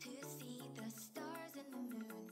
to see the stars and the moon.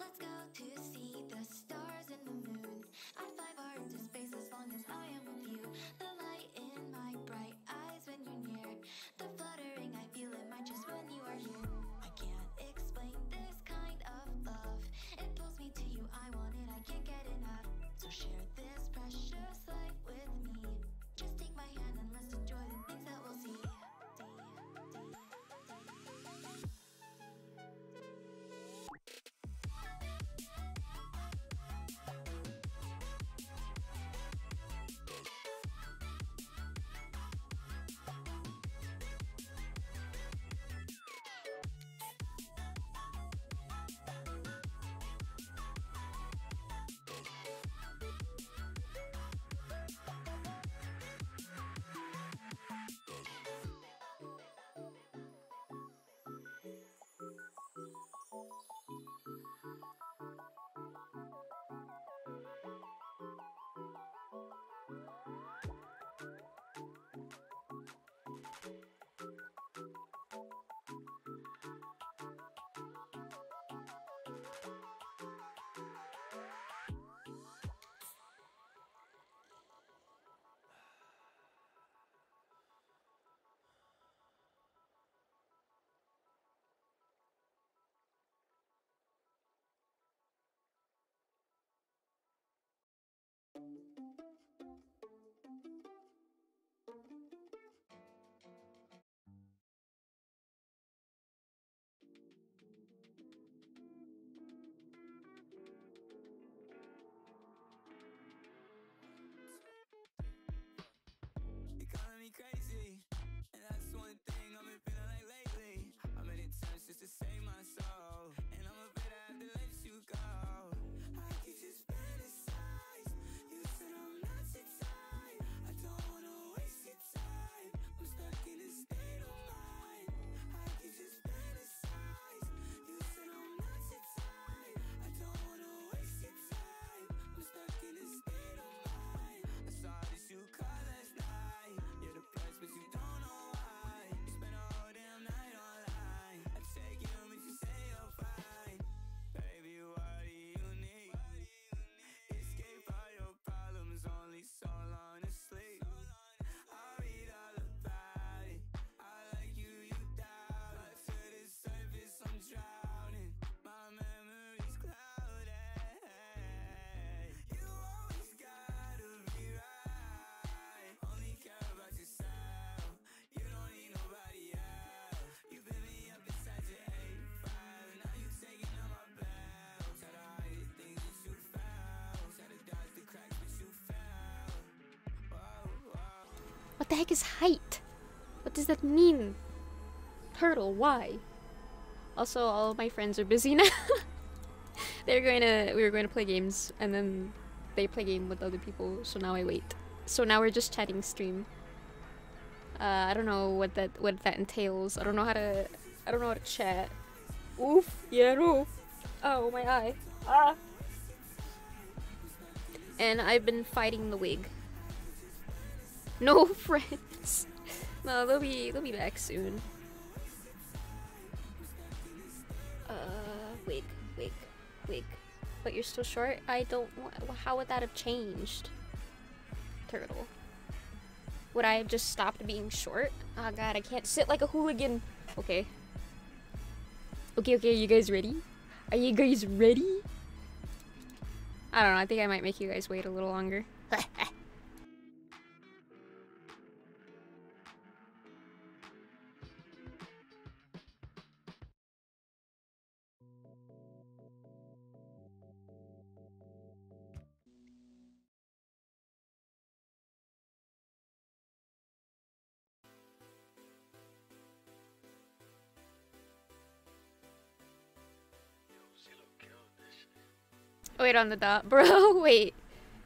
Let's go to see the stars and the moon. crazy. What the heck is height? What does that mean? Turtle? why? Also, all my friends are busy now. They're going to- we were going to play games, and then they play game with other people, so now I wait. So now we're just chatting stream. Uh, I don't know what that what that entails. I don't know how to I don't know how to chat. Oof, yeah. Oh my eye. Ah. And I've been fighting the wig. No friends. No, they'll be they'll be back soon. Uh, wig, wig, wig. But you're still short. I don't. How would that have changed? Turtle. Would I have just stopped being short? Oh god, I can't sit like a hooligan. Okay. Okay, okay, Are you guys ready? Are you guys ready? I don't know, I think I might make you guys wait a little longer. Wait on the dot, bro. Wait.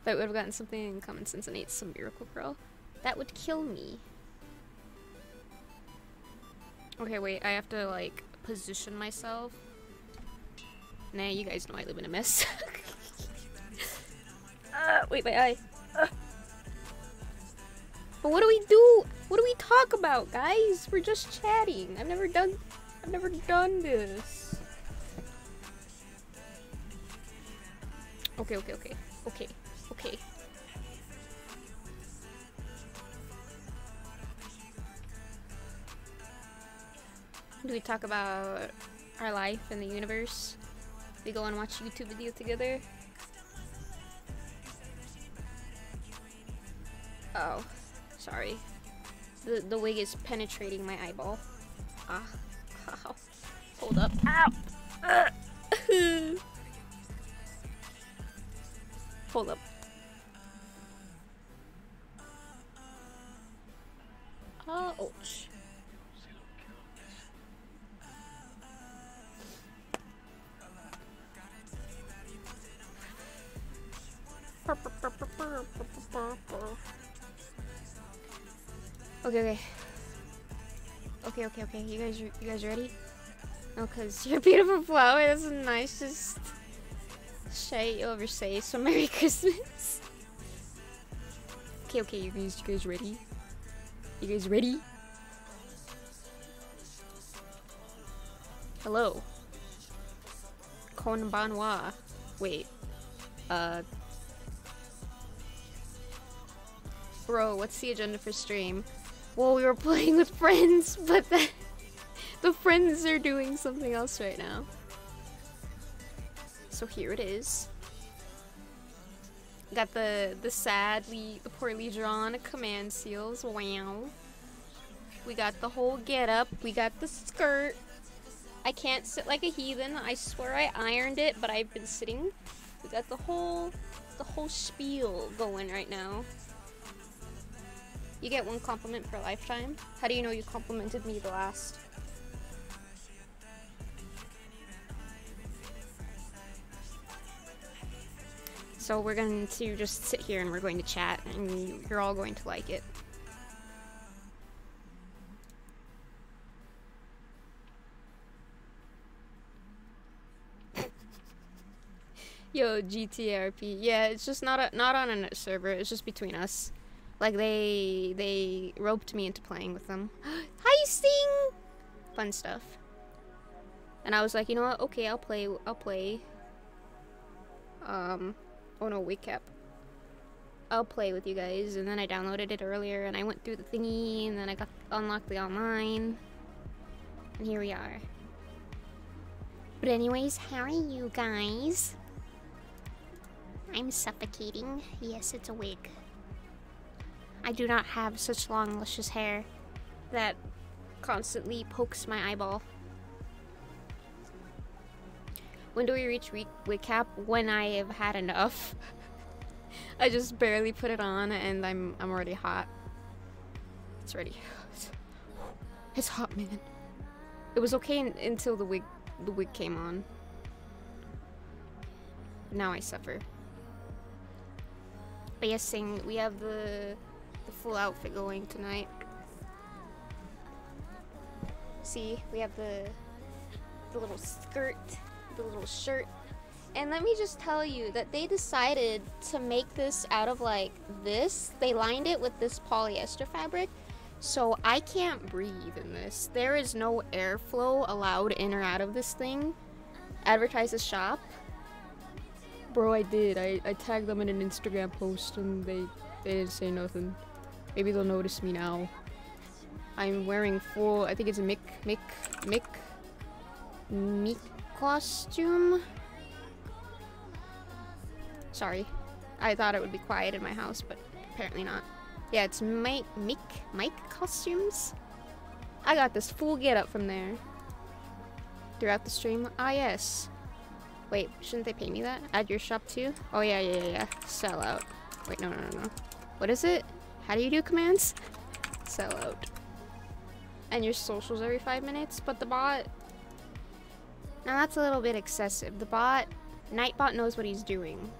I would have gotten something in common sense and ate some miracle girl, that would kill me. Okay, wait. I have to like position myself. Nah, you guys know I live in a mess. uh, wait, my eye. Uh. But what do we do? What do we talk about, guys? We're just chatting. I've never done. I've never done this. Okay, okay, okay, okay, okay. Do we talk about our life in the universe? We go and watch YouTube video together? Oh, sorry. The the wig is penetrating my eyeball. Ah, ow. Hold up. Ow. Hold up. Oh, ouch. Okay, okay. Okay, okay, okay. You guys, you guys ready? No, cause you're beautiful flower. That's nice. Just Shay oversay. So Merry Christmas. Okay, okay. You guys, you guys ready? You guys ready? Hello. Konbanwa. Wait. Uh. Bro, what's the agenda for stream? Well, we were playing with friends, but the, the friends are doing something else right now. So here it is. Got the the sadly, the poorly drawn command seals. Wow. We got the whole get up. We got the skirt. I can't sit like a heathen. I swear I ironed it, but I've been sitting. We got the whole the whole spiel going right now. You get one compliment per lifetime. How do you know you complimented me the last? So we're going to just sit here and we're going to chat, and you- you're all going to like it. Yo, GTRP. Yeah, it's just not a, not on a server. It's just between us. Like they they roped me into playing with them. Heisting, fun stuff. And I was like, you know what? Okay, I'll play. I'll play. Um, oh no, wake up. I'll play with you guys. And then I downloaded it earlier, and I went through the thingy, and then I got unlocked the online. And here we are. But anyways, how are you guys? I'm suffocating. Yes, it's a wig. I do not have such long, luscious hair that constantly pokes my eyeball. When do we reach week wig cap? When I have had enough. I just barely put it on and I'm I'm already hot. It's ready. It's hot, man. It was okay un- until the wig the wig came on. Now I suffer. But yes, Sing, we have the the full outfit going tonight. See, we have the the little skirt, the little shirt. And let me just tell you that they decided to make this out of like this. They lined it with this polyester fabric. So I can't breathe in this. There is no airflow allowed in or out of this thing. Advertise the shop. Bro, I did. I, I tagged them in an Instagram post and they, they didn't say nothing. Maybe they'll notice me now. I'm wearing full, I think it's a Mick, Mick, Mick, Mick costume. Sorry. I thought it would be quiet in my house, but apparently not. Yeah, it's Mike, Mick, Mike costumes. I got this full get up from there. Throughout the stream. Ah, yes. Wait, shouldn't they pay me that? Add your shop too? Oh, yeah, yeah, yeah, yeah. Sell out. Wait, no, no, no, no. What is it? How do you do commands? Sell out. And your socials every five minutes, but the bot... Now that's a little bit excessive. The bot... Nightbot knows what he's doing.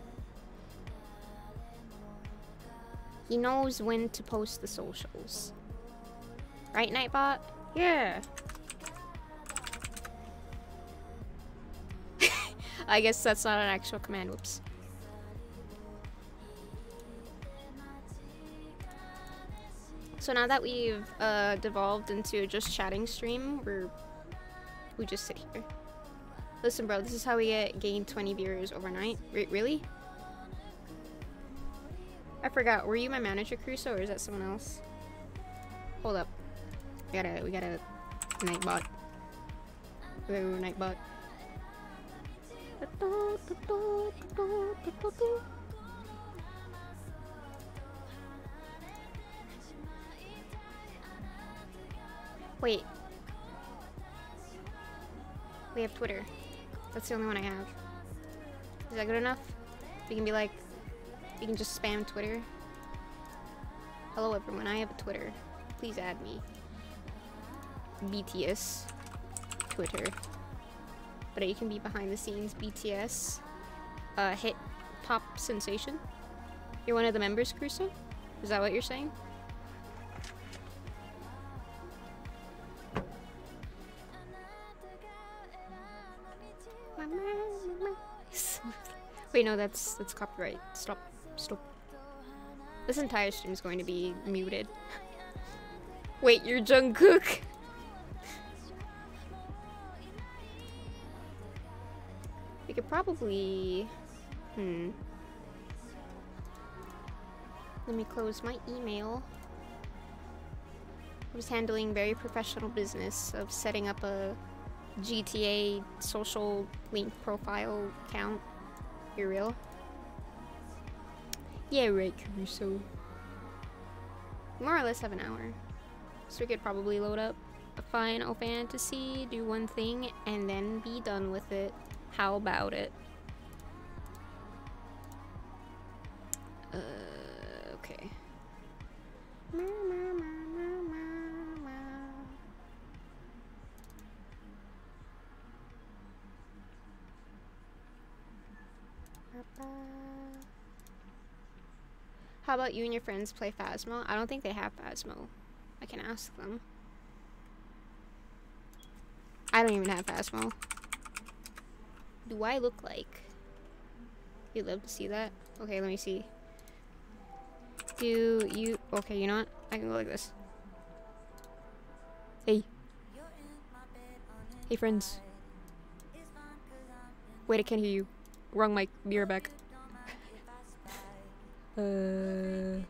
He knows when to post the socials. Right, Nightbot? Yeah. I guess that's not an actual command. Whoops. So now that we've uh, devolved into just chatting stream, we're we just sit here. Listen, bro, this is how we get gain 20 viewers overnight. Really? I forgot. Were you my manager, Crusoe, or is that someone else? Hold up. We gotta, we gotta, Nightbot. Ooh, Nightbot. Wait. We have Twitter. That's the only one I have. Is that good enough? We can be like, we can just spam Twitter. Hello everyone, I have a Twitter. Please add me. BTS Twitter. But you can be behind the scenes BTS uh, hit pop sensation. You're one of the members, Crusoe? Is that what you're saying? Wait, no, that's that's copyright. Stop. Stop. This entire stream is going to be muted. Wait, you're Jungkook? we could probably... Hmm. Let me close my email. I was handling very professional business of setting up a GTA social link profile count. You're real? Yeah, right, Caruso. More or less have an hour. So we could probably load up a Final Fantasy, do one thing, and then be done with it. How about it? Uh, okay. Uh, how about you and your friends play Phasmo? I don't think they have Phasmo. I can ask them. I don't even have Phasmo. Do I look like? You'd love to see that? Okay, let me see. Do you... Okay, you know what? I can go like this. Hey. Hey, friends. Wait, I can't hear you. Wrong mic. Be right back. Uh...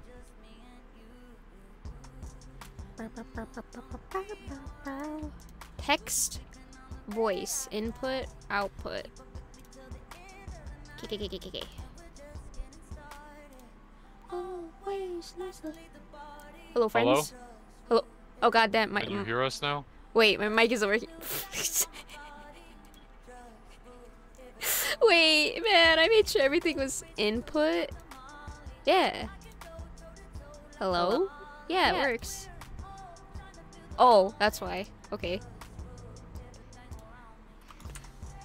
Text, voice, input, output. Hello, friends. Hello. Hello. Oh goddamn, my. Can you hear us now? Wait, my mic is over Wait, man, I made sure everything was input. Yeah. Hello? Yeah, Yeah. it works. Oh, that's why. Okay.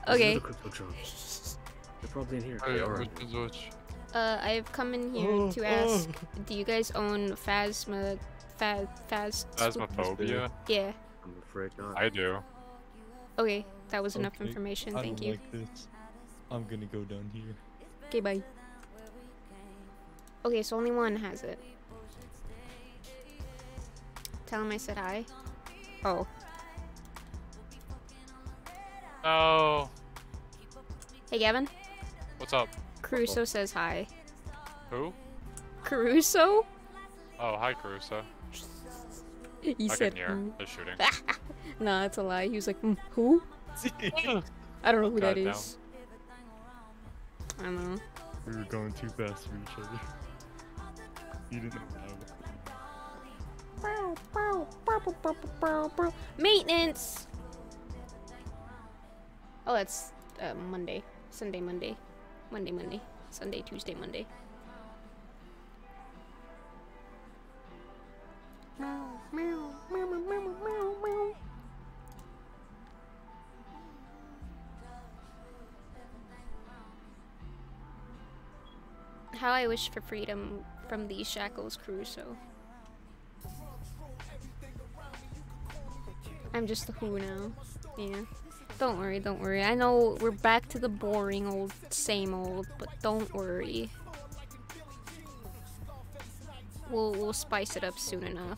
Okay. another crypto drop. They're probably in here. Hey, They are. which is which? Uh, I've come in here Oh, to ask, do you guys own Phasma, Phas, Phas? Phasmophobia? Yeah. I'm afraid not. I do. Okay, that was enough Okay, information. I Thank don't you. like this. I'm gonna go down here. Okay, bye. Okay, so only one has it. Tell him I said hi. Oh, Oh, hey Gavin. what's up? Caruso says hi. Who? Caruso? Oh, hi, Caruso. He I said. can hear. "Mm." They're shooting. Nah, it's a lie. He was like, "Mm, who? I don't know who Got that it is. I don't know. we were going too fast for each other. You didn't know. Maintenance. Oh, that's uh, Monday, Sunday, Monday, Monday, Monday, Sunday, Tuesday, Monday. How I wish for freedom from these shackles, Crusoe. I'm just the who now. Yeah. Don't worry, don't worry. I know we're back to the boring old, same old, but don't worry. We'll we'll spice it up soon enough.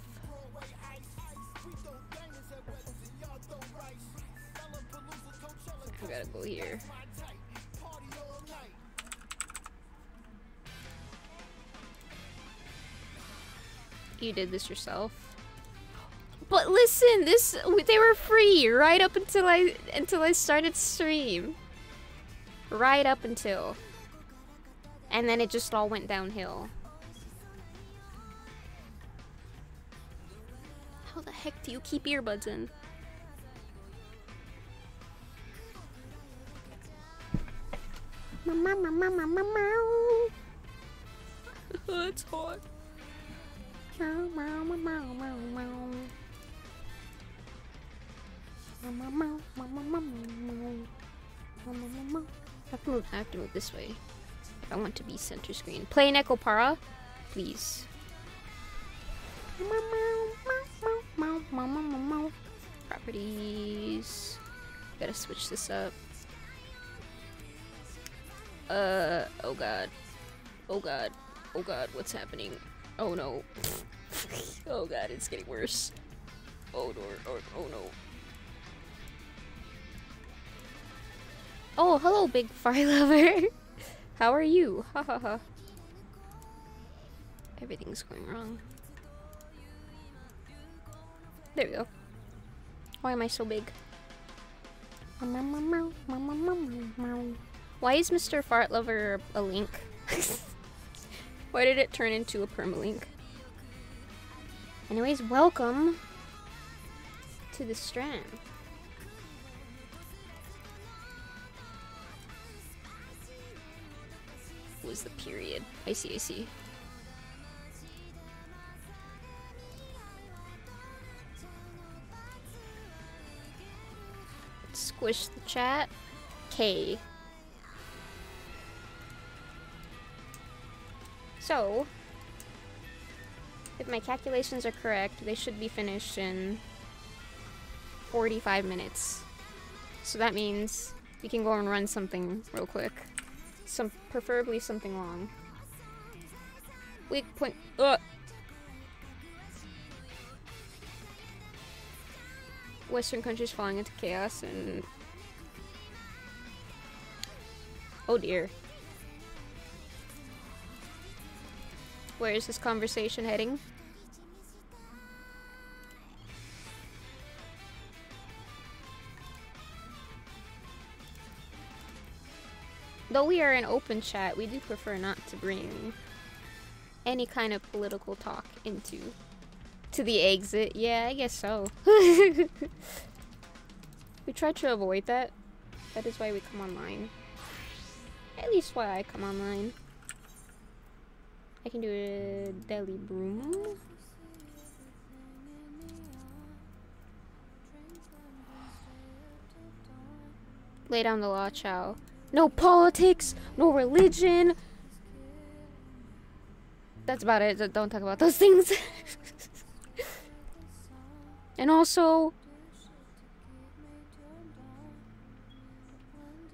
I gotta go here. You did this yourself. But listen, this they were free right up until I until I started stream. Right up until. And then it just all went downhill. How the heck do you keep earbuds in? it's hot. I have to move, I have to move this way. If I want to be center screen. Play Nekopara, please. Properties. Gotta switch this up. Uh, oh god. Oh god. Oh god, what's happening? Oh no. oh god, it's getting worse. Oh no, oh, oh no. Oh, hello, big fire lover. How are you? Ha ha ha. Everything's going wrong. There we go. Why am I so big? Why is Mr. Fart Lover a link? Why did it turn into a permalink? Anyways, welcome to the Strand. Was the period. I see, I see. Squish the chat. K. So, if my calculations are correct, they should be finished in 45 minutes. So that means we can go and run something real quick. Some, preferably something long. Weak point. Ugh. Western countries falling into chaos and. Oh dear. Where is this conversation heading? Though we are in open chat, we do prefer not to bring any kind of political talk into to the exit. Yeah, I guess so. we try to avoid that. That is why we come online. At least why I come online. I can do a Delubrum. Lay down the law, chow. No politics, no religion. That's about it. Don't talk about those things. and also,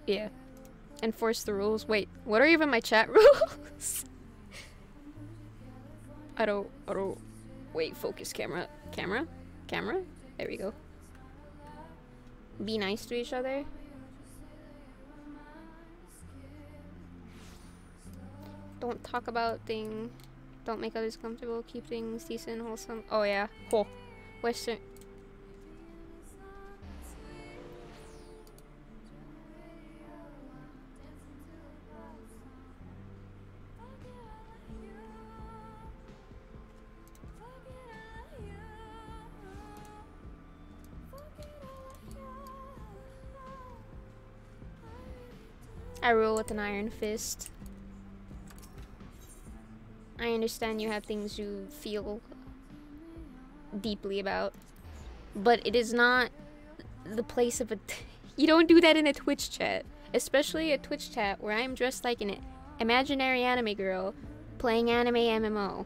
yeah, enforce the rules. Wait, what are even my chat rules? I don't. I don't. Wait, focus camera. Camera? Camera? There we go. Be nice to each other. Don't talk about things. Don't make others comfortable. Keep things decent, wholesome. Oh yeah. Ho. Western. I rule with an iron fist. I understand you have things you feel deeply about, but it is not the place of a. you don't do that in a Twitch chat, especially a Twitch chat where I'm dressed like an imaginary anime girl playing anime MMO.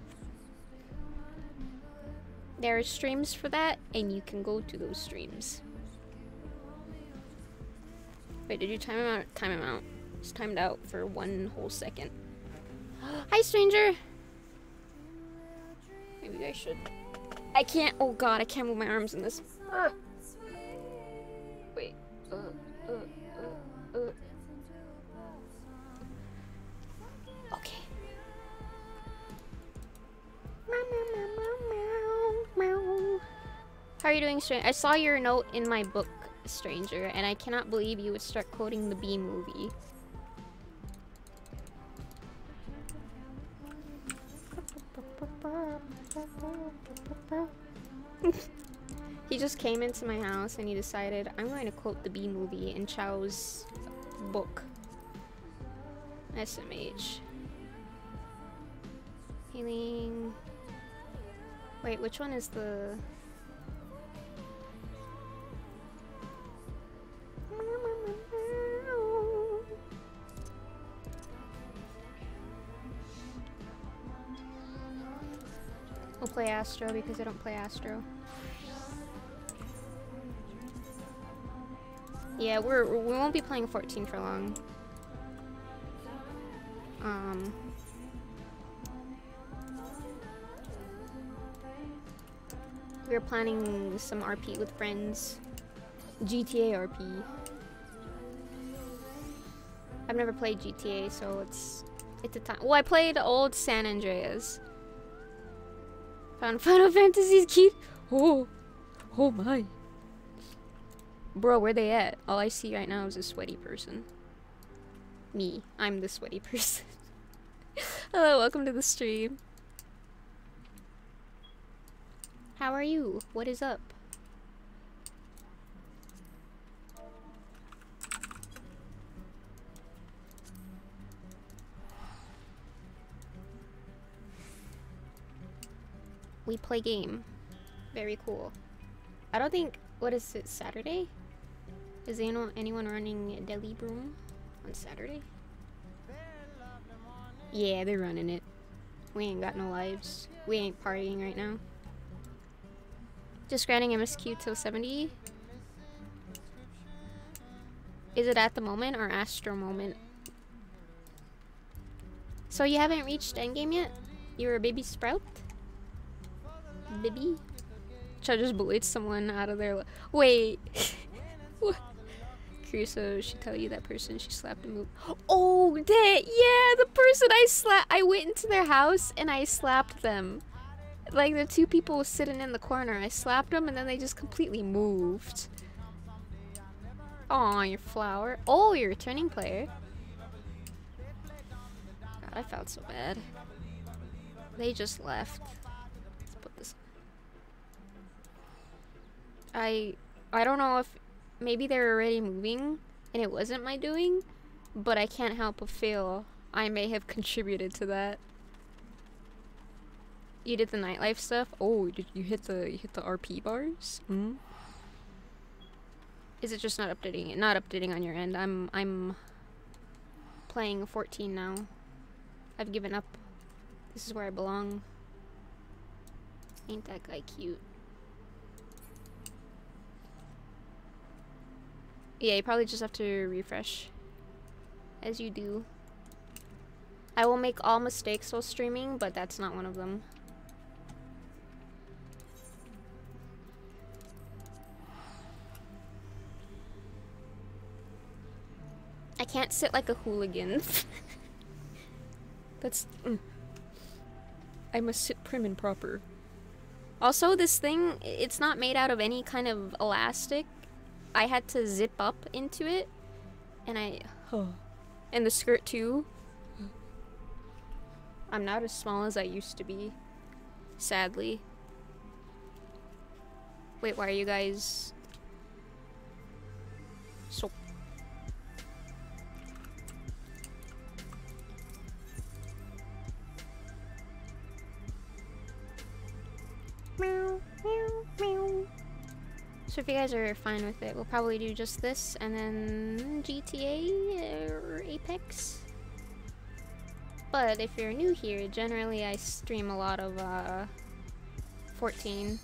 There are streams for that, and you can go to those streams. Wait, did you time him out? Time him out. It's timed out for one whole second. Hi, stranger! Maybe I should. I can't. Oh god, I can't move my arms in this. Ugh. Wait. Uh, uh, uh, uh. Okay. How are you doing, stranger? I saw your note in my book, stranger, and I cannot believe you would start quoting the B movie. He just came into my house and he decided I'm going to quote the B movie in Chow's book. SMH. Healing. Wait, which one is the. We'll play Astro because I don't play Astro. Yeah, we're we won't be playing 14 for long. Um. We're planning some RP with friends. GTA RP. I've never played GTA, so it's it's a time. Well, I played old San Andreas. Found Final Fantasy's key. Oh, oh my. Bro, where they at? All I see right now is a sweaty person. Me. I'm the sweaty person. Hello, welcome to the stream. How are you? What is up? We play game. Very cool. I don't think what is it Saturday? Is anyone anyone running Delubrum on Saturday? Yeah, they're running it. We ain't got no lives. We ain't partying right now. Just granting MSQ till 70. Is it at the moment or Astro moment? So you haven't reached endgame yet? You're a baby sprout? Baby? Should I just bullied someone out of their Wait. what? Crusoe should tell you that person she slapped and moved. Oh, that yeah, the person I slapped. I went into their house and I slapped them. Like the two people sitting in the corner. I slapped them and then they just completely moved. Aw, your flower. Oh, you're a returning player. God, I felt so bad. They just left. Let's put this. I I don't know if maybe they're already moving and it wasn't my doing, but I can't help but feel I may have contributed to that. You did the nightlife stuff. Oh, did you hit the you hit the RP bars? Mm. Is it just not updating? Not updating on your end. I'm I'm playing 14 now. I've given up. This is where I belong. Ain't that guy cute? Yeah, you probably just have to refresh. As you do. I will make all mistakes while streaming, but that's not one of them. I can't sit like a hooligan. That's. mm. I must sit prim and proper. Also, this thing, it's not made out of any kind of elastic. I had to zip up into it, and I. oh, And the skirt, too. I'm not as small as I used to be. Sadly. Wait, why are you guys. So Meow, meow, meow. If you guys are fine with it, we'll probably do just this and then GTA or Apex. But if you're new here, generally I stream a lot of uh, 14,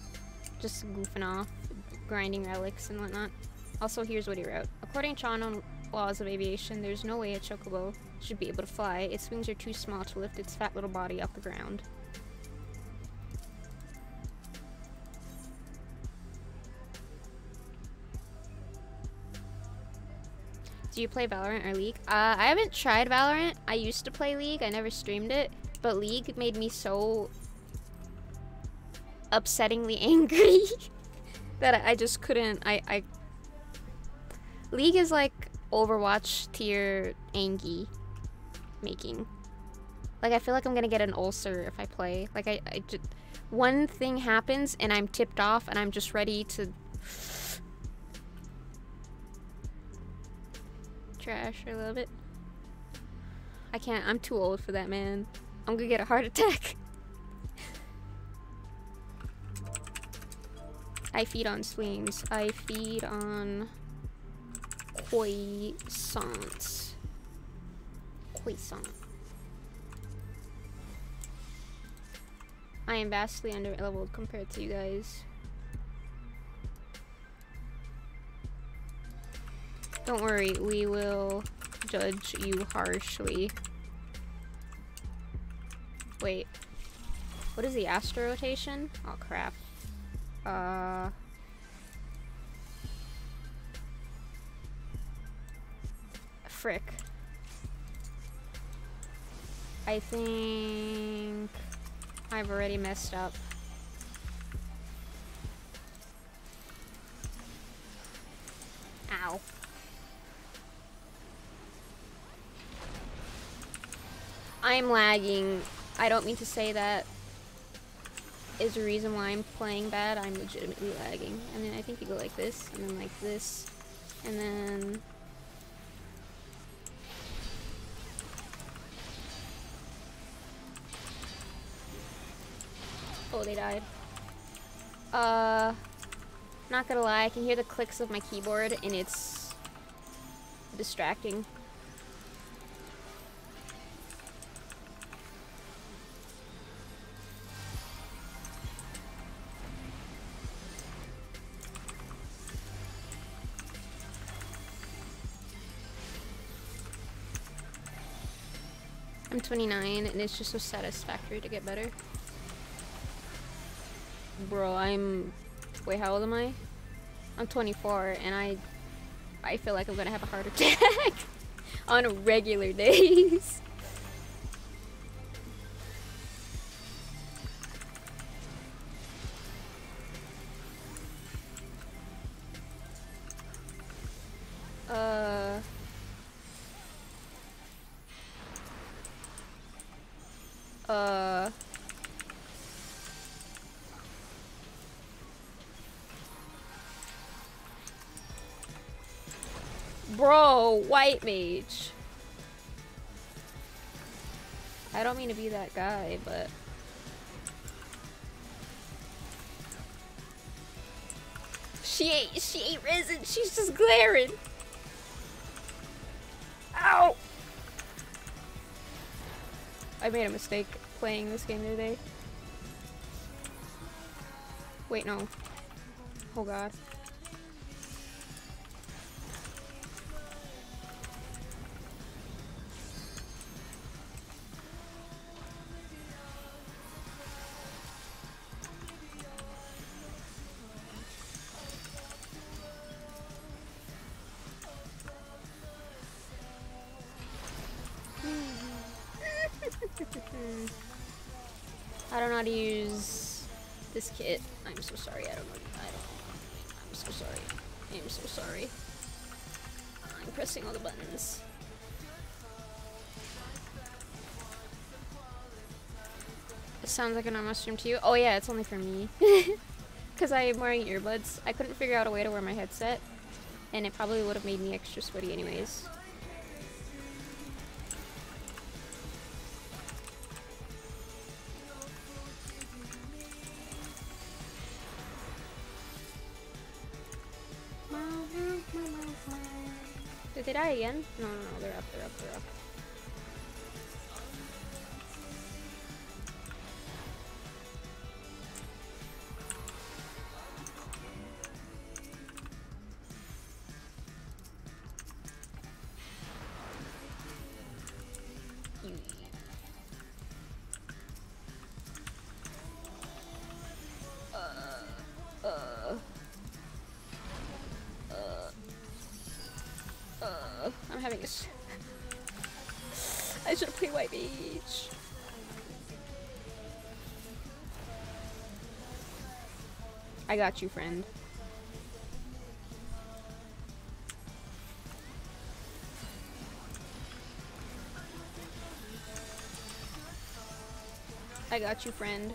just goofing off, grinding relics and whatnot. Also, here's what he wrote. According to unknown laws of aviation, there's no way a chocobo should be able to fly. Its wings are too small to lift its fat little body off the ground. Do you play Valorant or League? Uh, I haven't tried Valorant. I used to play League. I never streamed it. But League made me so upsettingly angry that I just couldn't. I, I League is like Overwatch tier Angie making. Like I feel like I'm gonna get an ulcer if I play. Like I, I just one thing happens and I'm tipped off and I'm just ready to trash a little bit. I can't. I'm too old for that, man. I'm gonna get a heart attack. I feed on swings. I feed on croissants. Croissant. I am vastly under leveled compared to you guys. Don't worry, we will judge you harshly. Wait. What is the astro rotation? Oh crap. Uh Frick. I think I've already messed up. Ow. I'm lagging. I don't mean to say that is a reason why I'm playing bad. I'm legitimately lagging. And then I think you go like this, and then like this, and then. Oh, they died. Uh, not gonna lie, I can hear the clicks of my keyboard, and it's distracting. 29 and it's just so satisfactory to get better. Bro, I'm wait, how old am I? I'm 24 and I I feel like I'm gonna have a heart attack on regular days. Mage. I don't mean to be that guy, but. She ain't she ain't risen. She's just glaring. Ow! I made a mistake playing this game today. Wait, no. Oh god. So sorry. I don't know. I don't. I'm so sorry. I'm so sorry. Uh, I'm pressing all the buttons. It sounds like a normal stream to you. Oh yeah, it's only for me. Cause I am wearing earbuds. I couldn't figure out a way to wear my headset, and it probably would have made me extra sweaty anyways. I got you, friend. I got you, friend.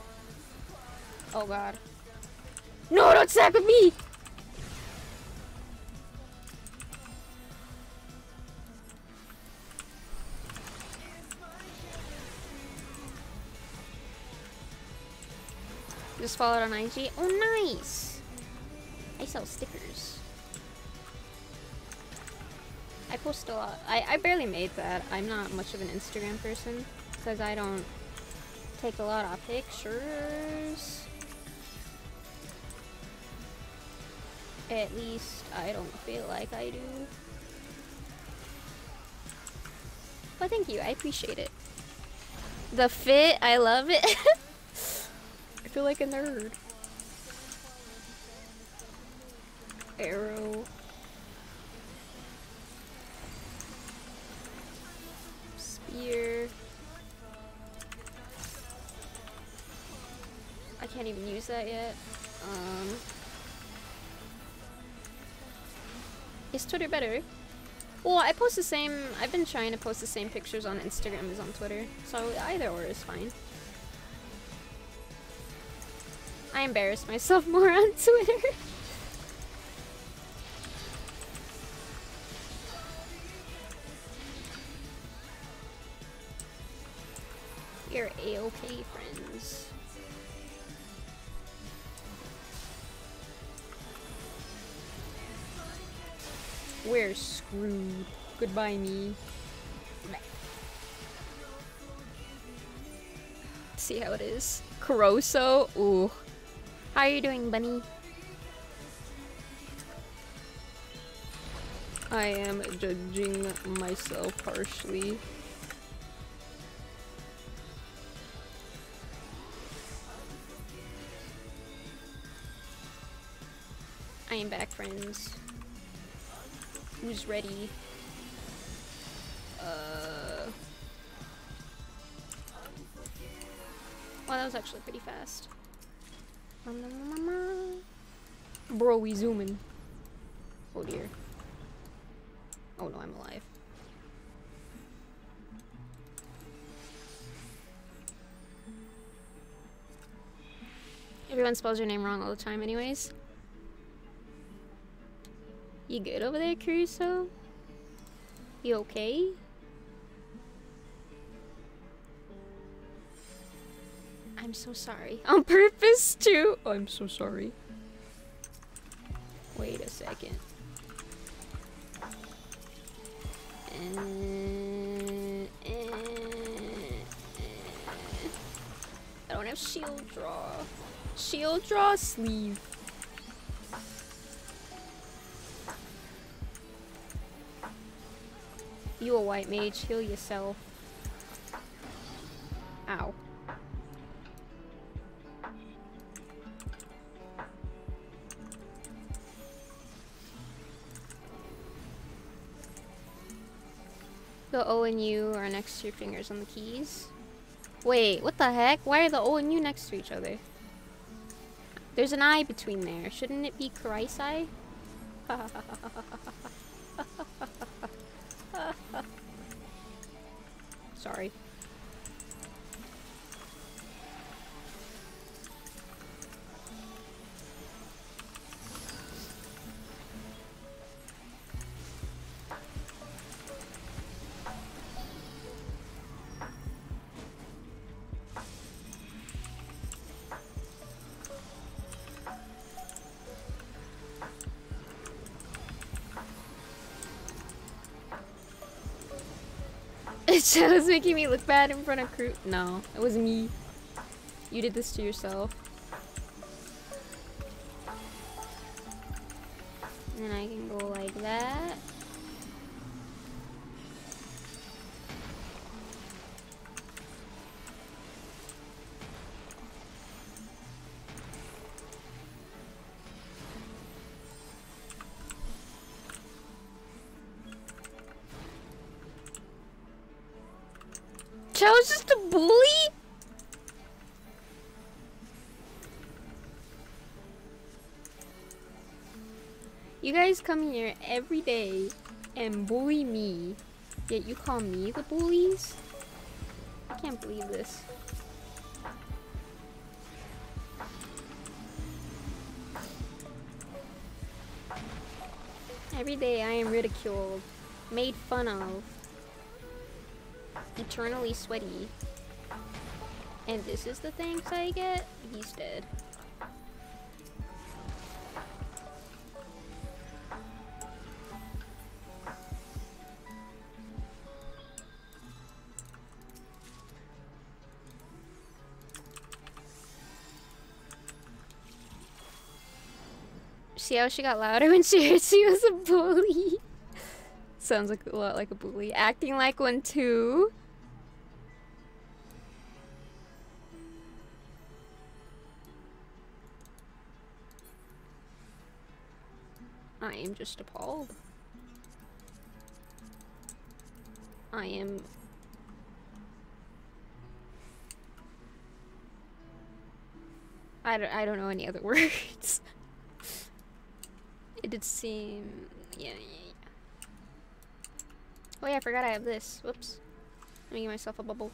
Oh god. No, don't sack at me! Just followed on IG. Oh, nice! I sell stickers. I post a lot. I, I barely made that. I'm not much of an Instagram person because I don't take a lot of pictures. At least I don't feel like I do. But thank you, I appreciate it. The fit, I love it. Feel like a nerd. Arrow. Spear. I can't even use that yet. Um, is Twitter better? Well, I post the same. I've been trying to post the same pictures on Instagram as on Twitter, so either or is fine. I embarrass myself more on Twitter. You're a-okay, friends. We're screwed. Goodbye, me. See how it is. Caroso. Ooh. How are you doing, bunny? I am judging myself harshly. I am back, friends. Who's ready? Uh. Wow, that was actually pretty fast. Bro, we zooming. Oh dear. Oh no, I'm alive. Everyone spells your name wrong all the time, anyways. You good over there, Caruso? You okay? I'm so sorry. On purpose, too? I'm so sorry. Wait a second. Uh, uh, uh. I don't have shield draw. Shield draw sleeve. You a white mage, heal yourself. Your fingers on the keys. Wait, what the heck? Why are the O and U next to each other? There's an I between there. Shouldn't it be Karaisai? Sorry. Shadow's making me look bad in front of crew. No, it was me. You did this to yourself. You guys come here every day and bully me, yet you call me the bullies? I can't believe this. Every day I am ridiculed, made fun of, eternally sweaty. And this is the thanks I get? He's dead. See how she got louder when she heard she was a bully? Sounds like a lot like a bully. Acting like one too. I am just appalled. I am. I don't, I don't know any other words. It seem. Yeah, yeah, yeah. Oh, yeah, I forgot I have this. Whoops. Let me give myself a bubble.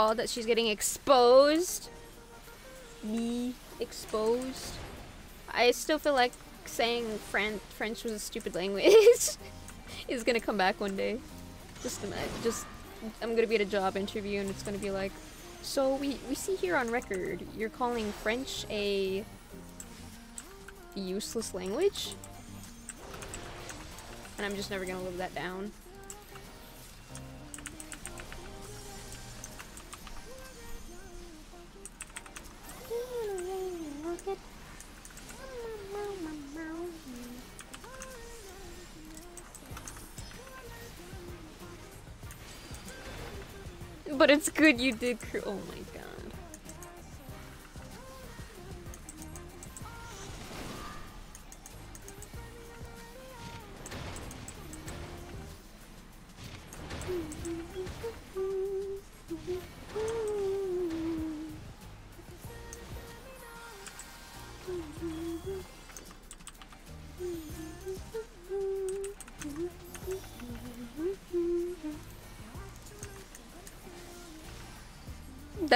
Appalled that she's getting exposed. Me exposed. I still feel like saying Fran French was a stupid language is gonna come back one day. Just, just, I'm gonna be at a job interview and it's gonna be like, so we we see here on record you're calling French a useless language, and I'm just never gonna live that down. It's good you did. Oh my god.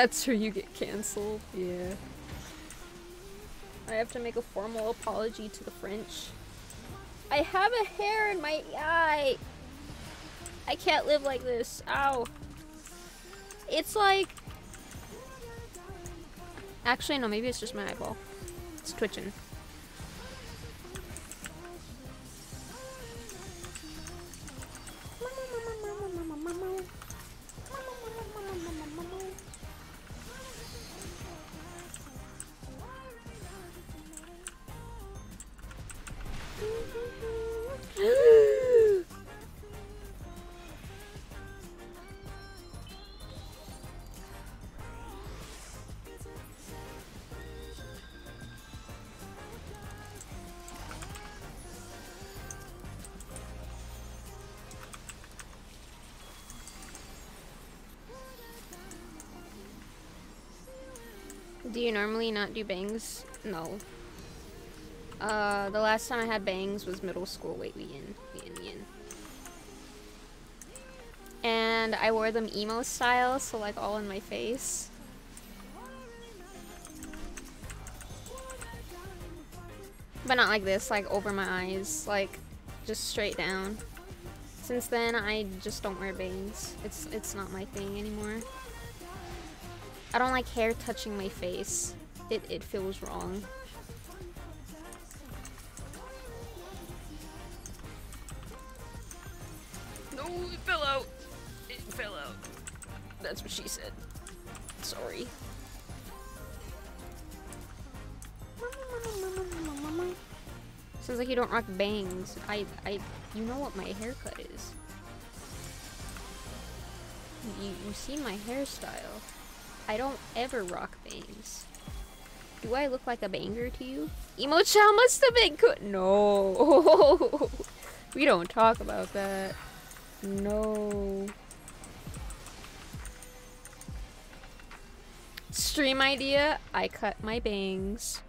That's where you get cancelled. Yeah. I have to make a formal apology to the French. I have a hair in my eye. I can't live like this. Ow. It's like. Actually, no, maybe it's just my eyeball. It's twitching. Normally not do bangs? No. Uh, the last time I had bangs was middle school. Wait, we in, we in, we in. And I wore them emo style, so like all in my face. But not like this, like over my eyes, like just straight down. Since then, I just don't wear bangs. It's it's not my thing anymore. I don't like hair touching my face. It it feels wrong. No, it fell out. It fell out. That's what she said. Sorry. Sounds like you don't rock bangs. I, I, you know what my haircut is. You, you see my hairstyle. I don't ever rock bangs. Do I look like a banger to you? Emo Chow must have been good. No. we don't talk about that. No. Stream idea, I cut my bangs.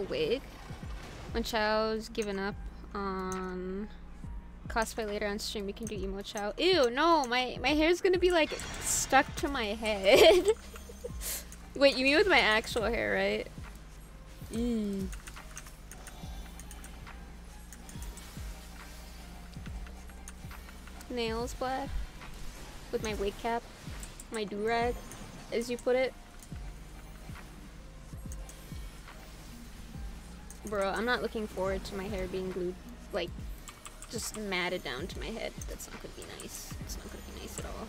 The wig. When Chow's given up on cosplay later on stream, we can do emo Chow. Ew, no, my my hair's gonna be like stuck to my head. Wait, you mean with my actual hair, right? Eee. Nails black with my wig cap, my do rag, as you put it. Bro, I'm not looking forward to my hair being glued, like, just matted down to my head. That's not gonna be nice. It's not gonna be nice at all.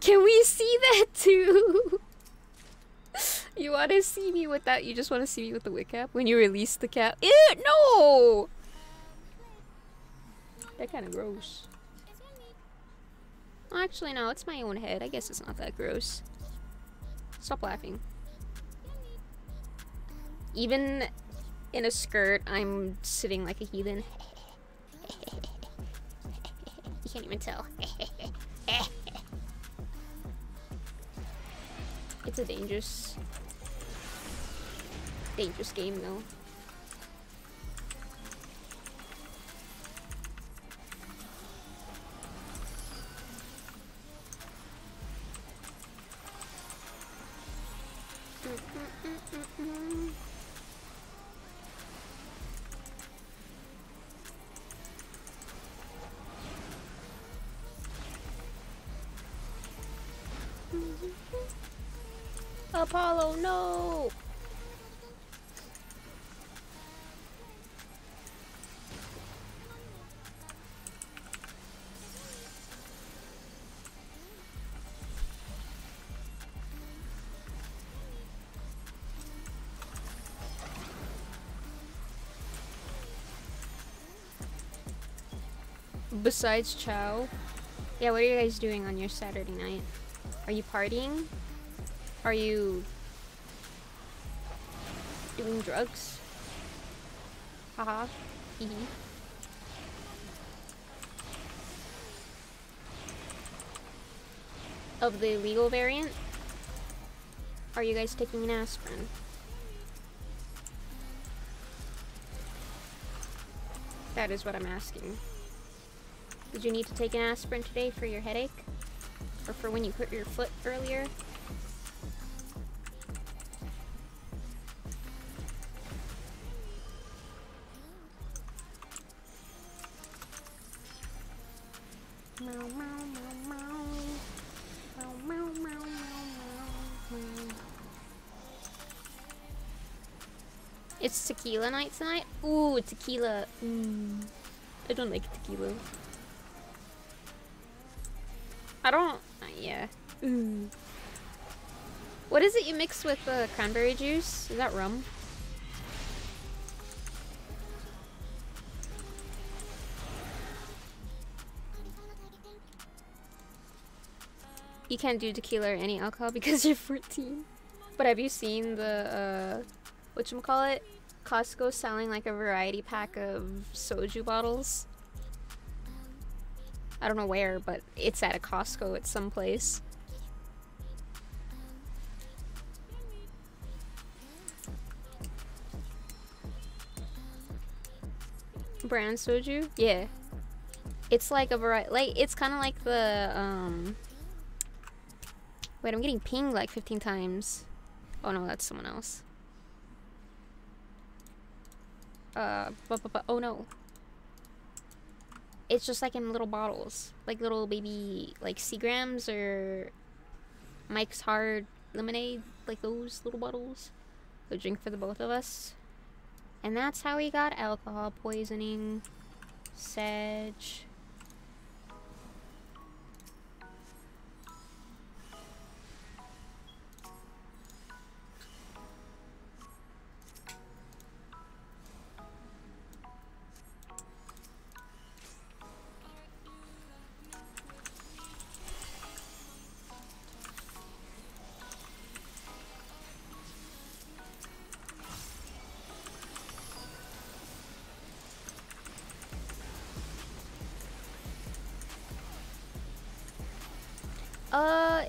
Can we see that too? you want to see me with that? You just want to see me with the wig cap when you release the cap? Ew, no! That kind of gross. Actually, no, it's my own head. I guess it's not that gross. Stop laughing. Even in a skirt, I'm sitting like a heathen. you can't even tell. it's a dangerous, dangerous game though. Besides Chow. Yeah, what are you guys doing on your Saturday night? Are you partying? Are you doing drugs? Haha. Hee. Of the legal variant? Are you guys taking an aspirin? That is what I'm asking. Did you need to take an aspirin today for your headache? Or for when you hurt your foot earlier? It's tequila night tonight? Ooh, tequila. Mm. I don't like tequila. I don't. Uh, yeah. Ooh. What is it you mix with the cranberry juice? Is that rum? You can't do tequila or any alcohol because you're 14. But have you seen the, uh, whatchamacallit? Costco selling like a variety pack of soju bottles? I don't know where, but it's at a Costco at some place. Brand soju? Yeah. It's like a variety, like, it's kind of like the, um... Wait, I'm getting pinged like 15 times. Oh no, that's someone else. Uh, but, but, but, oh no. It's just like in little bottles. Like little baby, like Seagrams or Mike's Hard Lemonade. Like those little bottles. A drink for the both of us. And that's how we got alcohol poisoning. Sedge.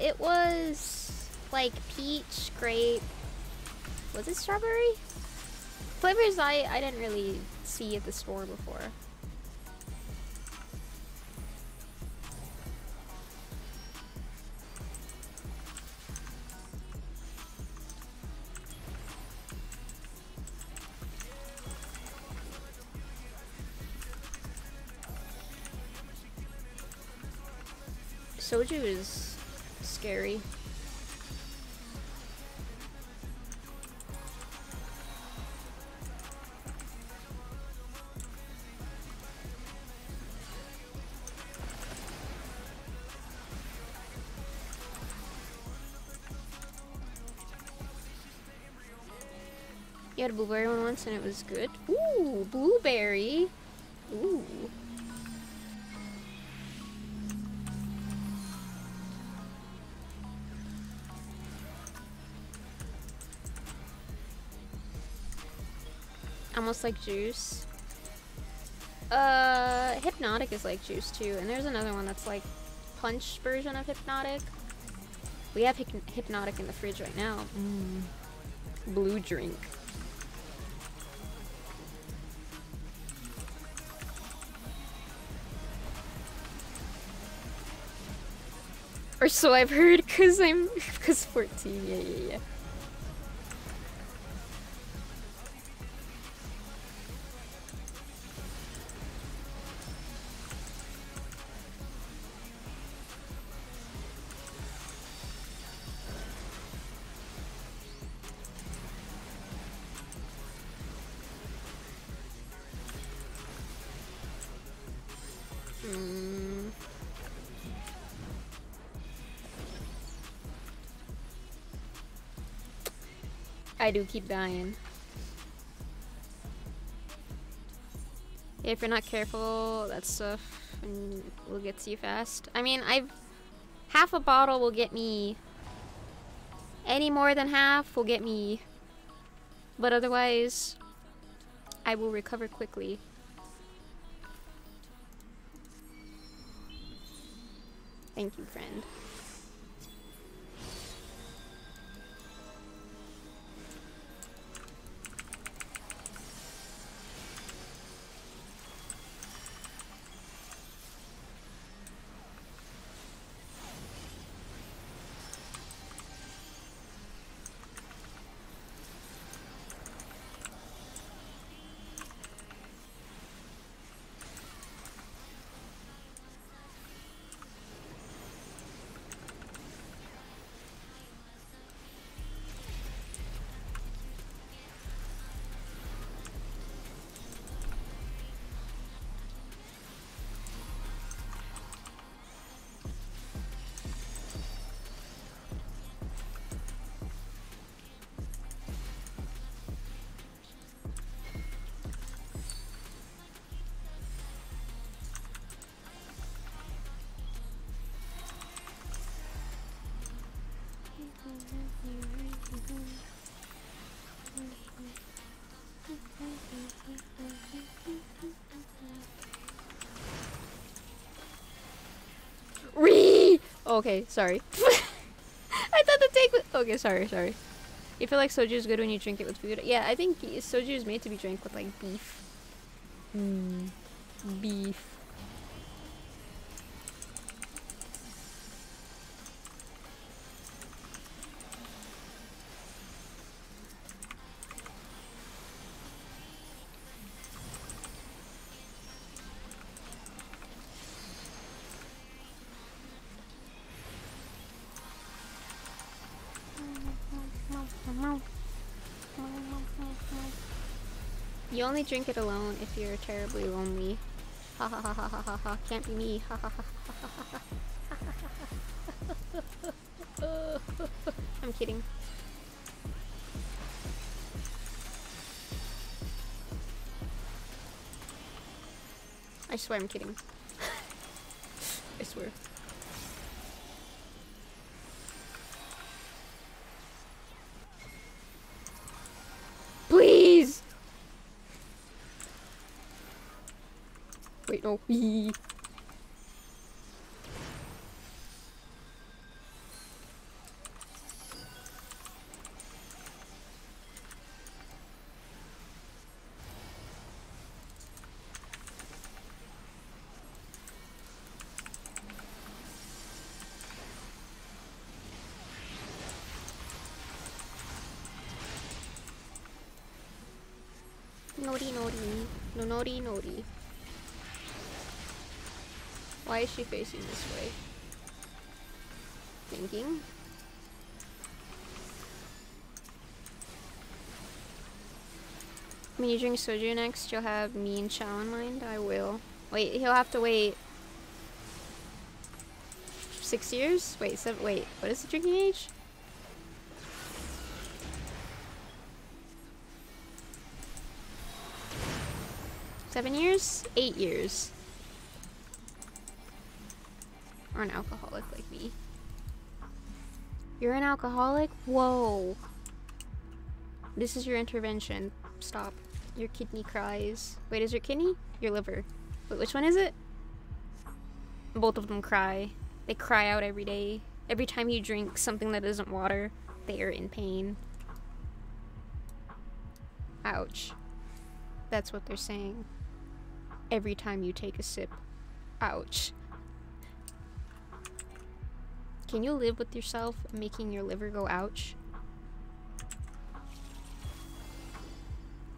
It was like peach, grape. Was it strawberry? Flavors I I didn't really see at the store before. Soju is scary. You had a blueberry one once and it was good. Ooh, blueberry. Almost like juice. Uh, Hpnotiq is like juice too, and there's another one that's like punch version of Hpnotiq. We have hyp Hpnotiq in the fridge right now. Mm. Blue drink. Or so I've heard, cause I'm, cause 14, yeah, yeah, yeah. I do keep dying. If you're not careful, that stuff will get to you fast. I mean, I've half a bottle will get me. Any more than half will get me. But otherwise, I will recover quickly. Thank you, friend. Re. Okay, sorry. I thought the take was. Okay, sorry, sorry. You feel like soju is good when you drink it with food? Yeah, I think soju is made to be drank with like beef. Mm, beef. You only drink it alone if you're terribly lonely. Ha ha ha ha ha ha. Can't be me. Ha ha ha ha ha ha. I'm kidding. I swear I'm kidding. I swear. Wait, no. Nori nori. No nori nori. Why is she facing this way? Thinking. When you drink soju next, you'll have me and Chow in mind? I will. Wait, he'll have to wait... Six years? Wait, seven- wait, what is the drinking age? Seven years? Eight years. An alcoholic like me. You're an alcoholic? Whoa. This is your intervention. Stop. Your kidney cries. Wait, is your kidney? Your liver. Wait, which one is it? Both of them cry. They cry out every day. Every time you drink something that isn't water, they are in pain. Ouch. That's what they're saying. Every time you take a sip. Ouch. Can you live with yourself making your liver go ouch?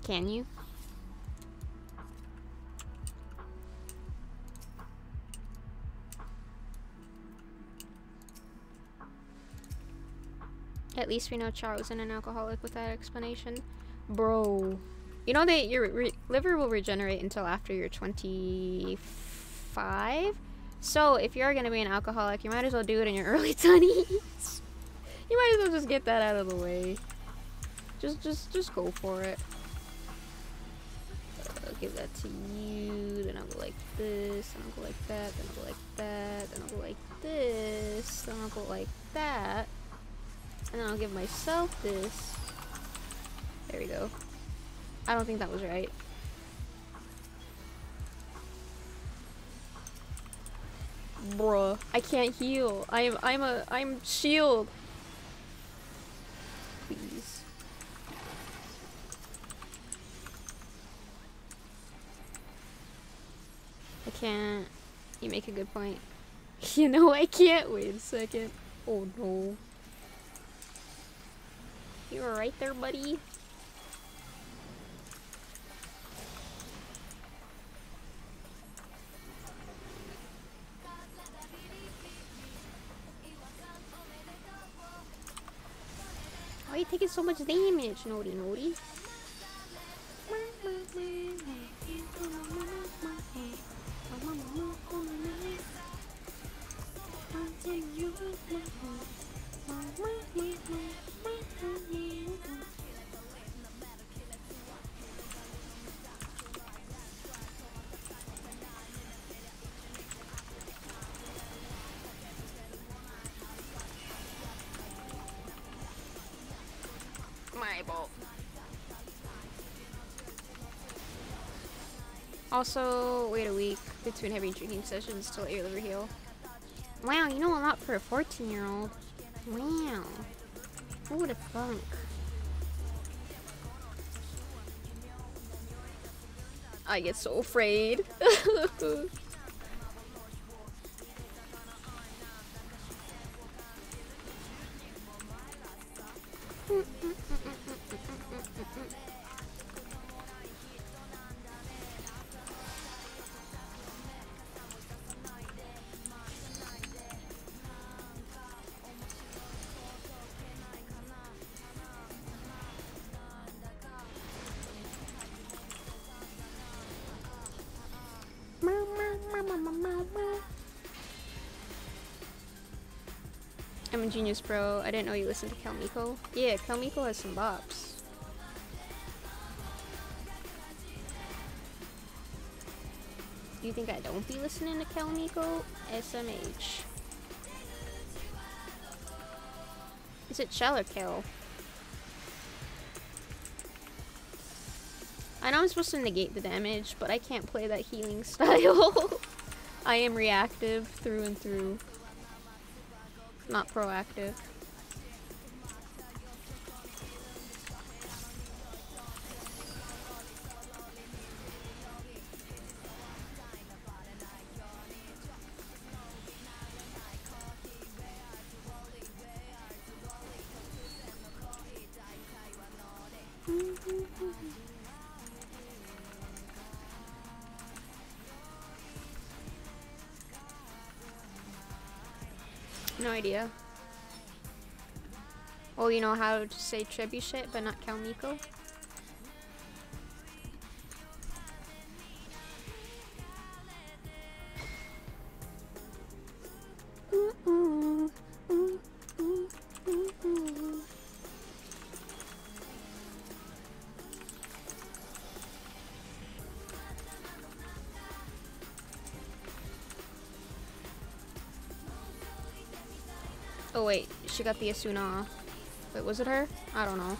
Can you? At least we know Char wasn't an alcoholic with that explanation. Bro. You know that your liver will regenerate until after you're 25? So, if you're gonna be an alcoholic, you might as well do it in your early 20s. you might as well just get that out of the way. Just, just, just go for it. I'll give that to you. Then I'll go like this. Then I'll go like that. Then I'll go like that. Then I'll go like this. Then I'll go like that. And then I'll give myself this. There we go. I don't think that was right. Bruh, I can't heal. I'm I'm a I'm shield. Please. I can't. You make a good point. You know I can't. Wait a second. Oh no. You were right there, buddy. Why are you taking so much damage, Nori Nori? My Also, wait a week between heavy drinking sessions to let your liver heal. Wow, you know a lot for a 14 year old. Wow. Who would have thunk? I get so afraid. Genius, bro. I didn't know you listened to Kalmiko. Yeah, Kalmiko has some bops. You think I don't be listening to Kalmiko? SMH. Is it Shell or Kel? I know I'm supposed to negate the damage, but I can't play that healing style. I am reactive through and through. Not proactive. Idea. Oh, you know how to say trebuchet, but not Kalmiko? Oh wait, she got the Asuna off. Wait, was it her? I don't know.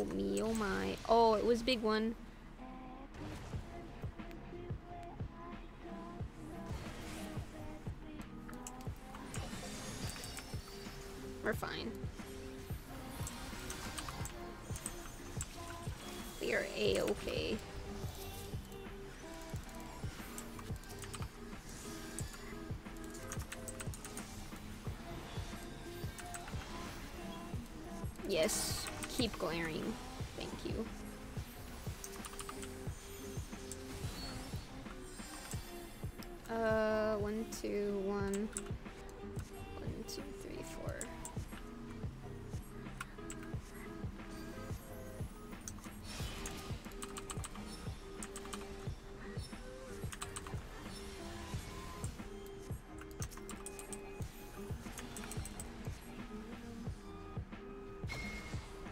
Oh me, oh my. Oh, it was big one.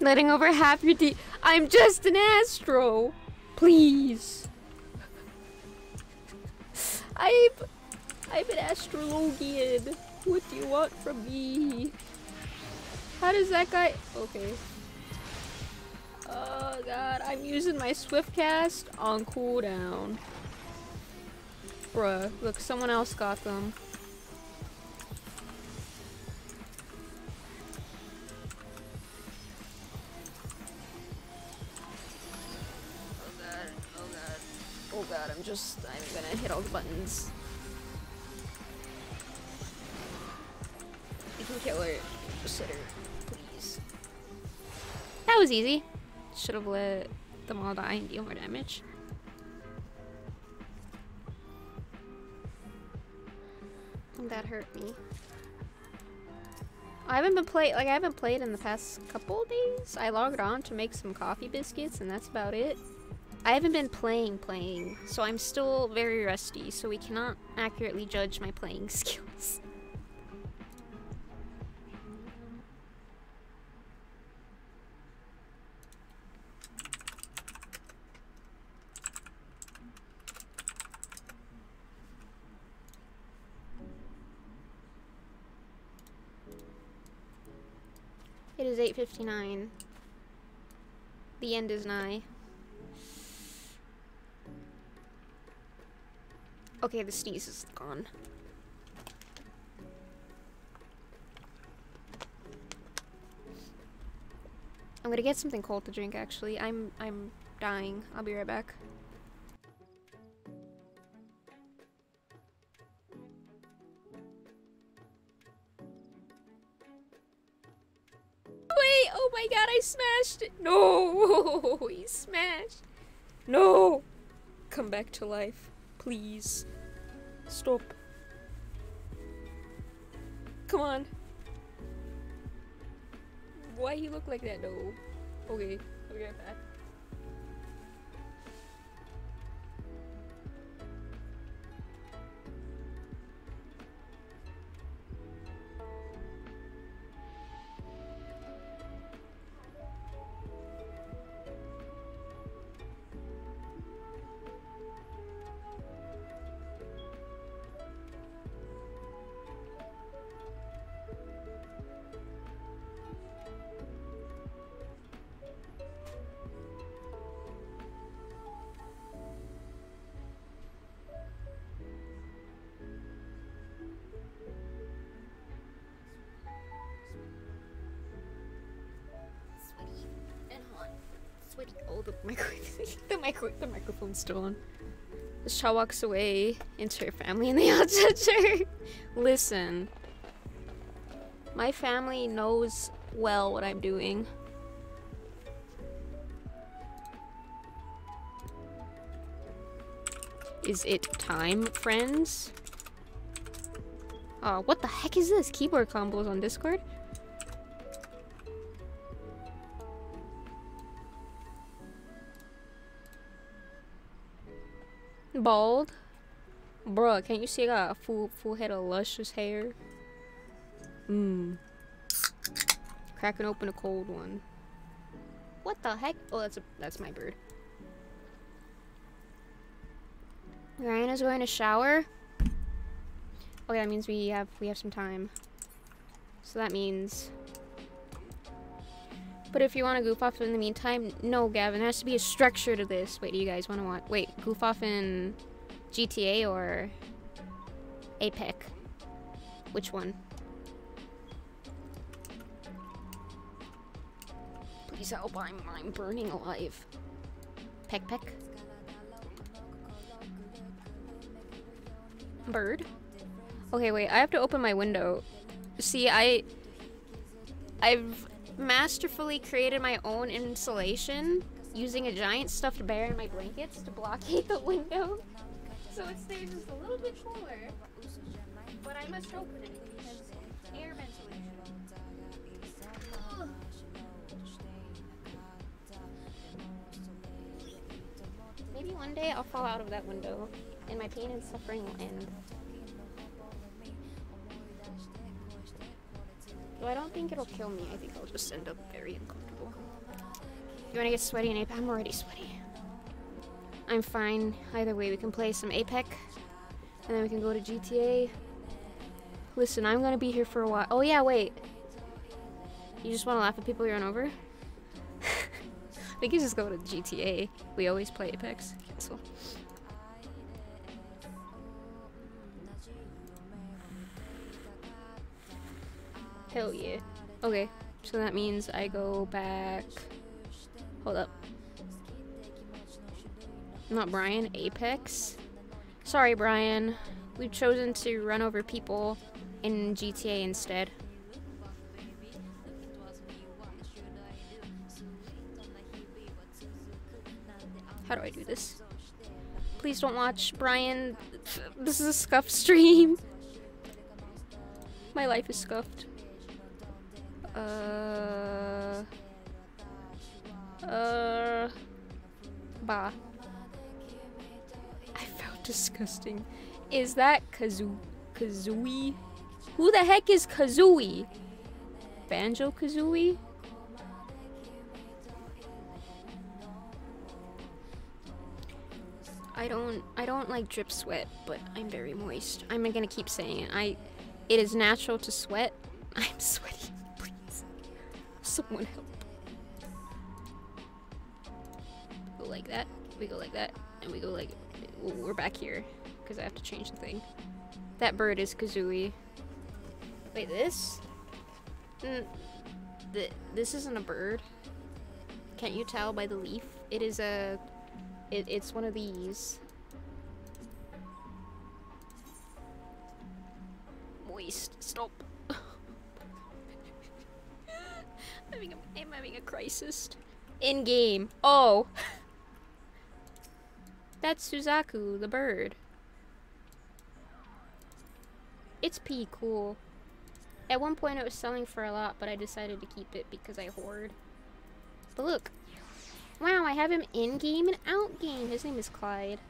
Letting over half your D. I'm just an astro. Please. I'm. I'm an astrologian. What do you want from me? How does that guy. Okay. Oh god, I'm using my Swiftcast on cooldown. Bruh, look, someone else got them. Should have let them all die and deal more damage. That hurt me. I haven't been play like I haven't played in the past couple days. I logged on to make some coffee biscuits and that's about it. I haven't been playing playing, so I'm still very rusty, so we cannot accurately judge my playing skills. It is 8.59. The end is nigh. Okay, the sneeze is gone. I'm gonna get something cold to drink actually. I'm I'm dying. I'll be right back. No, he smashed. No. Come back to life. Please. Stop. Come on. Why he look like that though? Okay, I'll back. Sweaty. Oh, the micro, the micro, the microphone's still on. As Chow walks away into her family and they all judge her. Listen, my family knows well what I'm doing. Is it time, friends? Oh, what the heck is this? Keyboard combos on Discord? Bald? Bruh, can't you see I got a full full head of luscious hair? Mmm. Cracking open a cold one. What the heck? Oh, that's a that's my bird. Ryan is going to shower. Okay, that means we have we have some time. So that means. But if you want to goof off in the meantime, no, Gavin. There has to be a structure to this. Wait, do you guys want to want? Wait, goof off in GTA or Apex? Which one? Please help! I'm I'm burning alive. Peck peck. Bird. Okay, wait. I have to open my window. See, I, I've masterfully created my own insulation using a giant stuffed bear in my blankets to blockade the window. So it stays just a little bit cooler. But I must open it because air ventilation. Maybe one day I'll fall out of that window and my pain and suffering will end. I don't think it'll kill me. I think I'll just end up very uncomfortable. You wanna get sweaty in Apex? I'm already sweaty. I'm fine. Either way, we can play some Apex, and then we can go to GTA. Listen, I'm gonna be here for a while. Oh yeah, wait. You just wanna laugh at people you run over? we can just go to GTA. We always play Apex. Cancel. Hell yeah. Okay, so that means I go back. Hold up. Not Brian, Apex. Sorry, Brian. We've chosen to run over people in GTA instead. How do I do this? Please don't watch Brian. This is a scuffed stream. My life is scuffed. Uh. Uh. Bah. I felt disgusting. Is that Kazoo Kazooie? Who the heck is Kazooie? Banjo Kazooie? I don't I don't like drip sweat, but I'm very moist. I'm gonna keep saying it. I it is natural to sweat. I'm sweaty. Someone help. Go like that. We go like that. And we go like we're back here. Because I have to change the thing. That bird is Kazooie. Wait, this? Mm, th this isn't a bird. Can't you tell by the leaf? It is a it, it's one of these. Moist. Stop. Having a, I'm having a crisis. In game. Oh. That's Suzaku, the bird. It's pretty cool. At one point it was selling for a lot, but I decided to keep it because I hoard. But look, Wow, I have him in-game and out-game. His name is Clyde.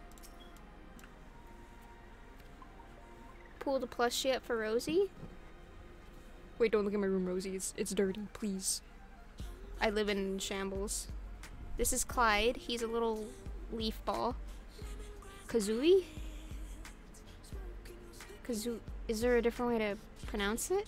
Pull the plushie up for Rosie. Wait, don't look at my room, Rosie. It's, it's dirty, please. I live in shambles. This is Clyde. He's a little leaf ball. Kazooie? Kazoo... Is there a different way to pronounce it?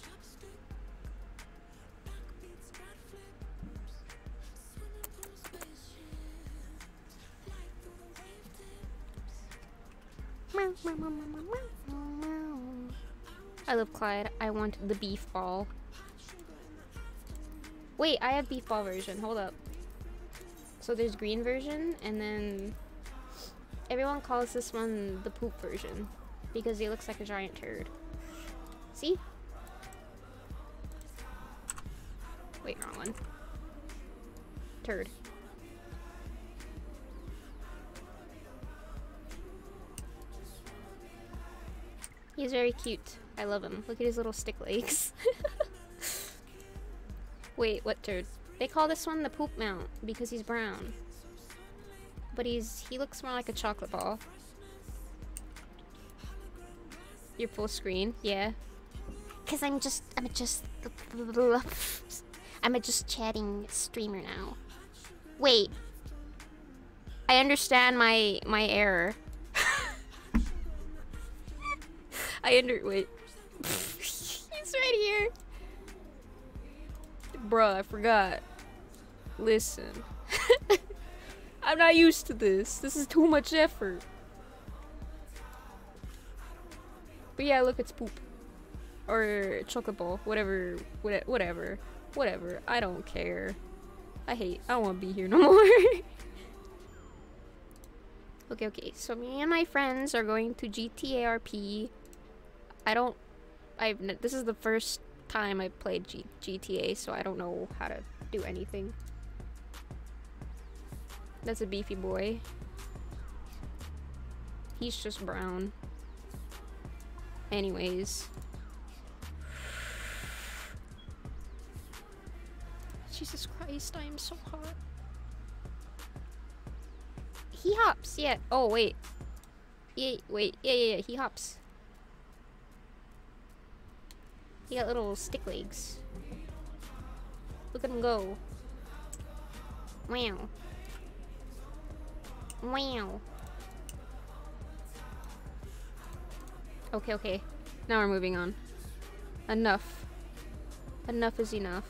I love Clyde. I want the beef ball. Wait, I have beef ball version. Hold up. So there's green version, and then everyone calls this one the poop version because he looks like a giant turd. See? Wait, wrong one. Turd. He's very cute. I love him. Look at his little stick legs. Wait, what turd? They call this one the poop mount because he's brown. But he's he looks more like a chocolate ball. Your full screen, yeah. Cause I'm just I'm just I'm a just chatting streamer now. Wait. I understand my my error. I under wait. He's right here. Bruh, I forgot. Listen. I'm not used to this. This is too much effort. But yeah, look, it's poop. Or chocolate ball. Whatever. Whatever. Whatever. I don't care. I hate. I don't want to be here no more. okay, okay. So me and my friends are going to GTARP I don't. I've. This is the first time I played G- GTA, so I don't know how to do anything. That's a beefy boy. He's just brown. Anyways. Jesus Christ, I am so hot. He hops, yeah. Oh, wait. Yeah, wait. Yeah, yeah, yeah. He hops. He got little stick legs. Look at him go. Wow. Wow. Okay, okay. Now we're moving on. Enough. Enough is enough.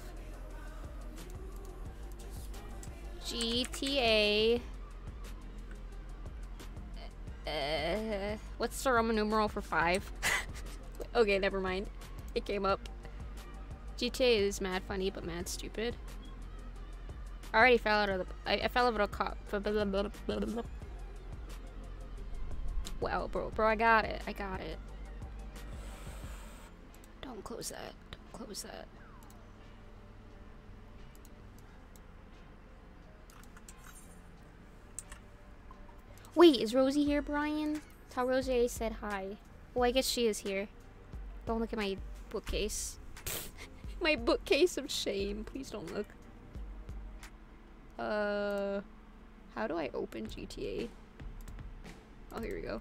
GTA. Uh, what's the Roman numeral for five? okay, never mind. It came up. GTA is mad funny, but mad stupid. I already fell out of the. I, I fell out of a cop. Wow, bro, bro, I got it. I got it. Don't close that. Don't close that. Wait, is Rosie here, Brian? Tell Rosie I said hi. Well, I guess she is here. Don't look at my bookcase. my bookcase of shame. Please don't look. Uh, how do I open GTA? Oh, here we go.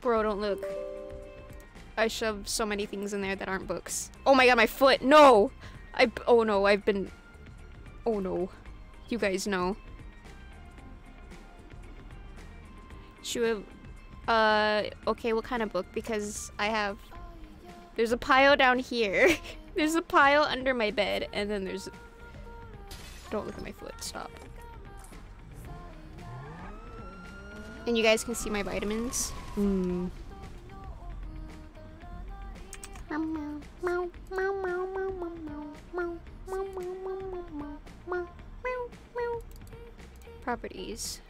Bro, don't look. I shoved so many things in there that aren't books. Oh my god, my foot! No! I- oh no, I've been- Oh no. You guys know. Should uh, okay, what kind of book? Because I have, there's a pile down here. there's a pile under my bed, and then there's, don't look at my foot, stop. And you guys can see my vitamins. Hmm. Properties.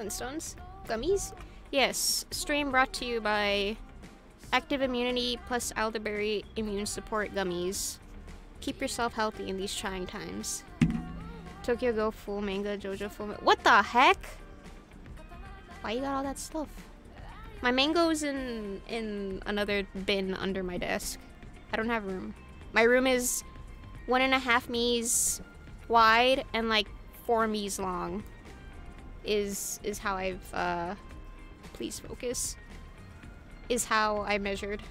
Flintstones? Gummies? Yes, stream brought to you by Active Immunity plus Elderberry Immune Support Gummies. Keep yourself healthy in these trying times. Tokyo Ghoul full manga, JoJo full. Ma what the heck? Why you got all that stuff? My manga's in in another bin under my desk. I don't have room. My room is one and a half me's wide and like four me's long. Is is how I've uh please focus. Is how I measured.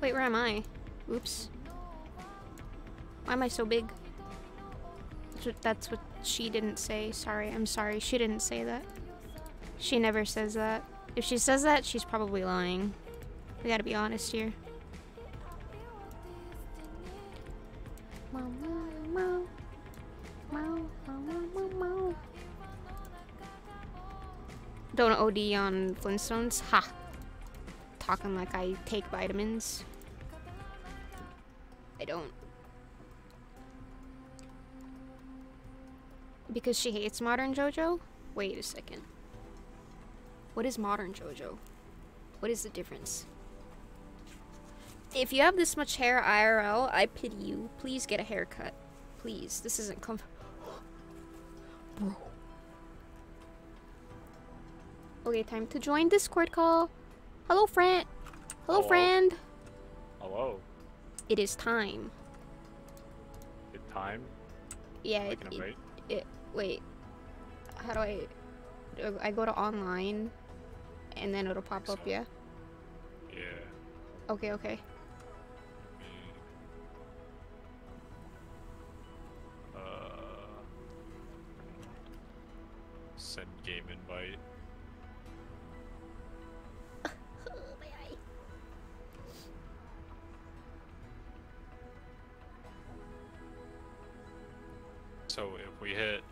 Wait, where am I? Oops. Why am I so big? That's what, that's what she didn't say. Sorry, I'm sorry. She didn't say that. She never says that. If she says that, she's probably lying. We gotta be honest here. Don't OD on Flintstones? Ha! Talking like I take vitamins. I don't. Because she hates modern JoJo? Wait a second. What is modern JoJo? What is the difference? If you have this much hair IRL, I pity you. Please get a haircut. Please. This isn't comf- Bro. Okay, time to join Discord call. Hello, friend. Hello, Hello. friend. Hello. It is time. Good time. Yeah, I it, it- wait. it- wait. How do I... Uh, I go to online, and then it'll pop up, yeah? Yeah. Okay, okay. Send game invite. So if we hit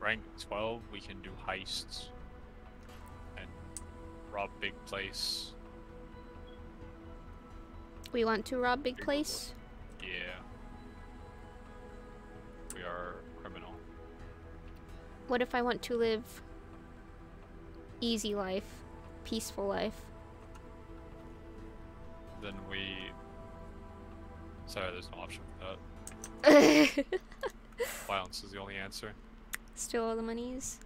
rank 12, we can do heists and rob big place. We want to rob big place. Yeah. We are criminal. What if I want to live easy life, peaceful life? Then we. Sorry, there's no option for that. Violence is the only answer. Steal all the monies.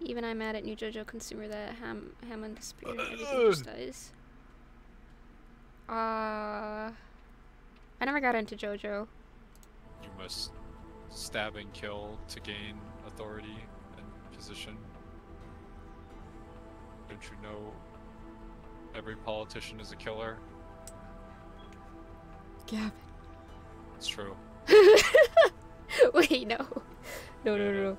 Even I'm mad at New JoJo consumer that Ham Hamon disappeared everything just dies. Uh, I never got into JoJo. You must stab and kill to gain authority and position. Don't you know every politician is a killer? Gavin. It's true. Wait, no. No, no, no, no.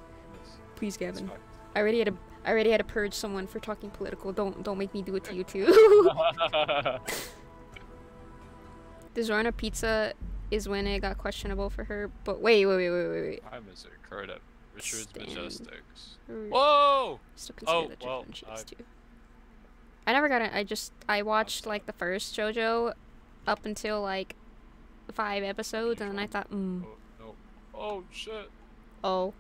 Please, Gavin. I already had to. I already had to purge someone for talking political. Don't don't make me do it to you too. the Zorna pizza is when it got questionable for her. But wait, wait, wait, wait, wait, wait. Is occurred at Richard's Stand. Majestics. Whoa! Still Oh, well, I- too. I never got it. I just I watched like the first JoJo up until like five episodes, and then I thought, mm, Oh, no. Oh, shit. oh.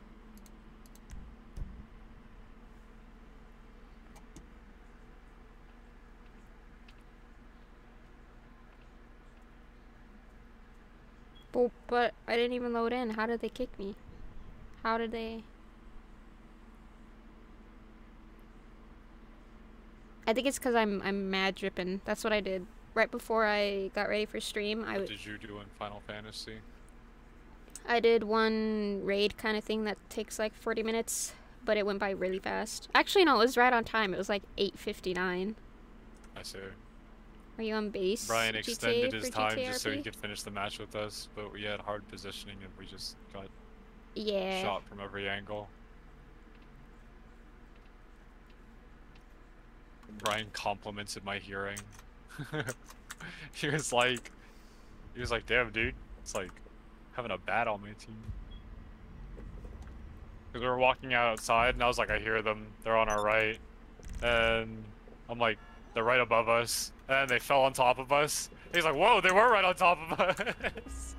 But, but I didn't even load in. How did they kick me? How did they? I think it's because I'm I'm mad dripping. That's what I did right before I got ready for stream. I What did you do in Final Fantasy? I did one raid kind of thing that takes like 40 minutes, but it went by really fast. Actually, no, it was right on time. It was like 8:59. I see. Are you on base? Brian GTA extended his for time just so he could finish the match with us, but we had hard positioning and we just got Yeah. shot from every angle. Brian complimented my hearing. he was like, he was like, damn, dude, it's like having a bat on my team. Because we were walking outside, and I was like, I hear them. They're on our right, and I'm like, they're right above us, and they fell on top of us. He's like, whoa, they were right on top of us.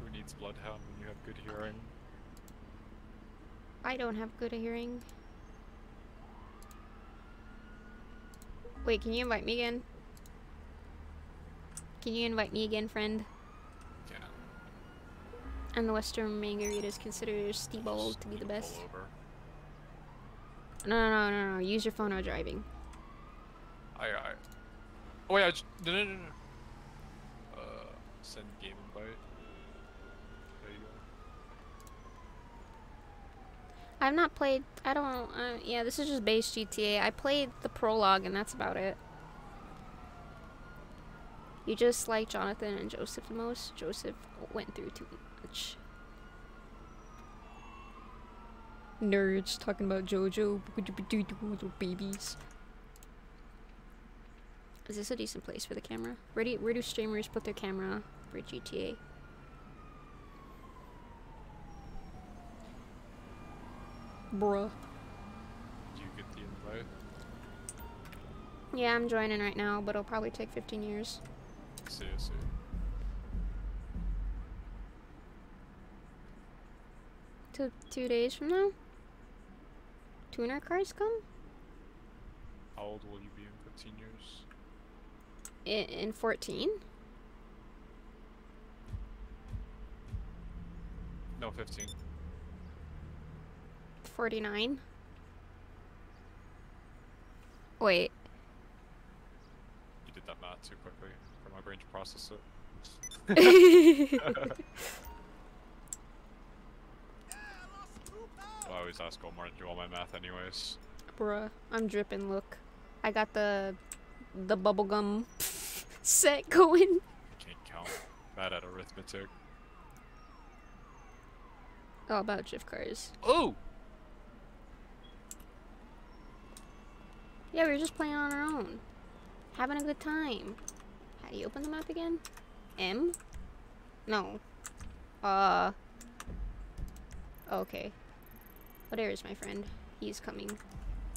Who needs bloodhound when you have good hearing? I don't have good hearing. Wait, can you invite me again? Can you invite me again, friend? Yeah. And the Western Margaritas consider Steebold to be the Pull best. No, no, no, no, no. Use your phone while driving. I, I. Oh wait, I j- no, no, no, no. Uh, send game invite. There you go. I've not played. I don't. Uh, yeah, this is just base GTA. I played the prologue, and that's about it. You just like Jonathan and Joseph the most. Joseph went through too much. Nerds talking about JoJo. Little babies. Is this a decent place for the camera? Where do, where do streamers put their camera for GTA? Bruh. Did you get the invite? Yeah, I'm joining right now, but it'll probably take 15 years. I see, I see. Two, two days from now? Tuner cars come? How old will you be in 15 years? In, in 14? No, 15. 49? Wait, You did that math too quickly for my brain to process it. always ask Omar to do all my math anyways. bruh, I'm dripping, look. I got the the bubblegum set going. I Can't count. Bad at arithmetic. All about drift cars. Oh! Yeah, we were just playing on our own. Having a good time. How do you open the map again? M? No. Uh. Okay. What is my friend? He's coming.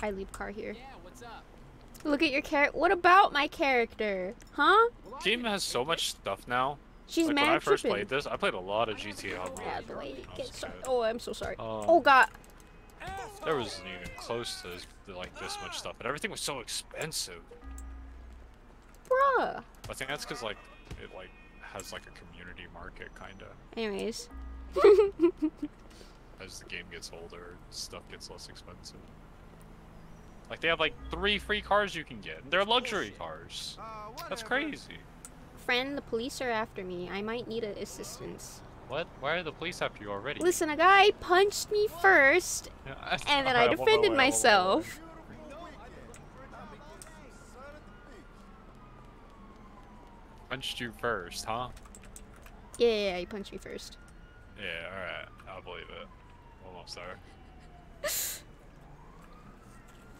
I leave car here. Yeah, what's up? Look at your character. What about my character? Huh? Team has so much stuff now. She's like mad when I first tripping. played this, I played a lot of GTA Online. Yeah, the way when it I was gets a Oh, I'm so sorry. Um, oh God. There wasn't even close to like this much stuff, but everything was so expensive. Bruh. I think that's because like it like has like a community market kind of. Anyways. As the game gets older, stuff gets less expensive. Like they have like three free cars you can get. They're luxury cars. Ah, That's crazy. Friend, the police are after me. I might need a assistance. What? Why are the police after you already? Listen, a guy punched me first, and then I Alright, whoa, whoa, defended myself. Punched you first, huh? Yeah, yeah, yeah, he punched me first. Yeah, alright. I'll believe it. There.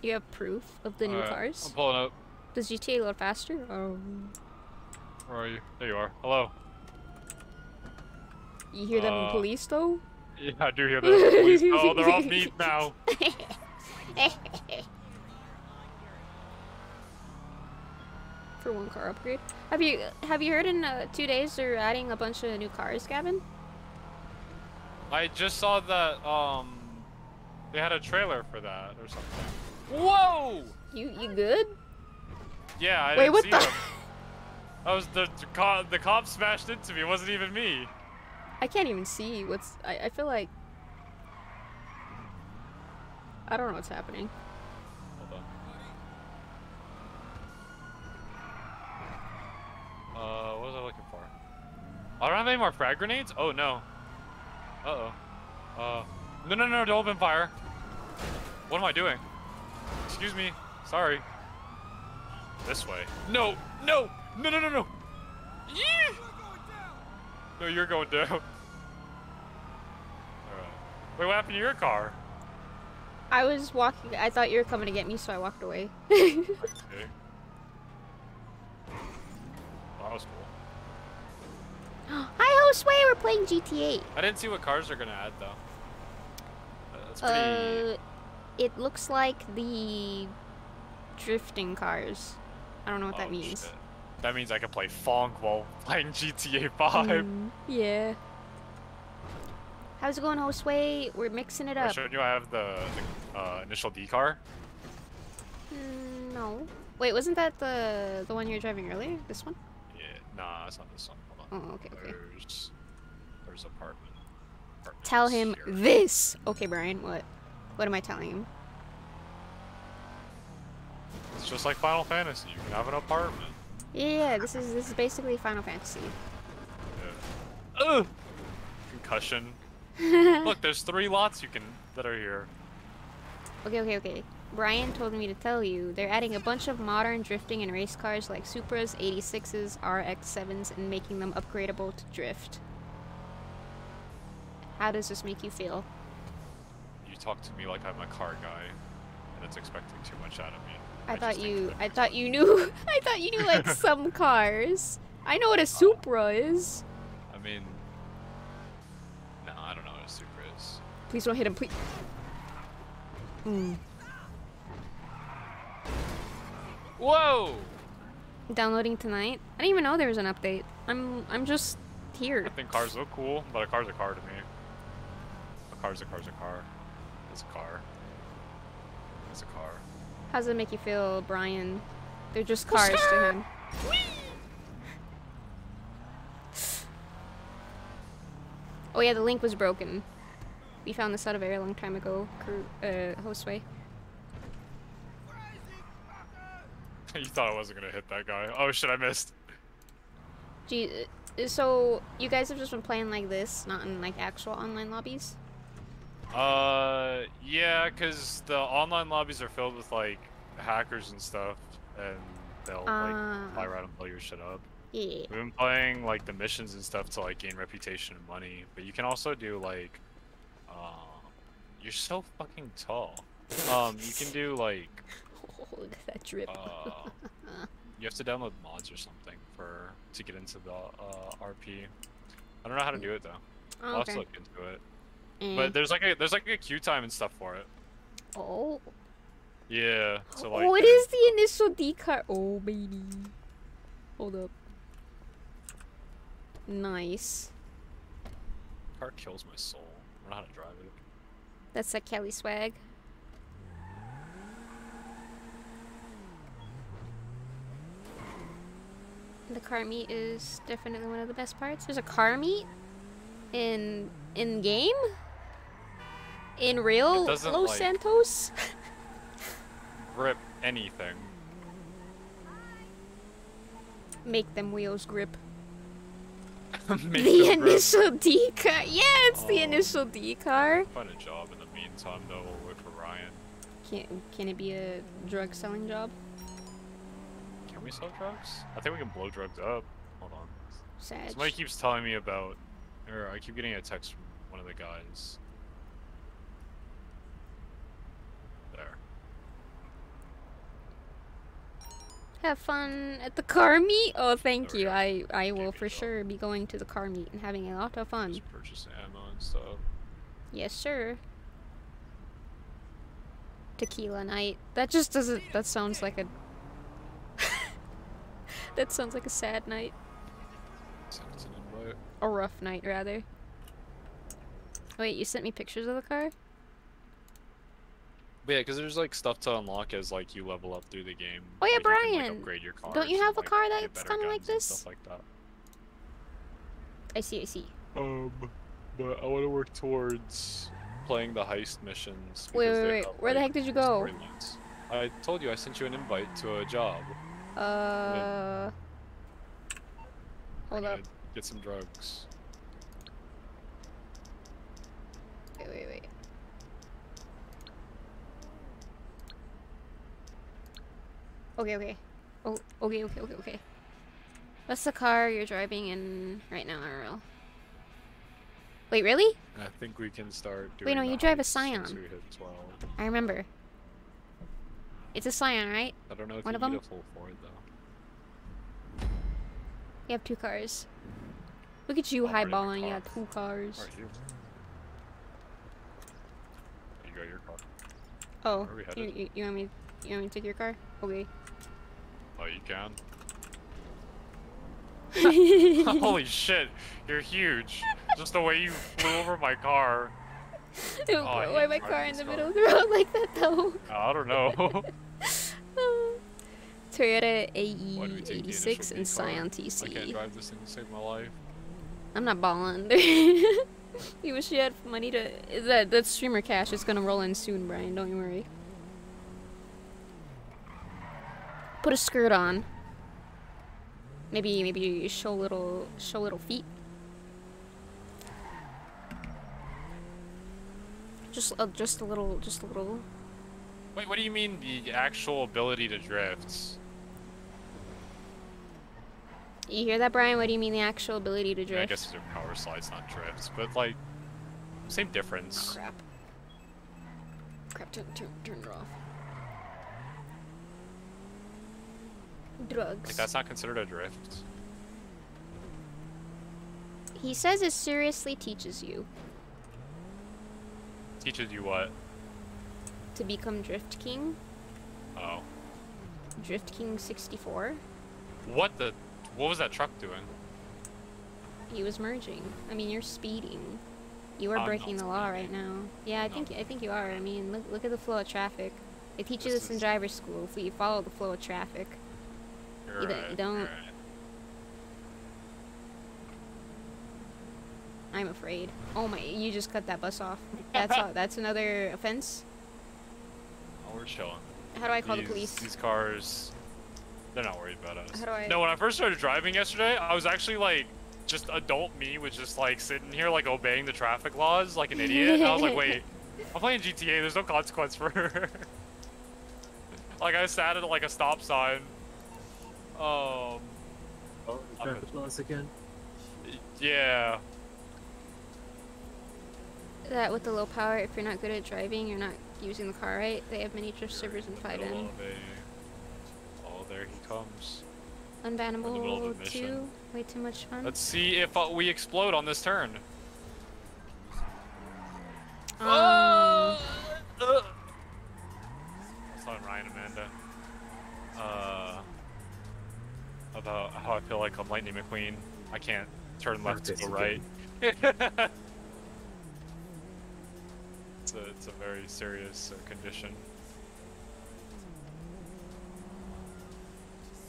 You have proof of the new Alright, cars? I'm pulling up. Does GTA load faster? Um, Where are you? There you are. Hello. you hear them Uh, police though? Yeah, I do hear the police. Oh, they're off meat now. For one car upgrade. Have you have you heard in uh, two days they're adding a bunch of new cars, Gavin? I just saw that, um, they had a trailer for that or something. Whoa! You you good? Yeah, I Wait, didn't what see the? them. I was the the cop, the cop smashed into me. It wasn't even me. I can't even see what's. I, I feel like. I don't know what's happening. Hold on. Uh, what was I looking for? I don't have any more frag grenades. Oh no. Uh oh. Uh, no, no, no! Don't open fire. What am I doing? Excuse me. Sorry. This way. No, no, no, no, no, no. Yeah. No, you're going down. Alright. Wait, what happened to your car? I was walking. I thought you were coming to get me, so I walked away. Okay. Well, that was cool. Hi, Josue. We're playing GTA. I didn't see what cars they're gonna add though. Uh, That's pretty. Uh, it looks like the drifting cars. I don't know what that oh, means. shit. That means I can play phonk while playing GTA 5. Mm, yeah. How's it going, Josue? We're mixing it I up. showed you I have the, the uh, initial D car. Mm, no. Wait, wasn't that the the one you were driving earlier? This one? Yeah, nah, it's not this one. Oh, okay, okay. There's, there's apartment. Tell him here. this. Okay, Brian. What? What am I telling him? It's just like Final Fantasy. You can have an apartment. Yeah, this is this is basically Final Fantasy. Yeah. Ugh! Concussion. Look, there's three lots you can that are here. Okay, okay, okay. Brian told me to tell you they're adding a bunch of modern drifting and race cars like Supras, 86s, RX-7s, and making them upgradable to drift. How does this make you feel? You talk to me like I'm a car guy, and it's expecting too much out of me. I, just thought you I thought you knew I thought you knew like some cars. I know what a Supra is. I mean, no, I don't know what a Supra is. Please don't hit him, please. Mm. Whoa! Downloading tonight. I didn't even know there was an update. I'm I'm just here. I think cars look cool, but a car's a car to me. A car's a car's a car. It's a car. It's a car. How does it make you feel, Brian? They're just cars to him. Oh yeah, the link was broken. We found this out a very long time ago, Cru- uh, Hostway. you thought I wasn't gonna hit that guy. Oh shit, I missed. Gee, uh, so you guys have just been playing like this, not in like actual online lobbies? Uh, yeah, cause the online lobbies are filled with like hackers and stuff, and they'll like fly Ah. around and blow your shit up. Yeah. We've been playing like the missions and stuff to like gain reputation and money, but you can also do like, uh, you're so fucking tall. Um, you can do like, look at that drip. uh, you have to download mods or something for to get into the uh, RP. I don't know how to do it though. I'll Oh, have to look into it. Eh. But there's like a there's like a queue time and stuff for it. Oh. Yeah. So like. they- is the initial D car. Oh, baby. Hold up. Nice. Car kills my soul. I don't know how to drive it. That's a Kelly swag. The car meet is definitely one of the best parts. There's a car meet in in game in real Los like- Santos. Grip anything. Make them wheels grip. The grip. initial D car. Yeah, it's the Oh. initial D car. Find a job in the meantime though. We'll wait for Ryan. Can can it be a drug selling job? We sell drugs? I think we can blow drugs up. Hold on. Sad. Somebody keeps telling me about, or I keep getting a text from one of the guys. There. Have fun at the car meet. Oh, thank There you. I I will for sure be going to the car meet and having a lot of fun. Just purchase ammo and stuff. Yes, sir. Tequila night. That just doesn't. That sounds like a. that sounds like a sad night. Send an. A rough night, rather. Wait, you sent me pictures of the car? But yeah, because there's like stuff to unlock as like you level up through the game. Oh, yeah, like, you can, like, Brian, upgrade your cars don't you and, have a car get that's kinda like guns and this? Stuff like that. I see, I see. Um, but I want to work towards playing the heist missions. Wait, because wait, they wait. have, Where the heck did you go? storylines. I told you I sent you an invite to a job. Uh. Hold up. Get some drugs. Wait, wait, wait. Okay, okay. Oh, okay, okay, okay, okay. What's the car you're driving in right now, IRL? Wait, really? I think we can start doing Wait, no, you drive a Scion. we hit 12. I remember. It's a Scion, right? I don't know if One you of need them? a full Ford though. You have two cars. Look at you I'll bring the highballing. You have two cars. Right here. You got your car. Oh, Where are we you, you, you want me? You want me to take your car? Okay. Oh, you can. Holy shit, you're huge. Just the way you flew over my car. Oh, why my car in the this middle of the road like that though? I don't know. Toyota Why do we take the AE86 and? Scion I can't drive this thing to save my life. I'm not balling. you wish you had money to. That that streamer cash is gonna roll in soon, Brian. Don't you worry. Put a skirt on. Maybe maybe show little show little feet. Just uh, just a little just a little. Wait, what do you mean the actual ability to drift? You hear that, Brian? What do you mean the actual ability to mean, I guess these are power slides, not drifts, but like, same Oh, difference. crap. Crap, turn, turn, turn it off. Drugs. Like, that's not considered a drift. He says it seriously teaches you Teaches you what? To become Drift King. Oh. Drift King 64. What the? What was that truck doing? He was merging. I mean, you're speeding. You are I'm breaking the law right now. Yeah, I No. think I think you are. I mean, look look at the flow of traffic. They teach This this in driver's school. If you follow the flow of traffic. You don't- you don't- right. I'm afraid. Oh my! You just cut that bus off. That's all, that's another offense. Oh, we're chilling. How do I call these, the police? These cars, they're not worried about us. How do I- No, when I first started driving yesterday, I was actually like, just adult me was just like sitting here like obeying the traffic laws like an idiot. and I was like, wait, I'm playing GTA. There's no consequence for. like I sat at like a stop sign. Um. Oh, I'm traffic laws again? Yeah. That with the low power, if you're not good at driving, you're not using the car, right? They have mini drift servers in FiveM. Oh, there he comes. Unbannable 2. Way too much fun. Let's see if uh, we explode on this turn. Um, oh! Uh, I saw Ryan Amanda uh, about how I feel like I'm Lightning McQueen. I can't turn left to go right. it's a it's a very serious uh, condition.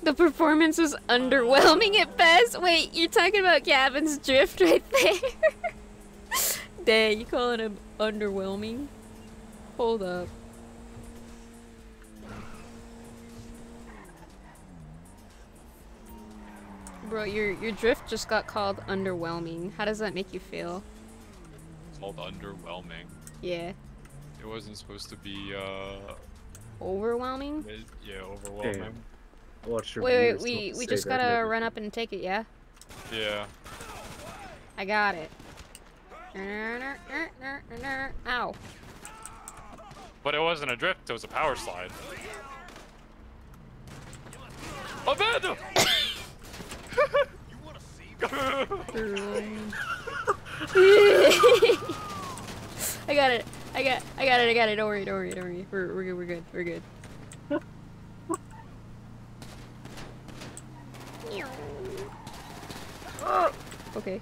The performance was underwhelming at best. Wait, you're talking about Gavin's drift right there? Dang, you calling him underwhelming? Hold up. Bro, your your drift just got called underwhelming. How does that make you feel? It's called underwhelming. Yeah. It wasn't supposed to be uh Overwhelming? mid- yeah overwhelming. Watch your Wait, wait, we we just gotta never. run up and take it, yeah? Yeah. I got it. Ow. But it wasn't a drift, it was a power slide. Amanda! I got it. I got I got it. I got it. Don't worry. Don't worry. Don't worry. We're we're good. We're good. We're good. okay.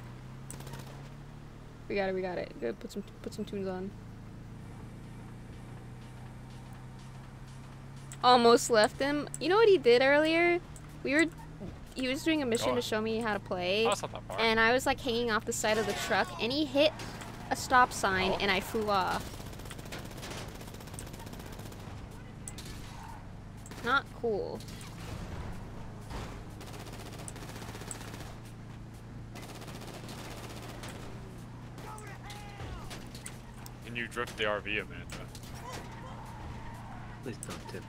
We got it. We got it. Good. Put some put some tunes on. Almost left him. You know what he did earlier? We were he was doing a mission to show me how to play. Oh, that's not that far. And I was like hanging off the side of the truck, and he hit a stop sign, and I flew off. Not cool. Can you drift the RV, Amanda? Please don't tip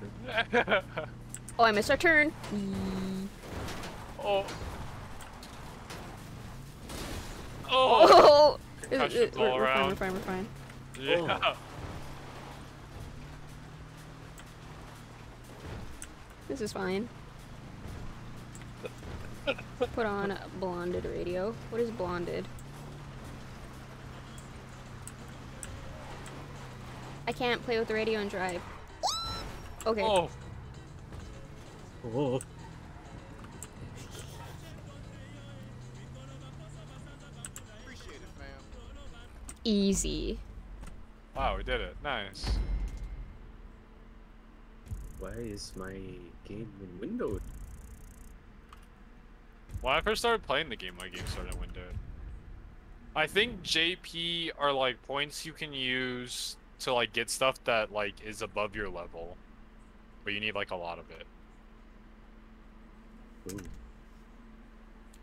it. Oh, I missed our turn. oh. Oh! Oh, Concussions we're, all we're fine. We're fine. We're fine. Yeah. Oh. This is fine. Put on a blonded radio. What is blonded? I can't play with the radio and drive. Okay. Oh. Oh, Easy. Wow, we did it. Nice. why is my game in windowed? When I first started playing the game, my game started windowed. I think JP are like points you can use to like get stuff that like is above your level, but you need like a lot of it, Ooh.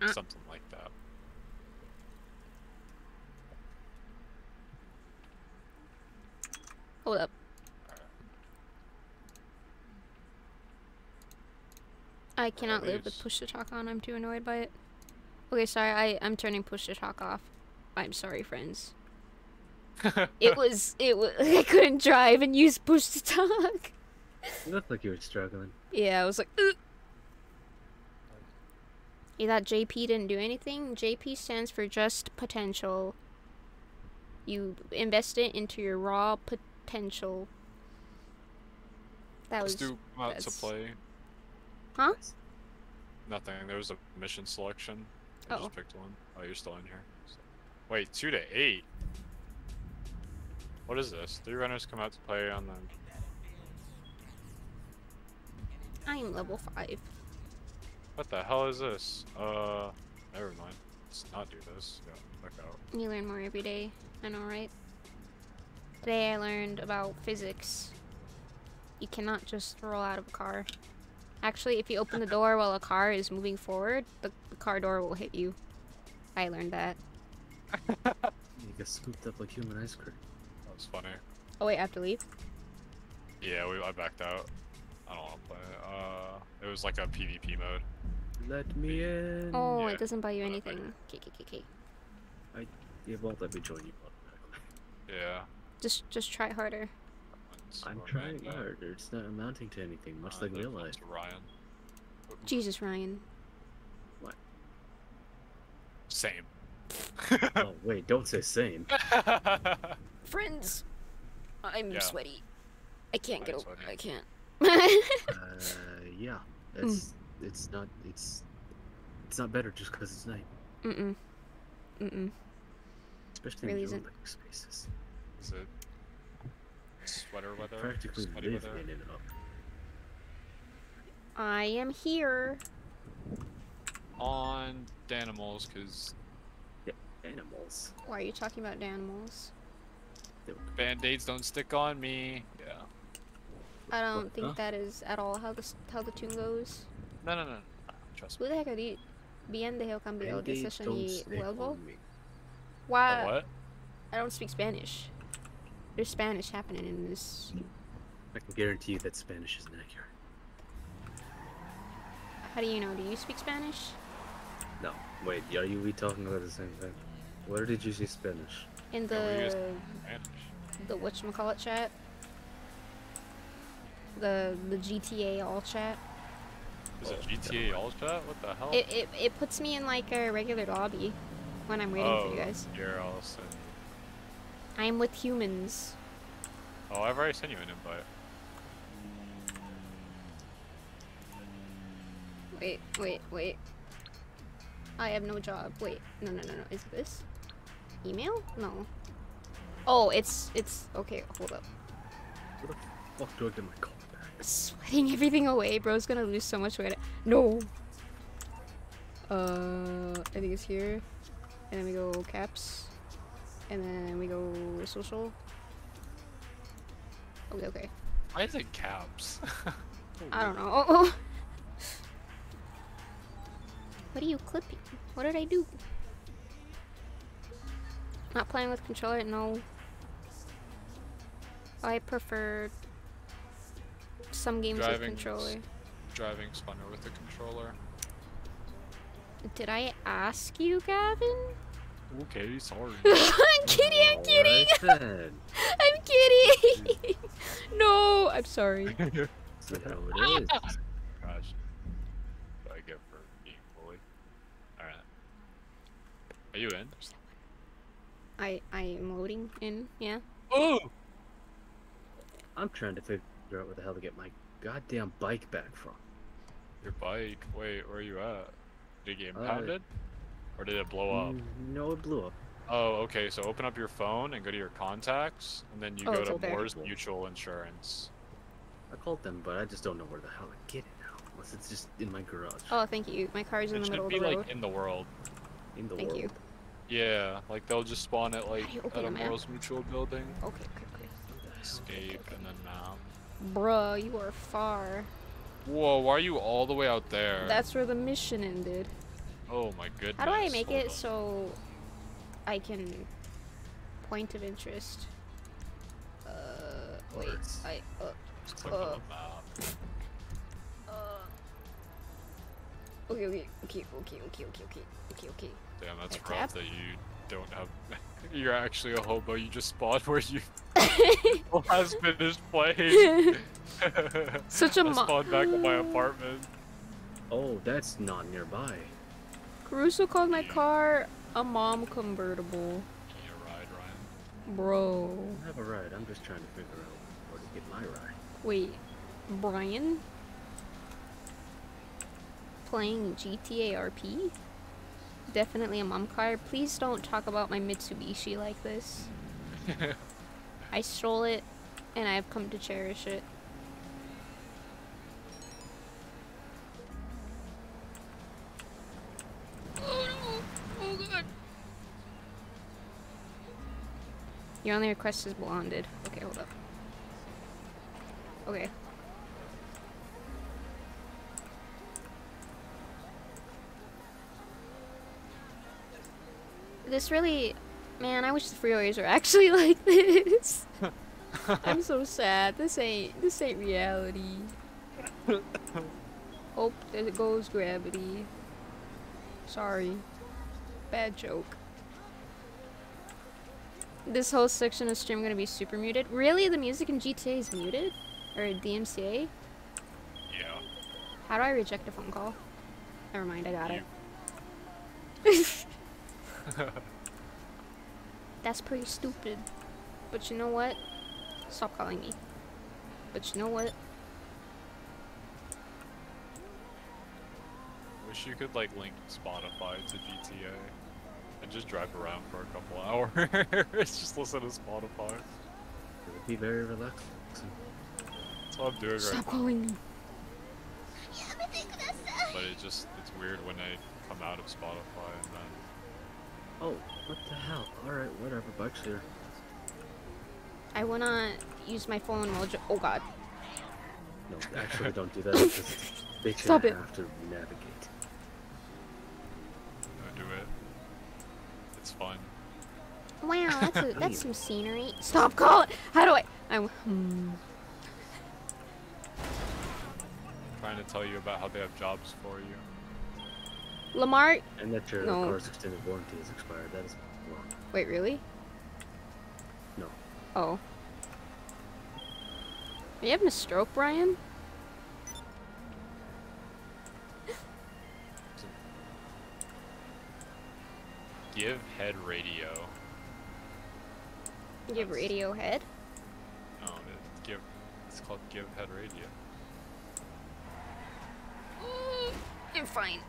Uh. something like that. Hold up. I cannot live with push to talk on. I'm too annoyed by it. Okay, sorry. I I'm turning push to talk off. I'm sorry, friends. It was it was I couldn't drive and use push to talk. You looked like you were struggling. Yeah, I was like. Ugh. You thought JP didn't do anything? JP stands for just potential. You invest it into your raw potential. That was. Let's do come to play. Huh? Nothing. There was a mission selection. I Oh. just picked one. Oh, you're still in here. So- Wait, two to eight. What is this? Three runners come out to play on the. I am level 5. What the hell is this? Uh, never mind. Let's not do this. Yeah, back out. You learn more every day. I know, right? Today I learned about physics. You cannot just roll out of a car. Actually, if you open the door while a car is moving forward, the, the car door will hit you. I learned that. You get scooped up like human ice cream. That was funny. Oh wait, I have to leave? Yeah, we I backed out. I don't want to play it. Uh, it was like a PvP mode. Let me in. Oh, yeah. it doesn't buy you anything. Okay, okay, okay, okay. It won't let me join you automatically. Yeah. Just, just try harder. I'm trying Amanda. hard. It's not amounting to anything, much Uh, like then real life. Ryan. Jesus, Ryan. What? Same. oh wait, don't say same. Friends! I'm Yeah. sweaty. I can't get I'm over sweaty. I can't. Uh, yeah, it's it's not it's It's not better just because it's night, Mm-mm. Mm-mm. especially Really in isn't. the spaces. Is it sweater weather? Practically Sweaty weather? in and up. I am here. On Danimals, because Animals. Why are you talking about animals? band-aids don't stick on me. Yeah. I don't What, think huh? that is at all how the how the tune goes. No, no, no. no. Trust me. Who the heck are these? Bien dejo cambiar de Band-Aids session don't y stick vuelvo. on me. A Why? what? I don't speak Spanish. There's Spanish happening in this. I can guarantee you that Spanish isn't accurate. How do you know? Do you speak Spanish? No, wait, are you we talking about the same thing? Where did you see Spanish? In Yeah, we the Spanish. the whatchamacallit chat? The the GTA all chat. Is it Oh, GTA all chat? What the hell? It, it it puts me in like a regular lobby when I'm waiting oh, for you oh, guys. You're also. I'm with humans. Oh, I've already sent you an invite. Wait, wait, wait. I have no job. Wait, no, no, no, no. Is this email? No. Oh, it's it's okay. Hold up. Where the fuck do I get my call back? Sweating everything away, bro's gonna lose so much weight. No. Uh, I think it's here, and then we go caps, and then we go social. Okay, okay. Why is it caps? I don't know. Oh, What are you clipping? What did I do? Not playing with controller? No. I prefer some games with controller. Driving funner with a controller. Did I ask you, Gavin? Okay, sorry. I'm kidding, I'm kidding! Alright. I'm kidding! no, I'm sorry. See how it is. Gosh. What I get for being bullied. Alright. Are you in? I I am loading in, yeah. Oh! I'm trying to figure out where the hell to get my goddamn bike back from. Your bike. Wait, where are you at? Did it get Uh, impounded? Or did it blow up? Mm, No, it blew up. Oh, okay. So open up your phone and go to your contacts, and then you Oh, go to up there. Mors Mutual Insurance. I called them, but I just don't know where the hell to get it now. Unless it's just in my garage. Oh, thank you. My car's in It the middle of be the road. It should be like in the world. in the world. Thank world. you. Yeah, like they'll just spawn it like at a a? Mors Mutual building. Okay, okay, okay. Escape and then map. Bruh, you are far. Whoa, why are you all the way out there? That's where the mission ended. Oh my goodness. How do I make hold it on. so I can point of interest? Uh, wait, Words. I uh, Just click uh, on the map. uh. Okay, okay, okay, okay, okay, okay, okay, okay, okay. Damn, that's Like rough tap? that you don't have. You're actually a hobo. You just spawned where you has finished playing. Such a I mo- spawned back at my apartment. Oh, that's not nearby. Caruso called my car a mom convertible. Can you ride, Ryan? Bro. I have a ride. I'm just trying to figure out where to get my ride. Wait, Brian? Playing GTA RP? Definitely a mom car. Please don't talk about my Mitsubishi like this. I stole it, and I've come to cherish it. Your only request is blonded. Okay, hold up. Okay. This really, man, I wish the freeways were actually like this. I'm so sad. This ain't this ain't reality. Oh, there goes gravity. Sorry. Bad joke. This whole section of stream gonna be super muted. Really, the music in GTA is muted, or DMCA? Yeah. How do I reject a phone call? Never mind, I got it. That's pretty stupid. But you know what? Stop calling me. But you know what? Wish wish you could like link Spotify to GTA and just drive around for a couple hours. just listen to Spotify. It would be very relaxing. That's what I'm doing right Stop calling me. But it just it's weird when I come out of Spotify and then Oh, what the hell? Alright, whatever, bike's here. I wanna use my phone while. ju- Oh god. No, actually don't do that because they can Stop it. have to navigate. I do it. It's fun. Wow, that's a, that's some scenery. Stop calling. How do I? I. Hmm. trying to tell you about how they have jobs for you. Lamar. And that your No. car's extended warranty is expired. That is wrong. Wait, really? No. Oh. Are you having a stroke, Brian? Give head radio. Give That's- Radiohead. No, it, give. It's called Give Head Radio. Mm, I'm fine.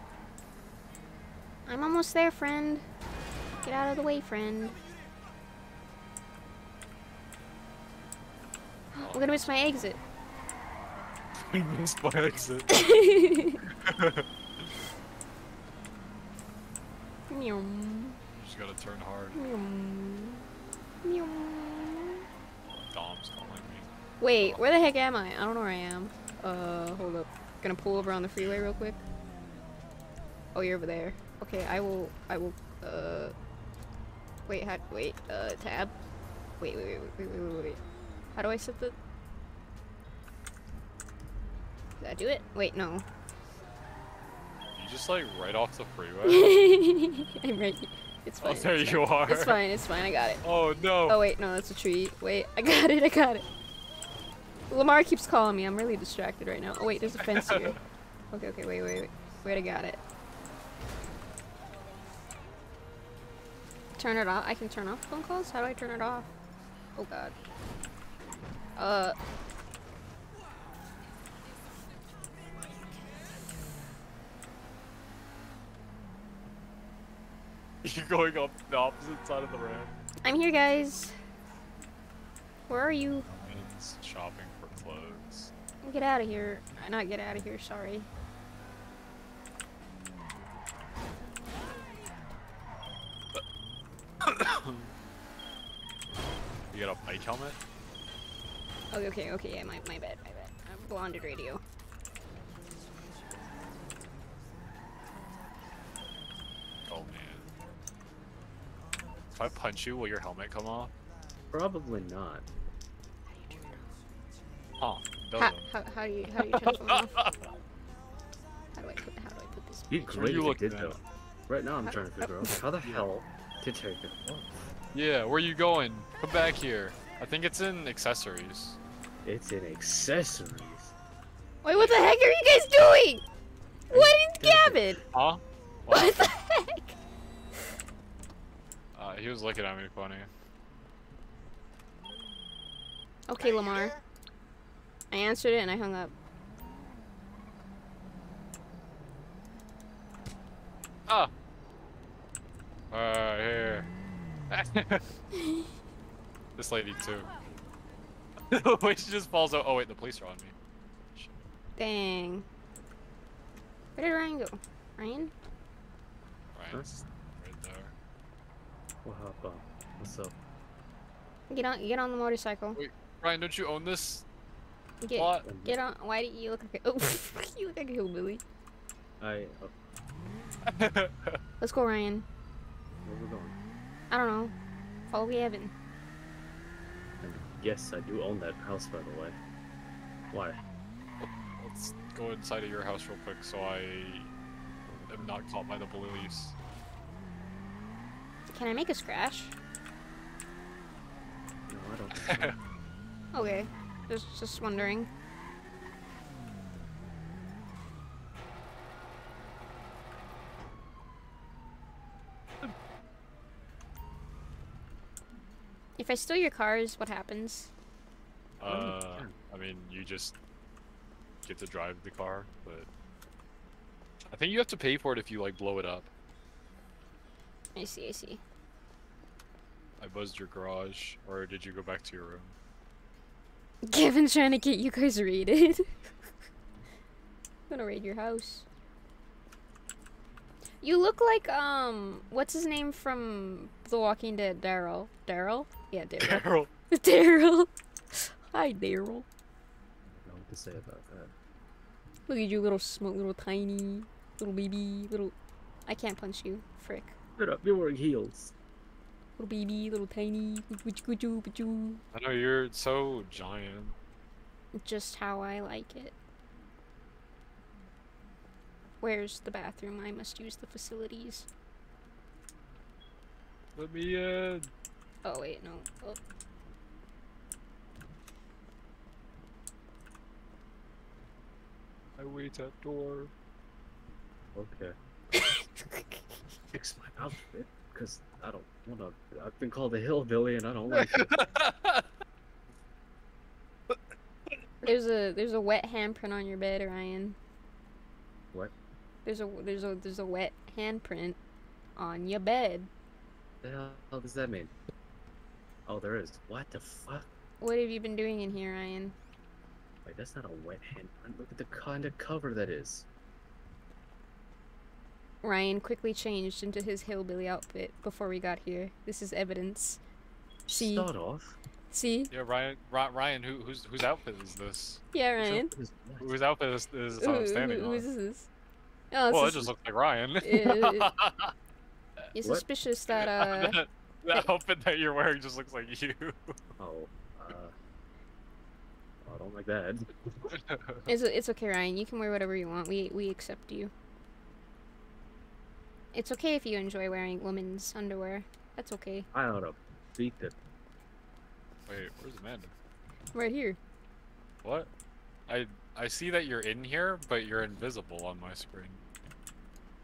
I'm almost there, friend. Get out of the way, friend. I'm gonna miss my exit. I missed my exit. Meow. Just gotta turn hard. Dom's calling me. Wait, where the heck am I? I don't know where I am. Uh, hold up. Gonna pull over on the freeway real quick. Oh, you're over there. Okay, I will. I will. Uh. Wait. How, wait. Uh. Tab. Wait. Wait. Wait. Wait. Wait. Wait. wait. How do I set the? Did I do it? Wait. No. You just like right off the freeway. I'm right. here. It's fine. oh, there it's you fine. are. It's fine. It's fine. I got it. Oh no. Oh wait, no, that's a tree. Wait, I got it. I got it. Lamar keeps calling me. I'm really distracted right now. Oh wait, there's a fence here. Okay, okay, wait, wait, wait. Wait, I got it. Turn it off. I can turn off phone calls. How do I turn it off? Oh god. Uh. You're going up the opposite side of the ramp. I'm here, guys. Where are you? It's shopping for clothes. Get out of here. Uh, Not get out of here. Sorry. You got a bike helmet? Okay, okay, okay. Yeah, my, my bad, my bad. I'm blonded radio. Oh man. If I punch you, will your helmet come off? Probably not. Huh. How, how, how do you how do you turn the off? How do I put how do I put this? Be Which great you if you did though. Right now I'm How- trying to figure out how the hell to take it off. Yeah, where are you going? Come back here. I think it's in accessories. It's in accessories. Wait, what the heck are you guys doing? What is Thank. Gavin? Huh? What the heck? Uh, he was looking at me funny. Okay, Lamar. I answered it and I hung up. Oh. Uh, here. this lady too. wait, she just falls out. Oh wait, the police are on me. Dang. Where did Ryan go? Ryan? Ryan's right there. Well, hop on. What's up? Get on get on the motorcycle. Wait, Ryan, don't you own this Get lot? get on why do you look like a oh you look like a hillbilly. I. Oh, Let's go Ryan. where we going? I don't know. Follow Gavin. And yes, I do own that house, by the way. Why? Let's go inside of your house real quick so I am not caught by the police. Can I make a scratch? No, I don't. Think so. Okay. Just just wondering. If I steal your cars, what happens? Uh. I mean, you just get to drive the car, but I think you have to pay for it if you like blow it up. I see, I see. I buzzed your garage, or did you go back to your room? Kevin's trying to get you guys raided. I'm gonna raid your house. You look like, um, what's his name from The Walking Dead? Daryl. Daryl? Yeah, Daryl. Carol. Daryl. Hi, Daryl. I don't know what to say about that. Look at you, little smoke, little tiny, little baby, little. I can't punch you, frick. Shut up, you're wearing heels. Little baby, little tiny. I know you're so giant. Just how I like it. Where's the bathroom? I must use the facilities. Let me in. Oh wait, no. Oh. I wait at door. Okay. Fix my outfit, because I don't want to. I've been called a hillbilly and I don't like it. There's a there's a wet handprint on your bed, Ryan. What? There's a there's a there's a wet handprint on your bed. What the hell does that mean? Oh, there is. What the fuck? What have you been doing in here, Ryan? Wait, that's not a wet handprint. Look at the kind of cover that is. Ryan quickly changed into his hillbilly outfit before we got here. This is evidence. See? Start off. See? Yeah, Ryan. Ryan, who whose whose outfit is this? Yeah, This Ryan. outfit. Whose outfit is, is Who, I'm standing who- who on? is this? Oh, well, it this just looks like Ryan. Uh, you're What? suspicious that uh that, that outfit that you're wearing just looks like you. Oh, uh. oh, I don't like that. it's it's okay, Ryan. You can wear whatever you want. We we accept you. It's okay if you enjoy wearing women's underwear. That's okay. I ought to beat it. Wait, where's Amanda? Right here. What? I I see that you're in here, but you're invisible on my screen.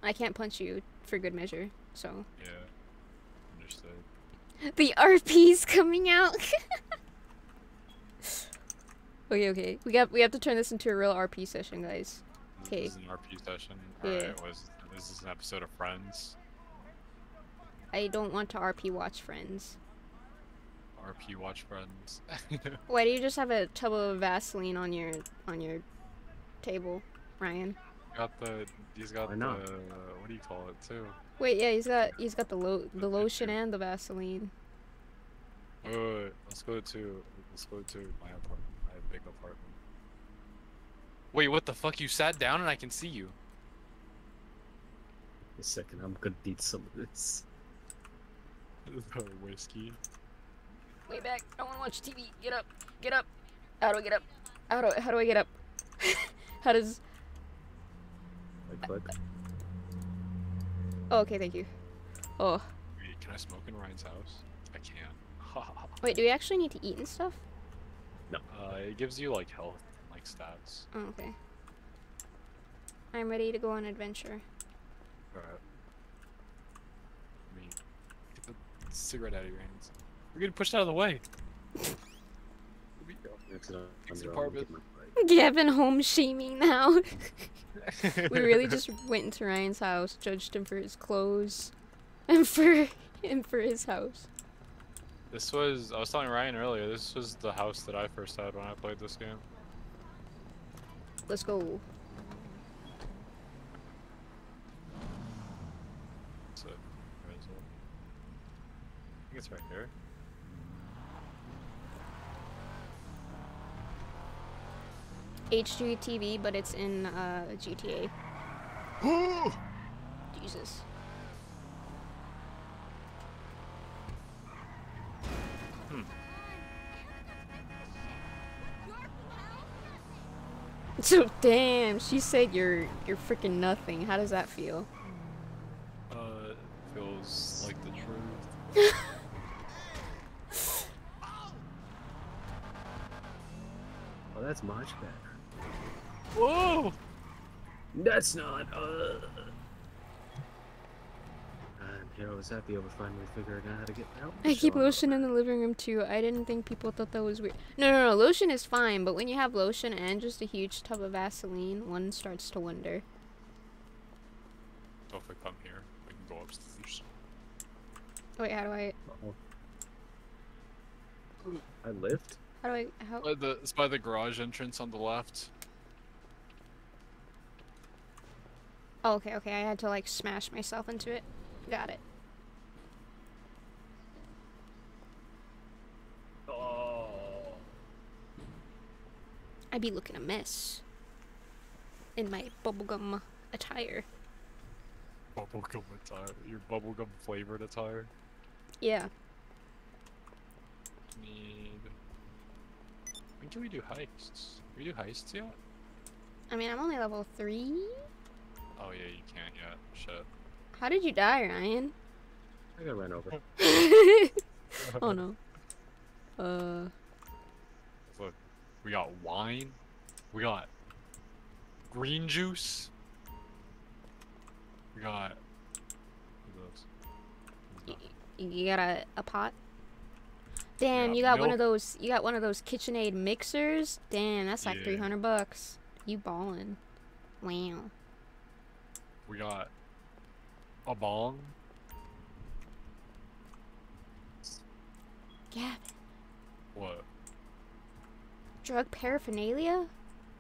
I can't punch you for good measure. So Yeah. Understood. the RP's coming out. okay, okay. We got we have to turn this into a real RP session, guys. Okay. This is an RP session. Yeah. Alright, was this is an episode of Friends. I don't want to RP watch friends. RP watch Friends. Why do you just have a tub of Vaseline on your on your table, Ryan? got the he's got Why the not? what do you call it too? Wait, yeah, he's got he's got the lo- the The lotion picture. and the Vaseline. Wait, wait, wait, let's go to let's go to my apartment. My big apartment. Wait, what the fuck? You sat down and I can see you. A second, I'm gonna need some of this. whiskey. Way back. I want to watch TV. Get up. Get up. How do I get up? How do I, how do I get up? how does? Like, click. Oh, okay, thank you. Oh, Wait, can I smoke in Ryan's house? I can. wait. Do we actually need to eat and stuff? uh, it gives you like health, and, like stats. Oh, okay. I'm ready to go on adventure. Alright. Let me get the cigarette out of your hands. We're getting pushed out of the way. Next to Fix the the under, I'll apartment. get my bike. Gavin home shaming now. we really just went into Ryan's house, judged him for his clothes, and for and for his house. This was I was telling Ryan earlier. This was the house that I first had when I played this game. Let's go. So, where is it? I think it's right here. HGTV, but it's in uh, GTA. Jesus. Hmm. So damn, she said you're you're freaking nothing. How does that feel? Uh, it feels like the truth. that's much better. Whoa! That's not. Uh... And Hero was happy over finally figuring out how to get out. I keep lotion in the living room too. I didn't think people thought that was weird. No, no, no. Lotion is fine, but when you have lotion and just a huge tub of Vaseline, one starts to wonder. So if I come here, we can go upstairs. Wait, how do I? Oh. I lift? How do I? How? By the, it's by the garage entrance on the left. Oh, okay, okay. I had to like smash myself into it. Got it. Oh. I'd be looking a mess in my bubblegum attire. Bubblegum attire. Your bubblegum flavored attire. Yeah. Need. When can we do heists? Can we do heists yet? I mean, I'm only level three. Oh yeah, you can't yet. Shit. How did you die, Ryan? I got ran over. oh no. Uh. Look, we got wine. We got green juice. We got. What else? You got a, a pot? Damn, you got one of those. You got one of those KitchenAid mixers. Damn, that's like Yeah. three hundred bucks. You ballin'. Wow. We got a bong. Gavin, What? drug paraphernalia?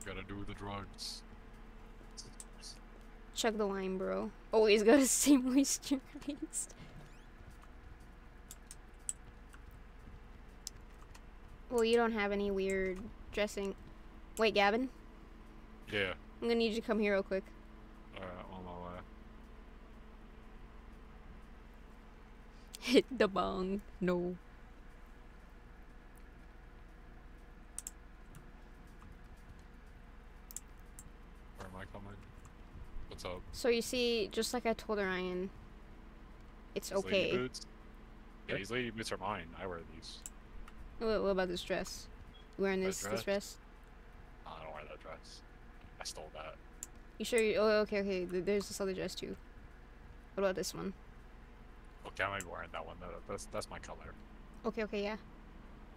Gotta do the drugs. Chug the wine, bro. Always gotta stay moisturized. Well, you don't have any weird dressing. Wait, Gavin, Yeah. I'm gonna need you to come here real quick. Alright, on my way. Hit the bong. No. Where am I coming? What's up? So you see, just like I told Ryan, it's These lady okay. boots? Yeah, these lady boots are mine. I wear these. What, what about this dress? You wearing this this dress? No, I don't wear that dress. I stole that. You sure? You, oh, okay, okay. There's this other dress too. What about this one? Okay, I might be wearing that one. That, that's that's my color. Okay, okay, yeah.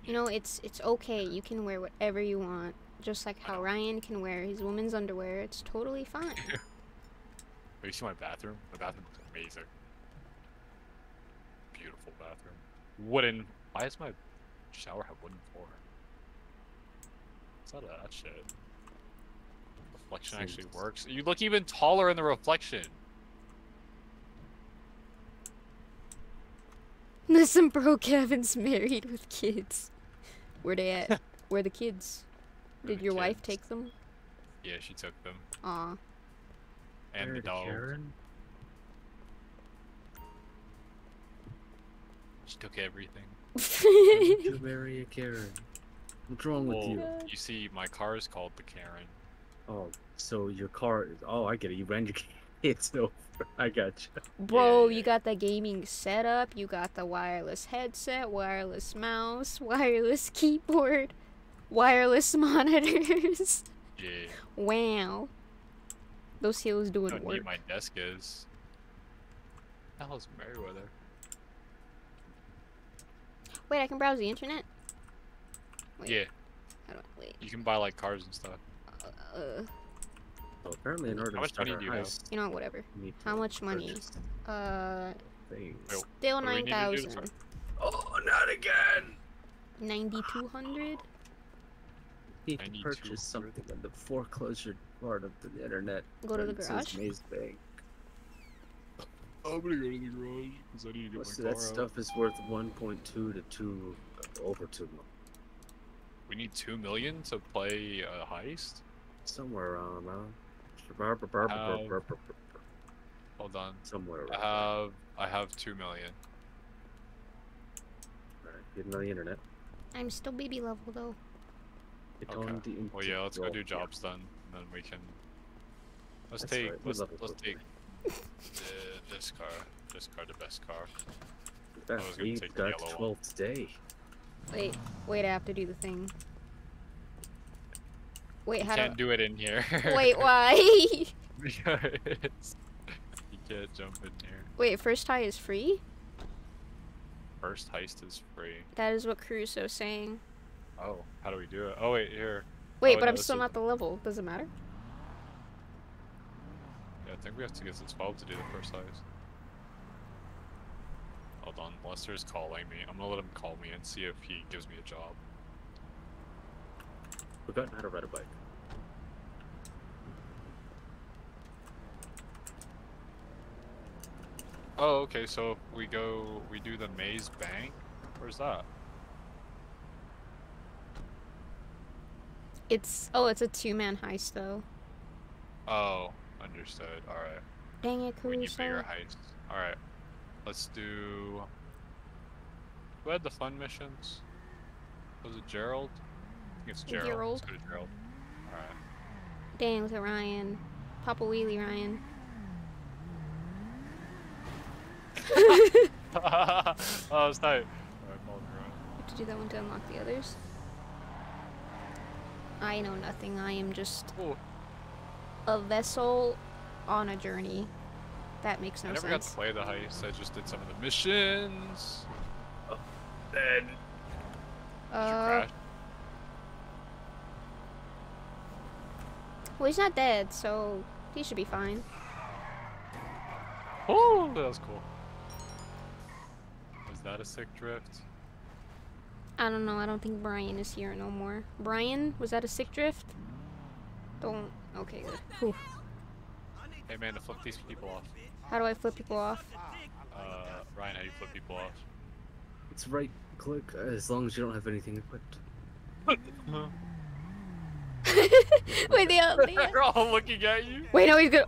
You know, it's it's okay. You can wear whatever you want, just like how. Ryan can wear his woman's underwear. It's totally fine. Have you seen my bathroom? My bathroom is amazing. Beautiful bathroom. Wooden. Why is my shower have wooden floor? What's out of that shit? Reflection actually works. You look even taller in the reflection. Listen, bro, Kevin's married with kids. Where they at? Where the kids? Where Did the your wife take them? Yeah, she took them. Aw. And the Married a dog. Karen? She took everything. Why did you marry a Karen? What's wrong with you? you see, my car is called the Karen. Oh, so your car is. Oh, I get it. You ran your kids over. I got you. Bro, Yeah. you got the gaming setup, you got the wireless headset, wireless mouse, wireless keyboard, wireless monitors. Yeah. wow. Those heels I doing don't work. need my desk is. The hell's Merryweather? Wait, I can browse the internet? Wait, Yeah, How do I, wait. you can buy like cars and stuff. Uh, So apparently, in order How to much start money do you have? you know, whatever. you How much money? purchase Uh, Things. Wait, still what do we need to do to 9,000. Oh, not again! 9,200? Need I to purchase something in the foreclosure part of the internet. Go to the garage? Maze Bank. I'm gonna go to the garage because I need to get Most my car that out. stuff is worth 1.2 to 2, uh, over 2. We need two million to play a heist. Somewhere around, burr, burr, Hold on. Somewhere around. I have I have two million. Alright, get on the internet. I'm still baby level though. Get Okay. on the Well, yeah, let's go internet. do Yeah, jobs then, and then we can. Let's that's take right, let's let's quickly. take the, this car. This car, the best car. That was gonna we take the got yellow one. 12. Wait, wait, I have to do the thing. Wait, You how can't do do it in here. Wait, why? because you can't jump in here. Wait, first high is free? First heist is free. That is what Crusoe's saying. Oh, how do we do it? Oh wait, here. Wait, Oh, but no, I'm still is- not the level. Does it matter? Yeah, I think we have to get to 12 to do the first size. Hold on, Lester's calling me. I'm gonna let him call me and see if he gives me a job. Forgotten how to ride a bike. Oh, okay, so if we go, we do the maze bank? Where's that? It's oh, it's a two-man heist though. Oh, understood. Alright. Dang it, We need bigger Caruso. heists. Alright. Let's do. Who had the fun missions? Was it Gerald? I think it's Gerald. Gerald. Let's go to Gerald. Alright. Dang, look at Ryan. Papa Wheelie Ryan. oh, it's tight. Alright, follow me around. to do that one to unlock the others. I know nothing. I am just Oh, a vessel on a journey. That makes no sense. I never got sense. to play the heist. I just did some of the missions. Then Did you Uh, well, he's not dead, so he should be fine. Oh, that was cool. Was that a sick drift? I don't know. I don't think Brian is here no more. Brian, was that a sick drift? Don't. Okay, good. Whew. Hey man, to flip these people off. How do I flip people off? Uh, Ryan, how do you flip people off? it's right click as long as you don't have anything equipped. Wait, they all, they They're all looking at you. Wait, no, he's gonna.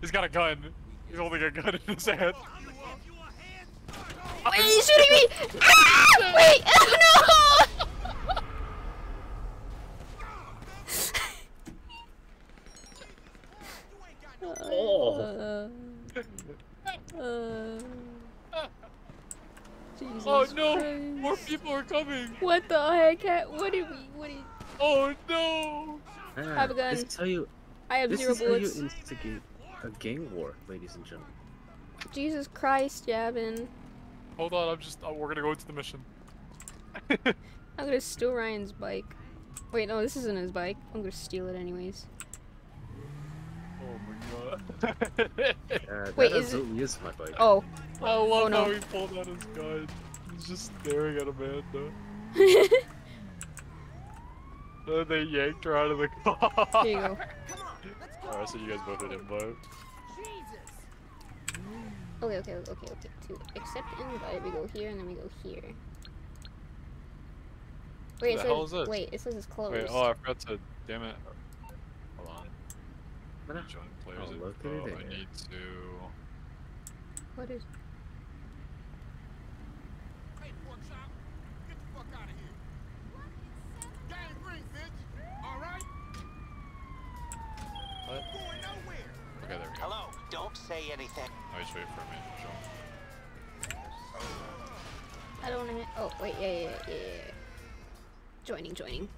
He's got a gun. He's holding a gun in his hand. Wait, he's shooting me! Ah! Wait! Oh Oh. Uh, uh, Oh no! Christ. More people are coming! What the heck? ha- What did we? What did? Oh no! Ah, Have a gun. This is how you. I have This zero is how you instigate a gang war, ladies and gentlemen. Jesus Christ, Javin. Hold on, I'm just. Oh, we're gonna go into the mission. I'm gonna steal Ryan's bike. Wait, no, this isn't his bike. I'm gonna steal it anyways. Oh my god. Uh, that Wait, is it- absolutely is my bike. Oh. I love Oh, no. how he pulled out his gun. He's just staring at Amanda. Then they yanked her out of the car. Here you go. Alright, so you guys both did invite. Okay, okay, okay, okay. To accept invite, we go here and then we go here. Wait, the it hell is this? wait, it says it's closed. Wait, oh, I forgot to. Damn it. Hold on. Mana? Join players. Oh, look at info. it I need to. What is? Hey, pork chop, get the fuck out of here. Gang green, bitch. All right? What? Going nowhere. Okay, there we go. Hello, don't say anything. I just wait for me to join. I don't know. Oh, wait, yeah, yeah, yeah, yeah, yeah. Joining, joining.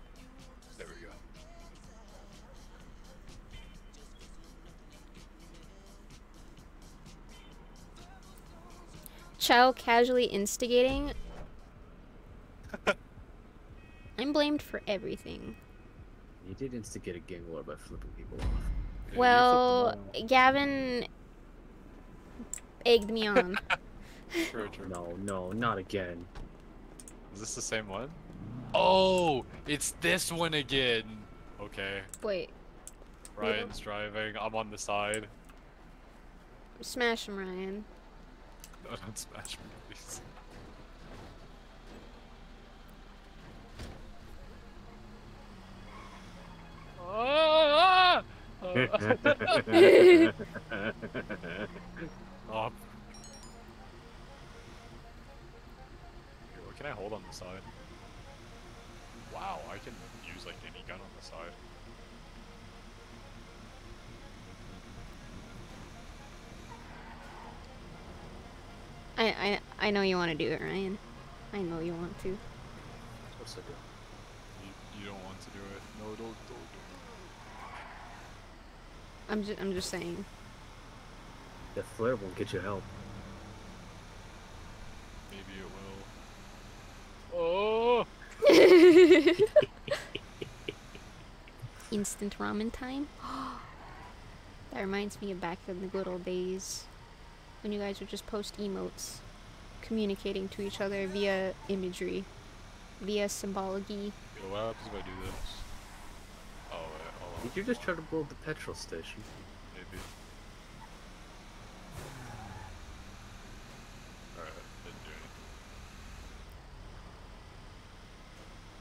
Child casually instigating. I'm blamed for everything. You did instigate a gang war by flipping people off. Yeah, you flipped well, them. Gavin egged me on. True, true. No, no, not again. Is this the same one? Oh, it's this one again. Okay, Wait, Ryan's driving. I'm on the side. smash him, Ryan. No, don't smash me, please. Here, what can I hold on the side? Wow, I can use like any gun on the side. I, I, I know you want to do it, Ryan. I know you want to. What's it do? You, you don't want to do it. No, don't, don't do I'm just, I'm just saying. The flare won't get you help. Maybe it will. Oh! Instant ramen time. that That reminds me of back in the good old days when you guys would just post emotes communicating to each other via imagery, via symbology. Yo, what happens if I do this? Oh, wait, hold on. Did you just try to blow up the petrol station? Maybe. Alright, didn't do anything.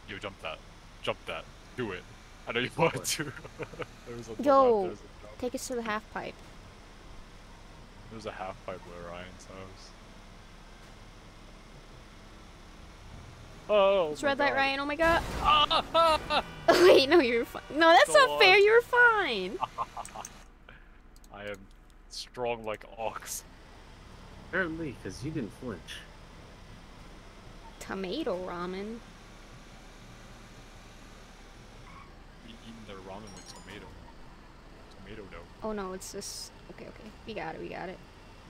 Yo, jump that. Jump that. Do it. I know you want What? to. there's a Yo. There's a, jump. Take us to the half pipe. There's a half pipe by Ryan's house. Oh, It's my red light, Ryan. Oh my god. Wait, no, you're fine. No, that's Go not fair. You're fine. I am strong like ox. Apparently, because you didn't flinch. Tomato ramen. We eating their ramen with tomato. Tomato dough. Oh no, it's this. Okay, okay. We got it. We got it.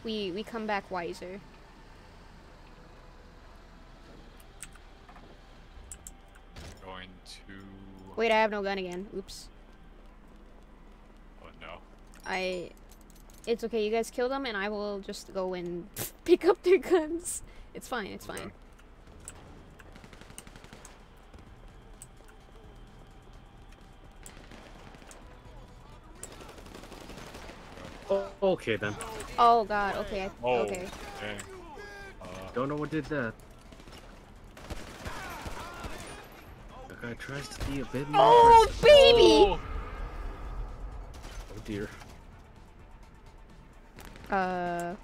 We we come back wiser. Going to. Wait, I have no gun again. Oops. Oh no. I. It's okay. You guys kill them, and I will just go and pick up their guns. It's fine. It's Okay. fine. Okay then. Oh god. Okay. Oh. Okay. Dang. Uh, Don't know what did that. That guy tries to be a bit more. Oh aggressive. baby. oh! Oh dear. Uh.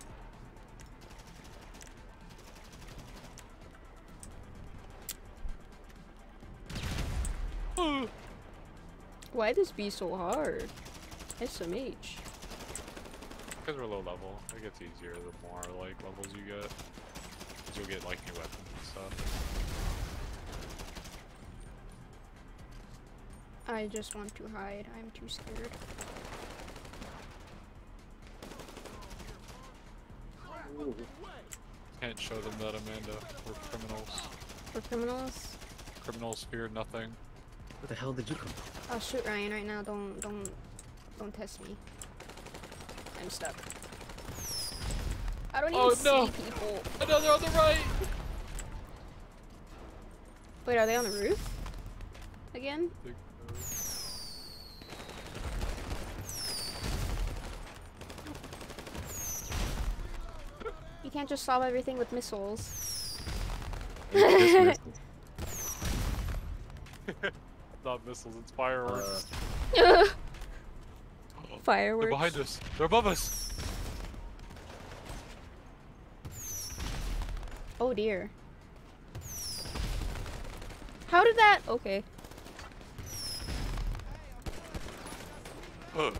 Why this be so hard? SMH. Because we're low level, it gets easier the more like levels you get. 'Cause you'll get like new weapons and stuff. I just want to hide. I'm too scared. Can't show them that, Amanda. We're criminals. For criminals? Criminals fear nothing. Where the hell did you come from? I'll shoot Ryan right now. Don't, don't, don't test me. I'm stuck. I don't even Oh, see no. people. Another on the right! Wait, are they on the roof? Again? You can't just solve everything with missiles. Just missed Not missiles, it's fireworks. Uh, Fireworks. They're behind us. They're above us. Oh dear. How did that? Okay. Uh,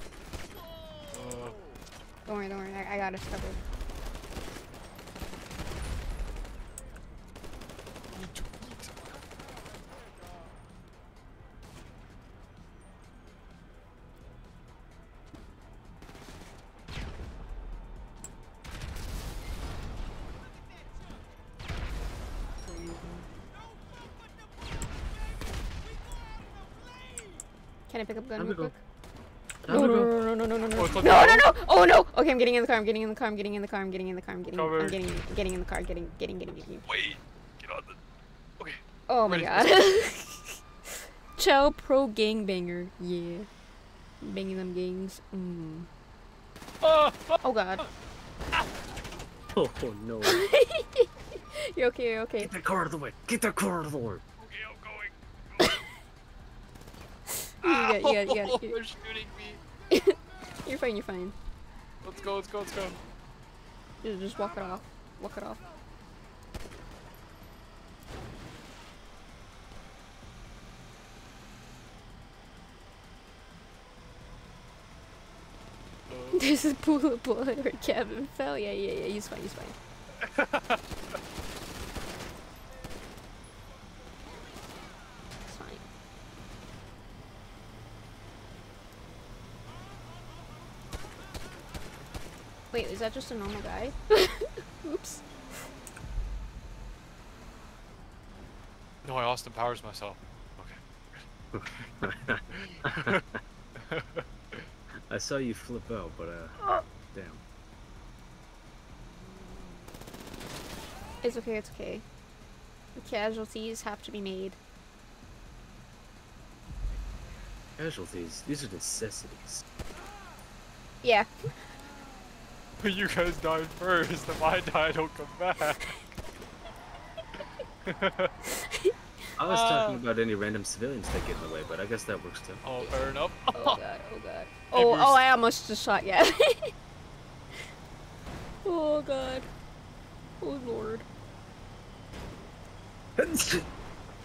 Don't worry, don't worry. I, I got us covered. I pick up gun real quick? No, no, no, no, no, no, no, Oh, no, no, no, no, Oh no! Okay, I'm getting in the car. I'm getting in the car. I'm getting in the car. I'm getting in the car. I'm getting in. I'm getting. Getting. Getting in the car. Getting. Getting. Getting. Getting. Wait, get on the. Okay. Oh my god. Chow pro gangbanger. Yeah. Banging them gangs. Mm. Ah, Oh god. Oh, oh no. You're okay. You're okay. Get that car out of the way. Get that car out of the way. Okay, I'm going. You got. You got. You got. They're shooting me. You're fine. You're fine. Let's go, let's go, let's go. Just, just walk it off. Walk it off. Uh, There's a pool of blood where Kevin fell. Yeah, yeah, yeah. He's fine. He's fine. It's fine. Wait, is that just a normal guy? Oops. no, I Austin Powers myself. Okay. I I saw you flip out, but uh, damn. It's okay, it's okay. The casualties have to be made. Casualties. These are necessities. Yeah. You guys died first. If I die, I don't come back. I was Uh. talking about any random civilians that get in the way, but I guess that works too. oh, fair enough. Oh god, oh god. Oh, Bruce. oh, I almost just shot yeah. oh god. Oh lord. Bless,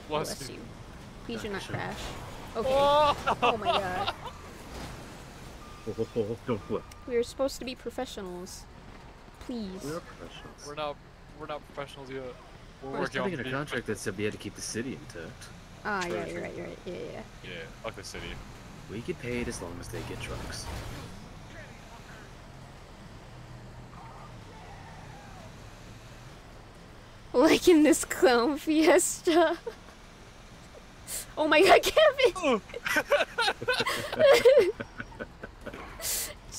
Bless you. you. Please do not Sure. crash. Okay. Oh! Oh my god. Don't flip. We are supposed to be professionals. Please. We are professionals. We're not. We're not professionals yet. We're I was working on in a contract that said we had to keep the city intact. Ah, yeah, you're right, you're right. Yeah, yeah. Yeah, fuck the city. We get paid as long as they get trucks. Like in this clown fiesta. Oh my god, Kevin!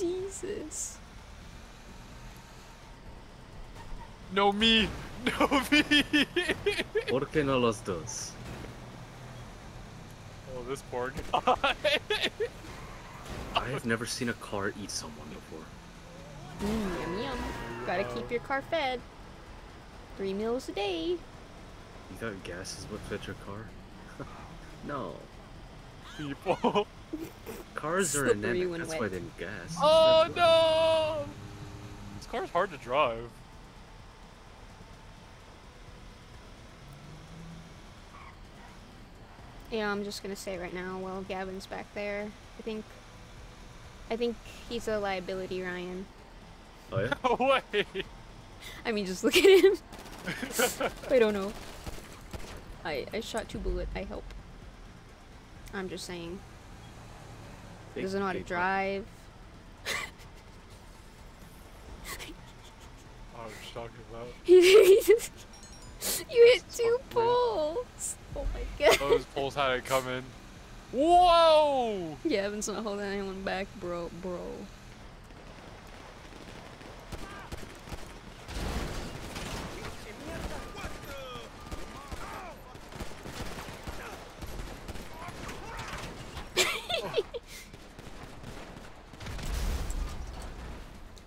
Jesus. No me. No me. Por qué no los dos? oh, this poor guy. I have never seen a car eat someone before. Mm, yum yum. Gotta keep your car fed. Three meals a day. You thought gas is what fed your car? no. People. Cars are Slippery anemic, that's wet. why they need gas. Oh no! This car's hard to drive. Yeah, I'm just gonna say right now, while Gavin's back there, I think, I think he's a liability, Ryan. Oh yeah? No way. I mean, just look at him. I don't know. I I shot two bullet. I help. I'm just saying. Big Doesn't know how to drive. I was talking about. you hit two poles. Oh my god. Those poles had it coming. Whoa! Gavin's not holding anyone back, bro, bro.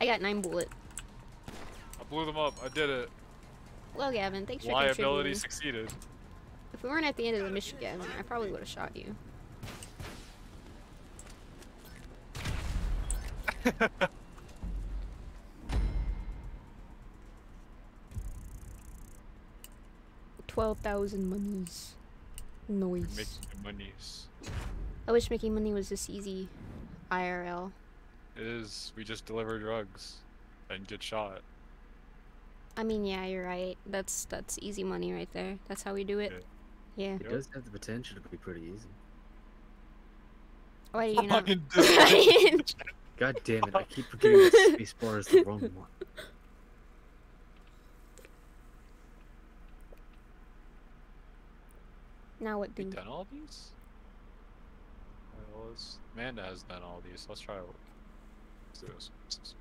I got nine bullet. I blew them up. I did it. Well, Gavin, thanks for Liability succeeded. If we weren't at the end of the mission, Gavin, I probably would have shot you. Twelve thousand monies. Noise. Making monies. I wish making money was this easy. IRL. It is. We just deliver drugs and get shot. I mean, yeah, you're right. That's that's easy money right there. That's how we do it. Yeah. It does have the potential to be pretty easy. Why do you not? God damn it, I keep forgetting that space bar is the wrong one. now what We do? done all these? Well, let's- Amanda has done all these. Let's try it. This. Let's do this.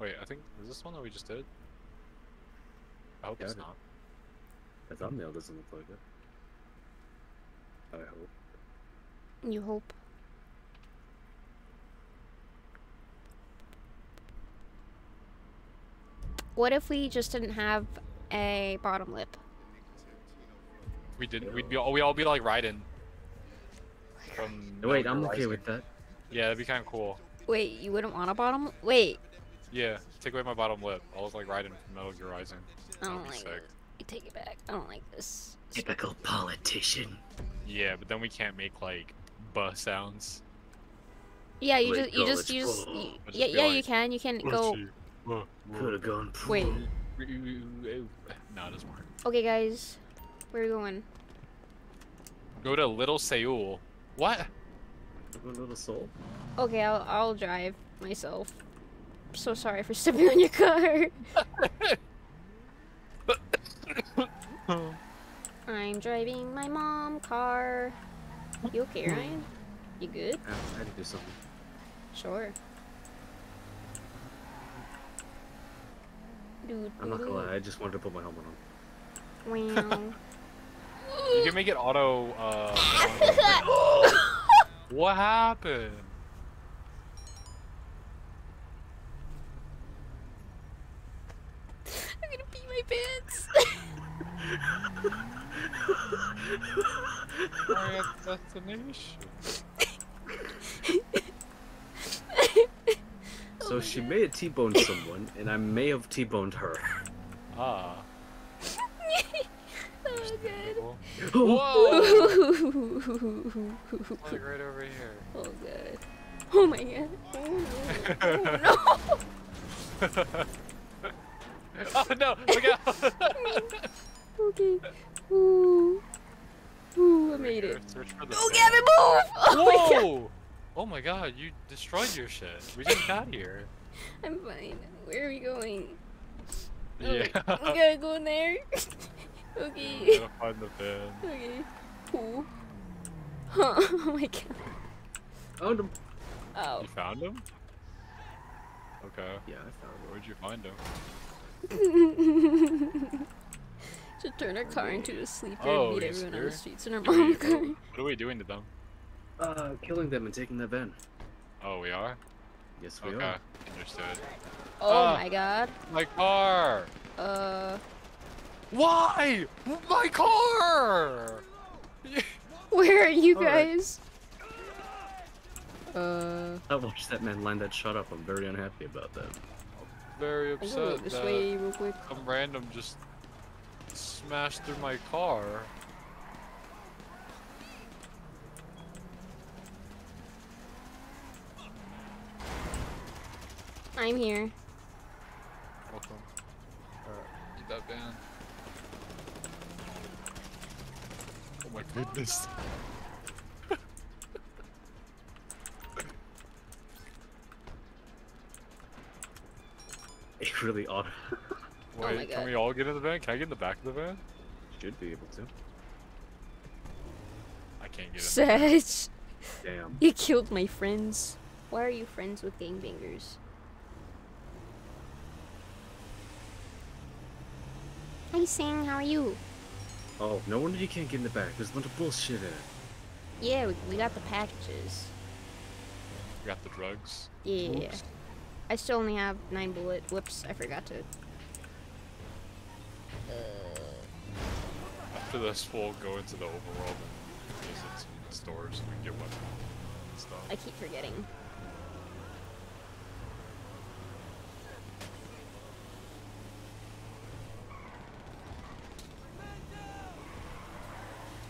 Wait, I think is this one that we just did? I hope it's Got it. not. The thumbnail doesn't look like it. I hope. You hope. What if we just didn't have a bottom lip? We didn't. We'd be all. We all be like Raiden. From. No, wait, I'm okay with that. Yeah, that'd be kind of cool. Wait, you wouldn't want a bottom? Wait, Yeah, take away my bottom lip. I was like riding Metal Gear Rising. I That'd don't like sick. it. You take it back. I don't like this. Typical politician. Yeah, but then we can't make like buh sounds. Yeah, you Wait, just, you oh, just, you just, you, I'll yeah, be yeah, you can, you can go. Could have gone. Wait. No, it doesn't work. Okay, guys, where are we going? Go to Little Seoul. What? A little soul. Okay, I'll, I'll drive myself. so sorry for stepping on your car. I'm driving my mom car. You okay, Ryan? You good? I I had to do something. Sure. Dude, I'm not gonna lie, I just wanted to put my helmet on. Wow. You can make it auto. Uh, what happened? I'm gonna pee my pants. We're at destination. So she may have T-boned someone, and I may have T-boned her. Ah. oh, good. Whoa! oh, Like right over here. Oh good. Oh my god. Oh, oh, no. oh no! Look out! Okay. Ooh. Ooh, I made it. Search for the Oh. Gavin, move! Oh my god. Whoa! Oh my god, you destroyed your shit. We just got here. I'm fine. Where are we going? Oh, Yeah. We gotta go in there. Okay. Gotta find the van. Okay. Cool. Oh my god. Found him. Oh. You found him? Okay. Yeah, I found him. Where'd you find him? Should turn our car into a sleeper Oh, and beat he's everyone on the streets in our What are, mom car. what, what are we doing to them? Uh, killing them and taking their van. Oh, we are? Yes, we Okay. are. Understood. Oh Ah. my god. My car! Uh, Why? My car! where are you Alright. guys? Uh, I watched that man line that shot up. I'm very unhappy about that. Very I'm gonna go upset this that way real quick. some random just smashed through my car. I'm here. Welcome. Alright, get that van. My goodness. It really ought Wait, oh my can we all get in the van? Can I get in the back of the van? should be able to. I can't get in. Sage, Damn. you killed my friends. Why are you friends with gangbangers? Hey Sing, how are you? Oh, no wonder you can't get in the back. There's a bunch of bullshit in it. Yeah, we, we got the packages. We got the drugs. Yeah. Oops. I still only have nine bullet. Whoops, I forgot to. Uh, after this, we'll go into the overworld and visit some stores so we can get weapons and stuff. I keep forgetting.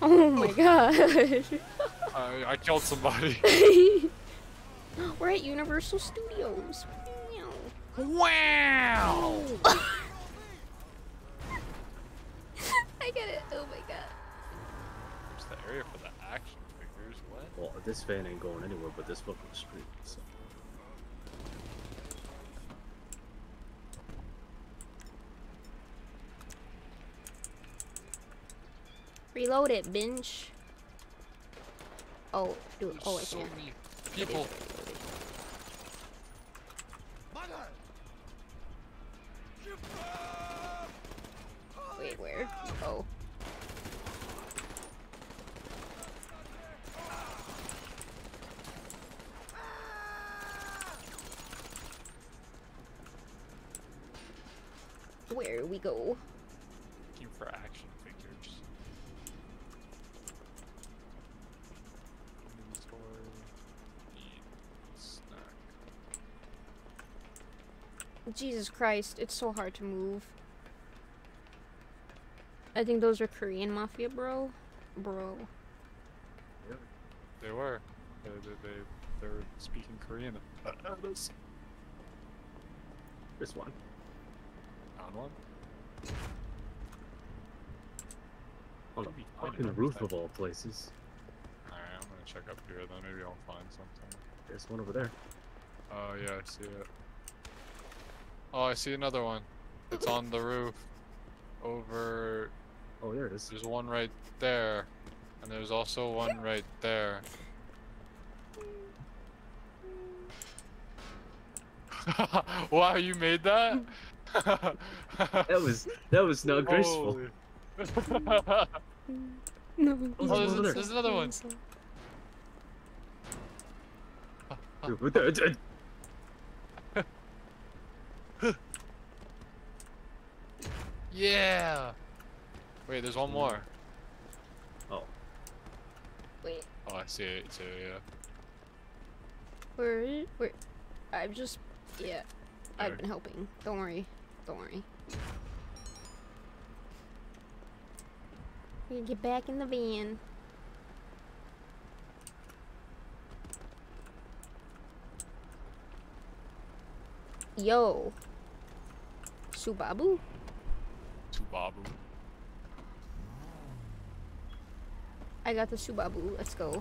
Oh my god. I, I killed somebody. We're at Universal Studios. wow! I get it. Oh my god. There's the area for the action figures. What? Well, this van ain't going anywhere but this fucking street. So. Reload it, binge. Oh, do it. Oh, I so can't. many people. Wait, where? Oh. Where we go? Jesus Christ, it's so hard to move. I think those are Korean mafia, bro. Bro. They were. They, they, they, they were speaking Korean at us. This one. Found one? On the Maybe find fucking roof of all places. Alright, I'm gonna check up here then. Maybe I'll find something. There's one over there. Oh, yeah, I see it. Oh, I see another one. It's on the roof. Over. Oh, there it is. There's one right there. And there's also one right there. wow, you made that? that was that was not graceful. no. Oh, there's, there's another one. Uh, uh, yeah. Wait, there's one more. Oh, Wait, Oh, I see it too. Yeah. where is where? I've just yeah. I've been helping. Don't worry. Don't worry. We get back in the van. Yo. Subabu? Subabu. I got the Subabu. Let's go.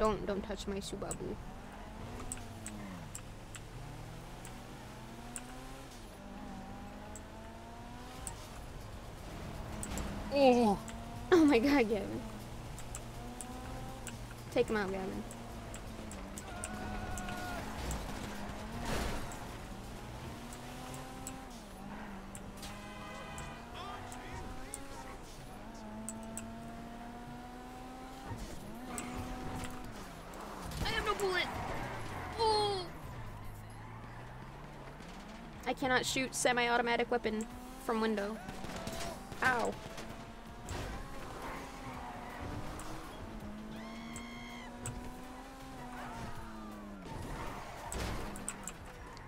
Don't don't touch my Subabu. Oh. Oh my god, Gavin. Take him out, Gavin. Cannot shoot semi-automatic weapon from window. Ow.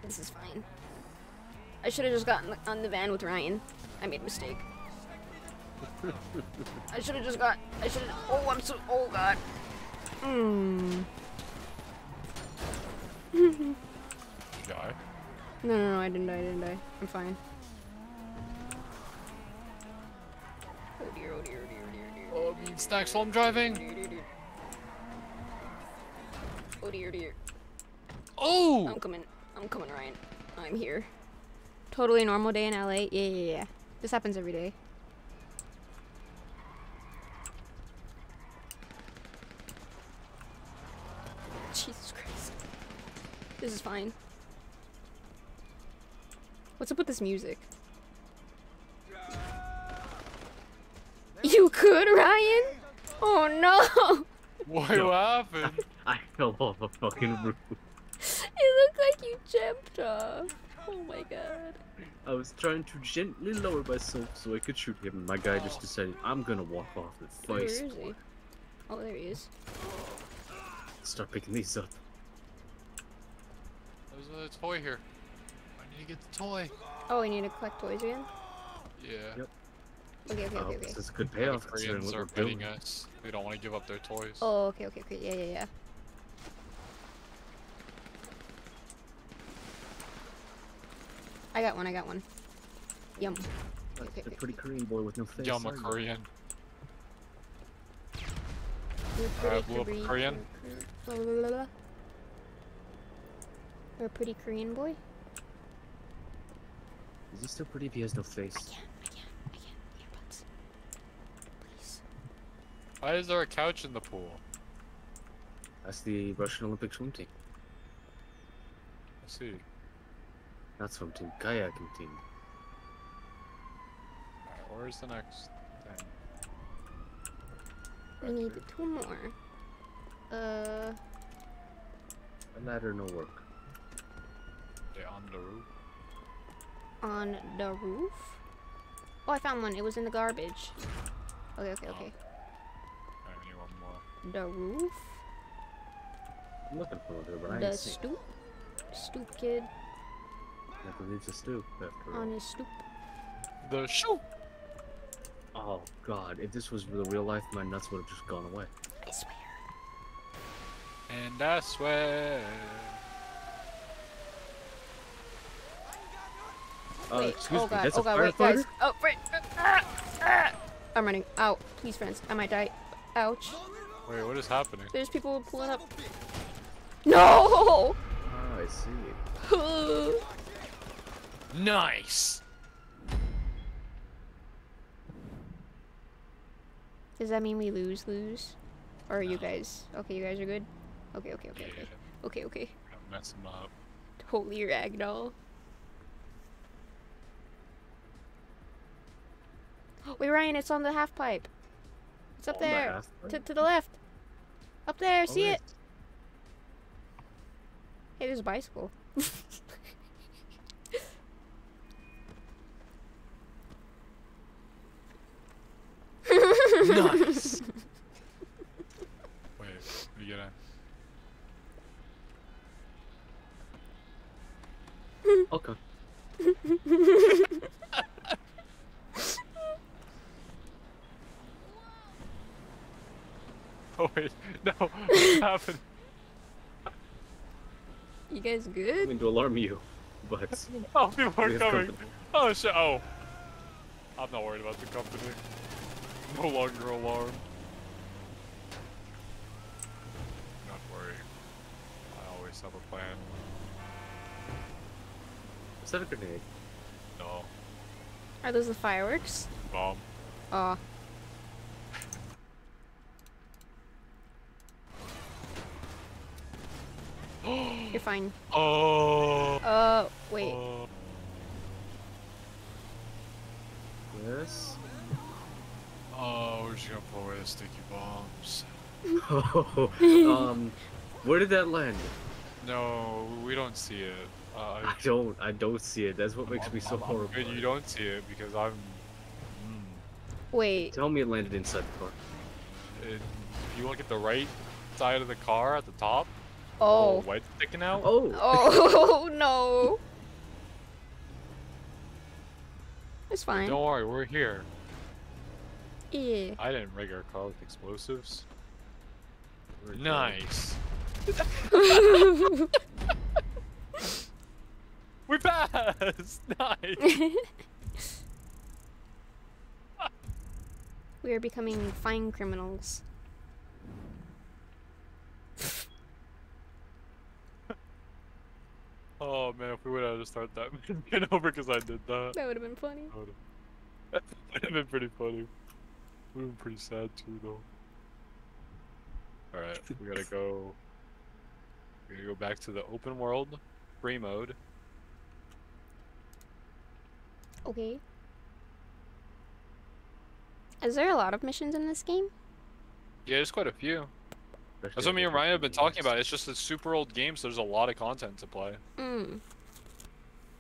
This is fine. I should have just gotten on the van with Ryan. I made a mistake. I should have just got. I should have. Oh, I'm so. Oh God. Hmm. No, no, no, I didn't die, I didn't die. I'm fine. Oh dear, oh dear, oh dear, oh dear, oh dear. Oh, snacks while I'm driving. Oh dear, dear. Oh. I'm coming. I'm coming, Ryan. I'm here. Totally normal day in LA. Yeah, yeah, yeah. This happens every day. Jesus Christ. This is fine. What's up with this music? You could, Ryan? Oh no! What No. happened? I fell off a fucking roof. It looked like you jumped off. Oh my god. I was trying to gently lower myself so I could shoot him. and My guy just decided I'm gonna walk off the Where face. is he? Oh, there he is. Start picking these up. There's a toy here. I need to get the toy. Oh, we need to collect toys again? Yeah. Yep. Okay, okay, okay, okay. This is a good The payoff considering Koreans what are we're building. us. They don't want to give up their toys. Oh, okay, okay, okay. Yeah, yeah, yeah. I got one, I got one. Yum. Okay, That's okay, a okay. pretty Korean boy with no face. Yum, a? Korean. You're I pretty blew up a Korean- Korean. Blah, blah, blah, blah. You're a pretty Korean boy? Is he still pretty if he has no face? I can't, I can't, I can't. Earbuds. Please. Why is there a couch in the pool? That's the Russian Olympic swim team. I see. Not swim team, kayaking team. Alright, where's the next thing? We need here. two more. Uh, A ladder, no work. Yeah, on the roof. On the roof? Oh, I found one. It was in the garbage. Okay, okay, okay. Oh. Alright, we need one more. The roof? I'm looking for it, but I The ain't seen. stoop? Stoop kid I believe it's a stoop after on his stoop. The shoe! Oh god, if this was the real life, my nuts would have just gone away. I swear. And I swear. Uh, Wait, excuse oh me, god, that's oh god, wait, guys. Oh, right. Ah, ah. I'm running. Out. Please, friends. I might die. Ouch. Wait, what is happening? There's people pulling up. No! Ah, I see. Nice! Does that mean we lose, lose? Or are you guys? Okay, you guys are good? Okay, okay, okay, Yeah, okay. Okay, okay. I'm messing up. Holy ragdoll. Wait, Ryan, it's on the half pipe. It's up On there. half To, to the left. Up there, Oh, see nice. it? Hey, there's a bicycle. Nice. Wait, we gonna? Okay. No. What happened? You guys good? I good? mean to alarm you, but Oh, people are we coming. Oh shit. Oh. I'm not worried about the company. No longer alarmed. Not worried. I always have a plan. Is that a grenade? No. Are those the fireworks? Bomb. Oh. You're fine. Oh. Uh, wait. oh. Yes. Oh, we're just gonna pull away the sticky bombs. um, where did that land? No, we don't see it. Uh, I don't. I don't see it. That's what makes I'm- me so I'm- I'm horrible. good you don't see it because I'm. Mm, Wait. Tell me it landed inside the car. it, if you look at the right side of the car at the top, Oh. oh white sticking out. Oh. Oh no. It's fine. Don't worry, we're here. Yeah. I didn't rig our car with explosives. We're. Nice. We passed. Nice. we are becoming fine criminals. Oh man, if we would have just started that been over because I did that. That would have been funny. That would have been pretty funny. Would have been pretty sad too, though. Alright, we gotta go. We gotta go back to the open world, free mode. Okay. Is there a lot of missions in this game? Yeah, there's quite a few. That's what me and Ryan have been talking about. It's just a super old game, so there's a lot of content to play. Mm.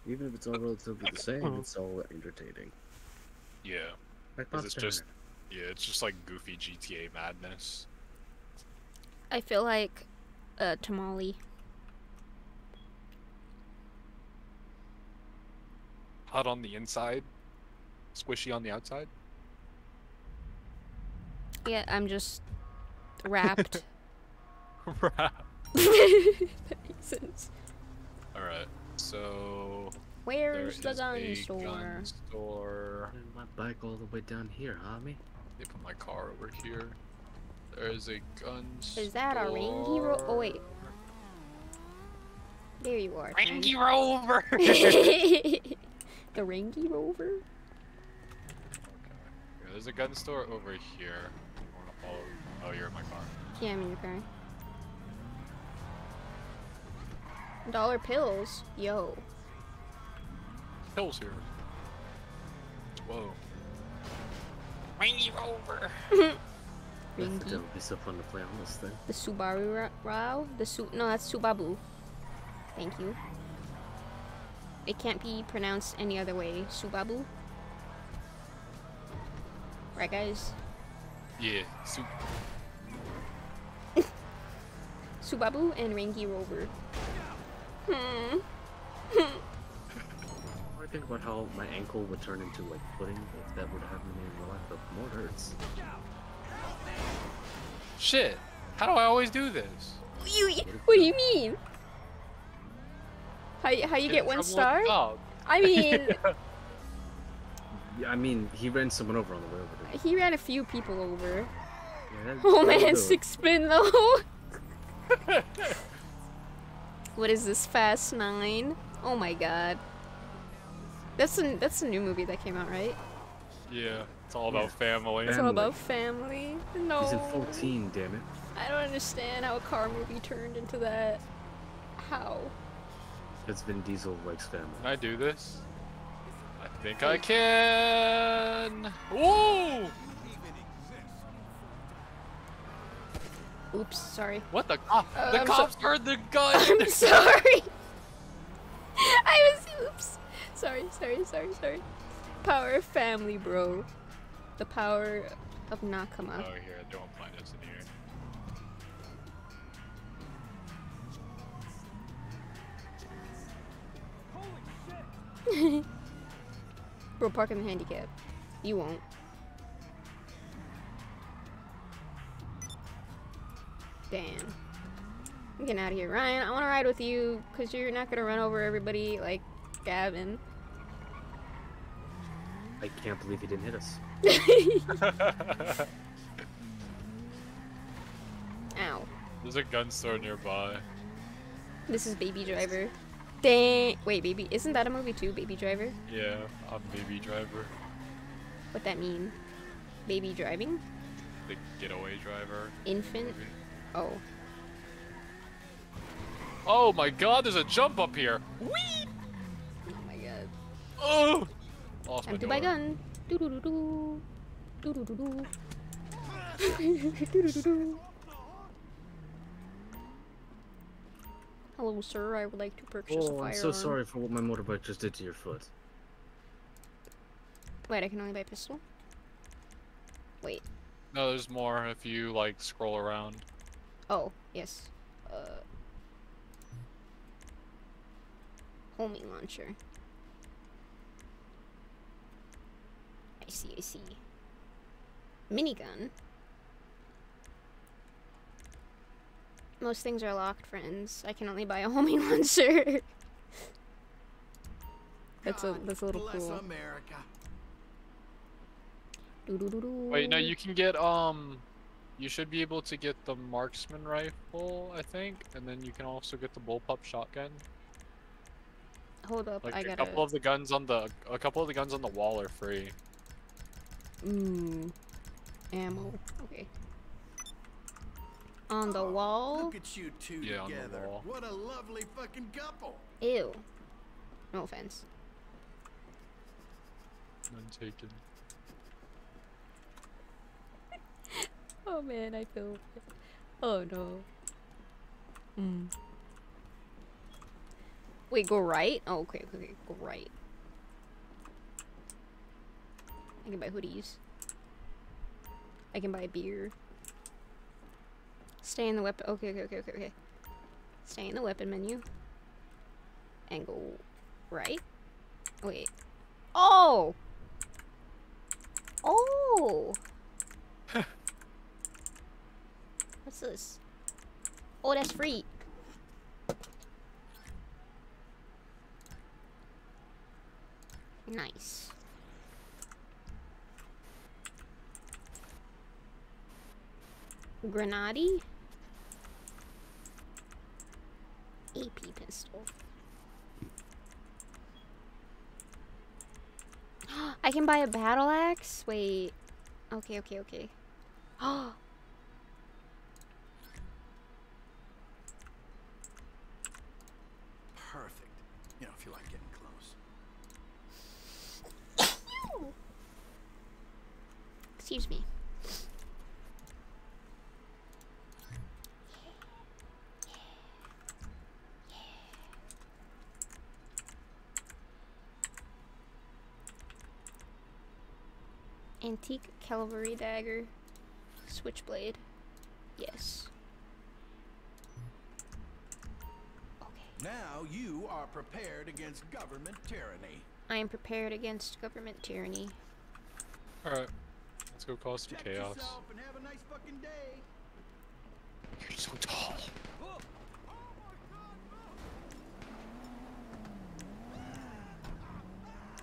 Even if it's all relatively the same, it's all entertaining. Yeah. Like 'Cause it's just- Yeah, it's just like goofy GTA madness. I feel like a tamale. Hot on the inside, squishy on the outside. Yeah, I'm just wrapped. Right. that makes sense. Alright, so Where's the gun store? gun store. Turn my bike all the way down here, homie. They put my car over here. There is a gun store Is that a Rangy Ro- oh, wait. There you are. Rangy Rover! The Rangy Rover? Yeah, there's a gun store over here. I. Oh, you're in my car. Yeah, I'm in your car. Dollar pills? Yo. Hills here. Whoa. Rangy Rover! That Rangy. would be so fun to play on this thing. The Subaru Ra- Rao? The Su- No, that's Subabu. Thank you. It can't be pronounced any other way. Subabu? Right, guys? Yeah, soup. Subabu and Rangy Rover. Hmm. I think about how my ankle would turn into like pudding if that would happen to me in real life, but more it hurts. Shit! How do I always do this? You, what do you mean? How, y- how you Get get one star? I mean, Yeah, I mean, he ran someone over on the way over there. he ran a few people over. Yeah, Oh man, do six spin though. what is this? Fast Nine? Oh my god. That's a that's a new movie that came out, right? Yeah, it's all about family. It's all about family. No. He's in 14, damn it. I don't understand how a car movie turned into that. How? It's Vin Diesel likes family. Can I do this? I think I can. Whoa! You even exist. Oops, sorry. What the cop? Uh, the I'm so- cops heard the gun. I'm sorry. I was oops. Sorry, sorry, sorry, sorry. Power of family, bro. The power of Nakama. oh, here, don't find us in here. Holy shit! Bro, park in the handicap. You won't. Damn. I'm getting out of here. Ryan, I want to ride with you because you're not going to run over everybody like Gavin. I can't believe he didn't hit us. Ow. There's a gun store nearby. This is Baby Driver. Dang. Wait, Baby. Isn't that a movie too, Baby Driver? Yeah, I'm baby driver. What that mean? Baby driving? The getaway driver. Infant? Oh. Oh my god, there's a jump up here. Whee! Oh my god. Oh! Lost Time my to buy gun. Doo doo doo doo. Doo doo doo doo. Doo doo doo doo. Hello, sir. I would like to purchase a Oh, firearm. I'm so sorry for what my motorbike just did to your foot. Wait, I can only buy pistol? Wait. No, there's more if you like scroll around. Oh, yes. Uh. Homing launcher. I see, I see. Minigun. Most things are locked, friends. I can only buy a homing launcher. that's a that's a little bless cool. America. Wait, no, you can get um, you should be able to get the marksman rifle, I think, and then you can also get the bullpup shotgun. Hold up, Like I a gotta. couple of the guns on the a couple of the guns on the wall are free. Mmm. Ammo. Okay. On the oh, wall? Look at you two Yeah, on the together. wall. What a lovely fucking couple. Ew. No offense. None taken. Oh man, I feel. Oh no. Mm. Wait, go right? Oh, okay, okay, okay, go right. I can buy hoodies. I can buy beer. Stay in the weapon. Okay, okay, okay, okay, okay. Stay in the weapon menu. And go right. Wait. Oh! Oh! What's this? Oh, that's free. Nice. Grenade? AP pistol. I can buy a battle axe? Wait. Okay, okay, okay. Oh, Perfect. You know, if you like getting close. Excuse me. Antique cavalry dagger. Switchblade. Yes. Okay. Now you are prepared against government tyranny. I am prepared against government tyranny. Alright. Let's go cause some Check chaos. and have a nice fucking day. You're so tall.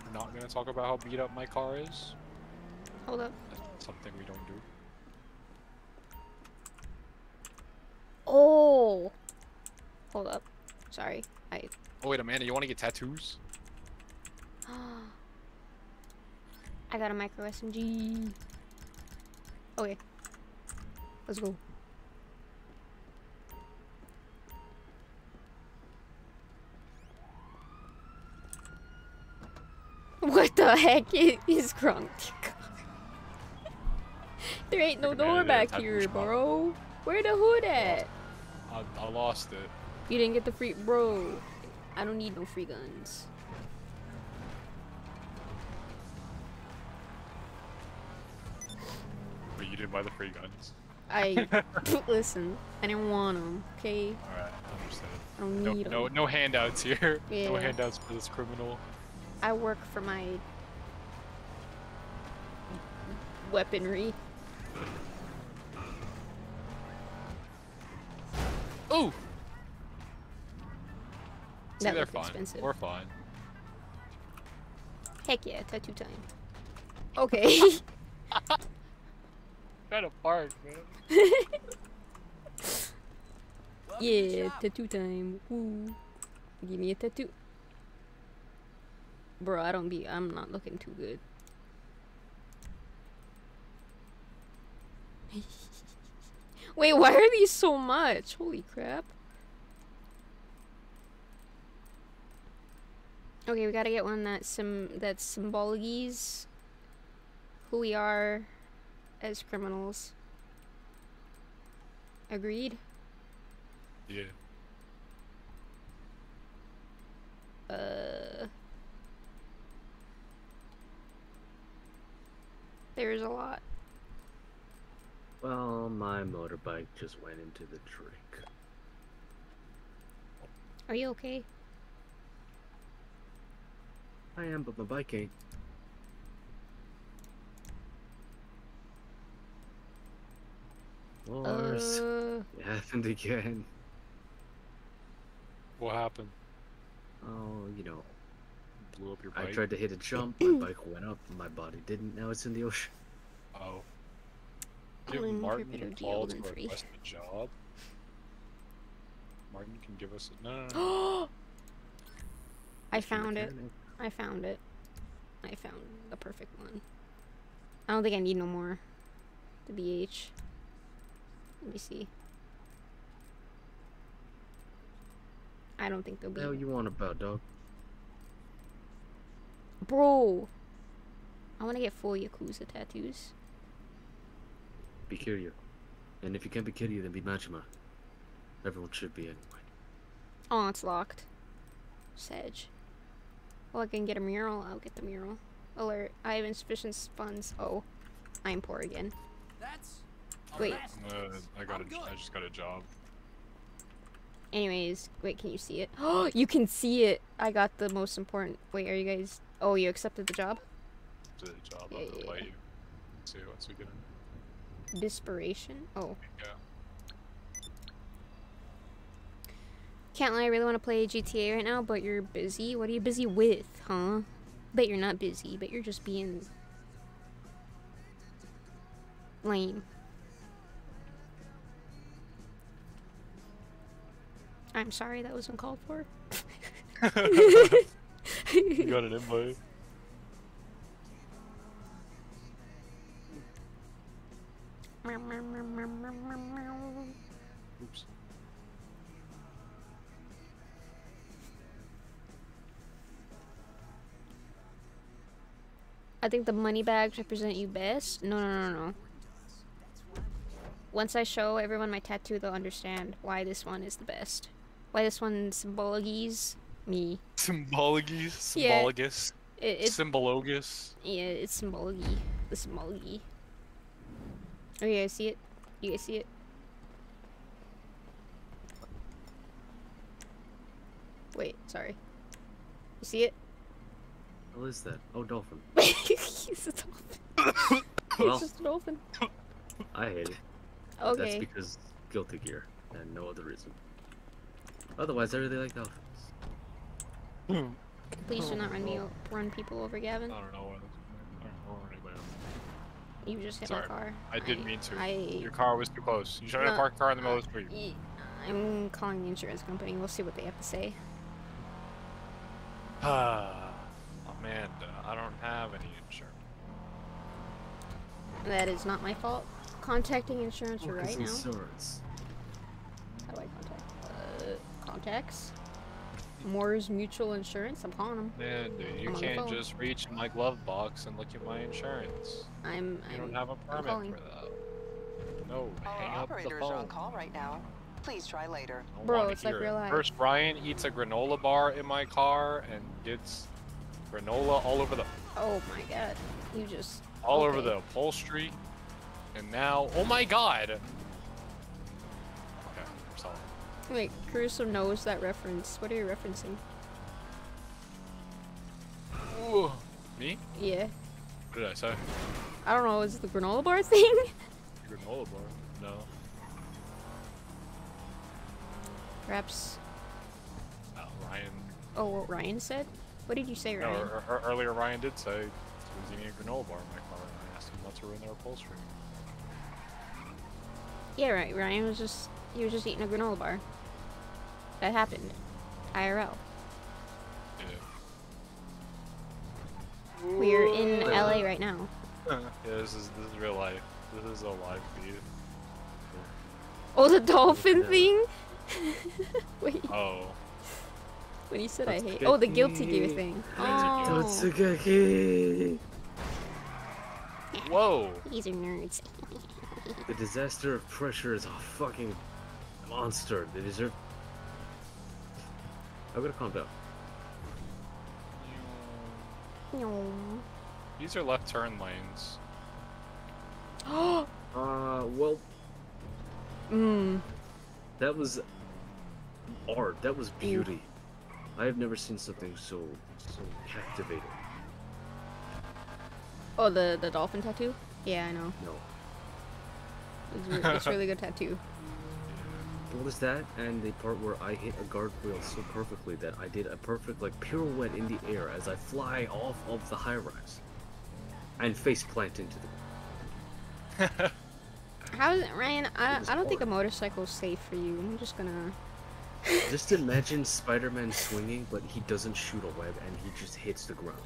We're not gonna talk about how beat up my car is. Hold up. That's something we don't do. Oh! Hold up. Sorry. I. Oh wait, Amanda, you wanna get tattoos? I got a micro SMG. Okay. Let's go. What the heck is Grunked? there ain't no door back here, bro. Where the hood at? I, I lost it. You didn't get the free- bro. I don't need no free guns. You didn't buy the free guns. I listen. I didn't want them. Okay, Alright, understood. I don't No, need no, them. no handouts here. No handouts for this criminal. I work for my weaponry. Ooh! See, That they're fine. expensive. We're fine. Heck yeah, tattoo time. Okay. Trying to park, man. yeah, tattoo time. Woo. Give me a tattoo. Bro, I don't be. I'm not looking too good. Wait, why are these so much? Holy crap. Okay, we gotta get one that's some that's symbologies who we are as criminals. Agreed? Yeah. Uh There's a lot. Well, my motorbike just went into the drink. Are you okay? I am, but my bike ain't. Lars, Uh it happened again. What happened? Oh, you know, Blew up your bike. I tried to hit a jump, my bike went up, my body didn't. Now it's in the ocean. Oh. Give Alan Martin Crypto a deal call to free. request a job. Martin can give us a... No, no, no. I found it. I found it. I found the perfect one. I don't think I need no more. The BH. Let me see. I don't think they'll be. hell you want about, dog? Bro! I want to get four Yakuza tattoos. Be Kiryu. And if you can't be Kiryu, then be Majima. Everyone should be anyway. Oh, it's locked. Sedge. Well, I can get a mural. I'll get the mural. Alert. I have insufficient funds. Oh. I'm poor again. That's Wait. Uh, I got a, I just got a job. Anyways, wait, can you see it? Oh, you can see it. I got the most important. Wait, are you guys? Oh, you accepted the job? Did a job. Yeah, I'll yeah, yeah. you. See once we get in. Desperation. Oh, Yeah. can't lie. I really want to play GTA right now, but you're busy. What are you busy with, huh? Bet you're not busy. Bet you're just being lame. I'm sorry that was uncalled for. You got an invite. Oops. I think the money bags represent you best. No, no, no, no. Once I show everyone my tattoo, they'll understand why this one is the best. Why this one symbologies me. Symbologies. Yeah. Symbologus. It, it's Symbologus. yeah, it's symbology. The symbology. Oh, you guys see it? You guys see it? Wait, sorry. You see it? What is that? Oh, dolphin. He's a dolphin. Well, He's just a dolphin. I hate it. Okay. That's because Guilty Gear, and no other reason. Otherwise, I really like dolphins. Please do not run me run people over, Gavin. I don't know what. I don't know where anybody else. You just hit Sorry, my car. I didn't mean to. I, Your car was too close. You shouldn't have No, parked a car in the middle of the uh, street. I'm calling the insurance company. We'll see what they have to say. Amanda, I don't have any insurance. That is not my fault. Contacting insurance Oh, 'cause right now. insurance. How do I contact? Uh, contacts? Mors Mutual Insurance. I'm calling them. Man, dude, you I'm can't just reach my glove box and look at my insurance. I'm. You I'm don't have a permit for that. No, Our hang up the operators are on call right now. Please try later. Bro, it's like it. real life. First, Brian eats a granola bar in my car and gets granola all over the Oh my god. You just. all over the upholstery, and now, oh my god! Okay, I'm sorry. Wait, Caruso knows that reference. What are you referencing? Ooh. Me? Yeah. What did I say? I don't know. Is it the granola bar thing? Granola bar? No. Perhaps. Uh, Ryan. Oh, what Ryan said? What did you say, No, Ryan? ear- ear- earlier Ryan did say he was eating a granola bar in my car, and I asked him not to ruin their upholstery. Yeah, right. Ryan was just. He was just eating a granola bar. That happened. IRL. Yeah. We're in LA right now. yeah, this is this is real life. This is a live feed. Oh, the dolphin Yeah. thing? Wait, Oh. when you said I That's hate. Oh, the guilty gear thing. Guilty Gear. Oh, Totsugeki! Whoa! these are nerds. The disaster of pressure is a fucking monster. They deserve. I'm gonna calm down. No. These are left turn lanes. Oh. Uh, well, Mmm. that was art. That was beauty. I have never seen something so so captivating. Oh, the the dolphin tattoo. Yeah, I know. No. It's, re- it's really good tattoo. What was that? And the part where I hit a guardrail so perfectly that I did a perfect like pirouette in the air as I fly off of the high rise and face plant into the. How is it, Ryan? I, It I don't think a hard. motorcycle is safe for you. I'm just gonna. Just imagine Spider-Man swinging, but he doesn't shoot a web and he just hits the ground.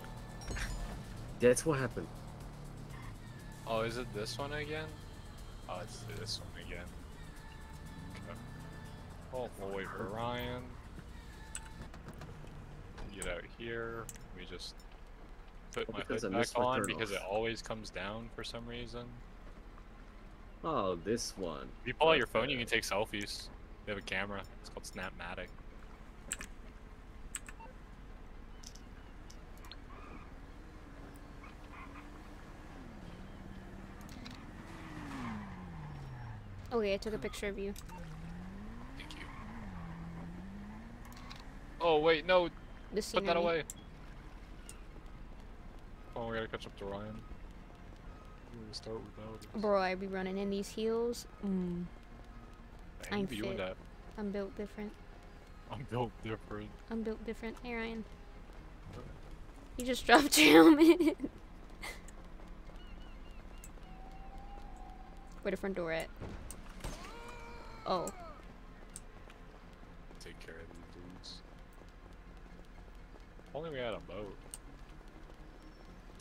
That's what happened. Oh, is it this one again? Oh, it's this one again. Okay. Well, we'll wait for Ryan. Get out here. We just put Oh, my because hood back on turn because it always comes down for some reason. Oh, this one. If you pull out your phone, you can take selfies. They have a camera. It's called Snapmatic. Okay, I took a picture of you. Thank you. Oh wait, no! The Put that away. Oh, we gotta catch up to Ryan. We're gonna start without this. Bro, I be running in these heels. Mm. I'm you be doing fit. that. I'm built different. I'm built different. I'm built different. Hey, Ryan. You just dropped your helmet. Where the front door at? Oh, Take care of these dudes. If only we had a boat.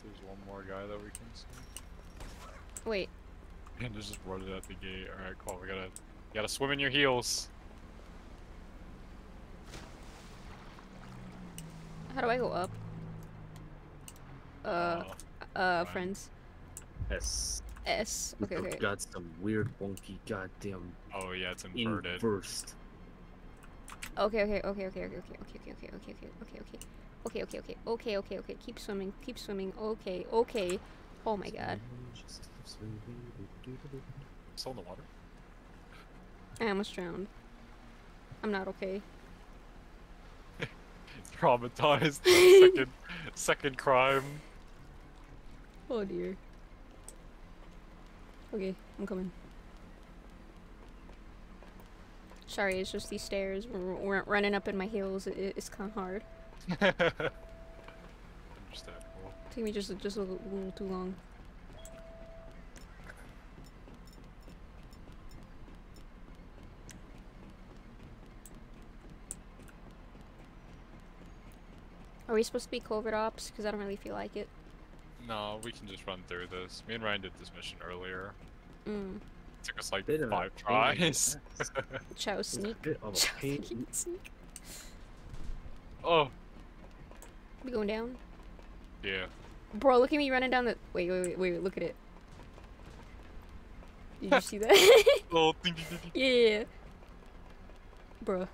There's one more guy that we can see. wait. And just run it at the gate. Alright, cool. We gotta, you gotta swim in your heels. How do I go up? Uh, uh, Ryan. friends. S. S. Okay, You've okay. got some weird, wonky, goddamn Oh yeah, it's inverted. inversed. Okay, okay, okay, okay, okay, okay, okay, okay, okay, okay, okay, okay, okay. Okay, okay, okay, okay, okay. Keep swimming, keep swimming. Okay, okay. Oh my god. Still in the water. I almost drowned. I'm not okay. Traumatized. second, second crime. Oh dear. Okay, I'm coming. Sorry, it's just these stairs. We're, we're running up in my heels. It, it's kind of hard. Understandable. Take me just just a little, little too long. Are we supposed to be covert ops? Because I don't really feel like it. No, we can just run through this. Me and Ryan did this mission earlier. Mm. took us like Bit of a five pain in tries. Chow sneak. bit of a Chow sneak. sneak. Oh. We going down? Yeah. Bro, look at me running down the. Wait, wait, wait, wait. Look at it. Did you see that? Oh, yeah, yeah, yeah. Bruh.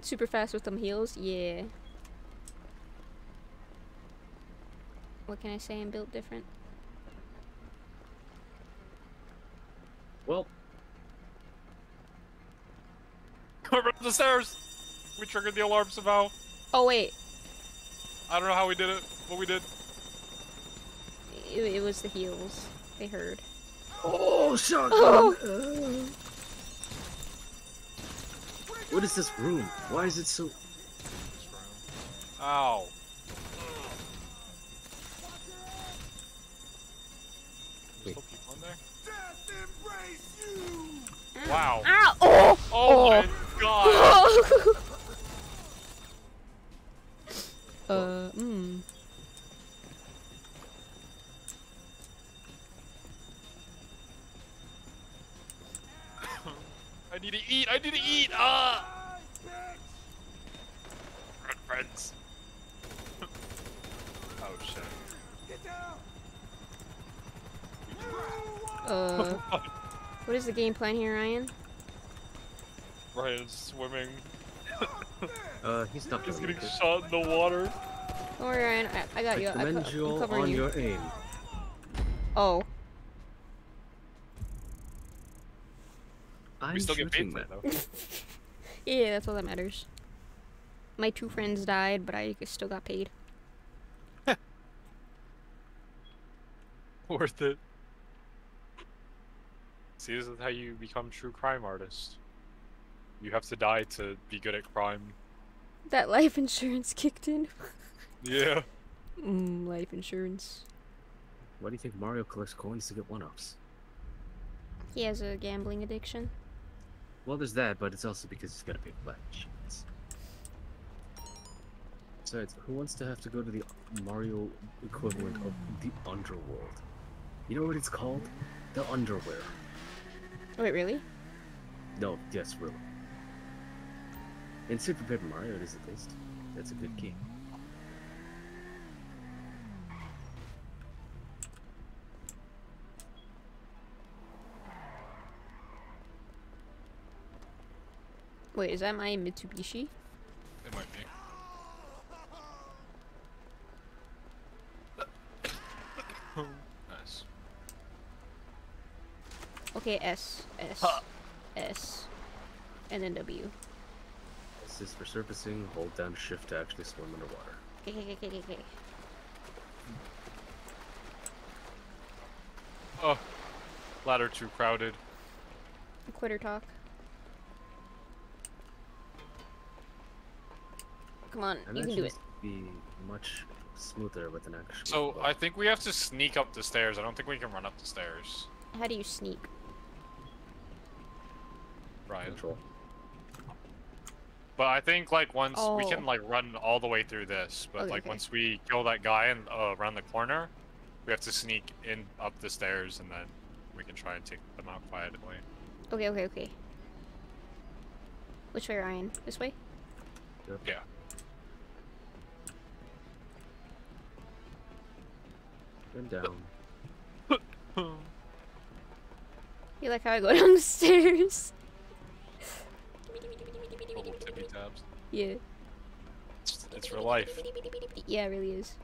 Super fast with them heels? Yeah. What can I say? I'm built different. Well, Run up the stairs! We triggered the alarm somehow. Oh, wait. I don't know how we did it, but we did. It, it was the heels. They heard. oh shotgun. Oh! What is this room? Why is it so? Ow. Wait. Still people in there? Death embrace you! Wow. Ow! Oh! Oh, my god. uh, mm. I need to eat. I need to eat. Ah. Run, friends. oh shit. Get down! Uh, what is the game plan here, Ryan? Ryan's swimming. Uh, he's not He's getting good. shot in the water. Don't worry, Ryan. I, I got you. I I co- commend I'm you all covering on you. your aim. Oh. I'm we still get paid shooting for it though. Yeah, that's all that matters. My two friends died, but I still got paid. Worth it. See, this is how you become true crime artist. You have to die to be good at crime. That life insurance kicked in. Yeah. Mm, life insurance. Why do you think Mario collects coins to get one-ups? He has a gambling addiction. Well, there's that, but it's also because he's got to pay for life insurance. Besides, who wants to have to go to the Mario equivalent of the underworld? You know what it's called? The underwear. Wait, really? No, yes, really. In Super Paper Mario, it is at least. That's a good game. Wait, is that my Mitsubishi? It might be. Okay, S, S, Huh. S, and then W. This is for surfacing. Hold down shift to actually swim underwater. Okay, okay, okay, okay. Oh. Ladder too crowded. Quitter talk. Come on, And you can do it. seems to be much smoother with an actual. So bow. I think we have to sneak up the stairs. I don't think we can run up the stairs. How do you sneak? Ryan. control. But I think like once we Oh. can like run all the way through this, but Okay, like okay. once we kill that guy and uh, around the corner, we have to sneak in up the stairs and then we can try and take them out quietly. Okay, okay, okay. Which way, Ryan? This way? Yeah. And down. You like how I go down the stairs? Little tippy tabs. Yeah. It's, it's real life. Yeah, it really is.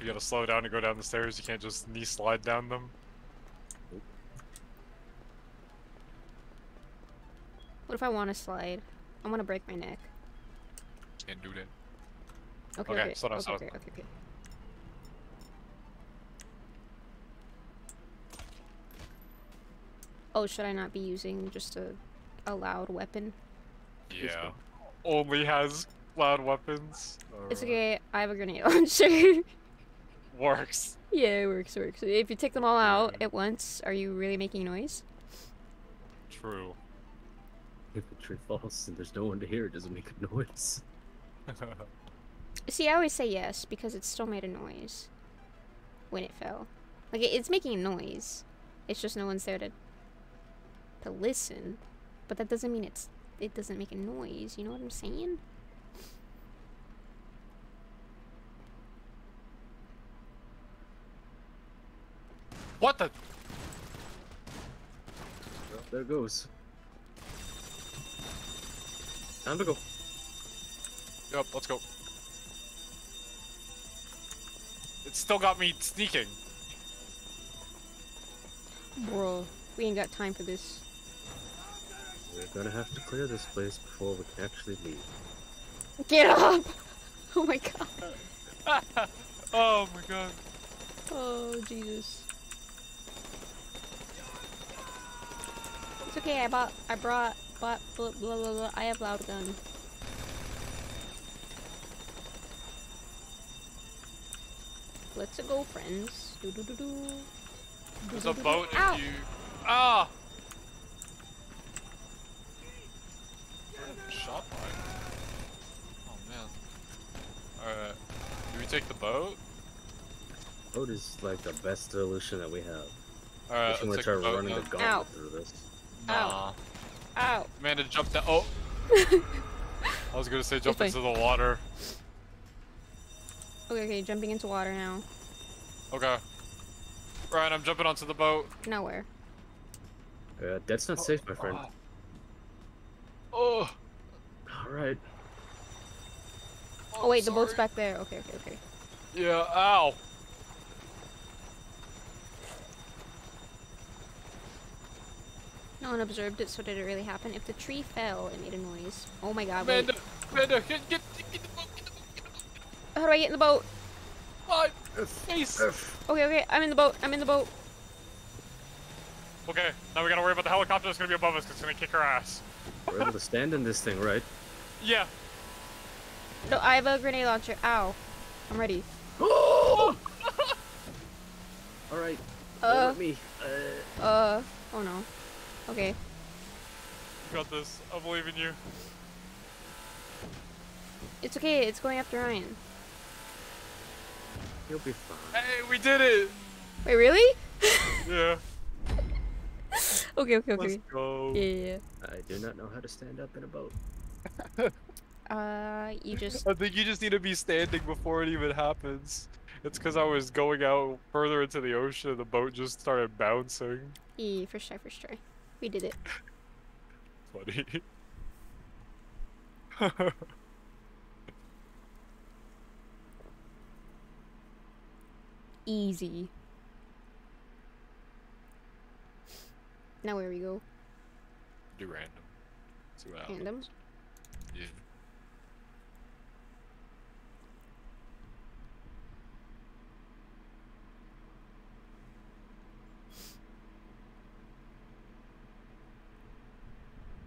You gotta slow down to go down the stairs. You can't just knee slide down them. What if I want to slide? I want to break my neck. Can't do that. Okay, Okay, okay, slow down, okay, slow okay, okay, okay. Oh, should I not be using just a, a loud weapon? Yeah. Only has loud weapons. It's okay, I have a grenade launcher. Works. yeah, it works, works. If you take them all out mm. at once, are you really making noise? True. If the tree falls and there's no one to hear, it doesn't make a noise. See, I always say yes because it still made a noise when it fell. Like it, it's making a noise. It's just no one's there to to listen. But that doesn't mean it's it doesn't make a noise. You know what I'm saying? What the? Well, there goes. Time to go. Yep, let's go. It still got me sneaking. Bro, we ain't got time for this. We're gonna have to clear this place before we can actually leave. Get up! Oh my god. Oh my god. Oh Jesus. It's okay. I bought. I brought. Bought. Blah blah blah. blah. I have loud gun. Let's go, friends. Do do do do. There's a boat Ow. if you. Ah! Shot by. Oh man. Alright. Do we take the boat? Boat is like the best solution that we have. Alright, If you let's want to take try the boat running then. the gauntlet Ow. through this. Nah. Ow. Amanda jumped down. Oh! I was gonna say jump fine. into the water. Okay, okay. Jumping into water now. Okay. Ryan, I'm jumping onto the boat. Nowhere. Uh, that's not safe, my friend. Oh! Oh. Alright. Oh wait, the boat's back there. Okay, okay, okay. Yeah, ow! No one observed it, so did it really happen? If the tree fell, it made a noise. Oh my god, wait. Amanda! Amanda, get, get, get the boat, get the boat, get the boat! How do I get in the boat? My face! Okay, okay, I'm in the boat. I'm in the boat. Okay, now we gotta worry about the helicopter that's gonna be above us because it's gonna kick our ass. We're able to stand in this thing, right? Yeah. No, I have a grenade launcher. Ow. I'm ready. Alright. Uh, Let me. Uh, uh, oh no. Okay. You got this. I believe in you. It's okay, it's going after Ryan. you'll be fine. Hey, we did it! Wait, really? Yeah. Okay, okay, Let's okay. go. Yeah, yeah, I do not know how to stand up in a boat. Uh, you just. I think you just need to be standing before it even happens. It's because I was going out further into the ocean and the boat just started bouncing. Yeah, first try, first try. We did it. Funny. Easy. Now where we go? Do random. See what happens. Yeah.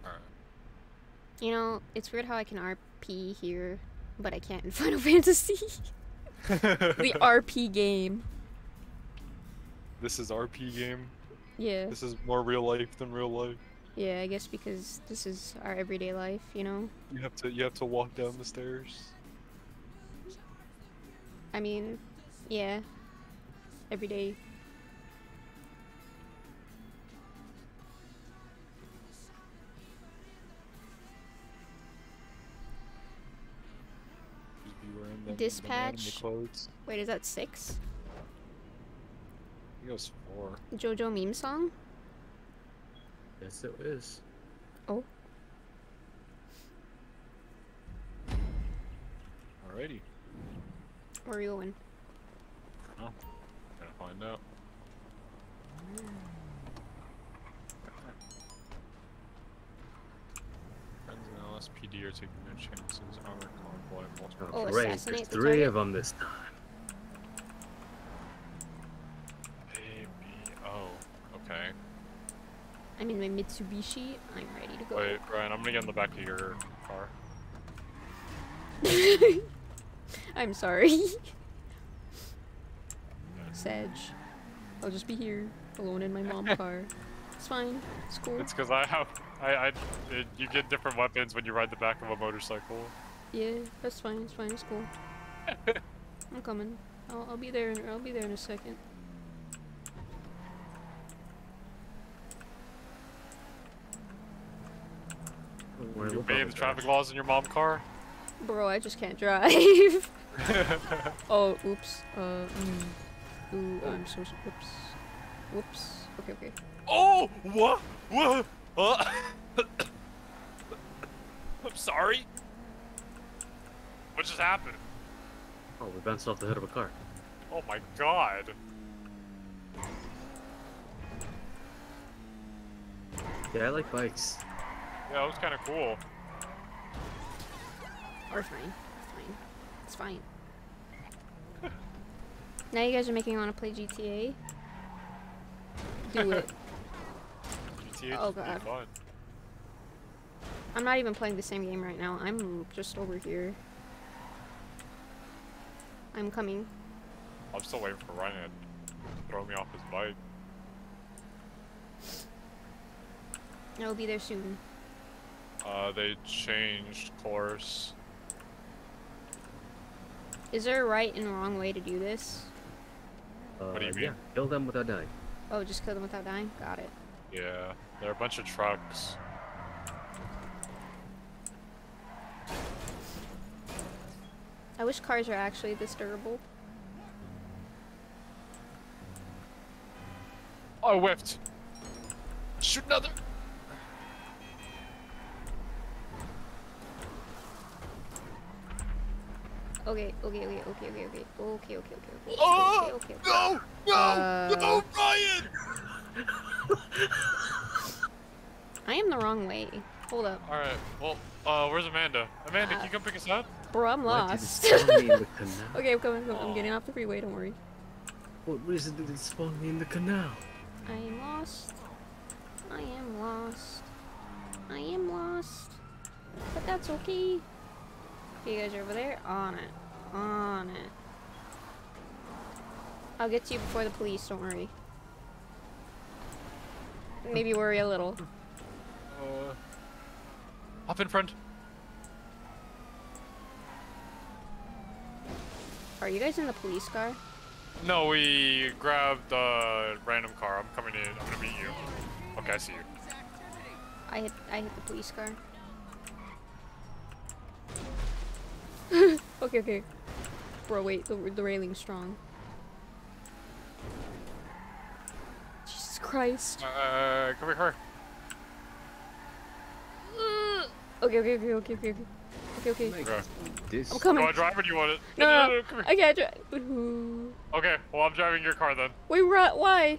Alright. You know, it's weird how I can RP here, but I can't in Final Fantasy. the RP game. This is RP game. Yeah. This is more real life than real life. Yeah, I guess because this is our everyday life, you know? You have to you have to walk down the stairs. I mean, yeah. Every day. Just be wearing them- them Dispatch. Wait, is that six? I think it was four. JoJo meme song? Yes, it is. Oh. Alrighty. Where are you going? Oh, gonna find out. Friends in LSPD are taking their chances. Armored convoy, multiple. Oh, Great, there's three target? of them this time. A, B, O. Okay. I'm in my Mitsubishi. I'm ready to go. Wait, Ryan, I'm gonna get in the back of your car. I'm sorry. Sag. I'll just be here, alone in my mom's car. It's fine. It's cool. It's because I have, I, I, it, you get different weapons when you ride the back of a motorcycle. Yeah, that's fine. It's fine. It's cool. I'm coming. I'll, I'll be there. in- I'll be there in a second. Worry, You we'll obeying the traffic laws in your mom car? Bro, I just can't drive. oh, oops. Uh, mm. Ooh, I'm so. s- Whoops. Whoops. Okay, okay. oh, what? What? Uh, I'm sorry. What just happened? Oh, we bounced off the head of a car. Oh my god. Yeah, I like bikes. Yeah, that was kind of cool. Or fine. Fine. It's fine. now you guys are making me want to play GTA. Do it. GTA Oh, God. fun. I'm not even playing the same game right now. I'm just over here. I'm coming. I'm still waiting for Ryan to throw me off his bike. I'll be there soon. Uh, they changed course. Is there a right and wrong way to do this? Uh, do you mean? Yeah, kill them without dying. Oh, just kill them without dying? Got it. Yeah, there are a bunch of trucks. I wish cars are actually this durable. Oh, I whiffed. Shoot another. Okay, okay, okay, okay, okay, okay, okay, okay, okay, okay, Oh! okay, okay, okay. No! No! Uh, no, Ryan! I am the wrong way. Hold up. Alright, well, uh, where's Amanda? Amanda, can you come pick us up? Bro, I'm Why did it lost. spawn me in the canal? okay, I'm coming, I'm, I'm getting off the freeway, don't worry. What reason did it spawn me in the canal? I am lost. I am lost. I am lost. But that's okay. You guys are over there? On it. On it. I'll get to you before the police, don't worry. Maybe worry a little. Uh, hop in front. Are you guys in the police car? No, we grabbed a random car. I'm coming in. I'm gonna meet you. Okay, I see you. I hit I hit the police car. okay, okay. Bro, wait, the, the railing's strong. Jesus Christ. Uh, come here, come here. Okay, okay, okay, okay, okay, okay. Okay, okay. Okay. This. I'm coming. wanna drive or do you want it? No, no, no, come here. I can't drive. Okay, well, I'm driving your car then. Wait, ru- why?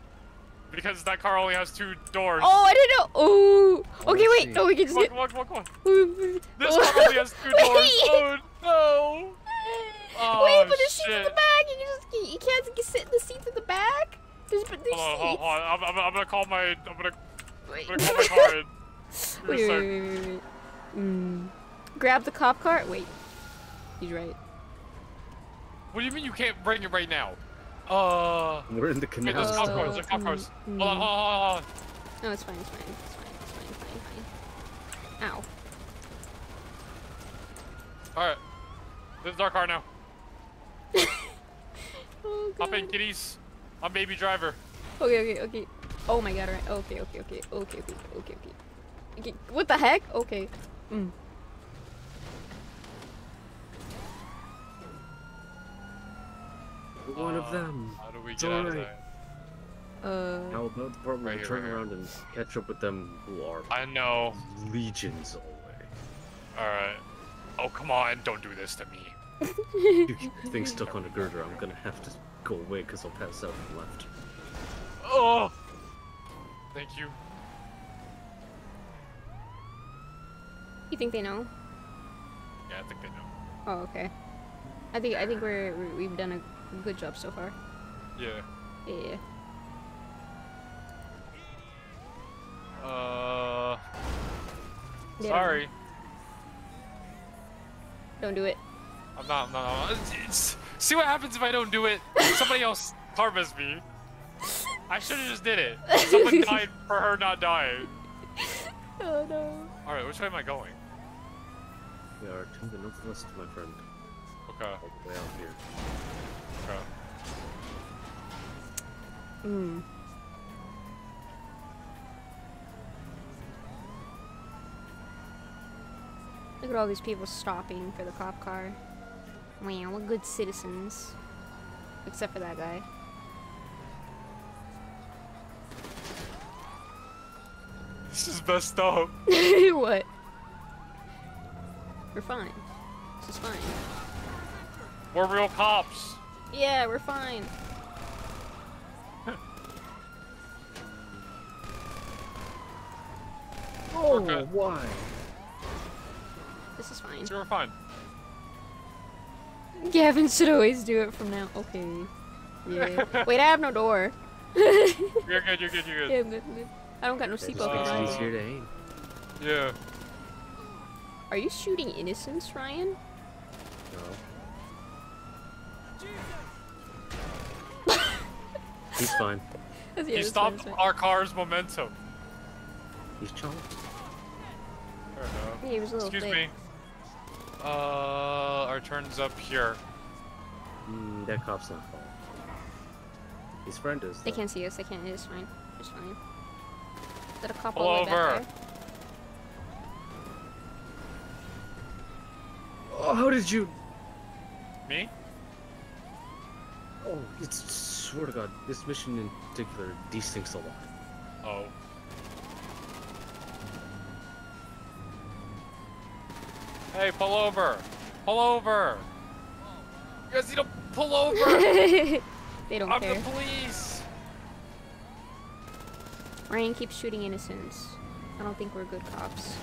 Because that car only has two doors. Oh, I didn't know. Ooh. Okay, wait. No, we can just Come on, get. come on, come on, come on. Ooh. This car only has two doors. Oh, no. Oh, wait, but the seats in the back. You can just you can't get- sit in the seats in the back. There's but there's Hold on, hold on, seats. hold on. I'm, I'm, I'm gonna call my, I'm gonna, Wait. I'm gonna call my car in. Wait, wait, wait, wait, wait. Mm. Grab the cop car. Wait. He's right. What do you mean you can't bring it right now? Uh, We're in the wait, canal. there's cop cars, there's cop cars. mm, Hold on, hold on, hold on. No, it's fine. It's fine. It's fine. It's fine. It's fine. Fine. Ow. Alright. This is our car now. oh, Hop in, kitties. I'm baby driver. Okay, okay, okay. Oh my god, right. Okay, okay, okay, okay, okay, okay, okay. okay. What the heck? Okay. Mm. Uh, One of uh, them. How do we it's get out of there? Uh, How about the part right turn right around here. and catch up with them who are I know legions away? All right. Oh come on! Don't do this to me. You keep things stuck on a girder. I'm gonna have to go away because I'll pass out from left. Oh! Thank you. You think they know? Yeah, I think they know. Oh, okay. I think I think we're we- we've done a good job so far. Yeah. Yeah. Uh. They. Sorry. Don't do it. I'm not, I'm not, I'm not. It's- it's- see what happens if I don't do it? Somebody else karmas me. I should have just did it. Someone died for her not dying. Oh no. Alright, which way am I going? We are to the northwest, my friend. Okay, All the way out here. okay. Hmm. Look at all these people stopping for the cop car. Wow, what good citizens. Except for that guy. This is messed up. what? We're fine. This is fine. We're real cops. Yeah, we're fine. Oh, good. why? This is fine. So we're fine. Gavin should always do it from now. Okay. Yeah. Wait, I have no door. You're good, you're good, you're Yeah, good. I'm good, I'm good. I don't got no That just seatbelt makes on. it easier to aim. Yeah. Are you shooting innocents, Ryan? No. He's fine. Yeah, he stopped fine, our car's momentum. He's chomped. Fair enough. fine. Yeah, he was a little Excuse thick. me. Uh, our turn's up here. Mm, that cop's not following. His friend is. They can't see us. They can't. It's fine. It's fine. Is that a cop Pull all the way back over. there? Oh, how did you? Me? Oh, it's swear to God, this mission in particular desyncs a lot. Oh. Hey, pull over! Pull over! You guys need to pull over! they don't I'm care. the police! Ryan keeps shooting innocents. I don't think we're good cops.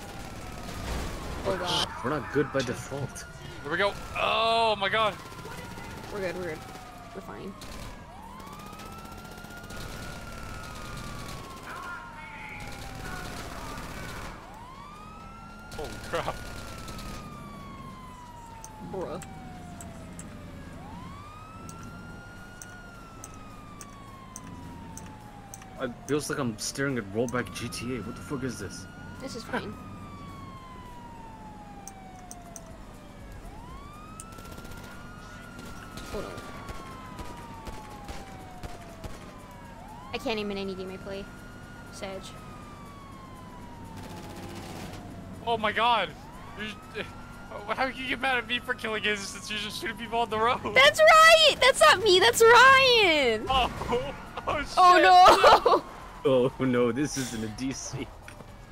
Oh god. We're not good by default. Here we go. Oh my god. We're good, we're good. We're fine. Holy crap. Bruh. It feels like I'm staring at rollback GTA. What the fuck is this? This is fine. Hold on. I can't aim in any game I play. Sag. Oh my god. You're- How can you get mad at me for killing innocents? You're just shooting people on the road. That's right! That's not me, that's Ryan! Oh, oh, oh shit. Oh no! Oh no, this isn't a DC.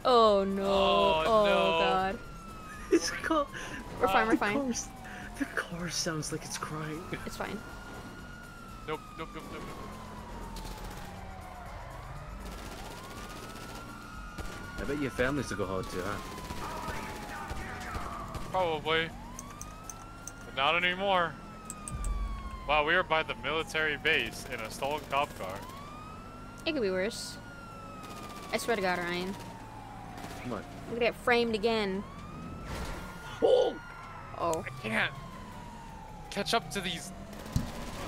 Oh no. Oh, Oh, no. god. It's car. We're fine, we're the fine. car's- The car sounds like it's crying. It's fine. Nope, nope, nope, nope. I bet your have families to go home too, huh? Probably. But not anymore. Wow, we are by the military base in a stolen cop car. It could be worse. I swear to god, Ryan. Come on. We're get framed again. Oh! Oh. I can't catch up to these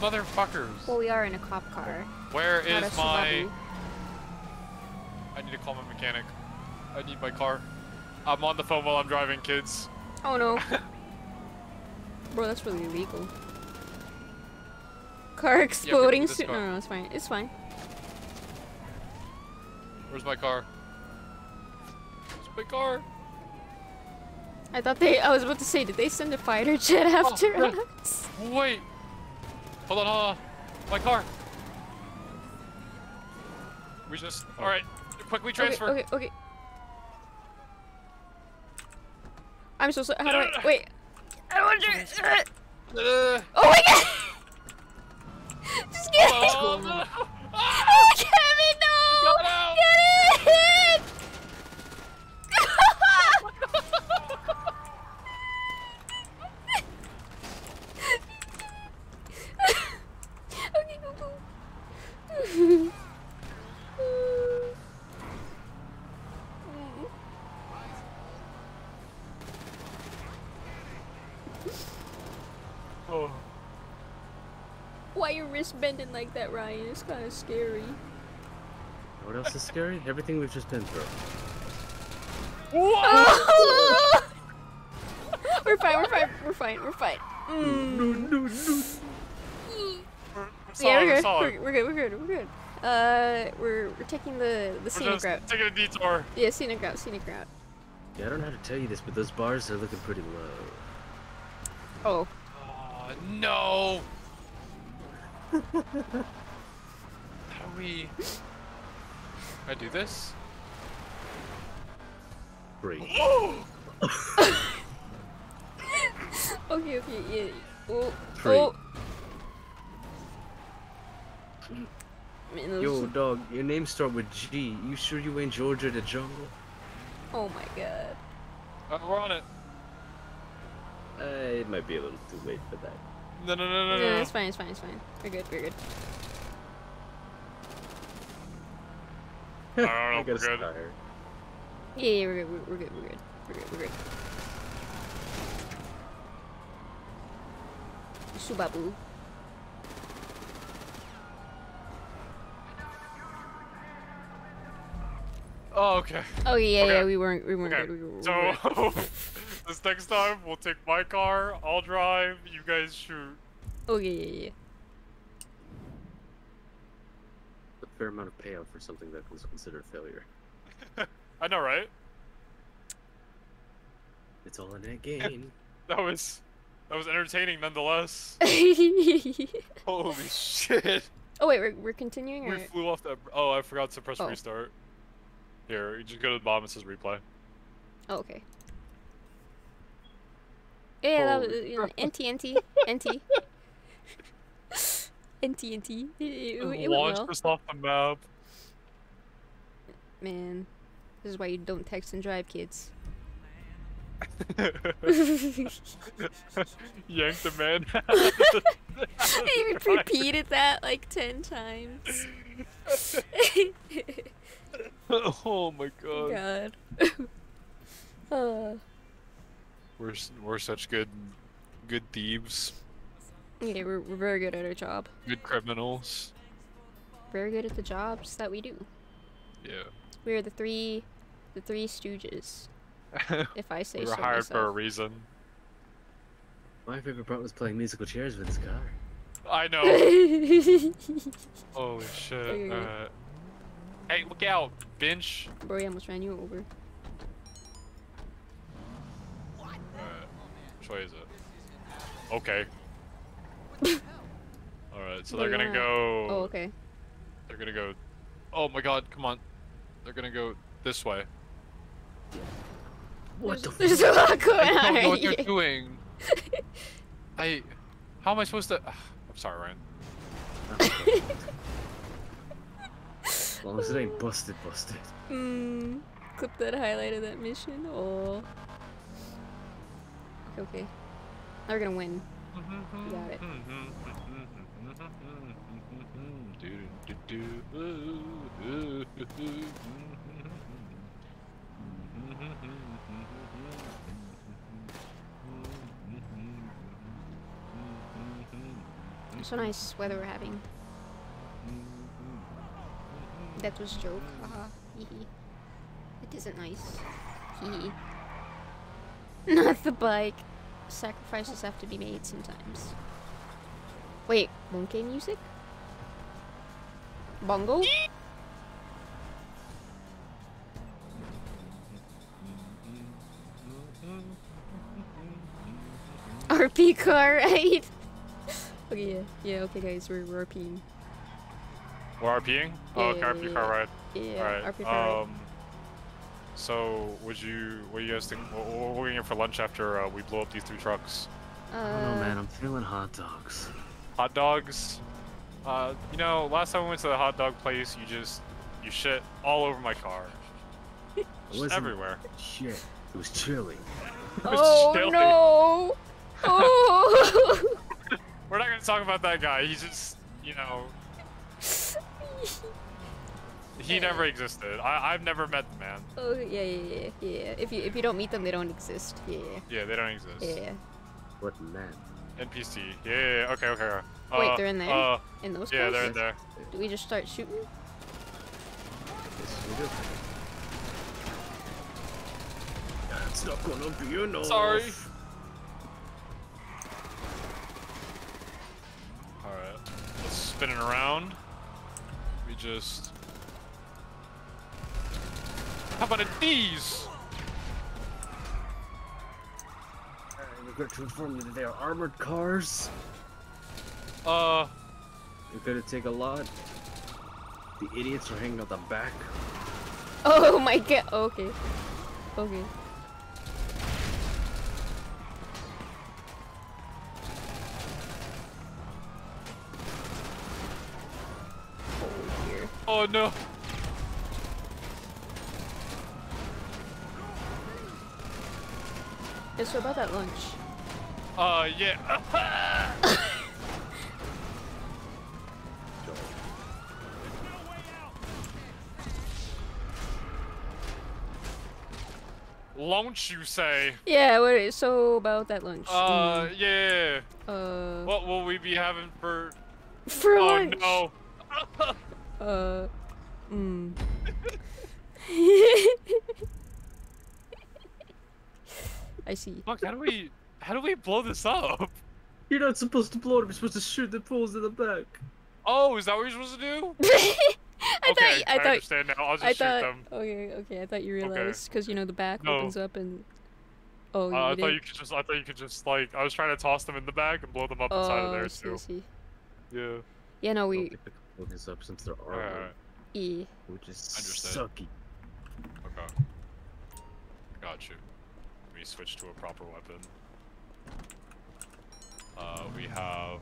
motherfuckers. Well, we are in a cop car. Where not is my... I need to call my mechanic. I need my car. I'm on the phone while I'm driving, kids. Oh no. Bro, that's really illegal. Car exploding this soon. car. No, no, it's fine. It's fine. Where's my car? Where's my car? I thought they. I was about to say, did they send a fighter jet oh, after Oh, us? Wait! Hold on, hold on. My car! We just... Oh. Alright, quickly transfer. Okay, okay, okay. I'm so sorry. How do I? Wait. I don't want to. Uh, Oh my god! Just get it! oh, no. Oh, Kevin, no! Got out! Get it! okay, go, go. Oh. Why your wrist bending like that, Ryan? It's kind of scary. What else is scary? Everything we've just been through. Oh! we're fine. We're fine. We're fine. We're fine. Mm. Solid, yeah, we're good. We're, we're good. We're good. We're good. Uh, we're we're taking the the We're scenic route. taking a detour. Yeah, scenic route. Scenic route. Yeah, I don't know how to tell you this, but those bars are looking pretty low. Oh. Oh, no! How do we... I do this? Great. Okay, okay, yeah. Oh, Tree. oh. Man, Yo, dog, your name start with G. You sure you ain't Georgia the jungle? Oh my god. Uh, we're on it. Uh, it might be a little too late for that. No, no, no, no, No, no. it's fine, it's fine, it's fine. We're good, we're good. I don't know I if we're good. tired. Yeah, yeah, we're good, we're, we're good, we're good. We're good, we're good. Subabu. Oh, okay. Oh yeah, yeah, we weren't, we weren't Okay. good. We were, we So, good. this next time, we'll take my car, I'll drive, you guys shoot. Oh yeah, yeah, yeah. A fair amount of payout for something that was considered a failure. I know, right? It's all in that game. That was... That was entertaining nonetheless. oh Holy shit. Oh wait, we're, we're continuing We or? flew off that... Oh, I forgot to press Oh. restart. Here, you just go to the bottom, it says replay. Oh, okay. Yeah, that was you know, NT NT NT NT NT. It, it, it Launch well. us off the map. Man, this is why you don't text and drive, kids. Yank the man. you repeated that like ten times. oh my god. God. uh, We're we're such good good thieves, yeah, we're, we're very good at our job. good criminals. Very good at the jobs that we do. Yeah. We're the three, the three stooges, if I say we so were hired for a reason. My favorite part was playing musical chairs with this car. I know. Holy shit. Uh, hey, look out, bench. Bro, I almost ran you over. Way is it? Okay. Alright, so they're Where you gonna at? go. Oh, okay. They're gonna go. Oh my god, come on. They're gonna go this way. What the There's a lot going I on don't know what right you're doing. I. How am I supposed to. I'm sorry, Ryan. As long as it ain't busted, busted. Hmm. Clip that highlight of that mission. Oh. Okay, we're gonna win. Mm-hmm. Got it. Mm-hmm. So nice weather we're having. That was a joke. Haha. Hee hee. It isn't nice. Hee. Not the bike. Sacrifices have to be made sometimes. Wait, monkey music? Bongo? RP car ride. okay, yeah, yeah. Okay, guys, we're we're RPing. We're RPing? Oh, Yeah, okay, yeah, RP yeah, car ride. Yeah, Alright. RP car ride. Um, So, would you? What do you guys think? What, what are we getting for lunch after uh, we blow up these three trucks? I don't know, Uh, man. I'm feeling hot dogs. Hot dogs. Uh, you know, last time we went to the hot dog place, you just you shit all over my car, It just wasn't everywhere. Shit. It was chilly. It was Oh chilly. no! Oh! We're not gonna talk about that guy. He's just, you know, he never existed. I I've never met the man. oh yeah, yeah, yeah, yeah. If you if you don't meet them, they don't exist. Yeah, Yeah, they don't exist. yeah. What man? NPC. Yeah, yeah, yeah. Okay, okay. okay. Wait, Uh, they're in there? Uh, In those yeah, guys? they're in there. Do we just start shooting? Yes, we do. That's not gonna be enough. Sorry. All right, let's spin it around. We just. How about a these? regret to inform you that they are armored cars. Uh, You're gonna take a lot. The idiots are hanging out the back. Oh my god. Okay. Okay. Oh dear. oh no. Yeah, so about that lunch. Uh, yeah. Launch, you say? Yeah, what is so about that lunch? Uh, yeah. Mm, uh, What will we be having for? for Oh lunch. no. Uh, mm. I see. Fuck, how do we, how do we blow this up? You're not supposed to blow it. You're supposed to shoot the poles in the back. Oh, is that what you're supposed to do? I okay, thought I thought understand now. I'll just I shoot thought them. okay okay I thought you realized because you know the back No. opens up and oh Uh, you I thought didn't? you could just, I thought you could just like, I was trying to toss them in the bag and blow them up inside of oh there I see, I too. see. Yeah. Yeah no I don't we think can blow this up since they're armored, Alright. e which is Understood. sucky. Okay. Got you. Switch to a proper weapon. Uh, we have.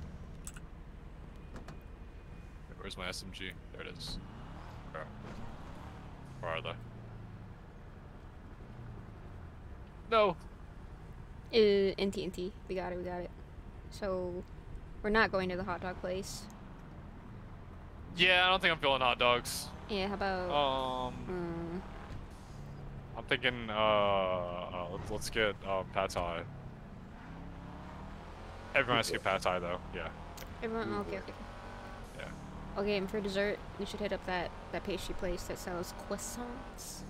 Where's my SMG? There it is. Where, Where are they? No. uh, NT&T we got it we got it. So we're not going to the hot dog place. Yeah, I don't think I'm feeling hot dogs. Yeah how about Um, mm, I'm thinking. Uh, uh let's, let's get uh, pad thai. Everyone has to get pad thai though. Yeah. everyone okay okay. Yeah. Okay and for dessert we should hit up that that pastry place that sells croissants.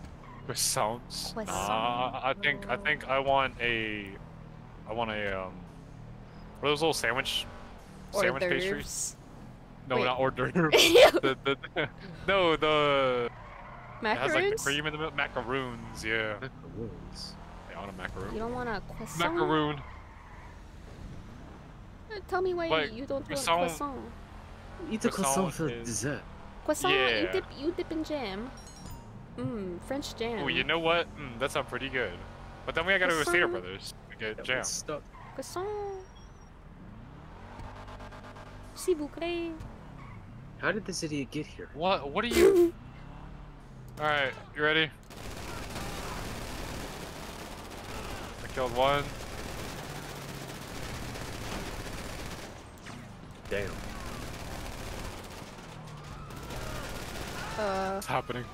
Croissants. Croissant. Nah, I think I think I want a, I want a um, what are those little sandwich, sandwich Hors pastries? d'oeuvres. No, Wait. not hors d'oeuvres. the, the, no, the it has like the Macaroons? cream in the middle. Macaroons, yeah. Macaroons. Yeah, I want a macaroon. You don't want a croissant? Macaroon. Uh, Tell me why Like, you don't want croissant- croissant. Eat the Croissant croissant for is- dessert. Croissant, you dip you dip in jam. Mmm, French jam. Oh, you know what? Mm, that sounds pretty good. But then we gotta go to Stater Croissant. Brothers to get That jam. stuck. Croissant. S'il vous plaît. How did this idiot get here? What? What are you? All right, you ready? I killed one. Damn. Uh, What's happening?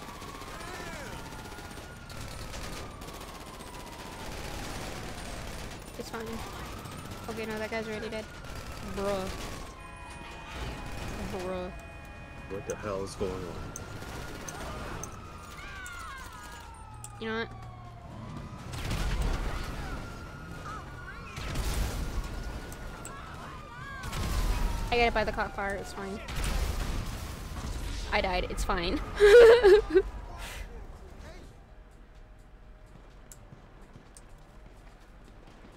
it's fine. Okay, no, that guy's already dead. Bruh. Bruh. What the hell is going on? You know what? I got it by the cop car, it's fine. I died, it's fine.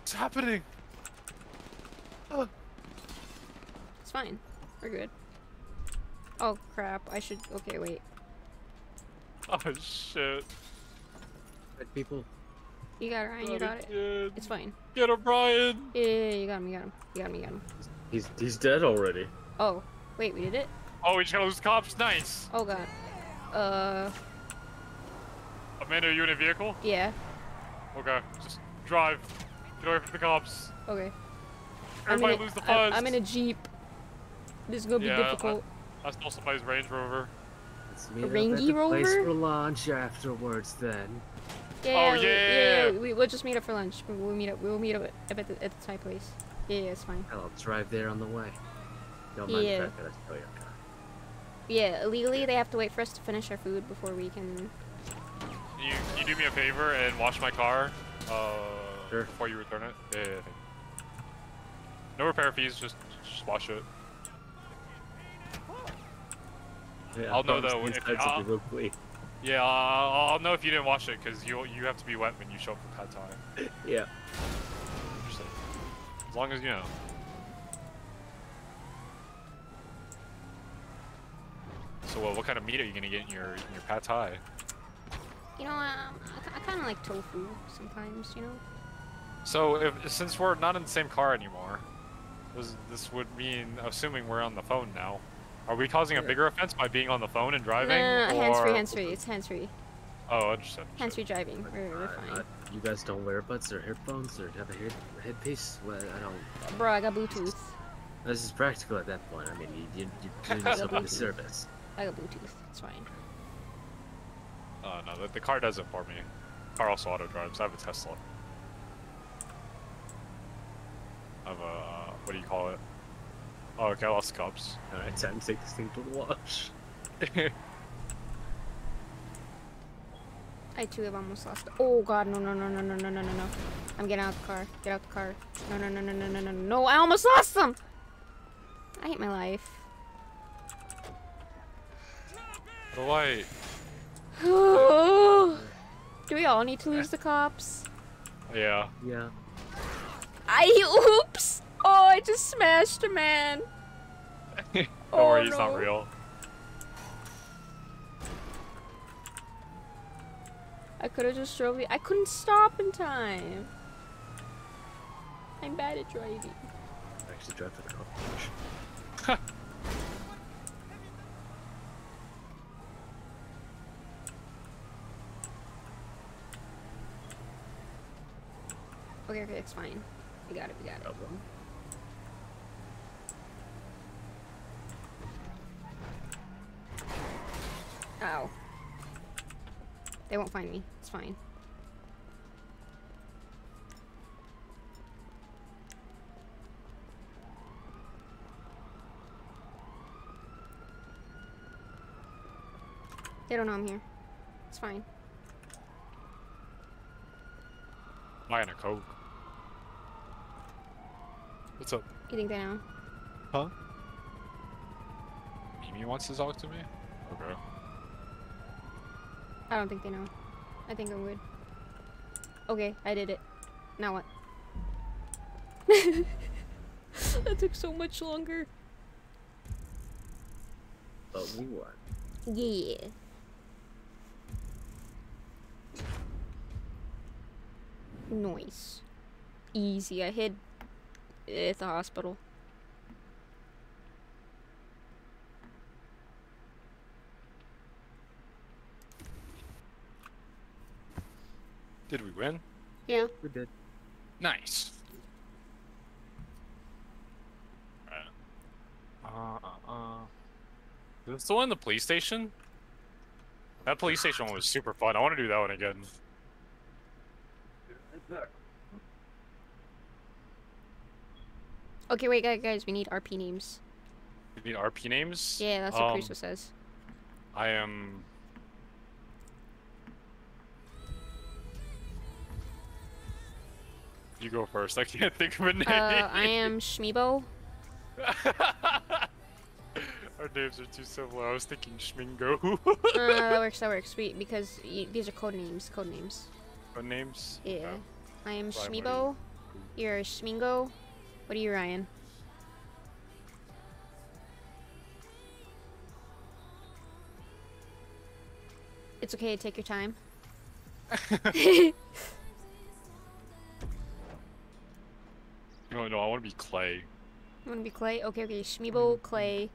What's happening? it's fine. We're good. Oh crap, I should. Okay, wait. Oh shit. Red people. You got it, Ryan, you got it. Again. It's fine. Get him, Ryan. Yeah, yeah, yeah, you got him, you got him. You got him, you got him. He's he's dead already. Oh, wait, we did it? Oh, we just gotta lose cops. Nice. Oh god. Uh, Amanda, are you in a vehicle? yeah. Okay, just drive. Get away from the cops. Okay. Everybody I'm in lose the a, fuzz. I, am in a jeep. This is gonna be Yeah, I- difficult. I stole somebody's Range Rover. Let's meet up Rangy at the place for lunch afterwards then. Yeah, Oh, we- yeah. we, we'll just meet up for lunch. We- We'll meet up. We'll meet up at, at the at the Thai place. Yeah, yeah, it's fine. I'll drive there on the way. Don't mind Yeah. the fact that I stole your car. Yeah, illegally they have to wait for us to finish our food before we can. You you do me a favor and wash my car uh, Sure. before you return it. Yeah, yeah, yeah. No repair fees, just just wash it. Yeah, I'll know promise though. If, I'll- be real clean. Yeah, I'll, I'll know if you didn't watch it because you you have to be wet when you show up for pad thai. Yeah. Interesting. As long as you know. So what, what kind of meat are you gonna get in your in your pad thai? You know, um, I, I kind of like tofu sometimes. You know. So if since we're not in the same car anymore, this, this would mean assuming we're on the phone now. Are we causing a bigger offense by being on the phone and driving? No, no, no, hands free, hands free. It's hands free. Oh, understood. Hands free driving. We're, we're fine. uh, you guys don't wear buds or headphones or have a head headpiece? Well, I don't. Bro, I got Bluetooth. This is practical at that point. I mean, you, you, you're doing yourself a disservice. I got Bluetooth. It's fine. Uh, no, the, the car does it for me. Car also auto drives. I have a Tesla. I have a uh, what do you call it? Oh, okay, I lost the cups. Alright, time to take this thing to the wash. I too have almost lost. Oh god, no, no, no, no, no, no, no, no, no. I'm getting out of the car. Get out the car. No, no, no, no, no, no, no, no. I almost lost them. I hate my life. the light. Do we all need to lose the cops? Yeah. Yeah. I oops. Oh, I just smashed a man. Don't Oh, worry, he's no. not real. I could have just drove. the- I couldn't stop in time. I'm bad at driving. Actually, drive to the car. Okay, okay, it's fine. We got it. We got it. Ow. They won't find me. It's fine. They don't know I'm here. It's fine. Buying a Coke. What's up? You think they know? Huh? Mimi wants to talk to me? Okay. I don't think they know. I think I would. Okay, I did it. Now what? that took so much longer. But we won. Yeah. Nice. Easy. I hid at the hospital. Did we win? Yeah. We did. Nice. Alright. Uh, uh, uh. Is it still in the police station? That police station one was super fun. I want to do that one again. Okay, wait, guys, guys, we need RP names. We need RP names? Yeah, that's what Um, Crusoe says. I am. You go first. I can't think of a name. Uh, I am Shmibo. Our names are too similar. I was thinking Schmingo. Uh, that works, that works. Sweet, because these are code names. Code names. What names? Yeah. Okay. I am Right, what. You're Schmingo. What are you, Ryan? It's okay to take your time. No, no, I want to be Clay. want to be Clay? Okay, okay. Shmibo, mm-hmm. Clay.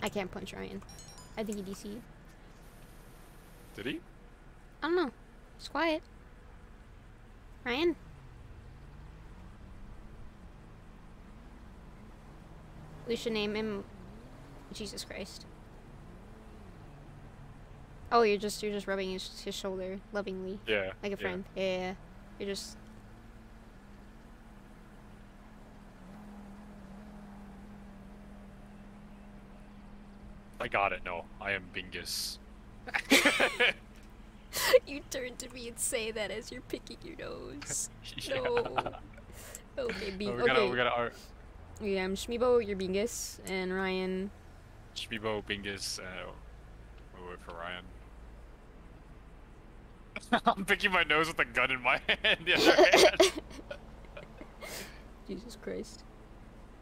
I can't punch Ryan. I think he DC'd. Did he? I don't know. It's quiet. Ryan? We should name him Jesus Christ. Oh, you're just you're just rubbing his, his shoulder lovingly, Yeah. like a friend. Yeah, yeah, yeah. You're just I got it. No, I am Bingus. you turn to me and say that as you're picking your nose. Yeah. No. Okay, be Oh, we okay. gotta, we gotta, our Yeah, I'm Shmibo, you're Bingus, and Ryan. Shmibo, Bingus, uh, wait, wait for Ryan. I'm picking my nose with a gun in my hand. The other hand. Jesus Christ.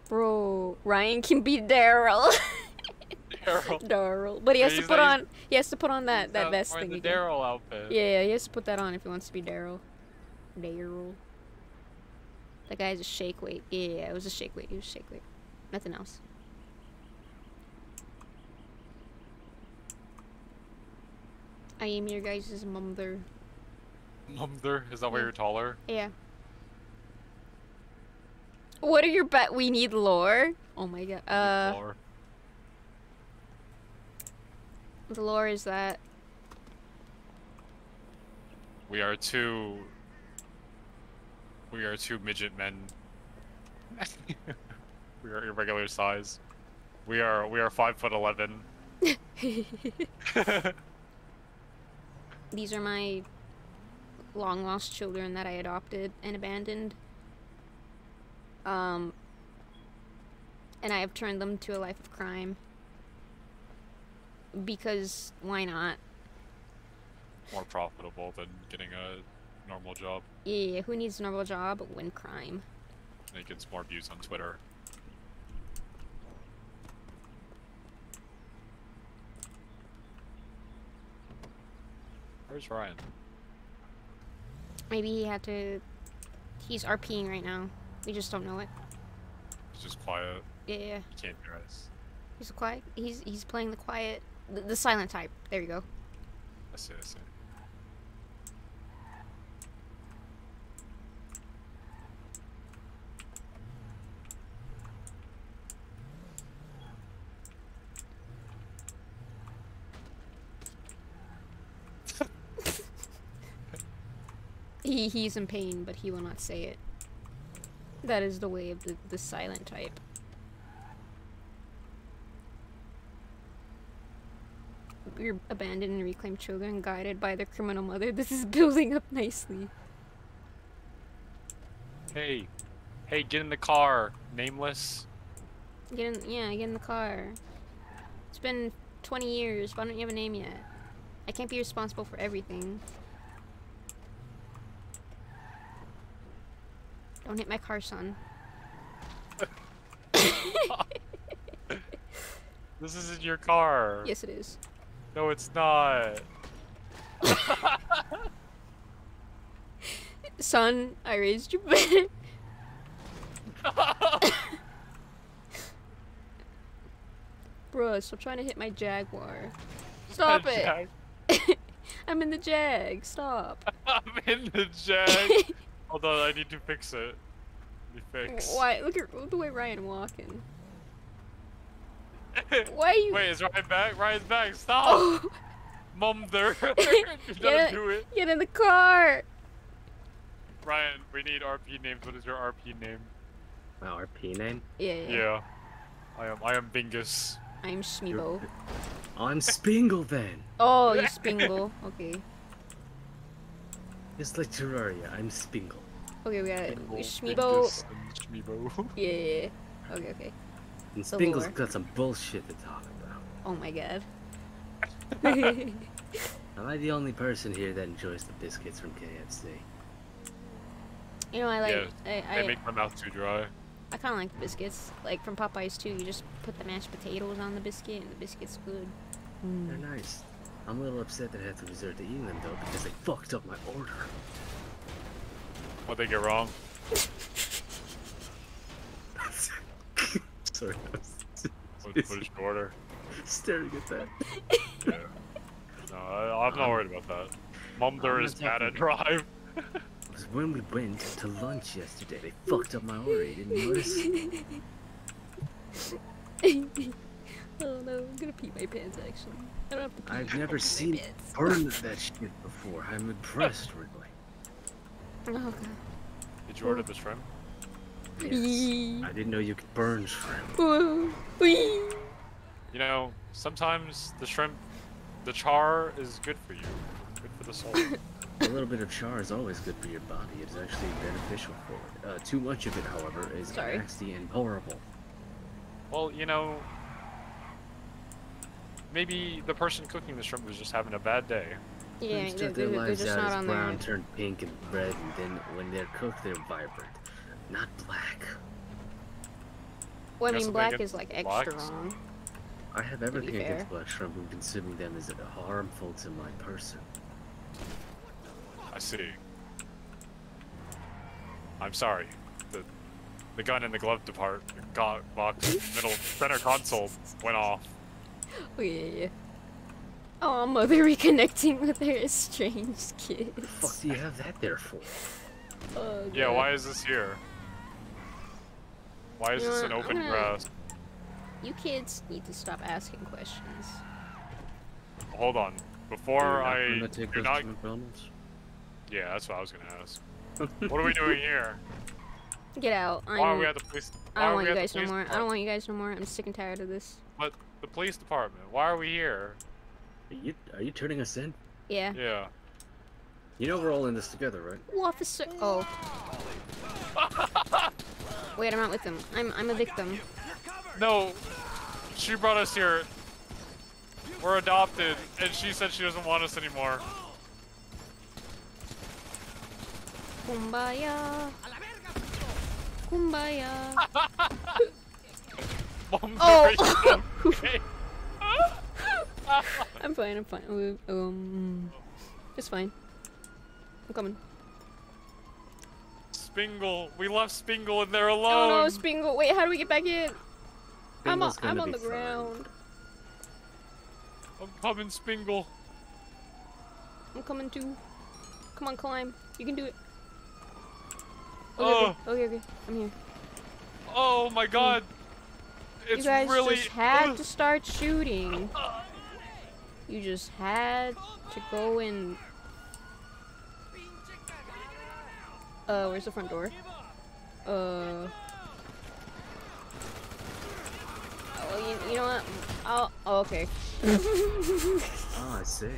Bro, Ryan can be Daryl. Daryl. Daryl. But he has to put not- on he has to put on that, that Uh, vest thing the. Daryl outfit. Yeah, yeah, he has to put that on if he wants to be Daryl. Daryl. That guy's a shake weight. Yeah, yeah, it was a shake weight. He was shake weight. Nothing else. I am your guys' mother. Mumther, is that why Yeah. you're taller? Yeah. What are your bet? We need lore. Oh my god. Uh, Taller. The lore is that We are two. We are two midget men. we are irregular size. We are we are five foot eleven. these are my long lost children that I adopted and abandoned. Um, and I have turned them to a life of crime. Because why not? More profitable than getting a normal job. Yeah, who needs a normal job when crime? And it gets more views on Twitter. Where's Ryan? Maybe he had to. He's RPing right now. We just don't know it. He's just quiet. Yeah, yeah. He can't hear us. He's quiet. He's he's playing the quiet, the, the silent type. There you go. I see, I see. He he's in pain, but he will not say it. That is the way of the, the silent type. Your abandoned and reclaimed children guided by their criminal mother. This is building up nicely. Hey, hey, get in the car, nameless. Get in, yeah, get in the car. It's been 20 years. Why don't you have a name yet? I can't be responsible for everything. Don't hit my car, son. This isn't your car. Yes, it is. No, it's not. Son, I raised you better. Bruh, stop trying to hit my Jaguar. Stop it! Jag. I'm in the Jag. Stop. I'm in the jag. Hold on, I need to fix it. Let me fix. Why? Look at look the way Ryan walking. Why are you? Wait, is Ryan back? Ryan's back. Stop. Oh, Mum, there. you get, in- do it. get in the car. Ryan, we need RP names. What is your RP name? My RP name? Yeah, yeah. Yeah. I am. I am Bingus. I'm Shmibo. I'm Spingle then. Oh, you Spingle. Okay. It's like Terraria, I'm Spingle. Okay, we got Bingle, Shmibo. Bingus. Yeah, yeah, yeah. Okay, okay. And The Spingle's lore. got some bullshit to talk about. Oh my god. Am I the only person here that enjoys the biscuits from KFC? you know, I like. Yeah, I, They make my mouth too dry. I kind of like the biscuits. Like from Popeyes too. You just put the mashed potatoes on the biscuit, and the biscuit's good. They're nice. I'm a little upset that I have to resort to eating them though because they fucked up my order. What they get wrong? Sorry, I What, was what is your order? staring at that. Yeah. No, I, I'm not worried about that. Mum, there I'm is not bad at talking- drive. was when we went to lunch yesterday. They fucked up my order. You didn't notice? oh no, I'm gonna pee my pants actually. I don't have to pee. I've I'm never pee seen my pants. burn that shit before. I'm impressed, really. Oh god. Did you order oh. the shrimp? Yes. I didn't know you could burn shrimp. You know, sometimes the shrimp the char is good for you. Good for the soul. A little bit of char is always good for your body. It is actually beneficial for it. Uh, too much of it, however, is Sorry. nasty and horrible. well, you know, maybe the person cooking the shrimp was just having a bad day. Yeah, They they're, their they're, they're lives just out not as on brown, there. turn pink and red, and then when they're cooked, they're vibrant, not black. Well, I mean, black is like extra blacks? wrong. I have everything against black shrimp, and consuming them is harmful to my person. I see. I'm sorry. The the gun in the glove department got box middle center console went off. Oh yeah, yeah. Oh, mother reconnecting with her estranged kids. The fuck do you have that there for? Oh, Yeah, why is this here? Why is You know this an open gonna- grass? You kids need to stop asking questions. Hold on. Before You're not I gonna take you're those not to McDonald's? Yeah, that's what I was gonna ask. what are we doing here? Get out. I'm, Why are we at the police I don't want you guys no police more. I don't want you guys no more. I'm sick and tired of this. But the police department, why are we here? Are you, are you turning us in? Yeah. Yeah. You know we're all in this together, right? Ooh, officer. Oh. Wait, I'm not with them. I'm I'm a victim. No, she brought us here. We're adopted, and she said she doesn't want us anymore. Kumbaya. Kumbaya. Mom, Oh. I'm fine. I'm fine. Um, it's fine. I'm coming. Spingle, we left Spingle in there Oh alone. no, Spingle. Wait, how do we get back in? I'm on, Spingle's I'm gonna on the fine. ground. I'm coming, Spingle. I'm coming too. Come on, climb. You can do it. Oh. Okay, uh. okay, okay, okay. I'm here. Oh my God. It's you guys really. just had to start shooting. You just had to go in. Uh, where's the front door? Uh. Oh, you, you know what? I'll. Oh, okay. Oh, I see.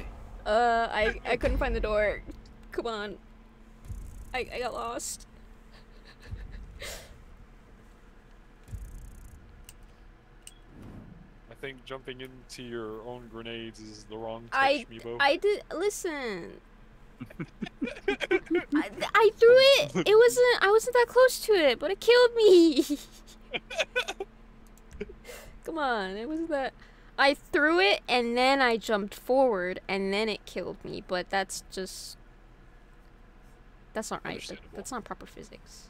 Uh, I I couldn't find the door. Come on. I I got lost. I think jumping into your own grenades is the wrong touch, I Meebo. I did listen. I, I threw it. It wasn't. I wasn't that close to it, but it killed me. Come on, it wasn't that. I threw it and then I jumped forward and then it killed me. But that's just. That's not right. That- that's not proper physics.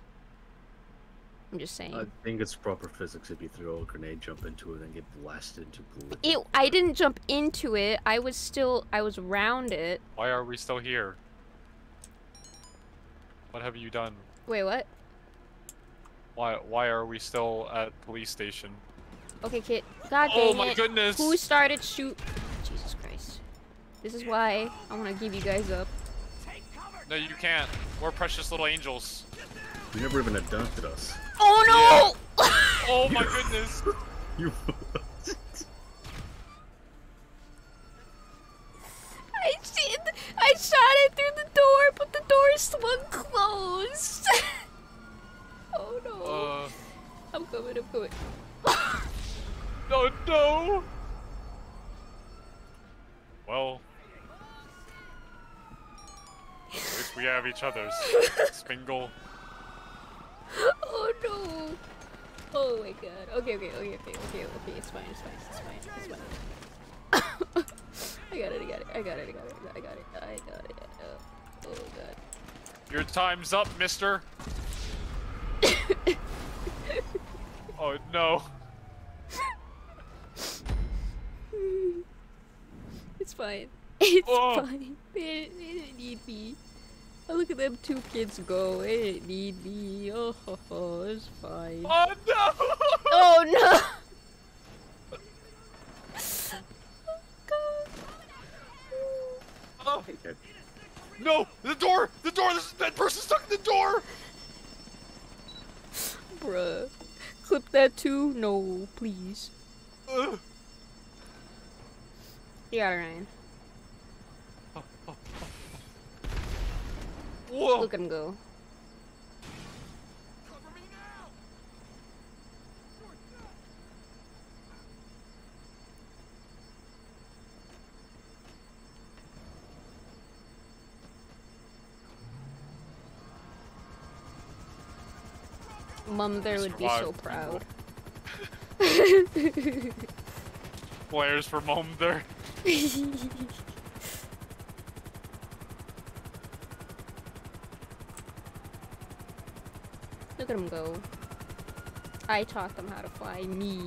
I'm just saying. I think it's proper physics if you throw a grenade, jump into it, and get blasted into blue. it. I didn't jump into it. I was still. I was around it. Why are we still here? What have you done? Wait, what? Why why are we still at police station? Okay, kid. God Oh dang my goodness! Who started shoot? Jesus Christ. This is why I want to give you guys up. No, you can't. We're precious little angels. You never even adopted us. Oh no! Oh my goodness! You. I see I shot it through the door, but the door swung closed. oh no! Uh, I'm coming. I'm coming. no, no! Well, at least we have each other's. Spingle. oh no! Oh my god. Okay, okay, okay, okay, okay, okay. It's fine. It's fine. It's fine. It's fine. I got it. I got it. I got it. I got it. I got it. I got it. Uh, oh god. Your time's up, mister. oh no. It's fine. It's Oh. fine. They, they didn't need me. Oh, look at them two kids go. They didn't need me. Oh, ho, ho, it's fine. Oh no! Oh no! Oh, God. Oh, Okay. no! The door! The door! There's a dead person stuck in the door! Bruh. Clip that too? No, please. Ugh. You got it, Ryan. Whoa! Look at him go. Cover me now! Mum there would be so proud. Players for mom there. Look at him go. I taught them how to fly. Me.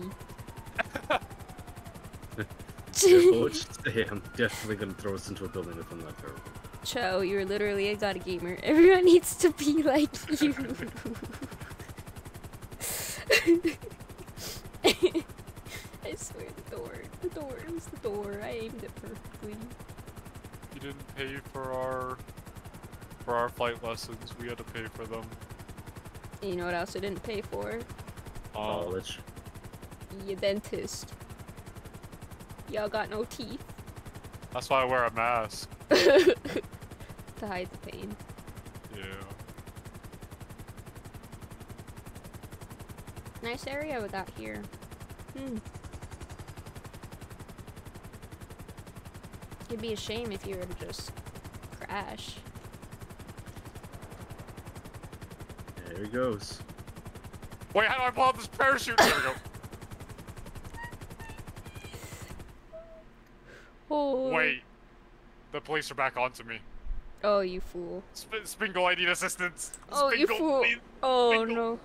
Careful what you say. I'm definitely gonna throw us into a building if I'm not careful. Chow, you're literally a god gamer. Everyone needs to be like you. I swear the door. The door. It was the door. I aimed it perfectly. You didn't pay for our for our flight lessons. We had to pay for them. And you know what else I didn't pay for? College. Your dentist. Y'all got no teeth that's why I wear a mask. to hide the pain. Yeah. Nice area we got here. Hmm. It'd be a shame if you were to just crash. There he goes. Wait, how do I pull out this parachute? There we go. Oh. Wait. The police are back onto me. Oh, you fool. Sp- Spingle, I need assistance. Oh, you Spingle, fool. please. Oh Spingle. no.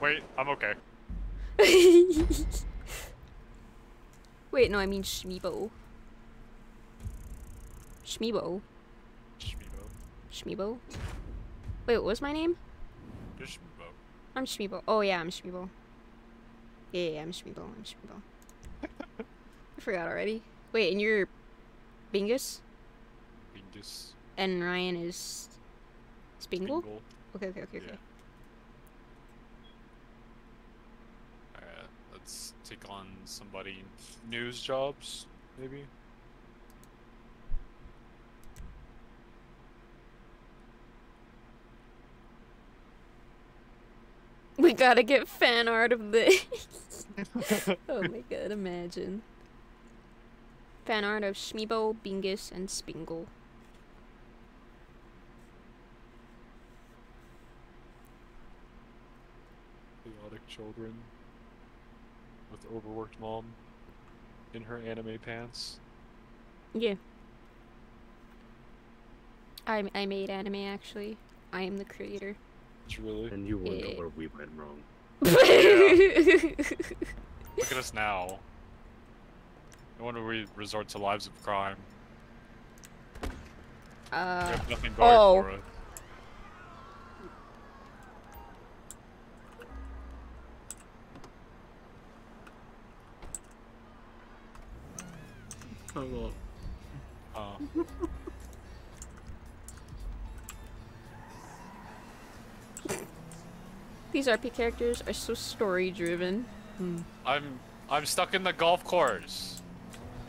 Wait, I'm okay. Wait, no, I mean Shmeebo. Shmeebo. Shmeebo. Shmeebo? Wait, what was my name? Shmeebo. I'm Shmeebo. Oh yeah, I'm Shmeebo. Yeah, yeah, yeah, I'm Shmeebo. I'm Shmeebo. I forgot already. Wait, and you're Bingus? Bingus. And Ryan is Spingle? Spingle. Okay, okay, okay, okay. Yeah. Alright, let's take on somebody. News jobs, maybe? We gotta get fan art of this. oh my god, imagine. Fan art of Shmeebo, Bingus, and Spingle. Chaotic children with overworked mom in her anime pants. Yeah. I, I made anime actually. I am the creator. It's really. And you won't know Yeah. where we went wrong. Look at us now. No wonder we resort to lives of crime. We uh, have nothing going oh. for us. Oh well. Uh, these RP characters are so story driven. Hmm. I'm I'm stuck in the golf course.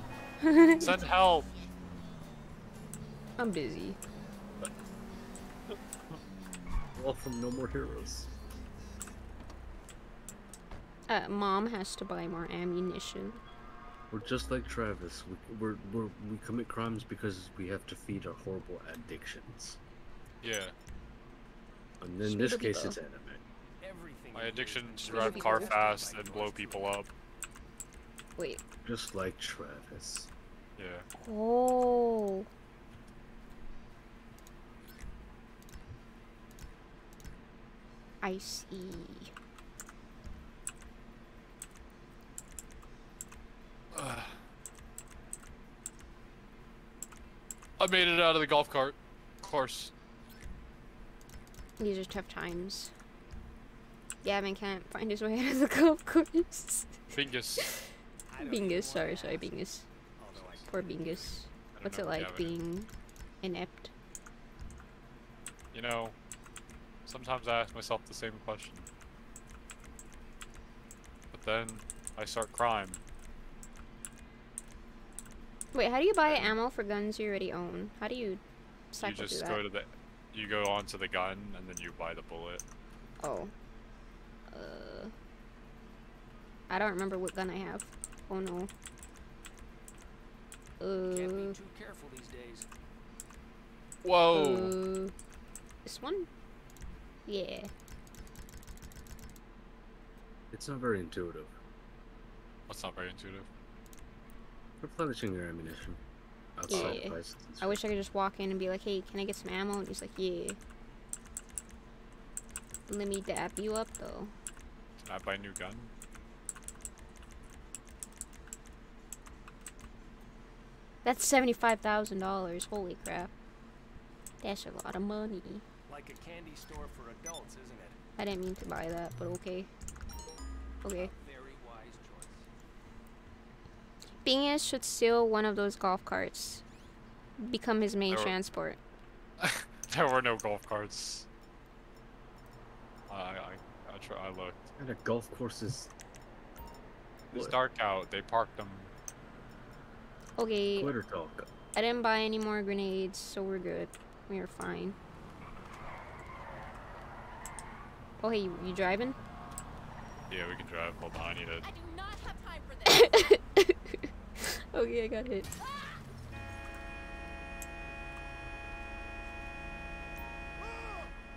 Send help. I'm busy. All from No More Heroes. Uh, mom has to buy more ammunition. We're just like Travis. We, we're, we're, we commit crimes because we have to feed our horrible addictions. Yeah. And in this case, Shmeebo. it's anime. My addiction to Really drive car fast and blow people up. Wait. Just like Travis. Yeah. Oh. I see. I made it out of the golf cart Of course. These are tough times. Gavin can't find his way out of the golf course. Bingus. Bingus, sorry, sorry, Bingus. Poor Bingus. What's it like Gavin being inept? You know, sometimes I ask myself the same question. But then I start crime. Wait, how do you buy ammo for guns you already own? How do you Psych you will do just that. go to the, you go onto the gun and then you buy the bullet. Oh. Uh. I don't remember what gun I have. Oh no. Can't be Uh. too careful these days. Whoa! Uh, this one? Yeah. It's not very intuitive. That's not very intuitive. Replenishing your ammunition. Outside Yeah. prices. I wish I could just walk in and be like, hey, can I get some ammo? And he's like, yeah. Let me dap you up though. Can I buy a new gun? That's $75,000. Holy crap. That's a lot of money. Like a candy store for adults, isn't it? I didn't mean to buy that, but okay. Okay. Very wise choice. Bingus should steal one of those golf carts. Become his main There were- transport. there were no golf carts. I I I, try, I looked. And a golf course is It's What? dark out. They parked them. Okay, glitter talk. I didn't buy any more grenades, so we're good. We are fine. Oh, hey, you, you driving? Yeah, we can drive. Hold on, I need it. I do not have time for this. okay, I got hit.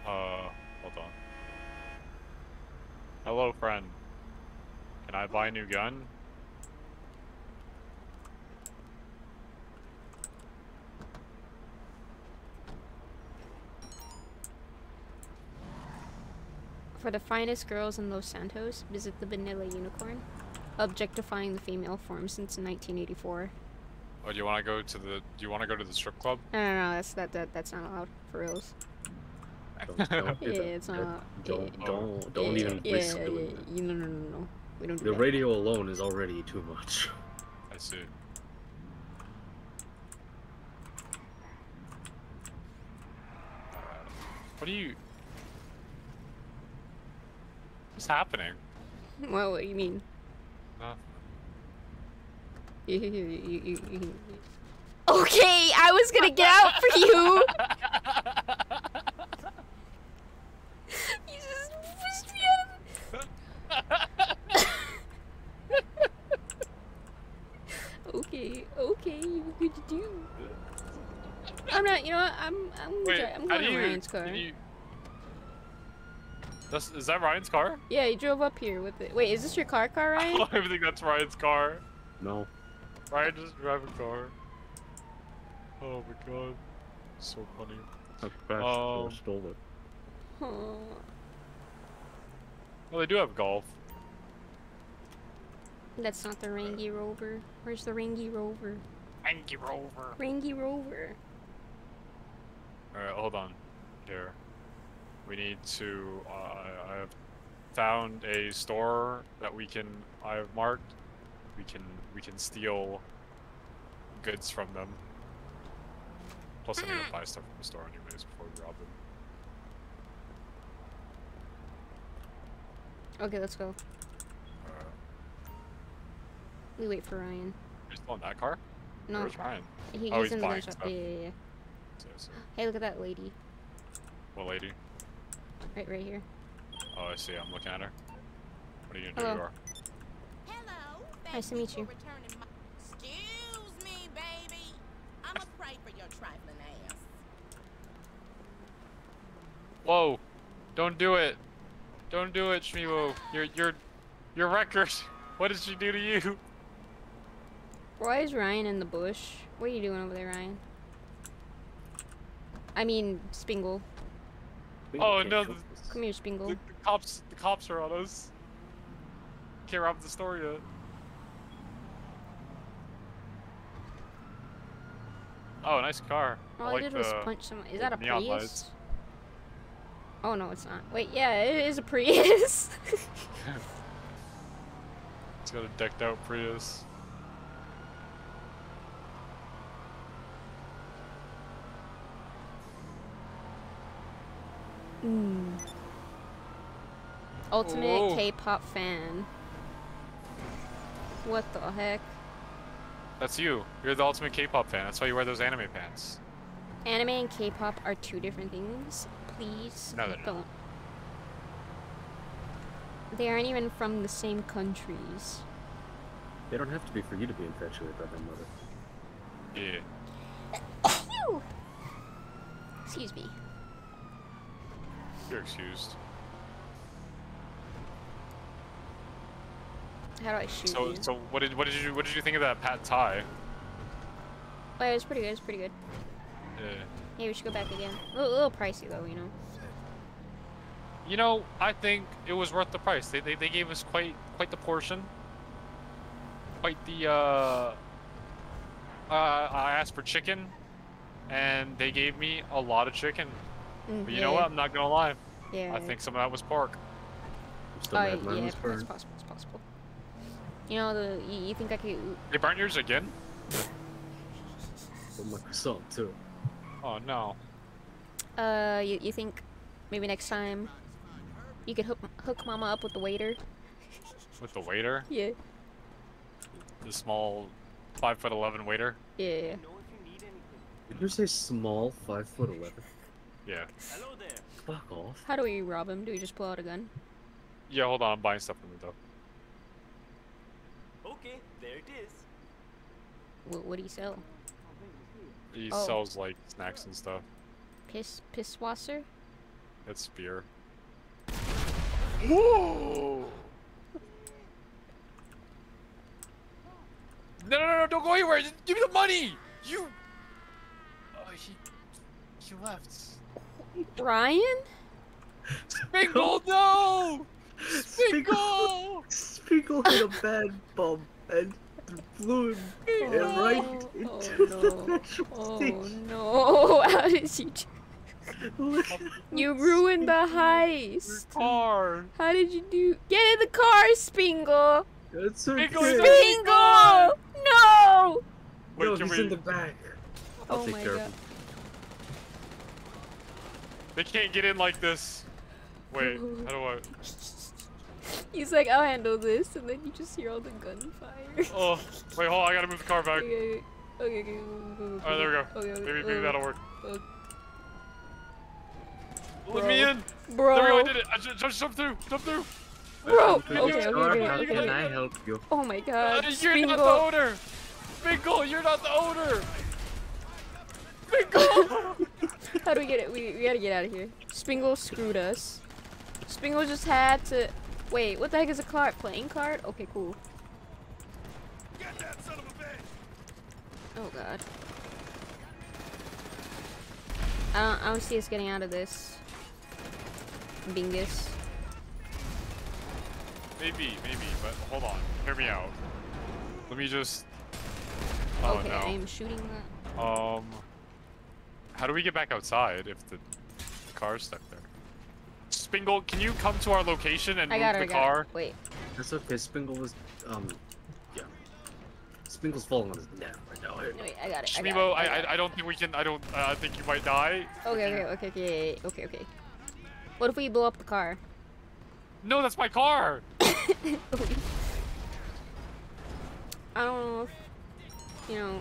Uh, hold on. Hello, friend. Can I buy a new gun? For the finest girls in Los Santos, visit the Vanilla Unicorn, objectifying the female form since 1984. Oh, do you want to go to the? Do you want to go to the strip club? No, no, no, that's that, that that's not allowed for reals. Don't, don't Yeah, that. it's That- not- Don't, yeah. don't, don't yeah, even yeah, risk yeah, doing that. You, no, no, no, no. We don't do The that. radio alone is already too much. I see. Uh, what are you? What's happening? Well, what do you mean? Nothing. You, you, you, you, you, Okay, I was gonna get out for you. you just pushed me out of Okay, okay, what could you do? I'm you know what, I'm, I'm, Wait, I'm going to you? Ryan's car. you- That's, is that Ryan's car? Yeah, he drove up here with it. Wait, is this your car car, Ryan? I think that's Ryan's car. No. Ryan just drive a car. Oh my god. So funny. I crashed or Um, stole it. Aw. Well, they do have golf. That's not the Rangy Rover. Where's the Rangy Rover? Angie Rover. Rangy Rover. Alright, hold on. Here. We need to. Uh, I- have found a store that we can. I have marked. We can. We can steal goods from them. Plus, I need to buy stuff from the store anyways before we rob them. Okay, let's go. Uh, We wait for Ryan. you're still in that car? No, Where's Ryan? he, Oh, he's he's in the gun shop. stuff. Yeah, yeah, yeah. So- so- Hey, look at that lady. What lady? Right, right here. Oh, I see. I'm looking at her. What are you gonna do Hello. to her? Hello. Nice to meet you. Excuse me, baby. I'm a prey for your trifling ass. Whoa! Don't do it! Don't do it, Shmivo! Your your your record! What did she do to you? Why is Ryan in the bush? What are you doing over there, Ryan? I mean, Spingle. We Oh can't no! The. Come here, Spingle. the, the cops the cops are on us. Can't rob the store yet. Oh, nice car. All I, like did the, was punch someone. Is that a neon Prius? lights. Oh no, it's not. Wait, yeah, it is a Prius. It's got a decked out Prius. Mm. Ultimate Oh. K-pop fan. What the heck? That's you. You're the ultimate K-pop fan. That's why you wear those anime pants. Anime and K-pop are two different things. Please No, they're not. don't. They aren't even from the same countries. They don't have to be for you to be infatuated by their mother. Yeah. Excuse me. You're excused. How do I shoot So, you? so what did what did you what did you think of that Pad Thai? Oh, it was pretty good. It's pretty good. Yeah. Yeah, we should go back again. A little, a little pricey though, you know. You know, I think it was worth the price. They, they, they gave us quite quite the portion. Quite the uh uh I asked for chicken and they gave me a lot of chicken. Mm, But you yeah, know what? I'm not gonna lie. Yeah. I think some of that was pork. I'm still Oh, mad yeah, was it's possible. It's possible. You know the. You, you think I could? They burnt yours again? But Microsoft too. Oh no. Uh, you, you think maybe next time you could hook hook Mama up with the waiter? With the waiter? Yeah. The small five foot eleven waiter? Yeah. yeah. Did you say small, five foot eleven? Yeah. Hello there. Fuck off. How do we rob him? Do we just pull out a gun? Yeah, hold on, I'm buying stuff from him though. Okay, there it is. What what do you sell? He Oh. sells like snacks and stuff. Piss Pisswasser? That's beer. Whoa! No, no, no, no, don't go anywhere! Just Give me the money! You... Oh, he... He left. Ryan? Spingle, no! Spingle! Spiegel hit a bad bump and flew him Oh, right oh, into no. the metro Oh station. no! How did you? do- You ruined the heist. Car! How did you do? Get in the car, Spingle! That's okay. Bingo Spingle! No! Wait, no, he's we... in the back. Oh I'll oh take my care god. of him. They can't get in like this. Wait, how do I... He's like, I'll handle this, and then you just hear all the gunfire. Oh, wait, hold on, I gotta move the car back. okay, okay, okay, okay, go, go, go, Alright, there we go. Okay, okay, Maybe, maybe uh, that'll work. uh, Let me in! Bro, There we go, I did it! I just, just jump through! Jump through! bro. Welcome Okay, okay, okay, How okay. can I help you? Oh my Uh, god, you're not the owner! Bingo, you're not the owner! Bingo! How do we get it? We, we gotta get out of here. Spingle screwed us. Spingle just had to. Wait, what the heck is a card? Playing card? Okay, cool. Get that son of a bitch! Oh god. I don't, I don't see us getting out of this. Bingus. maybe, maybe, but hold on. Hear me out. Let me just... Oh okay, I am shooting that. Um... How do we get back outside if the car's stuck there? Spingle, can you come to our location and I move got her. the I car? her. Wait. That's okay. Spingle was, um, yeah. Spingle's falling on his neck right now. Wait, I got it. I got Shmibo, it, I, got I, it. I, I don't think we can, I don't, uh, I think you might die. Okay, okay, okay, okay, okay, okay. What if we blow up the car? No, that's my car! I don't know if, you know,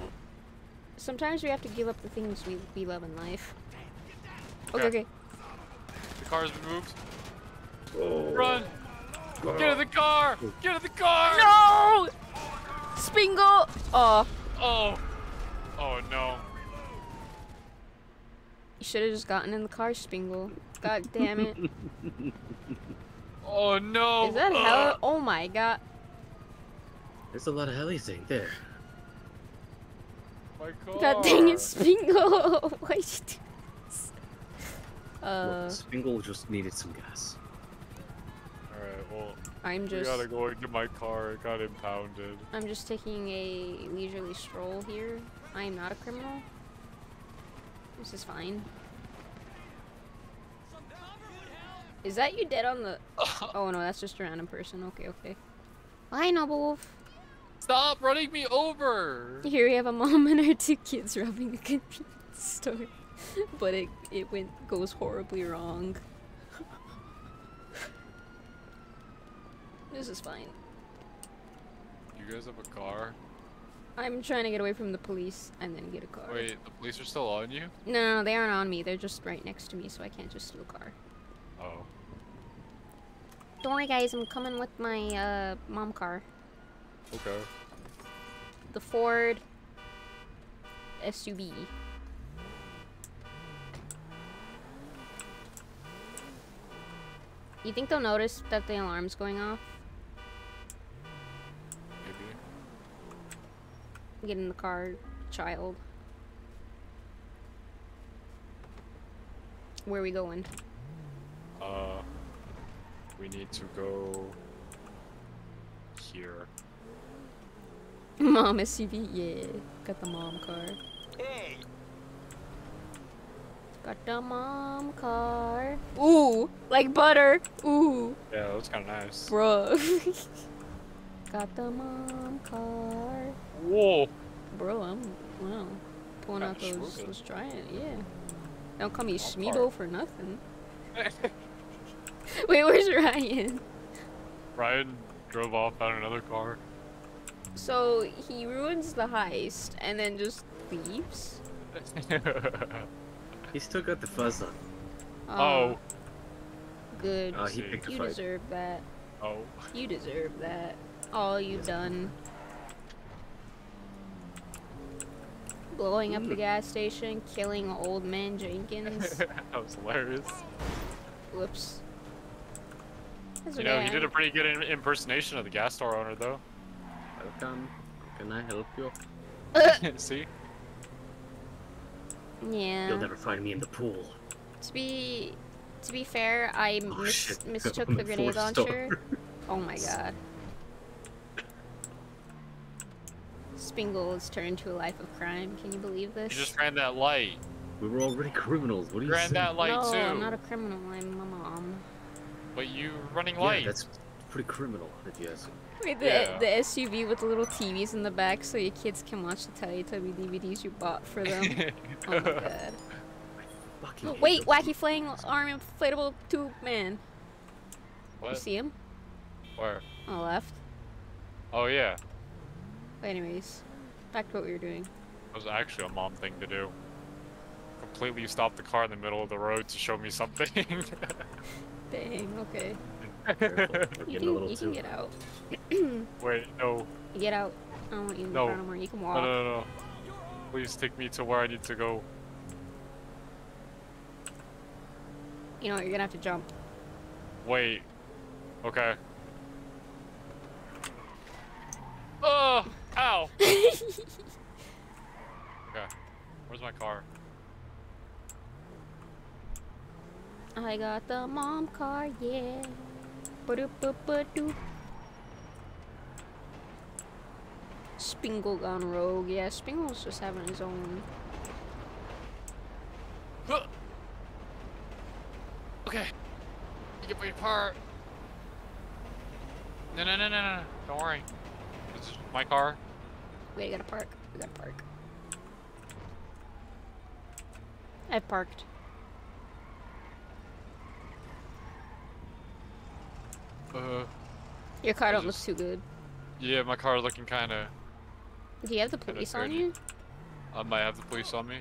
sometimes we have to give up the things we, we love in life. Okay, Okay. okay. The car has been moved. Oh. Run! Oh. Get in the car! Get in the car! No! Spingle! Oh, Oh! Oh no. you should have just gotten in the car, Spingle. God damn it. Oh no! Is that Ugh. hell? Oh my god. There's a lot of heli thing there. My car. God dang it, Spingle! Why'd you do this? Uh, Look, Spingle just needed some gas. Alright, well, I'm we just, gotta go into my car. It got impounded. I'm just taking a leisurely stroll here. I am not a criminal. This is fine. Is that you dead on the? Oh no, that's just a random person. Okay, okay. Bye, Noble Wolf. Stop running me over! Here we have a mom and her two kids robbing a convenience store, but it it went goes horribly wrong. this is fine. You guys have a car? I'm trying to get away from the police and then get a car. Wait, the police are still on you? No, they aren't on me. They're just right next to me, so I can't just steal a car. Oh. Don't worry, guys. I'm coming with my uh, mom car, Okay. the Ford SUV. You think they'll notice that the alarm's going off? Maybe. Get in the car, child. Where are we going? Uh, we need to go here. Mom SUV, yeah. Got the mom car. Hey, Got the mom car. Ooh, like butter. Ooh, Yeah, that's kind of nice. bruh. Got the mom car. Whoa. Bro, I'm wow. Pulling Got out those schmoozing. those giant, yeah. Don't call me Mom Schmeebo for nothing. Wait, where's Ryan? Ryan drove off on another car. So he ruins the heist and then just leaves. He still got the fuzz on. oh. good. Uh, he see. picked a you fight. deserve that. Oh. You deserve that. All you've done. Blowing up the gas station, killing old man Jenkins. that was hilarious. Whoops. That's You know, he okay. did a pretty good impersonation of the gas store owner, though. Welcome. Can I help you? See? Yeah. You'll never find me in the pool. To be to be fair, I Oh, mis- shit. mistook I'm the grenade fourth launcher. Oh my god. Spingle has turned to a life of crime. Can you believe this? You just ran that light. We were already criminals. What are You you ran say? that light no, too. I'm not a criminal. I'm a mom. But you running light. Yeah, light. that's pretty criminal, if you ask me. Wait, the, Yeah. the SUV with the little TVs in the back so your kids can watch the Teletubby DVDs you bought for them. oh my god. Fucking Wait, wacky flying arm inflatable tube man. You see him? Where? On the left. Oh yeah. Anyways, back to what we were doing. It was actually a mom thing to do. Completely stop the car in the middle of the road to show me something. Dang, okay. We're You can, you can get out. Wait, no. Get out. I don't want you in No. no more. You can No, walk. no, no, no. Please take me to where I need to go. You know what? You're gonna have to jump. Wait. Okay. Oh! Ow! okay. Where's my car? I got the mom car, yeah. Ba-doop, boop, ba-doop. Spingle gone rogue. Yeah, Spingle's just having his own. Okay. You get my car. No, no, no, no, no. Don't worry. This is my car. Wait, I gotta park. I gotta park. I've parked. Uh, Your car I don't look too good. yeah, my car looking kind of. Do you have the police on you? I might have the police on me.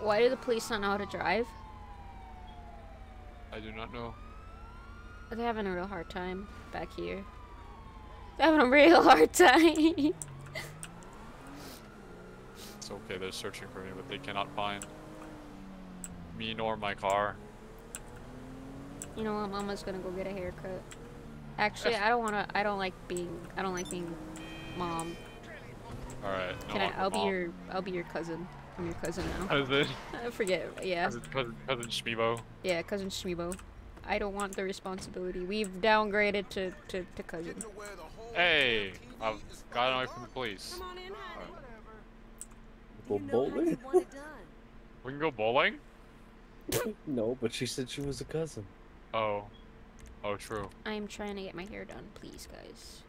Why do the police not know how to drive? I do not know. They're having a real hard time back here. They're having a real hard time. It's okay, they're searching for me, but they cannot find me nor my car. You know what? Mama's gonna go get a haircut. Actually, I don't wanna. I don't like being. I don't like being mom. Alright, no Can I? I'll be mom. your. I'll be your cousin. I'm your cousin now. Cousin, I forget. Yeah. cousin, cousin, cousin Shmeebo. Yeah, cousin Shmibo. I don't want the responsibility. We've downgraded to to, to cousin. Hey, I've gotten away from the police. Go bowling? We can go bowling? no, but she said she was a cousin. Oh. Oh, true. I'm trying to get my hair done, please, guys.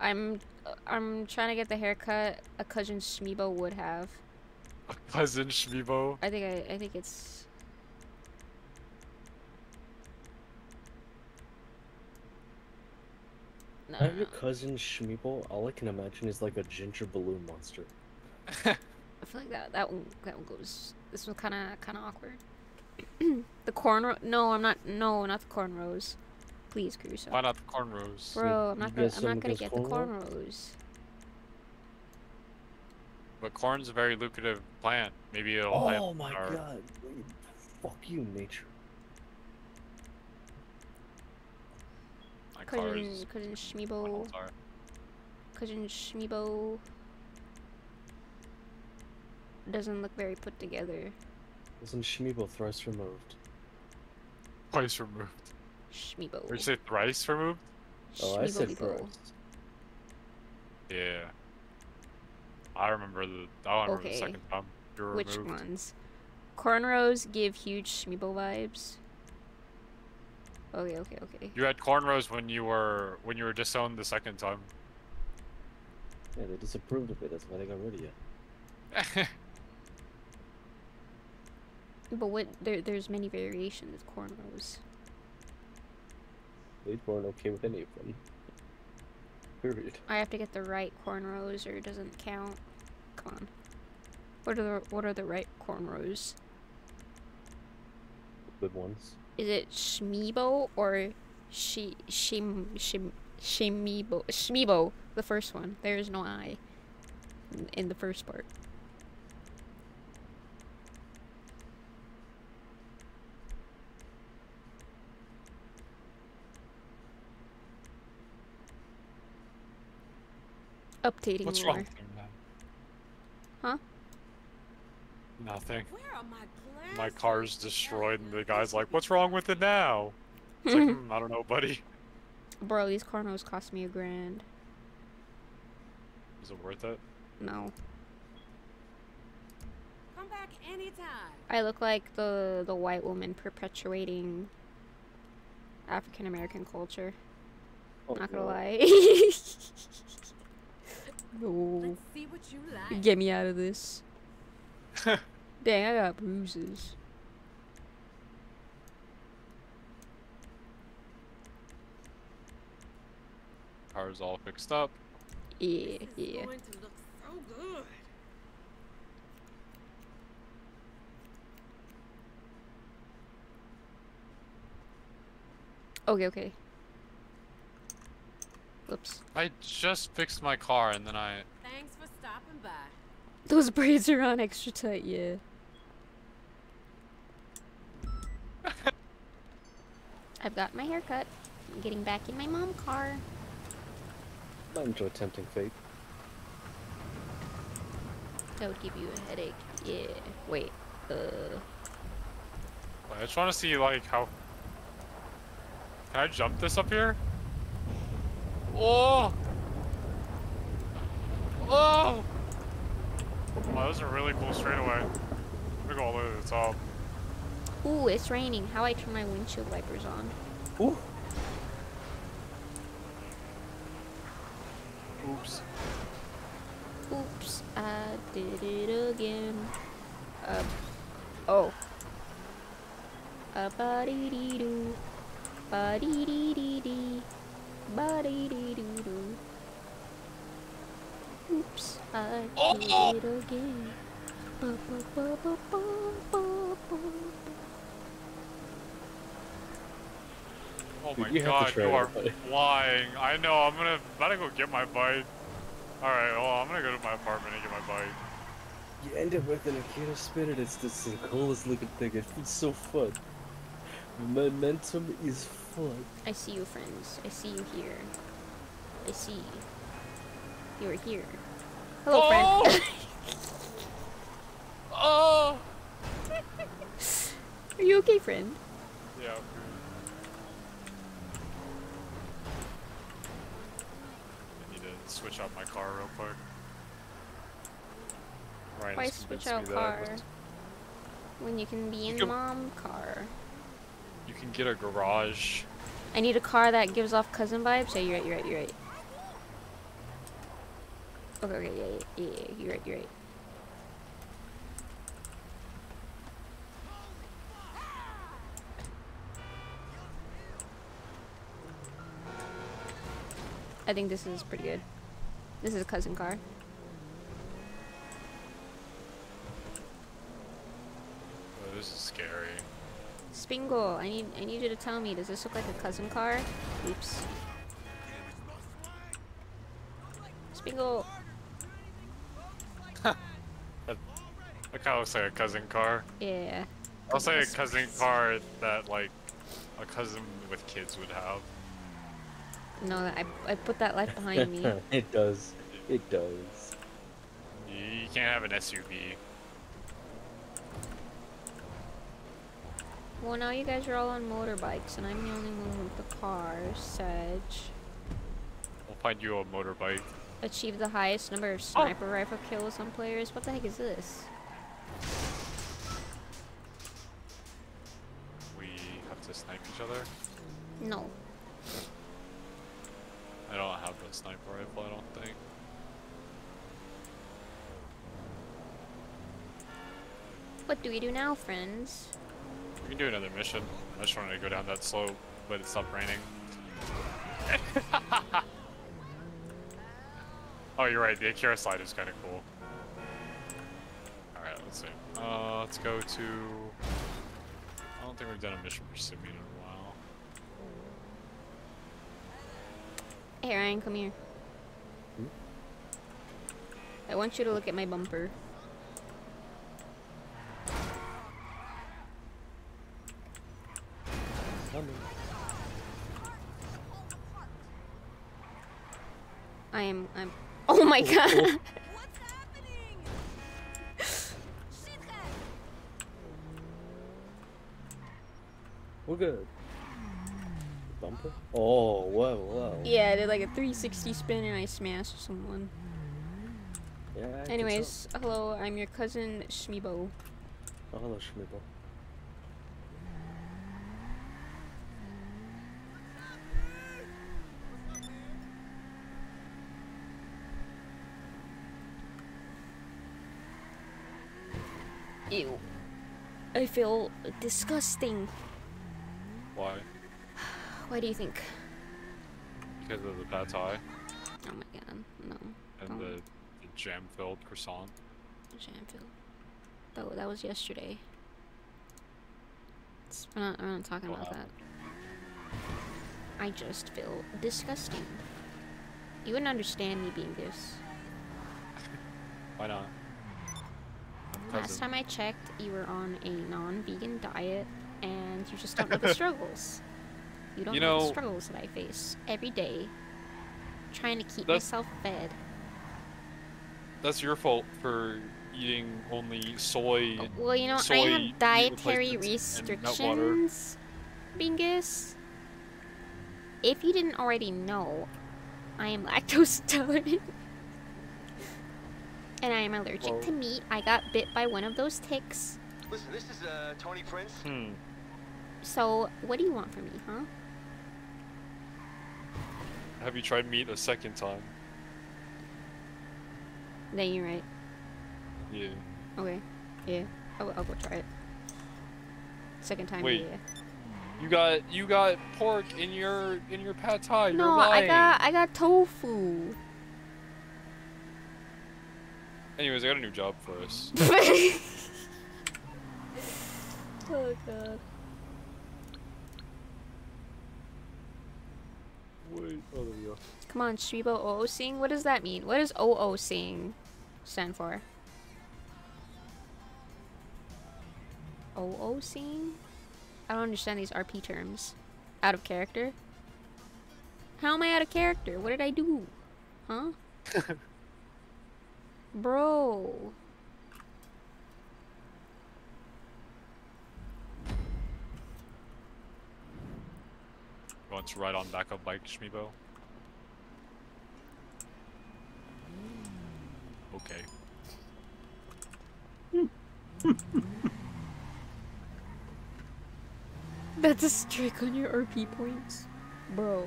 I'm I'm trying to get the haircut a cousin Shmibo would have. A Cousin Shmeebo. I think I I think it's No, I no, have a no. cousin Schmeeble. All I can imagine is like a ginger balloon monster. I feel like that that one that one goes. This was kind of kind of awkward. The corn. No, I'm not. No, not the cornrows. Please, Crusoe. Why not the cornrows? Bro, I'm not gonna. I'm not gonna against get the cornrow? cornrows. But corn's a very lucrative plant. Maybe it'll Oh plant my our- god. Fuck you, nature. My Cousin, cousin my Schmeebo, cousin Schmeebo doesn't look very put together. Cousin Schmeeble thrice removed. Twice removed. Schmeebo. Or you say thrice removed? Oh, I said Schmeebo-beebo. first. Yeah. I remember the. I remember Okay. the second time you were Which removed. ones? Cornrows give huge Schmeebo vibes. Okay, okay, okay. You had cornrows when you were when you were disowned the second time. Yeah, they disapproved of it. That's why they got rid of you. But what? There, there's many variations of cornrows. They weren't okay with any of them. Period. I have to get the right cornrows, or it doesn't count. Come on. What are the What are the right cornrows? The good ones. Is it Schmeebo or she shim shim shimibo Schmeebo? The first one. There is no I in the first part. Updating What's lore. wrong with him, man? Huh? Nothing. Where are my glasses? My car's destroyed, and the guy's like, "What's wrong with it now?" It's like, "Hmm, I don't know, buddy. Bro, these cornrows cost me a grand. Is it worth it? No. Come back anytime. I look like the the white woman perpetuating African American culture. Oh, Not gonna no. lie. no. Let's see what you like. Get me out of this. Dang, I got bruises. Car's all fixed up. Yeah, This is yeah. going to look so good. Okay, okay. Whoops. I just fixed my car, and then I. Thanks for stopping by. Those braids are on extra tight, yeah. I've got my hair cut. I'm getting back in my mom car. I enjoy tempting fate. That would give you a headache. Yeah. Wait. Uh. I just want to see like how. Can I jump this up here? Oh! Oh! Wow, that was a really cool straightaway. Let me go all the way to the top. Ooh, it's raining. How I turn my windshield wipers on? Ooh. Oops. Oops, I did it again. Uh, oh. A ba dee dee doo. Ba dee dee dee dee. Ba dee dee doo doo. Oops, I oh! did Oh! it again. Ba ba ba ba ba ba ba. Oh Dude, my you have to god, try you it, are buddy. flying. I know, I'm gonna about to go get my bike. Alright, well, I'm gonna go to my apartment and get my bike. You end up with an Akira Spirit. It's just the coolest looking thing. It feels so fun. Momentum is fun. I see you, friends. I see you here. I see. You are here. Hello, oh! friend. Oh! are you okay, friend? Yeah, okay. I need to switch out my car real quick. Ryan Why has switch convinced me out that car when you can be in can- mom car? You can get a garage. I need a car that gives off cousin vibes. Yeah, you're right. You're right. You're right. Okay. Okay. Yeah. Yeah. Yeah. yeah you're right. You're right. I think this is pretty good. This is a cousin car. Oh, this is scary. Spingle, I need I need you to tell me, does this look like a cousin car? Oops. Spingle. That, that kind of looks like a cousin car. Yeah. I'll say a cousin car that like a cousin with kids would have. No, I I put that life behind me. it does. It does. You, you can't have an SUV. Well, now you guys are all on motorbikes, and I'm the only one with the car. Sedge. We'll find you a motorbike. Achieve the highest number of oh! sniper rifle kills on players. What the heck is this? We have to snipe each other. No. I don't have the sniper rifle. I don't think. What do we do now, friends? We can do another mission. I just wanted to go down that slope, but it stopped raining. oh, you're right. The Akira slide is kind of cool. All right, let's see. Uh, let's go to. I don't think we've done a mission for Simeon in a while. Hey, Ryan, come here. I want you to look at my bumper. I am. I'm. Oh my oh, god! Oh. We're good. Bumper? Oh, whoa, whoa. yeah, I did like a 360 spin and I smashed someone. Yeah, Anyways, hello, I'm your cousin tell. Oh, hello, Schmibble. Ew. I feel disgusting. Why? Why do you think? Because of the pad thai Oh my god, no. and Oh. the, the jam-filled croissant. Shamfield. That, that was yesterday. It's, we're, not, we're not talking What about that. I just feel disgusting. You wouldn't understand me being this. Why not? Last time I checked, you were on a non-vegan diet, and you just don't know the struggles. You don't You know, the struggles that I face every day, trying to keep myself fed. That's your fault for eating only soy. Well, you know, I have dietary replacements and nut water. restrictions, Bingus. If you didn't already know, I am lactose intolerant. And I am allergic to meat. I got bit by one of those ticks. Listen, this is uh, Tony Prince. Hmm. So, what do you want from me, huh? Have you tried meat a second time? Then you're right. Yeah. Okay. Yeah. I'll, I'll go try it. Second time. Wait, Yeah. You got you got pork in your in your pad thai. You're No, I got I got tofu. Anyways, I got a new job for us. oh god. Wait, oh, there we go. Come on, Shibo OO sing? What does that mean? What does OO sing stand for? OO sing? I don't understand these RP terms. Out of character? How am I out of character? What did I do? Huh? Bro. You want to ride on backup bike, Shmibo? Okay. That's a streak on your RP points. Bro.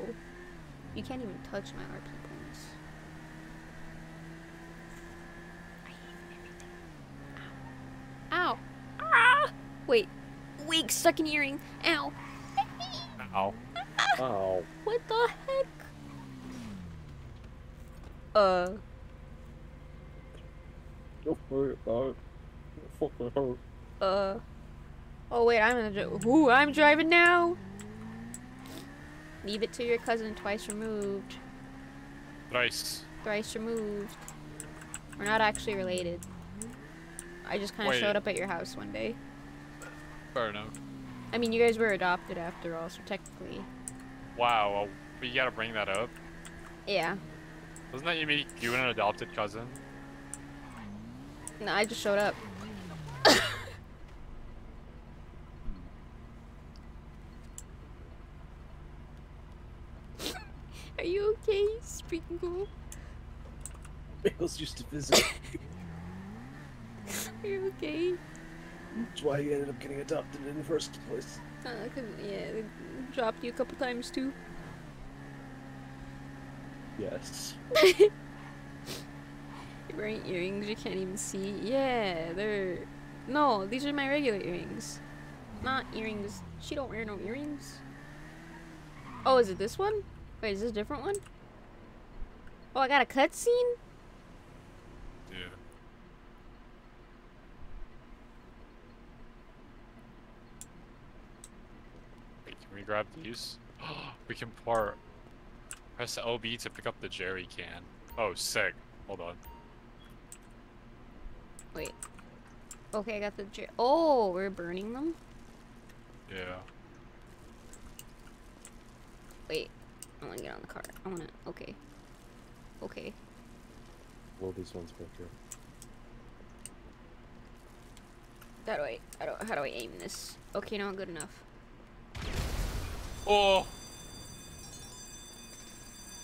You can't even touch my RP points. I hate everything. Ow. Ow. Ah! Wait. Wig stuck in earring. Ow. Ow. Oh. What the heck? Uh. Don't worry about it. Fucking hurt. Uh. Oh wait, I'm gonna. Dri- Ooh, I'm driving now. Leave it to your cousin twice removed. Thrice. Thrice removed. We're not actually related. I just kind of showed up at your house one day. Fair enough. I mean, you guys were adopted after all, so technically, Wow, well, we gotta bring that up. yeah. Doesn't that you make you and an adopted cousin? No, I just showed up. Are you okay, Sprinkle? Bales used to visit. Are you okay? That's why he ended up getting adopted in the first place. Uh, yeah, they dropped you a couple times too. Yes. You're wearing earrings you can't even see. Yeah, they're. No, these are my regular earrings. Not earrings. She don't wear no earrings. Oh, is it this one? Wait, is this a different one? Oh, I got a cutscene? Yeah. Wait, can we grab these? we can part. Press the LB to pick up the jerry can. Oh, sick. Hold on. Wait. Okay, I got the. jerry. oh, we're burning them? Yeah. Wait. I wanna get on the car. I wanna. Okay. Okay. Well, these ones back here. How do I. How do, how do I aim this? Okay, not good enough. Oh!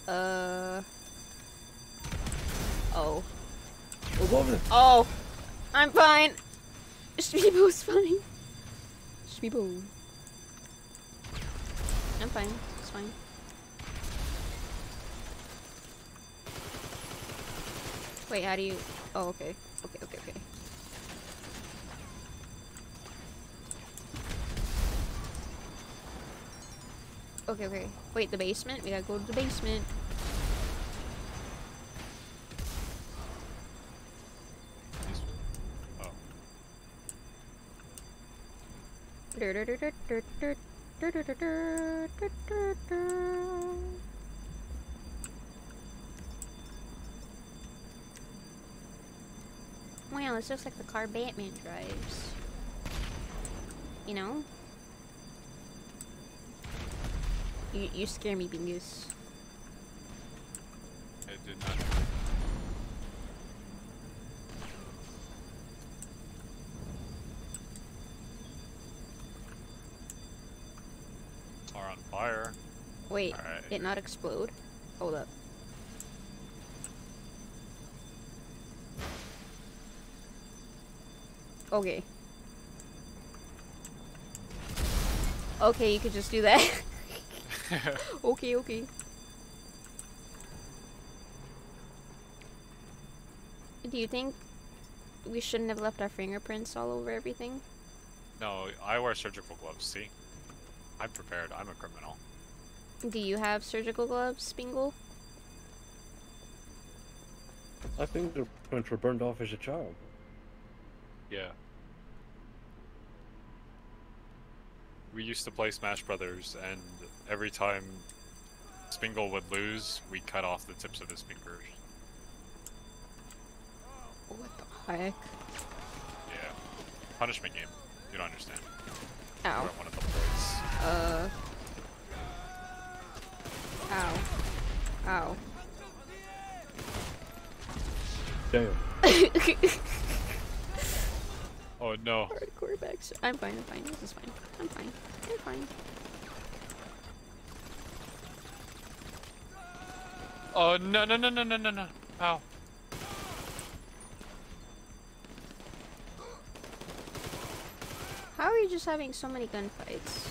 Uh. Oh. Above them! Oh! I'm fine! Shmibo's fine. Shmibo. I'm fine. It's fine. Wait, how do you... Oh, okay. Okay, okay. Wait, the basement? We gotta go to the basement. Oh. Wow, this looks like the car Batman drives. You know? You, you scare me, Bingus. It did not. Are on fire. Wait, Alright. it not explode? Hold up. Okay. Okay, you could just do that. okay, okay. Do you think we shouldn't have left our fingerprints all over everything? no, I wear surgical gloves, see? I'm prepared, I'm a criminal. Do you have surgical gloves, Spingle? I think the prints were burned off as a child. Yeah. We used to play Smash Brothers, and every time Spingle would lose, we cut off the tips of his fingers. What the heck? Yeah. Punishment game. You don't understand. Ow. One of the boys. Uh. Ow. Ow. Damn. Oh no. Hardcore backs. I'm fine, I'm fine. This is fine. I'm fine. I'm fine. Oh no no no no no no no. Ow. How are you just having so many gunfights?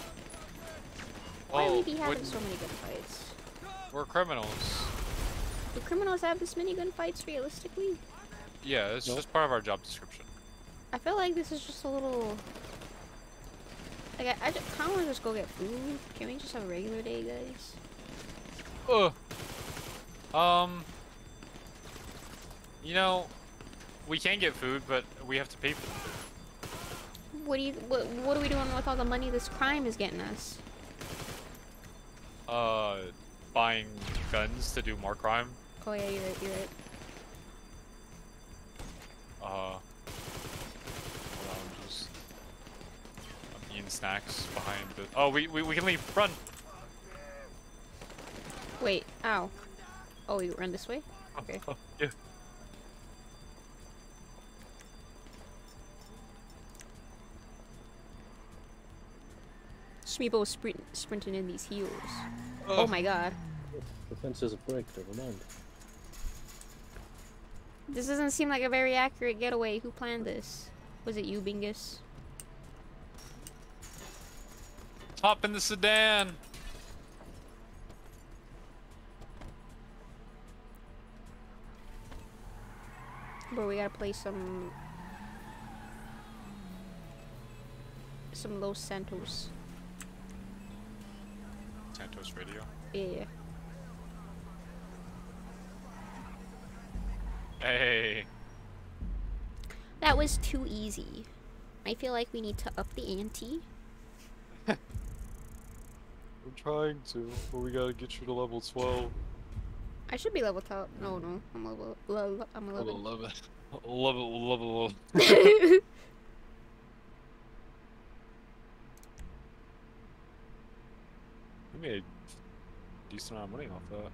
Why Oh, would we be having when- so many gunfights? We're criminals. Do criminals have this many gunfights realistically? Yeah, it's just part of our job description. I feel like this is just a little. Like, I, I just kind of want to just go get food. Can we just have a regular day, guys? Ugh. Um. You know, we can get food, but we have to pay for it. What do you what what are we doing with all the money this crime is getting us? Uh, buying guns to do more crime. Oh yeah, you're right, you're right. Uh, hold on, I'm just I'm eating snacks behind the. Oh, we we, we can leave. Run. Wait, ow. Oh, you run this way? Okay. Oh, yeah. Schmeepo was sprint sprinting in these heels. Ugh. Oh my god. The fence is a break, never mind. This doesn't seem like a very accurate getaway. Who planned this? Was it you, Bingus? Hop in the sedan. Bro, we gotta play some... Some Los Santos. Santos Radio. Yeah. Hey. That was too easy. I feel like we need to up the ante. I'm trying to, but we gotta get you to level 12. I should be level top. No, no. I'm level... level I'm 11. Level 11. Level, level, We made a decent amount of money off that.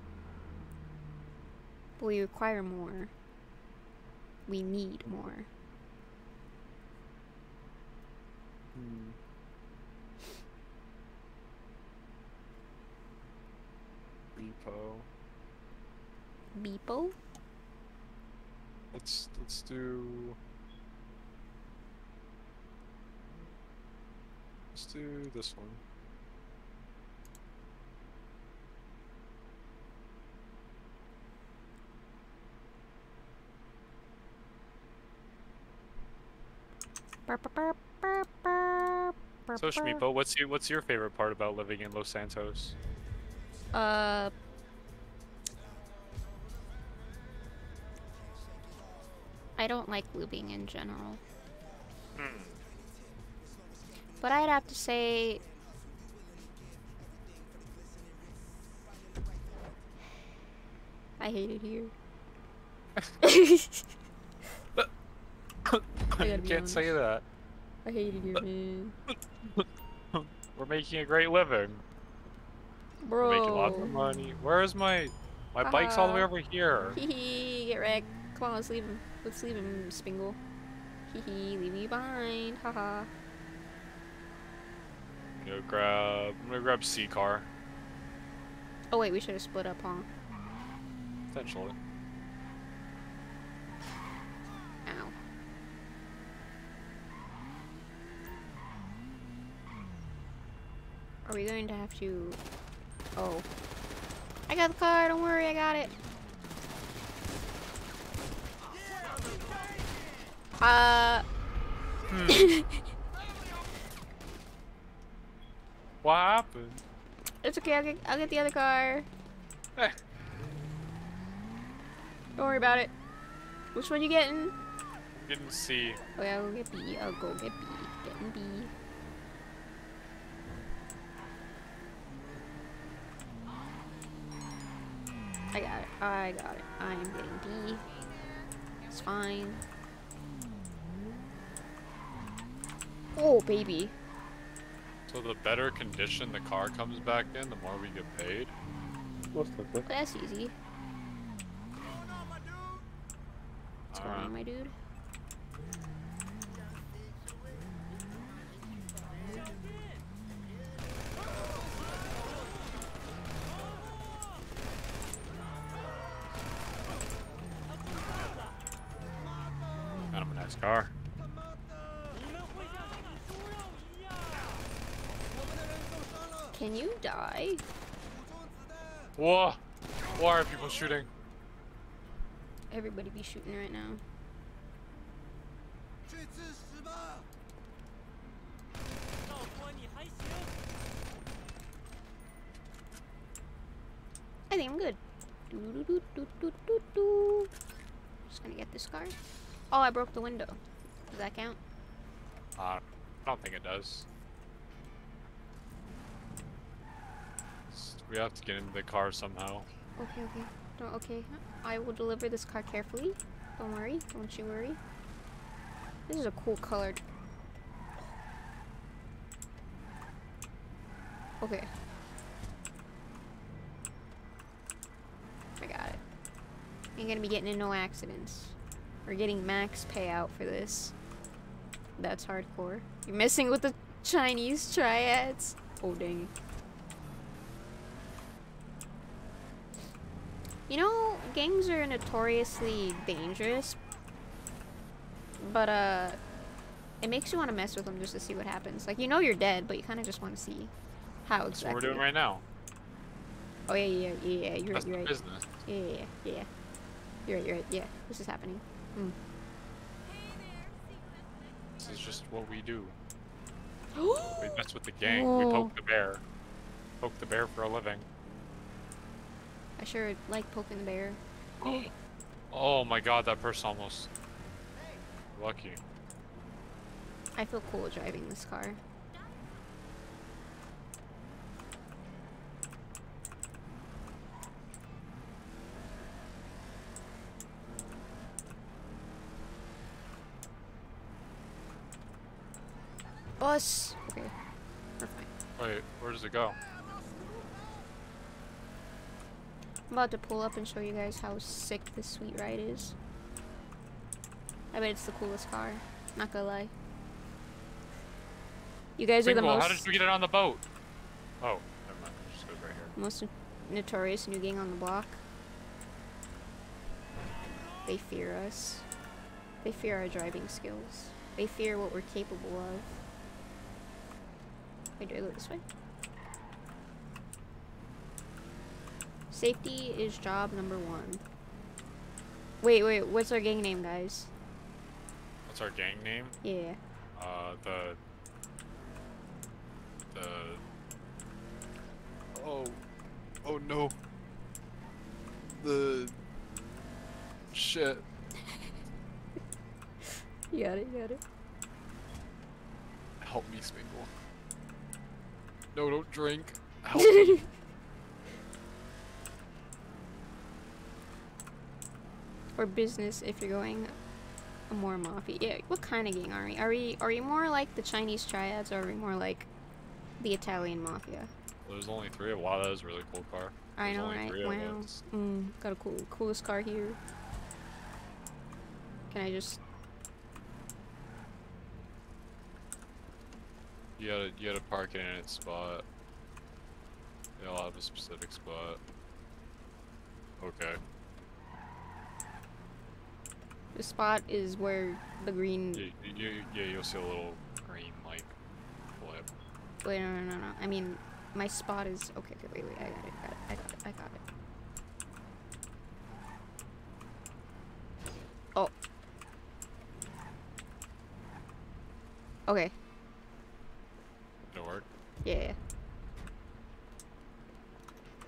But we require more. We need more. Hmm. Repo. Beepo? Let's let's do. Let's do this one. So Shmipo, what's your what's your favorite part about living in Los Santos? Uh. I don't like living in general. Hmm. But I'd have to say. I hate it here. I you can't say that. I hate it here, man. We're making a great living. Bro. We're making lots of money. Where is my my bike's all the way over here. Hee Hee get wrecked. Come on, let's leave him. Let's leave him, Spingle. Hee hee, leave me behind. Haha. I'm gonna grab I'm gonna grab C car. Oh wait, we should have split up, huh? Potentially. Ow. Are we going to have to... Oh. I got the car, don't worry, I got it. Uh... What happened? it's okay, I'll get, I'll get the other car. Eh. Don't worry about it. Which one you getting? Getting C. see. Oh yeah, I'll go get B. I'll go get B. Getting B. I got it. I got it. I am getting B. It's fine. Oh, baby. So the better condition the car comes back in, the more we get paid. Most likely. That's easy. What's going on, my dude? Kind of a nice car. Can you die? Whoa! Why are people shooting? Everybody be shooting right now. I think I'm good. Doo -doo -doo. Just gonna get this car. Oh, I broke the window. Does that count? Uh, I don't think it does. S- We have to get into the car somehow. Okay, okay. Don't, okay. I will deliver this car carefully. Don't worry. Don't you worry. This is a cool colored. Okay. I got it. Ain't gonna be getting in no accidents. We're getting max payout for this. That's hardcore. You're messing with the Chinese triads. Oh dang. You know, gangs are notoriously dangerous, but uh, it makes you want to mess with them just to see what happens. Like you know you're dead, but you kind of just want to see how That's exactly. what we're doing right now. Oh yeah, yeah, yeah, yeah. You're right. That's You're the right. business. Yeah, yeah, yeah, yeah. You're right. You're right. Yeah, this is happening. Mm. This is just what we do. We mess with the gang. We Oh. poke the bear. Poke the bear for a living. I sure like poking the bear. Oh. oh my god, that person almost. Lucky. I feel cool driving this car. Bus. Okay, we're fine. Wait, where does it go? I'm about to pull up and show you guys how sick this sweet ride is. I bet it's the coolest car. Not gonna lie. You guys are the most how did you get it on the boat? Oh, never mind. It just goes right here. most notorious new gang on the block. They fear us. They fear our driving skills. They fear what we're capable of. Wait, do I go this way? Safety is job number one. Wait, wait, what's our gang name, guys? What's our gang name? Yeah. Uh, the. The. Oh. Oh no. The. Shit. You got it, you got it. Help me, Spingle. No, don't drink. Help me. Or business if you're going a more mafia. Yeah, what kind of gang are we? Are we are we more like the Chinese triads or are we more like the Italian mafia? There's only three of Wow, that is a really cool car. I There's know, only right? Wow. Mm, got a cool coolest car here. Can I just You gotta, you gotta park it in its spot. They all have a specific spot. Okay. The spot is where the green You, you, yeah, you'll see a little green, like, flip. wait no no no no. I mean my spot is okay okay wait wait I got it got it I got it I got it. Oh. Okay. Did it work? Yeah.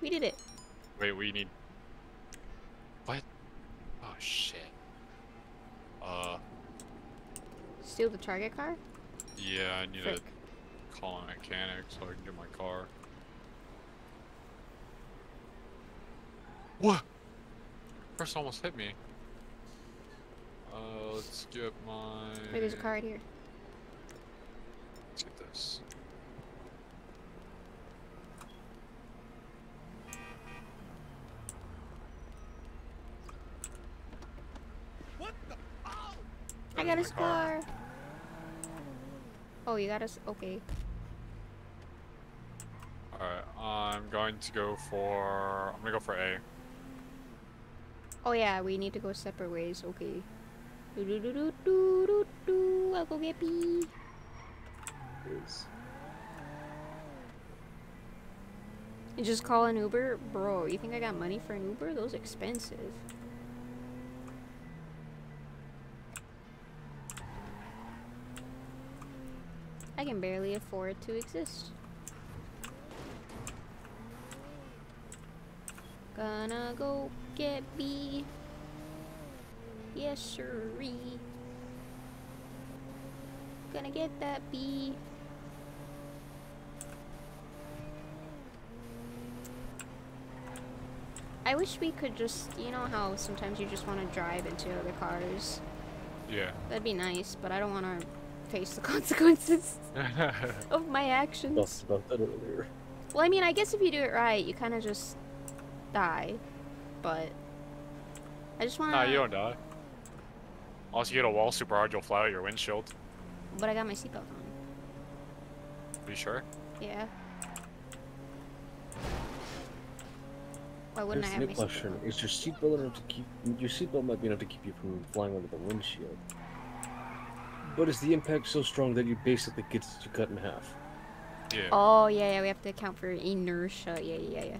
We did it. Wait, we need... What? Oh, shit. Uh, Steal the target car? yeah, I need Frick. to call a mechanic so I can get my car. What? Person almost hit me. Uh, let's get my... Wait, there's a car right here. Let's get this. What the? Oh! I That got a is car. scar. Oh, you got us. Okay. Alright, I'm going to go for... I'm gonna go for A. Oh yeah, we need to go separate ways. Okay. Do do do do do do do. I'll go get B. Is And just call an Uber, bro. You think I got money for an Uber? Those expensive. Can barely afford to exist. Gonna go get B. Yes, sirree. Gonna get that bee. I wish we could just, you know how sometimes you just want to drive into other cars? Yeah. That'd be nice, but I don't want to face the consequences of my actions. Talked about that earlier. Well, I mean, I guess if you do it right, you kind of just die. But I just want to. nah, you don't die. Unless you get a wall super hard, you'll fly out your windshield. But I got my seatbelt on. Are you sure? Yeah. Why wouldn't Here's I have new my question: seatbelt? Is your seatbelt enough to keep? Your seatbelt might be enough to keep you from flying over the windshield. But is the impact so strong that you basically get you cut in half? Yeah. Oh yeah, yeah. We have to account for inertia. Yeah, yeah, yeah.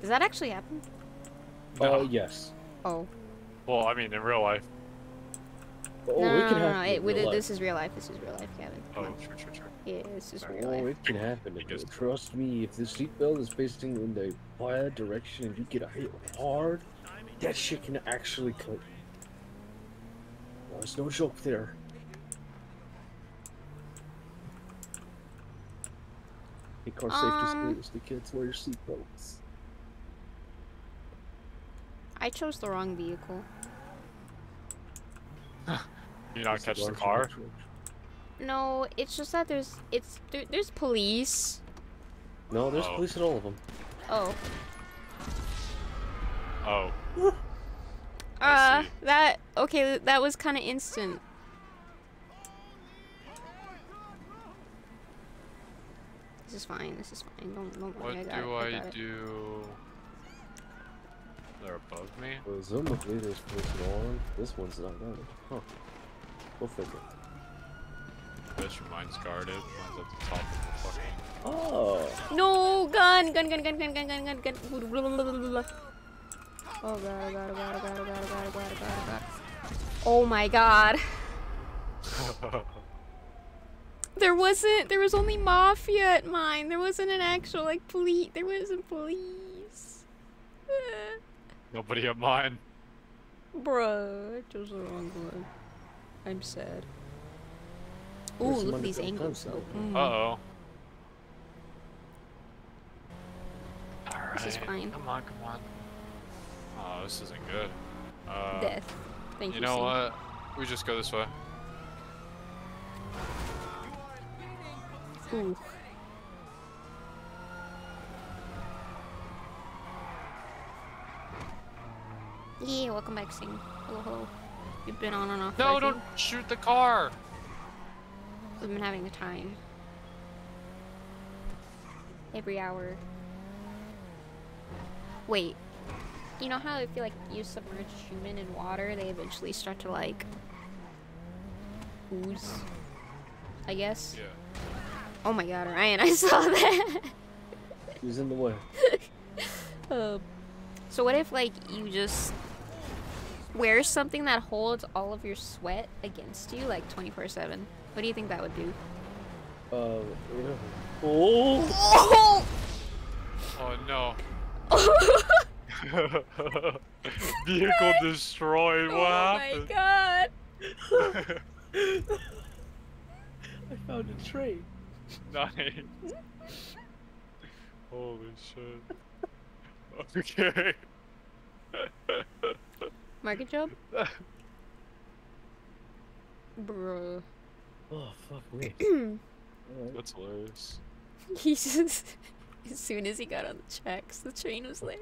Does that actually happen? Oh No. Uh, yes. Oh. Well, I mean, in real life. Oh, no, it no, can no, no, happen. It, with it, this is real life. This is real life, Kevin. Come Oh, on. true, true, true. Yeah, this is Sorry. real Oh, life. it can happen. Because- Because trust me, if the seatbelt is facing in the bad direction and you get hit hard, that shit can actually cut. Well, there's no joke there. Take car safety Um, seriously, kids. Wear your seatbelts. I chose the wrong vehicle. You not catch the car? No, it's just that there's it's there, there's police. No, there's Oh. police at all of them. Oh. Oh. Uh, that okay. That was kind of instant. This is fine. This is fine. Don't don't What worry. I got do it. I, got do? They're above me? Presumably there's police at all. of them. This one's not guarded. Huh. Go figure. Bitch, mine's guarded. Mine's at the top of the fucking. Oh! No gun, gun, gun, gun, gun, gun, gun, gun, gun. Oh, oh, god, oh god, oh god, oh god, oh god, oh god, oh god, oh god. Oh my god. There wasn't. There was only mafia at mine. There wasn't an actual like police. There wasn't police. Nobody at mine. Bruh, I chose the wrong one. I'm sad. Ooh, There's look at these angles though. Mm. Uh oh. This is Alright, fine. Come on, come on. Oh, this isn't good. Uh, Death. Thank you. You know Steve. what? We just go this way. Ooh. Yeah, welcome back, Sing. Hello, hello. You've been on and off. No, don't shoot the car! We've been having a time. Every hour. Wait. You know how if you like you submerge a human in water, they eventually start to like ooze? I guess. Yeah. Oh my god, Ryan, I saw that. He's in the way. Um, so what if like you just wear something that holds all of your sweat against you like 24/7? What do you think that would do? Uh, yeah. Oh! Oh! Oh no. Vehicle destroyed. What oh my god! I found a train. nice. Holy shit. Okay. Market job? Bro. Oh, fuck me. That's hilarious. He just as soon as he got on the checks, the train was there.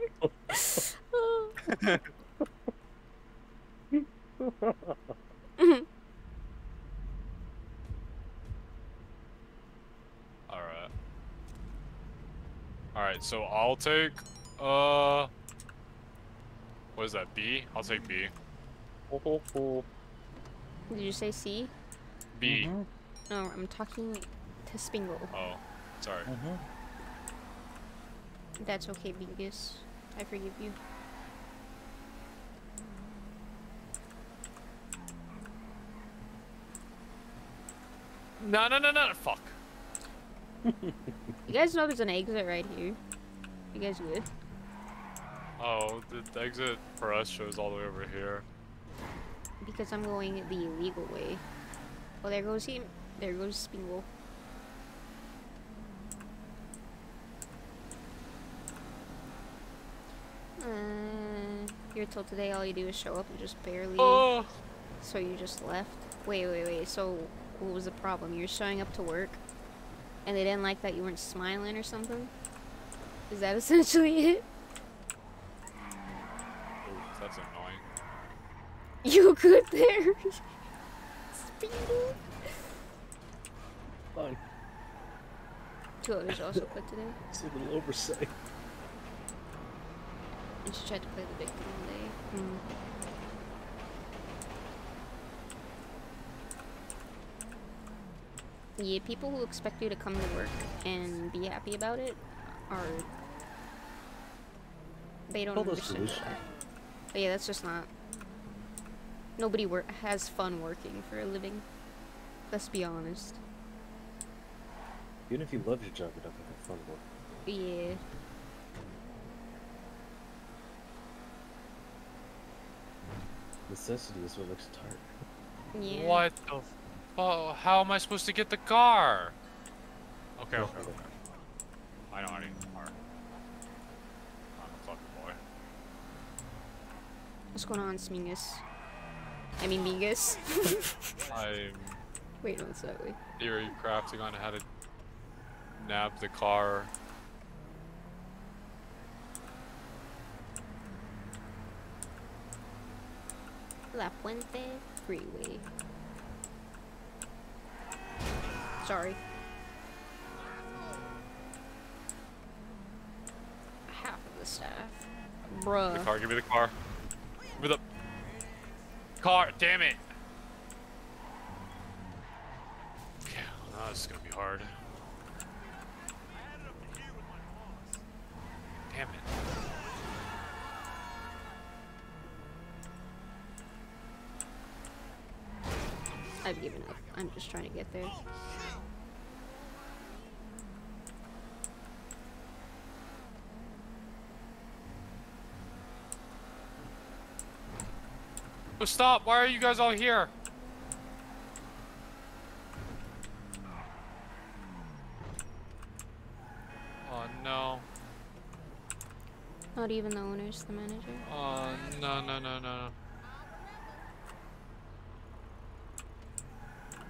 Oh. Alright. Alright, so I'll take, uh... What is that, B? I'll take B. Did you say C? B. No, I'm talking to Spingle. Oh, sorry. That's okay, Bingus. I forgive you. No, no, no, no, fuck. You guys know there's an exit right here. You guys good? Oh, the, the exit for us shows all the way over here. because I'm going the illegal way. Oh, there goes him. There goes Spingle. Uh, you're told today all you do is show up and just barely. Oh. So you just left? Wait, wait, wait. So what was the problem? You're showing up to work, and they didn't like that you weren't smiling or something. Is that essentially it? That's annoying. You good there? Spingle. Fine. Two others also quit today. It's a little oversight. And she tried to play the victim all day. Hmm. Yeah, people who expect you to come to work and be happy about it are. They don't Call those understand solution. that. But yeah, that's just not. Nobody work has fun working for a living. Let's be honest. Even if you love your job, you're not have fun work. Yeah. Necessity is what makes it hard. Yeah. What the? F- oh, how am I supposed to get the car? Okay, okay, okay. I know I need the car. I'm a fucking boy. What's going on, Smingus? I mean, Mingus. I'm Wait, no, it's that way. theory crafting on how to nab the car. La Puerta Freeway. Sorry. Half of the staff. The car, give me the car. Give me the car, damn it! Okay, oh, this is gonna be hard. Damn it. I've given up. I'm just trying to get there. Oh, stop! Why are you guys all here? Oh no. Not even the owner's the manager. Oh no, no no no no.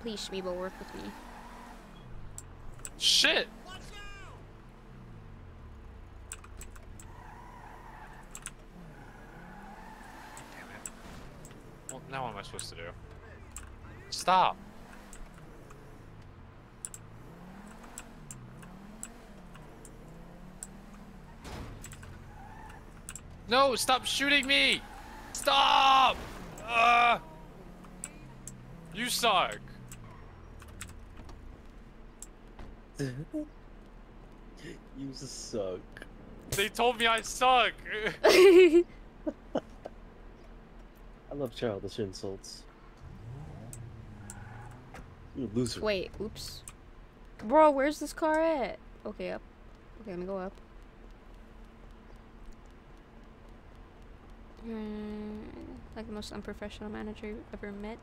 Please, Shmeebo, work with me. Shit! Damn it. Well, now what am I supposed to do? Stop! No, stop shooting me! Stop! Uh, you suck. you suck. They told me I suck. I love childish insults. You loser. Wait, oops. Bro, where's this car at? Okay, up. Okay, let me go up. Hmm, like the most unprofessional manager you've ever met.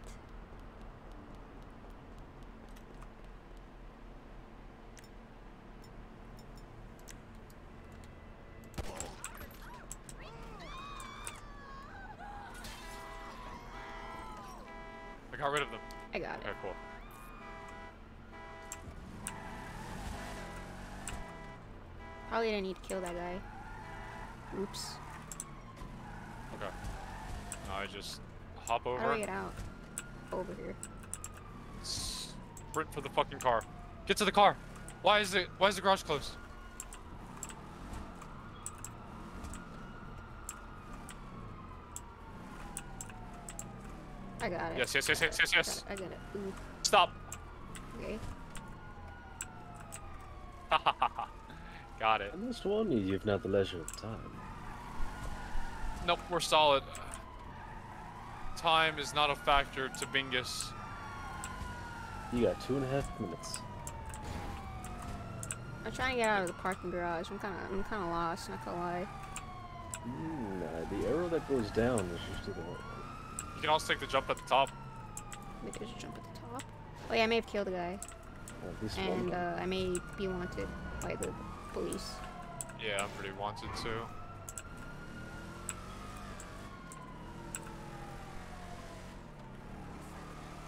Get to the car. Why is it? Why is the garage closed? I got it. Yes, yes, yes, yes, yes, yes. I got it. Ooh, Stop. okay. Got it. I must warn you, you've not the leisure of time. Nope, we're solid. Time is not a factor to Bingus. You got two and a half minutes. I'm trying to get out of the parking garage. I'm kind of, I'm kind of lost. Not gonna lie. Mm, uh, the arrow that goes down is usually the right one. You can also take the jump at the top. Wait, there's a jump at the top. Oh yeah, I may have killed a guy, Well, at least one and uh, I may be wanted by the police. Yeah, I'm pretty wanted too.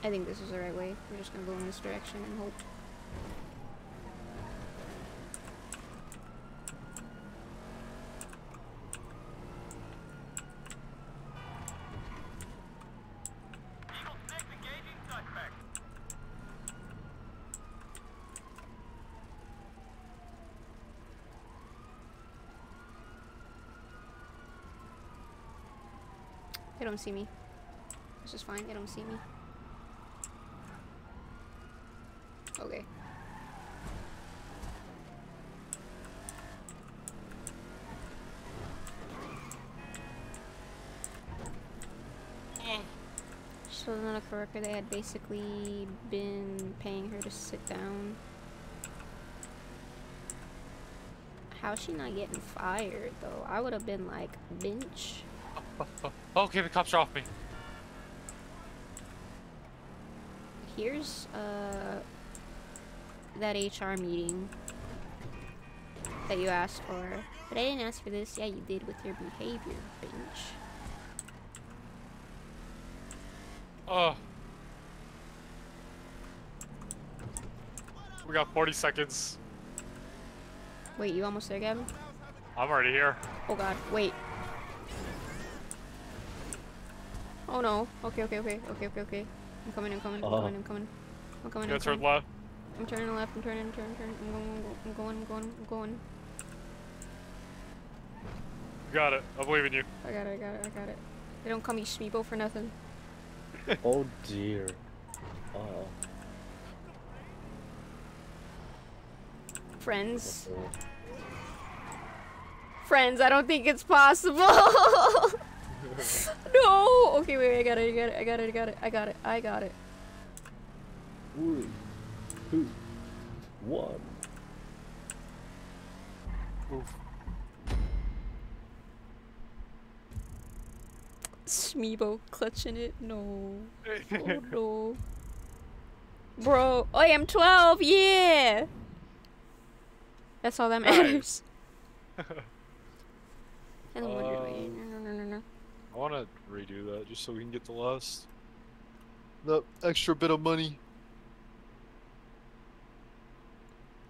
I think this is the right way. We're just gonna go in this direction and hope. Don't see me. This is fine. They don't see me. Okay. Eh. So then a coworker, they had basically been paying her to sit down. How's she not getting fired though? I would have been like, bench. Okay, the cops are off me. Here's uh that HR meeting that you asked for. But I didn't ask for this. Yeah, you did with your behavior, bench. Oh. We got 40 seconds. Wait, you almost there, Gavin? I'm already here. Oh god, wait. Oh no. Okay, okay, okay, okay, okay, okay. I'm coming, I'm coming, I'm Uh-huh. coming, I'm coming. I'm coming, You I'm gotta turn coming. left. I'm turning left, I'm turning, turning, turning. I'm going, I'm going, I'm going, I'm going. Got it. I believe in you. I got it, I got it, I got it. They don't call me Schmeebo for nothing. Oh dear. Uh Friends. oh. Friends, I don't think it's possible. no. Okay, wait, I got it, I got it, I got it, I got it, I got it, I got it. Three, two, one. Oof. Schmeebo clutching it. No. Oh no. Bro, I am 12. Yeah. That's all that matters. and the wonder way. Um, No, no, no, no, no. I want to redo that just so we can get the last. The extra bit of money.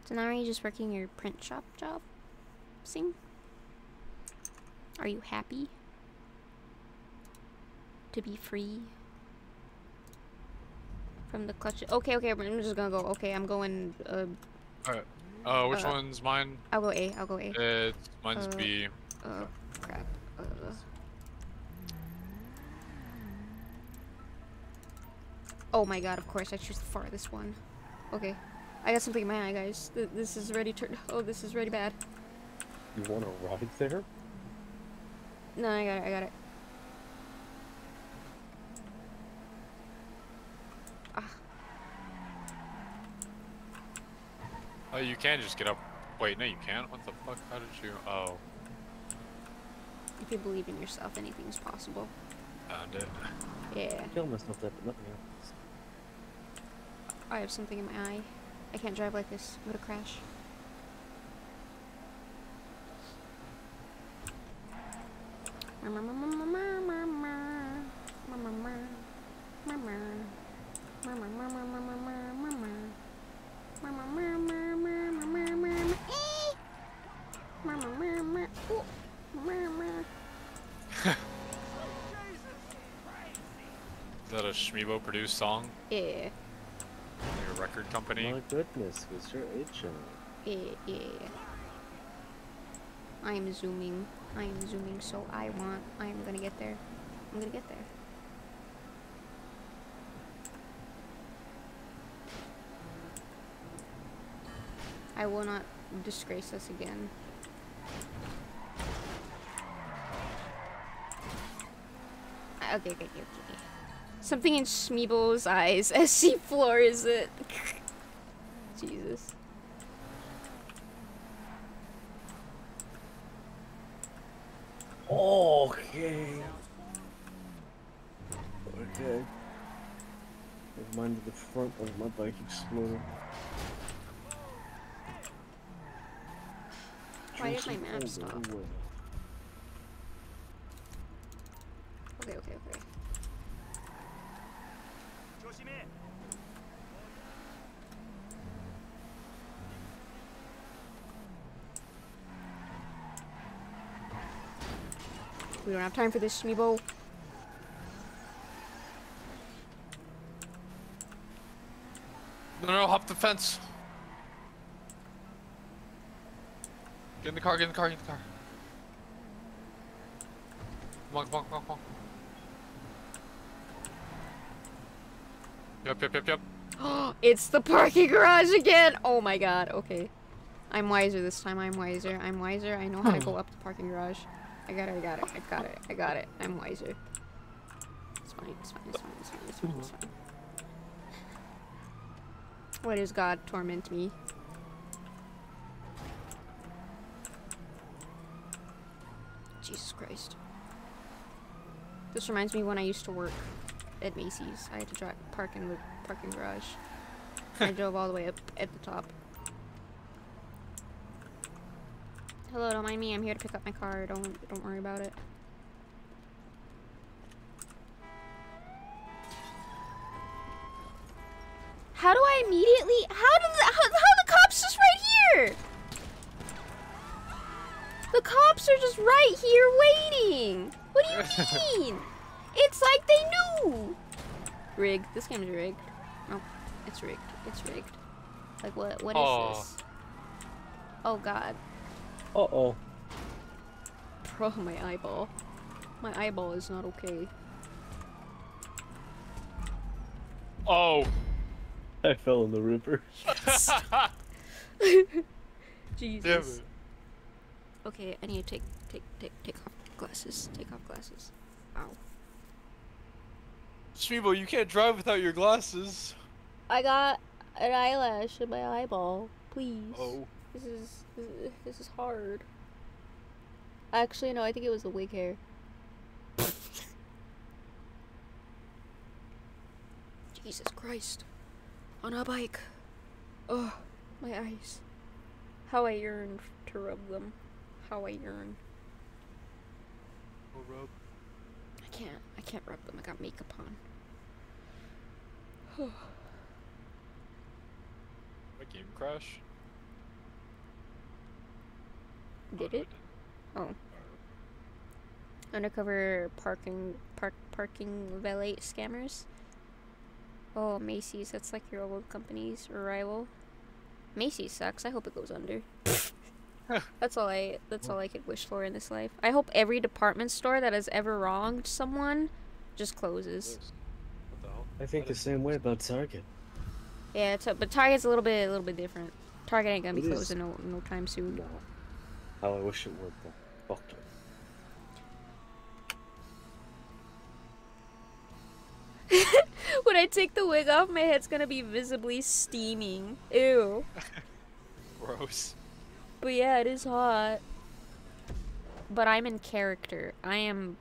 So now are you just working your print shop job? Sing? Are you happy? To be free? From the clutch. Okay, okay, I'm just gonna go. Okay, I'm going. Uh, Alright. Uh, which Uh, one's mine? I'll go A. I'll go A. It's mine's uh, B. Uh, crap. Oh my god, of course, I choose the farthest one. Okay. I got something in my eye, guys. Th this is already turned. Oh, this is really bad. You want to ride there? No, I got it, I got it. Ah, Oh, you can just get up. Wait, no, you can't. What the fuck? How did you? Oh, if you believe in yourself, anything's possible. found it. Yeah. Kill myself that, but nothing happens. I have something in my eye. I can't drive like this. I'm gonna crash. Is that a Shmeebo produced song? Yeah, Like a record company? My goodness, was your agent? yeah, yeah. Eh. I am zooming. I am zooming so I want. I am gonna get there. I'm gonna get there. I will not disgrace us again. Okay, okay, okay, okay. Something in Schmeeble's eyes as she floors it. Jesus. Okay. Okay. Never mind the front of my bike exploded. Why did my map stop? Okay, okay, okay. We don't have time for this, Shmibo. No, no, hop the fence. Get in the car, get in the car, get in the car. Come on, come on, come on, come on. Yep, yep, yep, yep. it's the parking garage again! Oh my god, okay. I'm wiser this time, I'm wiser, I'm wiser. I know how to hmm. go up the parking garage. I got it, I got it, I got it, I got it. I'm wiser. It's fine, it's fine, it's fine, it's fine, it's fine, it's fine. Why does God torment me? Jesus Christ. This reminds me when I used to work at Macy's. I had to drive park in the parking garage. I drove all the way up at the top. Hello, don't mind me. I'm here to pick up my car. Don't don't worry about it. How do I immediately? How do the how, how the cops just right here? The cops are just right here waiting. What do you mean? it's like they knew. Rigged. This game's rigged. No, it's rigged. It's rigged. Like what? What is this? Oh God, Uh oh. bro, my eyeball. My eyeball is not okay. Oh. I fell in the river. Jesus. Damn it. Okay, I need to take take take take off glasses. Take off glasses. Ow. Shmibo, you can't drive without your glasses. I got an eyelash in my eyeball. Please. Oh. This is this is, hard. Actually, no. I think it was the wig hair. Jesus Christ. On a bike. Oh, my eyes. How I yearn to rub them. How I yearn. Oh, I can't. I can't rub them. I got makeup on. My game crash. Did it? Oh. Undercover parking park parking valet scammers. Oh, Macy's. That's like your old company's rival. Macy's sucks. I hope it goes under. that's all I. That's all I could wish for in this life. I hope every department store that has ever wronged someone just closes. What the hell? I think the same way about Target. Yeah, it's a, but Target's a little bit a little bit different. Target ain't gonna be closing no no time soon. No. How I wish it would, but fucked it. when I take the wig off, my head's gonna be visibly steaming. Ew. Gross. But yeah, it is hot. But I'm in character. I am.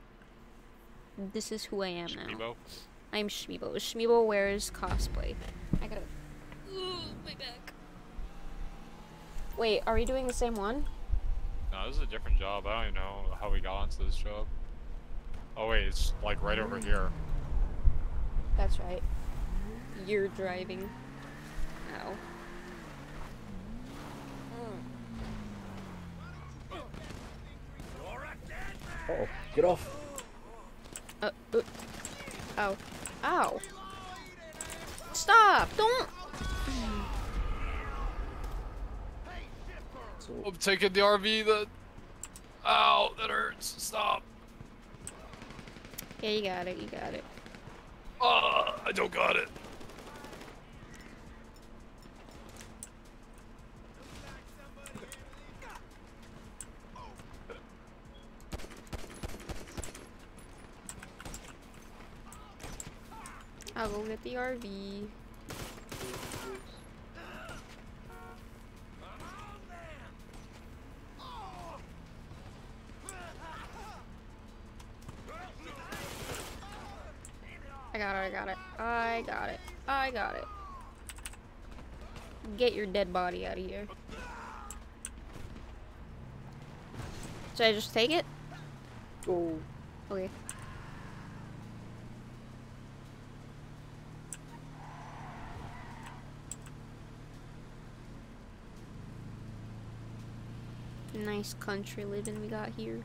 This is who I am now. Shmibo. I'm Shmibo. Shmibo wears cosplay. I gotta. Ooh, my back. Wait, are we doing the same one? No, this is a different job. I don't even know how we got onto this job. Oh wait, it's like right over here. That's right. You're driving. Ow. Uh oh, get off. Uh, uh, ow. Ow. Stop! Don't! I'm taking the RV. That. Ow, that hurts. Stop. Yeah, you got it, you got it. Ah, I don't got it. I'll go get the RV. I got it, I got it. I got it. I got it. Get your dead body out of here. Should I just take it? Go. Okay. Nice country living we got here.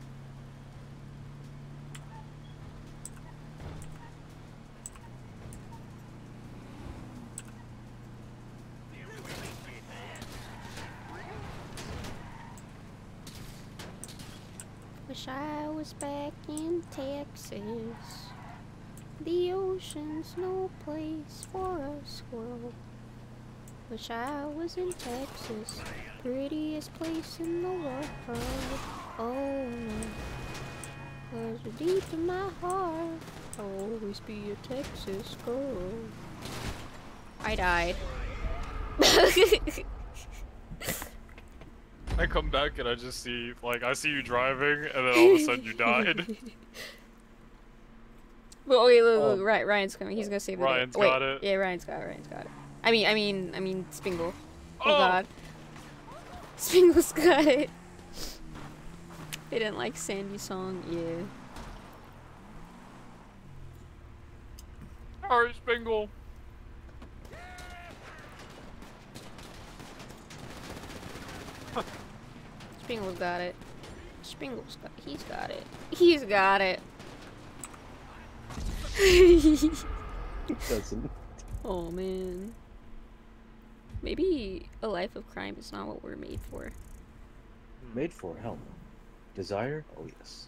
Wish I was back in Texas. The ocean's no place for a squirrel. Wish I was in Texas, prettiest place in the world. Oh no, cause deep in my heart. I'll always be a Texas girl. I died. I come back and I just see, like, I see you driving, and then all of a sudden you died. But okay, look, look, Ry- Ryan's coming. He's gonna save the day. Ryan's Wait, got it. Yeah, Ryan's got it. Ryan's got it. I mean, I mean, I mean, Spingle. Oh, Oh! God. Spingle's got it. They didn't like Sandy's song. Yeah. Alright, Spingle. Spingle's got it. Spingle's got. He's got it. He's got it. Doesn't. oh man. Maybe a life of crime is not what we're made for. Made for hell. no. Desire? Oh yes.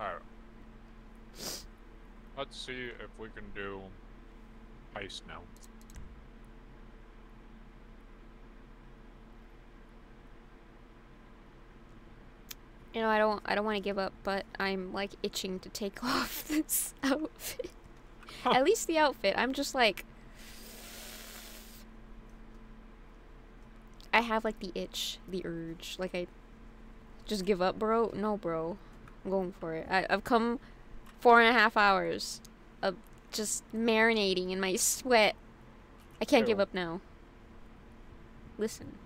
Alright. Let's see if we can do ice now. You know, I don't. I don't want to give up, but I'm like itching to take off this outfit. At least the outfit. I'm just like. I have like the itch, the urge. Like I just give up, bro. No, bro. I'm going for it. I, I've come four and a half hours of just marinating in my sweat. I can't give up now. Listen.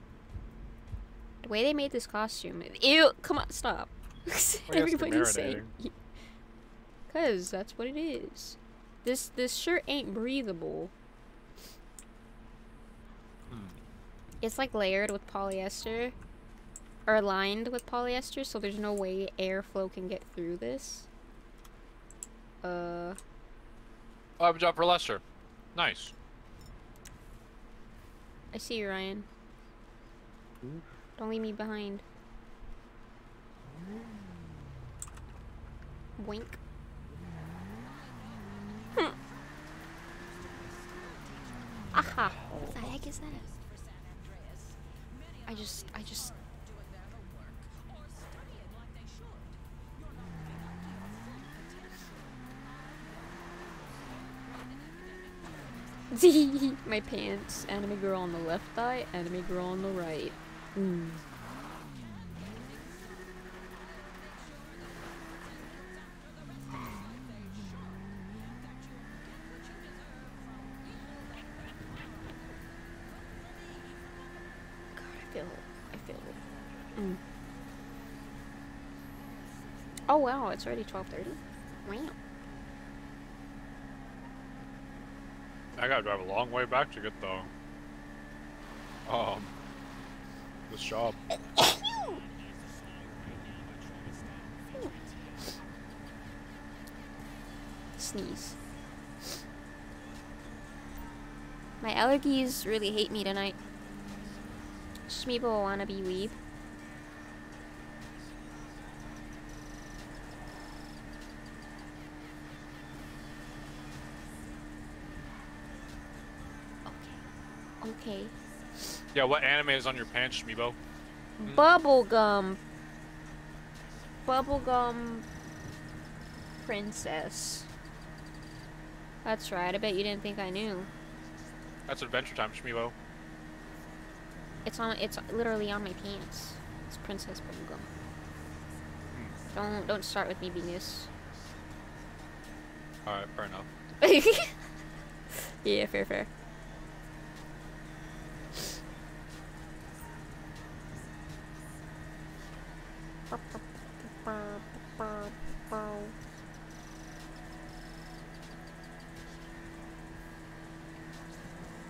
The way they made this costume. Ew! Come on, stop. Everybody's saying. Cause that's what it is. This this shirt ain't breathable. Hmm. It's like layered with polyester. Or lined with polyester, so there's no way airflow can get through this. Uh I have a job for Lester. Nice. I see you, Ryan. Don't leave me behind. Wink. Hmm. Aha! What the heck is that? I just, I just. My pants. Anime girl on the left thigh, anime girl on the right. Mm. God, I feel. I feel. Mm. Oh wow, it's already 12:30. Wow. I gotta drive a long way back to get the um this job. Sneeze. My allergies really hate me tonight. Schmeeble wanna be weeb. Okay. Okay. Yeah, what anime is on your pants, Shmibo? Mm. Bubblegum. Bubblegum princess. That's right. I bet you didn't think I knew. That's Adventure Time, Shmibo. It's on. It's literally on my pants. It's Princess Bubblegum. Hmm. Don't don't start with me this. Alright, fair enough. yeah, fair, fair.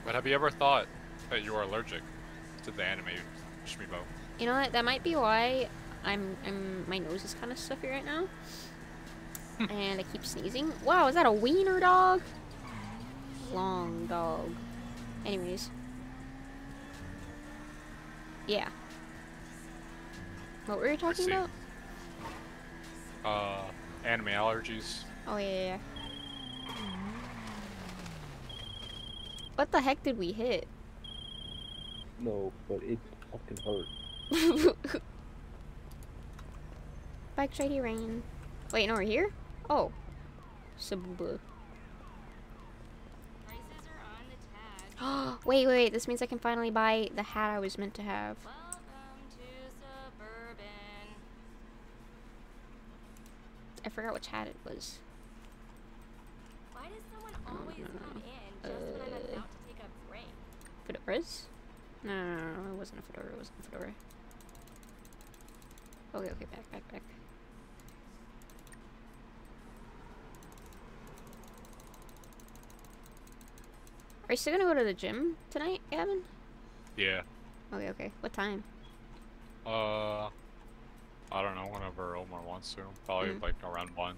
But have you ever thought that you are allergic to the anime Shmibo? You know what? That might be why I'm. I'm. My nose is kind of stuffy right now, and I keep sneezing. Wow, is that a wiener dog? Long dog. Anyways. Yeah. What were you talking about? Uh, anime allergies. Oh yeah, yeah. yeah. What the heck did we hit? No, but it fucking hurt. Bike's right here, Rain. Wait, no, we're here? Oh. Sabuba. wait, wait, wait. This means I can finally buy the hat I was meant to have. I forgot which hat it was. Why does someone always Fedoras? No, no, no, no, it wasn't a fedora. It wasn't a fedora. Okay, okay, back, back, back. Are you still gonna go to the gym tonight, Gavin? Yeah. Okay, okay. What time? Uh, I don't know. Whenever Omar wants to, probably Mm. like around one.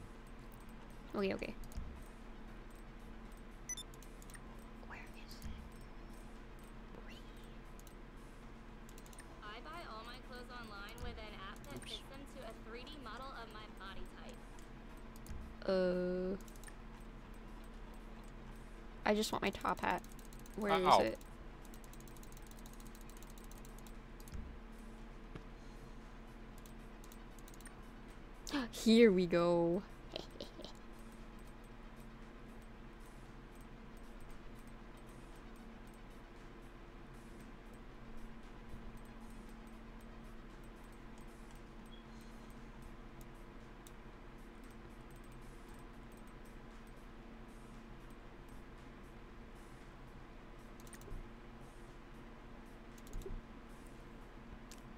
Okay, okay. I buy all my clothes online with an app that fits them to a 3D model of my body type. Uh. I just want my top hat. Where is Ow. it? Here we go.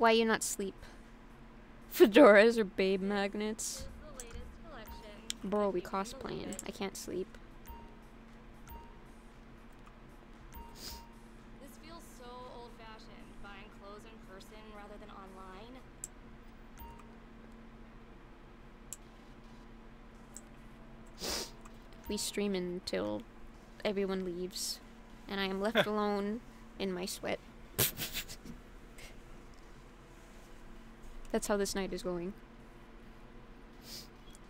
Why you not sleep? Fedoras or babe magnets? Bro, we cosplaying. I can't sleep. This feels so old-fashioned, buying clothes in person rather than online. We stream until everyone leaves, and I am left alone in my sweat. That's how this night is going.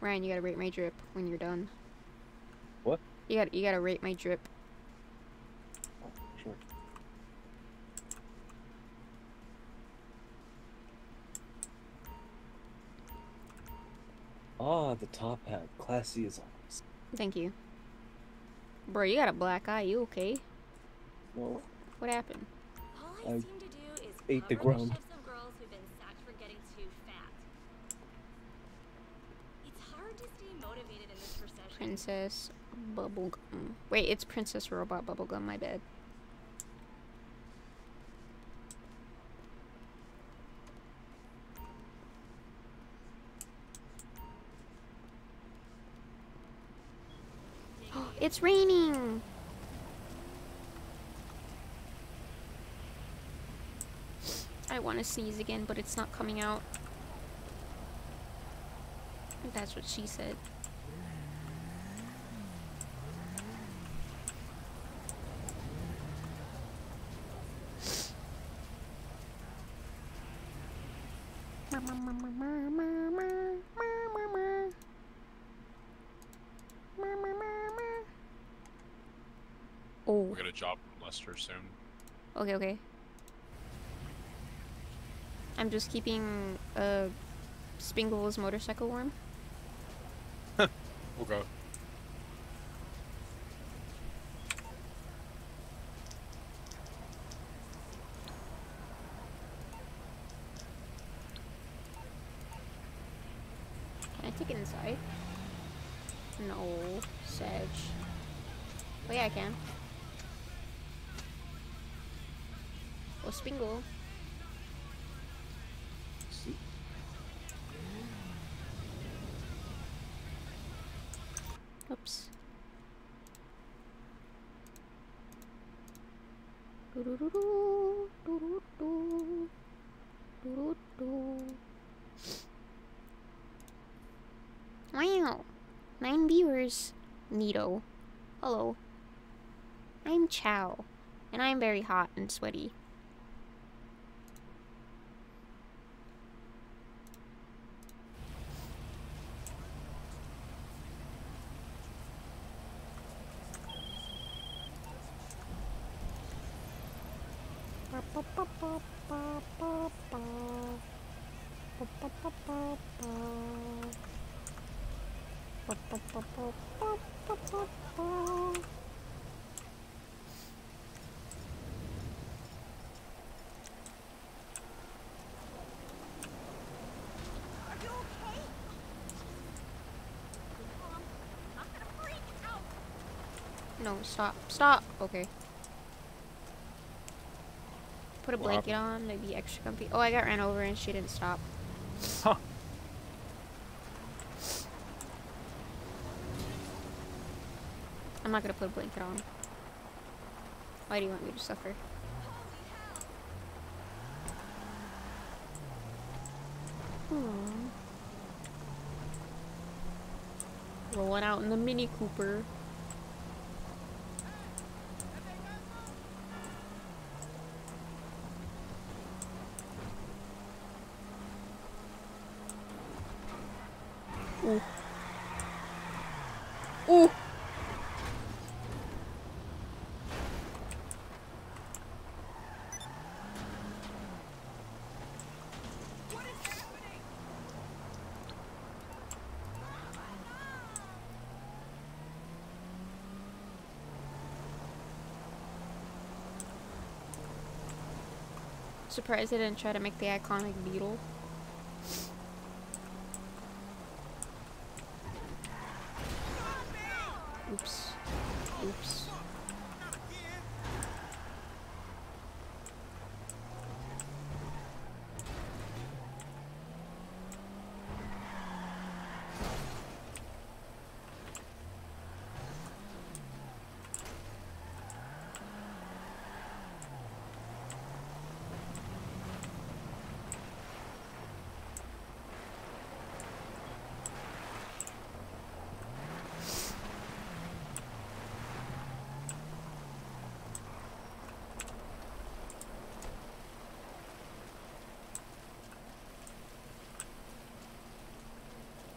Ryan, you gotta rate my drip when you're done. What? You gotta you gotta rate my drip. Sure. Ah, the top hat. Classy as always. Thank you. Bro, you got a black eye. You okay? No, What happened? All I, I seem to do is ate the cover ground. shifts of girls who've been sacked for getting too fat. It's hard to stay motivated in this recession. Princess Bubblegum. Wait, it's Princess Robot Bubblegum, my bad. it's raining! I want to sneeze again, but it's not coming out. That's what she said. Oh, We'll get a job soon. okay, okay. I'm just keeping uh, Spingle's motorcycle warm. We'll go. Wow, nine viewers. Neato. Hello. I'm Chow, and I'm very hot and sweaty. Stop. Stop. Okay. Put a blanket on, maybe extra comfy. Oh, I got ran over and she didn't stop. Huh. I'm not gonna put a blanket on. Why do you want me to suffer? Hmm. Rolling out in the Mini Cooper. Ooh. Ooh. Surprised they didn't try to make the iconic beetle. Oops. Oops. Oh!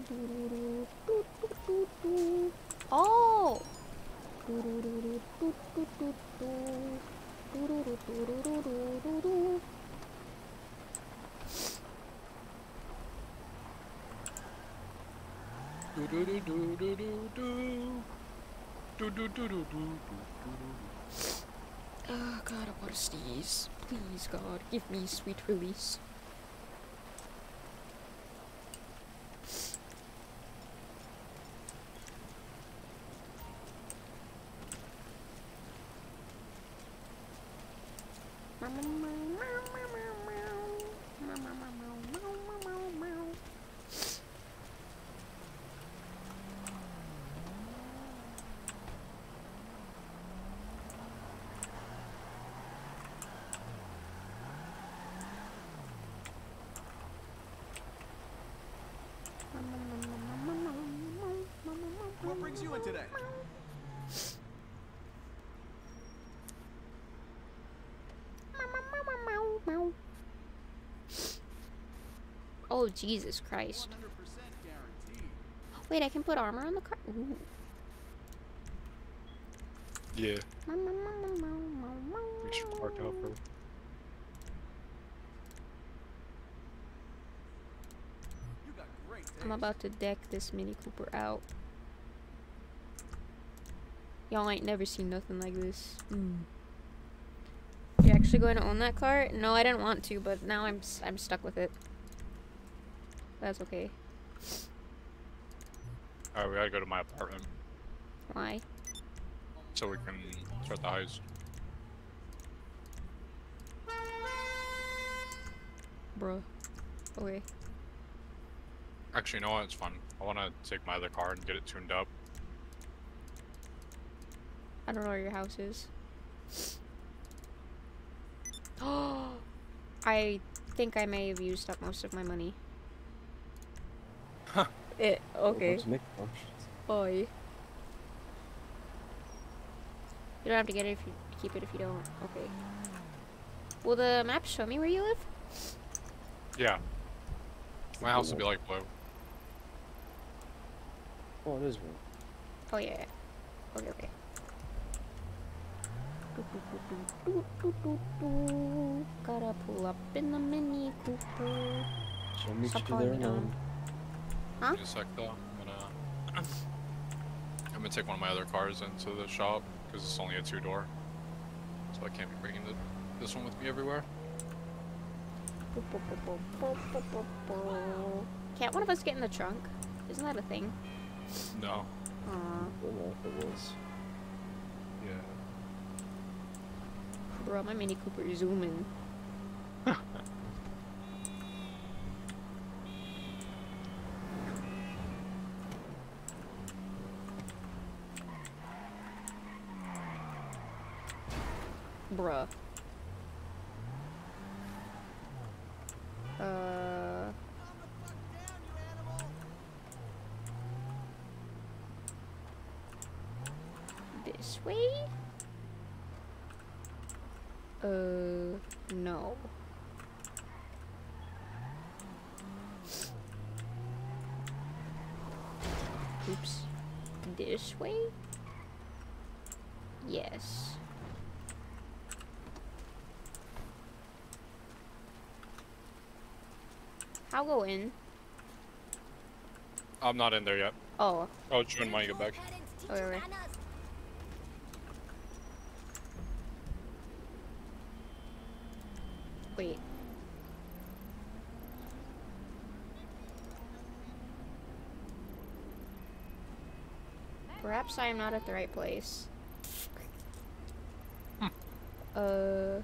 Do do do do do do do. Do do do do do do do. Oh ah, god, I want to sneeze. Please, God, give me sweet release. What brings you in today? Oh, Jesus Christ. Wait, I can put armor on the car? Ooh. Yeah, we should park out for. You got great taste. I'm about to deck this Mini Cooper out. Y'all ain't never seen nothing like this. Mm. You actually going to own that car? No, I didn't want to, but now I'm s- I'm stuck with it. That's okay. Alright, we gotta go to my apartment Why? so we can start the heist. Bruh. Okay. Actually, you know what? It's fun. I want to take my other car and get it tuned up. I don't know where your house is. Oh, I think I may have used up most of my money. It eh, okay. Let's make one. Oi. You don't have to get it if you keep it if you don't. Okay. Will the map show me where you live? Yeah. My house will be like blue. Oh, it is one. Oh yeah. yeah. Okay, okay. Gotta pull up in the Mini Cooper. Shall meet Stop you there now. Dumb. Huh? Give me a sec though. I'm gonna. I'm gonna take one of my other cars into the shop because it's only a two door, so I can't be bringing the, this one with me everywhere. Can't one of us get in the trunk? Isn't that a thing? No. Aw. I don't know if it was. Yeah. Bro, my Mini Cooper is zooming. Bruh. Uh. This way? Uh, no. Oops. This way? Yes. I'll go in. I'm not in there yet. Oh, Oh, June, when you get back. okay, okay. Wait. Perhaps I am not at the right place. Uh.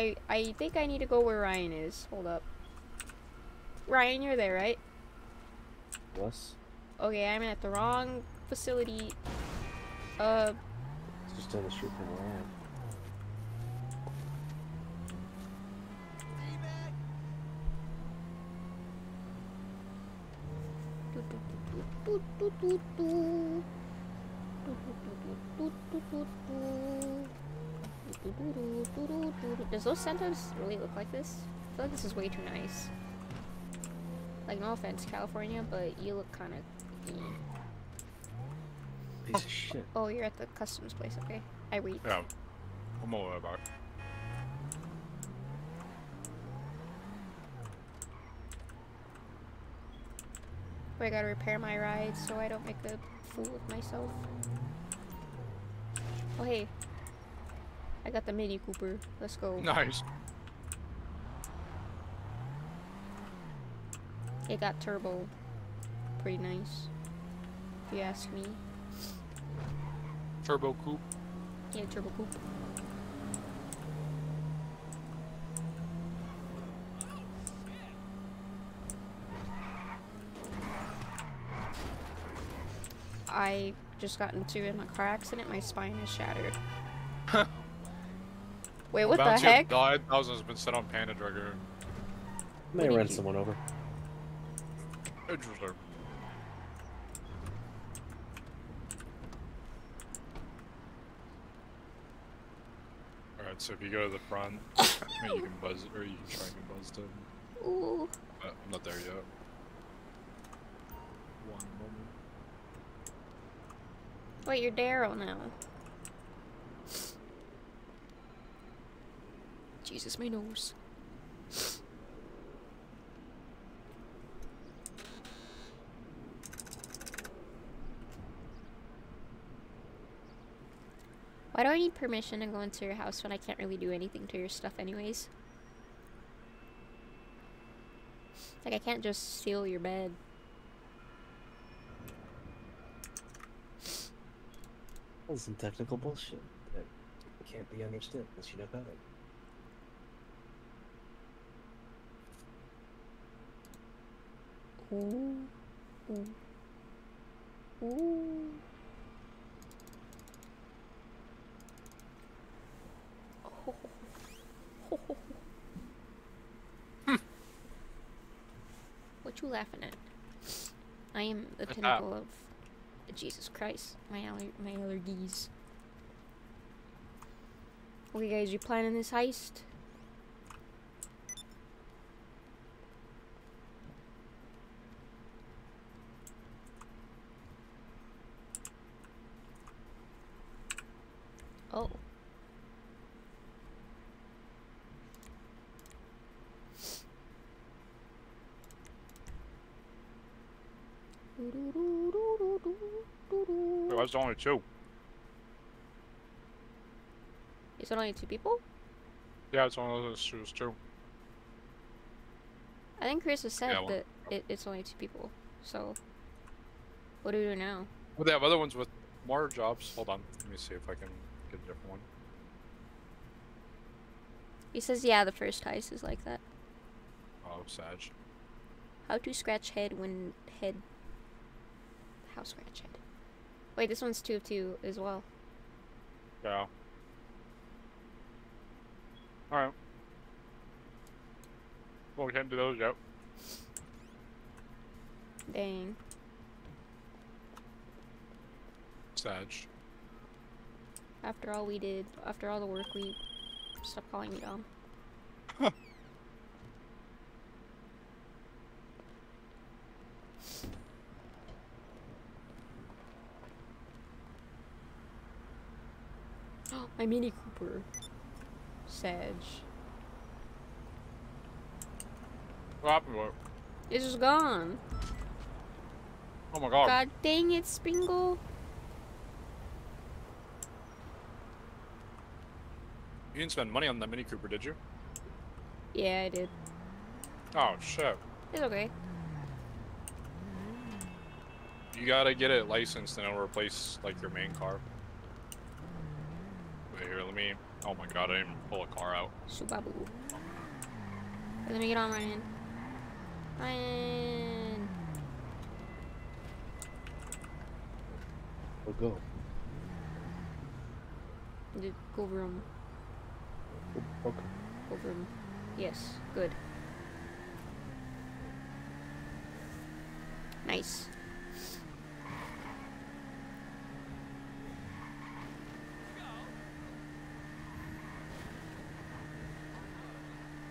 I I think I need to go where Ryan is. Hold up. Ryan, you're there, right? Yes. Okay, I'm at the wrong facility. Uh, It's just down the street from where I am. Does Los Santos really look like this? I feel like this is way too nice. Like, no offense, California, but you look kind of. Piece of shit. Oh, you're at the customs place. Okay, I wait. Yeah. I'm all about. I gotta repair my ride so I don't make a fool of myself. Oh hey, I got the Mini Cooper. Let's go. Nice. It got turbo. Pretty nice. If you ask me. Turbo coupe. Yeah, turbo coupe. I just got into in a car accident. My spine is shattered. Wait, what the heck? Died. Thousands has been set on Panda Drugger. May did run you- someone over. Interesting. Alright, so if you go to the front, maybe you can buzz or you can try and get buzzed in. Ooh. But I'm not there yet. One moment. Wait, you're Daryl now. Jesus, my nose. Why do I need permission to go into your house when I can't really do anything to your stuff anyways? Like, I can't just steal your bed. All this some technical bullshit that can't be understood unless you know about it. Ooh. Ooh. Ooh. What you laughing at? I am the What's pinnacle of Jesus Christ. My aller- my allergies. Okay, guys, you planning this heist? Oh. Wait, why is there only two? Is it only two people? Yeah, it's only those two. two. I think Chris has said Yeah, that it, it's only two people. So, what do we do now? Well, they have other ones with more jobs. Hold on. Let me see if I can get a different one. He says, yeah, the first heist is like that. Oh, Sag. How to scratch head when head. How scratch head? Wait, this one's two of two as well. Yeah. Alright. Well, we can't do those yet. Dang. Sag. After all we did, after all the work we. Stop calling me dumb. My Mini Cooper. Sag. What happened to it? It's just gone. Oh my god. God dang it, Spingle. You didn't spend money on that Mini Cooper, did you? Yeah, I did. Oh, shit. It's okay. You gotta get it licensed and it'll replace, like, your main car. Wait, here, let me... Oh my god, I didn't even pull a car out. Subabu. Let me get on Ryan. Ryan. We'll go. The go room. Oh, okay. Go room. Yes, good. Nice.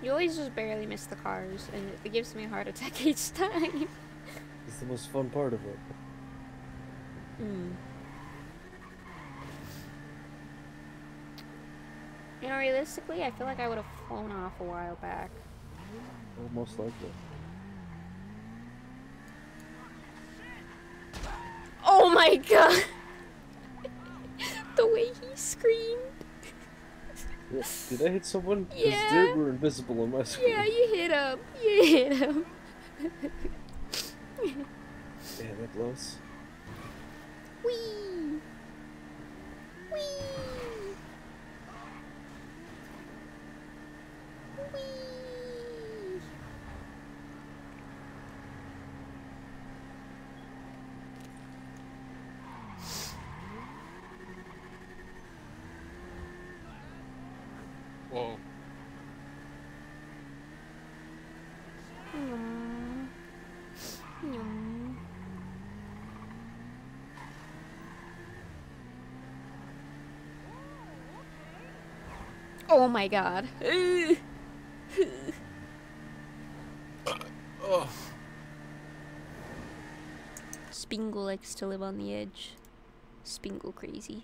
You always just barely miss the cars, and it gives me a heart attack each time. It's the most fun part of it. Hmm. You know, realistically, I feel like I would have flown off a while back. Well, most likely. Oh my god! the way he screamed. Did I hit someone? Yeah. they were invisible on my screen. Yeah, you hit him. You hit him. Yeah, that blows. Wee. Wee. Wee. Whoa. Yum. Yum. Oh my god. Spingle likes to live on the edge. Spingle crazy.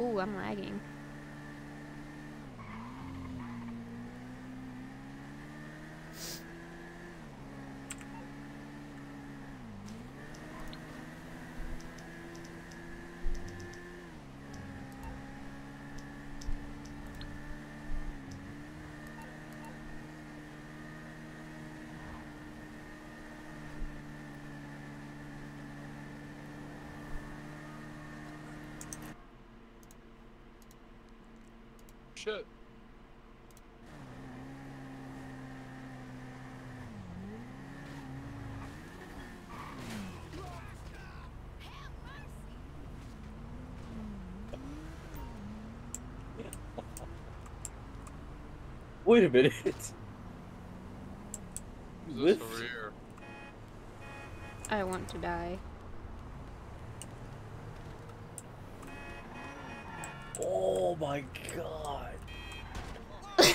Ooh, I'm lagging. shit. Wait a minute. Who's this Lift? over here? I want to die. Oh my god.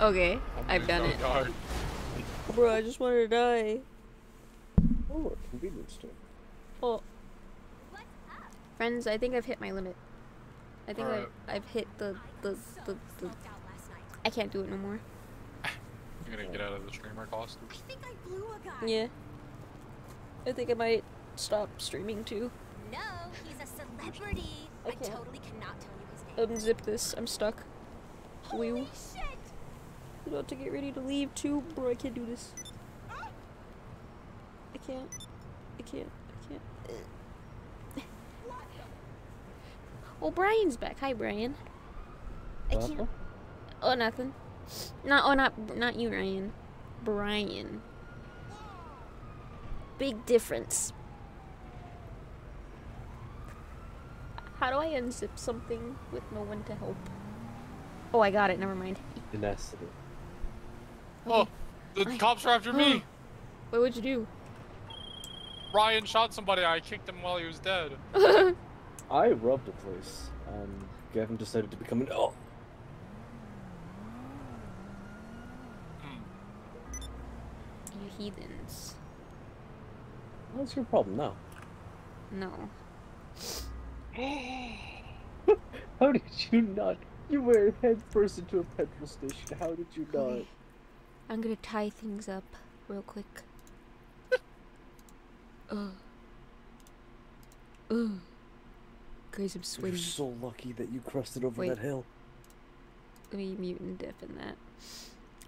Okay, Oh I've done it. God. Bro, I just wanted to die. Oh, a convenience store. Oh. Friends, I think I've hit my limit. I think Alright. I, I've hit the, the, the, the... I can't do it no more. You're gonna get out of the streamer costume. I think I blew a guy. Yeah. I think I might stop streaming too. No, he's a celebrity. I, can't. totally cannot tell you his name. Unzip this. I'm stuck. Holy Wheel. shit! I'm about to get ready to leave too. Bro, I can't do this. I can't. I can't. I can't. Oh, Brian's back. Hi, Brian. I can't. Happened? Oh, nothing. Not. Oh, not. Not you, Ryan. Brian. Big difference. How do I unzip something with no one to help? Oh, I got it. Never mind. Tenacity. Oh, the I- cops are after me. What would you do? Ryan shot somebody. I kicked him while he was dead. I robbed a place, and Gavin decided to become an. Oh! You heathens. What's your problem now? No. How did you not? You were head first into a petrol station. How did you not? I'm gonna tie things up real quick. Ugh. Ugh. Guys, I'm sweating. You're so lucky that you crossed it over Wait. that hill. Let me mute and deafen that.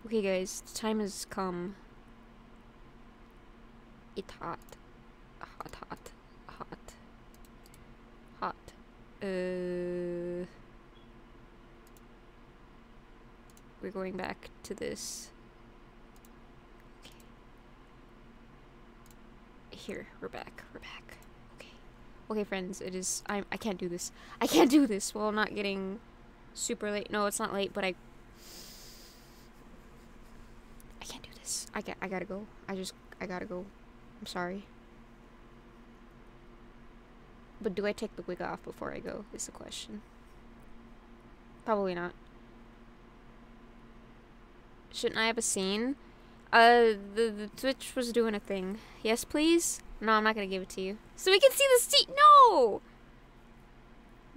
Okay, guys, the time has come. It's hot. Hot, hot, hot. Hot. Uh. We're going back to this. Okay. Here, we're back. We're back. Okay. Okay, friends, it is. I I can't do this. I can't do this while not getting super late. No, it's not late, but I I can't do this. I got I gotta go. I just I gotta go. I'm sorry. But do I take the wig off before I go? Is the question. Probably not. Shouldn't I have a scene? Uh, the, the Twitch was doing a thing. Yes, please? No, I'm not gonna give it to you. So we can see the seat. No!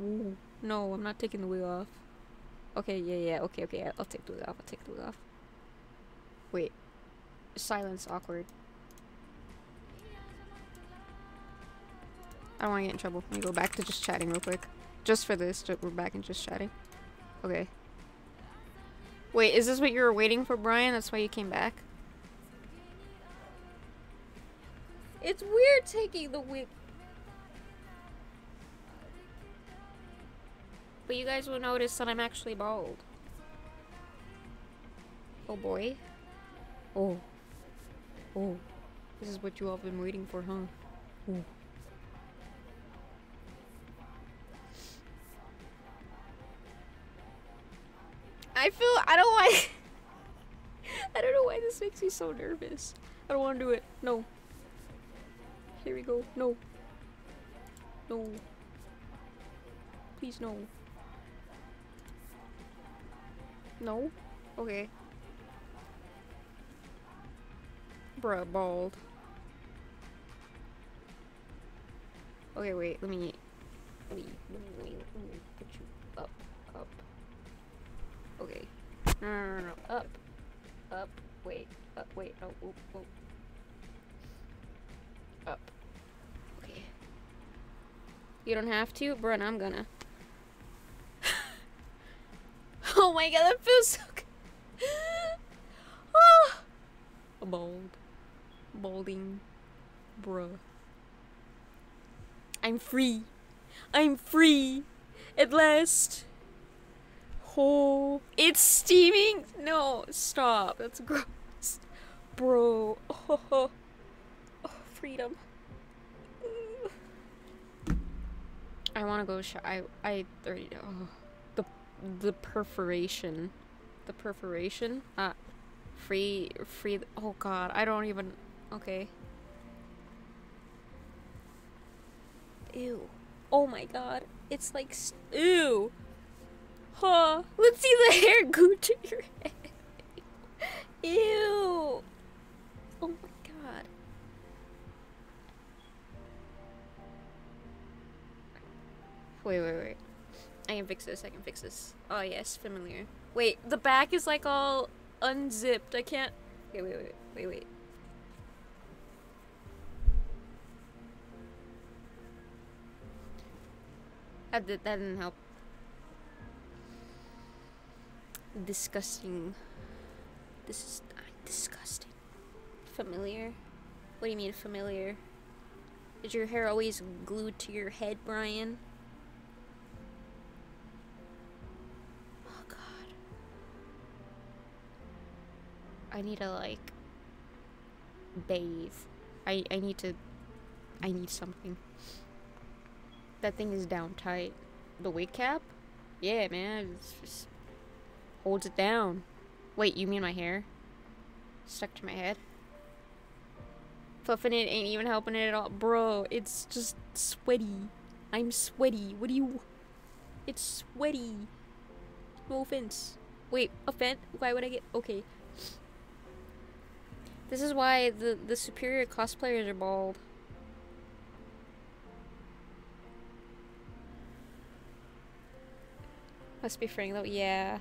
Ooh, no, I'm not taking the wig off. Okay, yeah, yeah, okay, okay, I'll take the wig off, I'll take the wig off. Wait. Silence awkward. I don't want to get in trouble. Let me go back to just chatting real quick. Just for this, we're back and just chatting. Okay. Wait, is this what you were waiting for, Brian? That's why you came back? It's weird taking the wig. But you guys will notice that I'm actually bald. Oh boy. Oh. Oh. This is what you all have been waiting for, huh? Oh. I feel I don't like I don't know why this makes me so nervous. I don't want to do it. No. Here we go. No. No. Please no. No? Okay. Bruh, bald. Okay, wait, let me let me let me, let me, let me put you up, up. Okay. No, no, no, no, up, up, wait, up, wait, oh, oh, oh. Up. Okay. You don't have to, bro, and I'm gonna. oh my god, that feels so good. Ah. Bold. Balding. Bruh. I'm free. I'm free. At last. Oh, it's steaming. No, stop. That's gross, bro. Oh, oh, oh freedom. I want to go. Sh- I I already oh, the the perforation, the perforation. Ah, free free. Oh God, I don't even. Okay. Ew. Oh my God, it's like ew. Huh. Let's see the hair go to your head. Ew. Oh my God. Wait, wait, wait. I can fix this. I can fix this. Oh, yes, familiar. Wait, the back is like all unzipped. I can't. Wait, wait, wait, wait, wait. That, that didn't help. Disgusting. This is uh, disgusting. Familiar? What do you mean familiar? Is your hair always glued to your head, Brian? Oh god. I need to like bathe. I I need to I need something. That thing is down tight. The wig cap? Yeah, man. It's just holds it down. Wait, you mean my hair? Stuck to my head? Fluffing it ain't even helping it at all. Bro, it's just sweaty. I'm sweaty. What do you... It's sweaty. No offense. Wait, offense? Why would I get... Okay. This is why the, the superior cosplayers are bald. Must be fraying though. Yeah.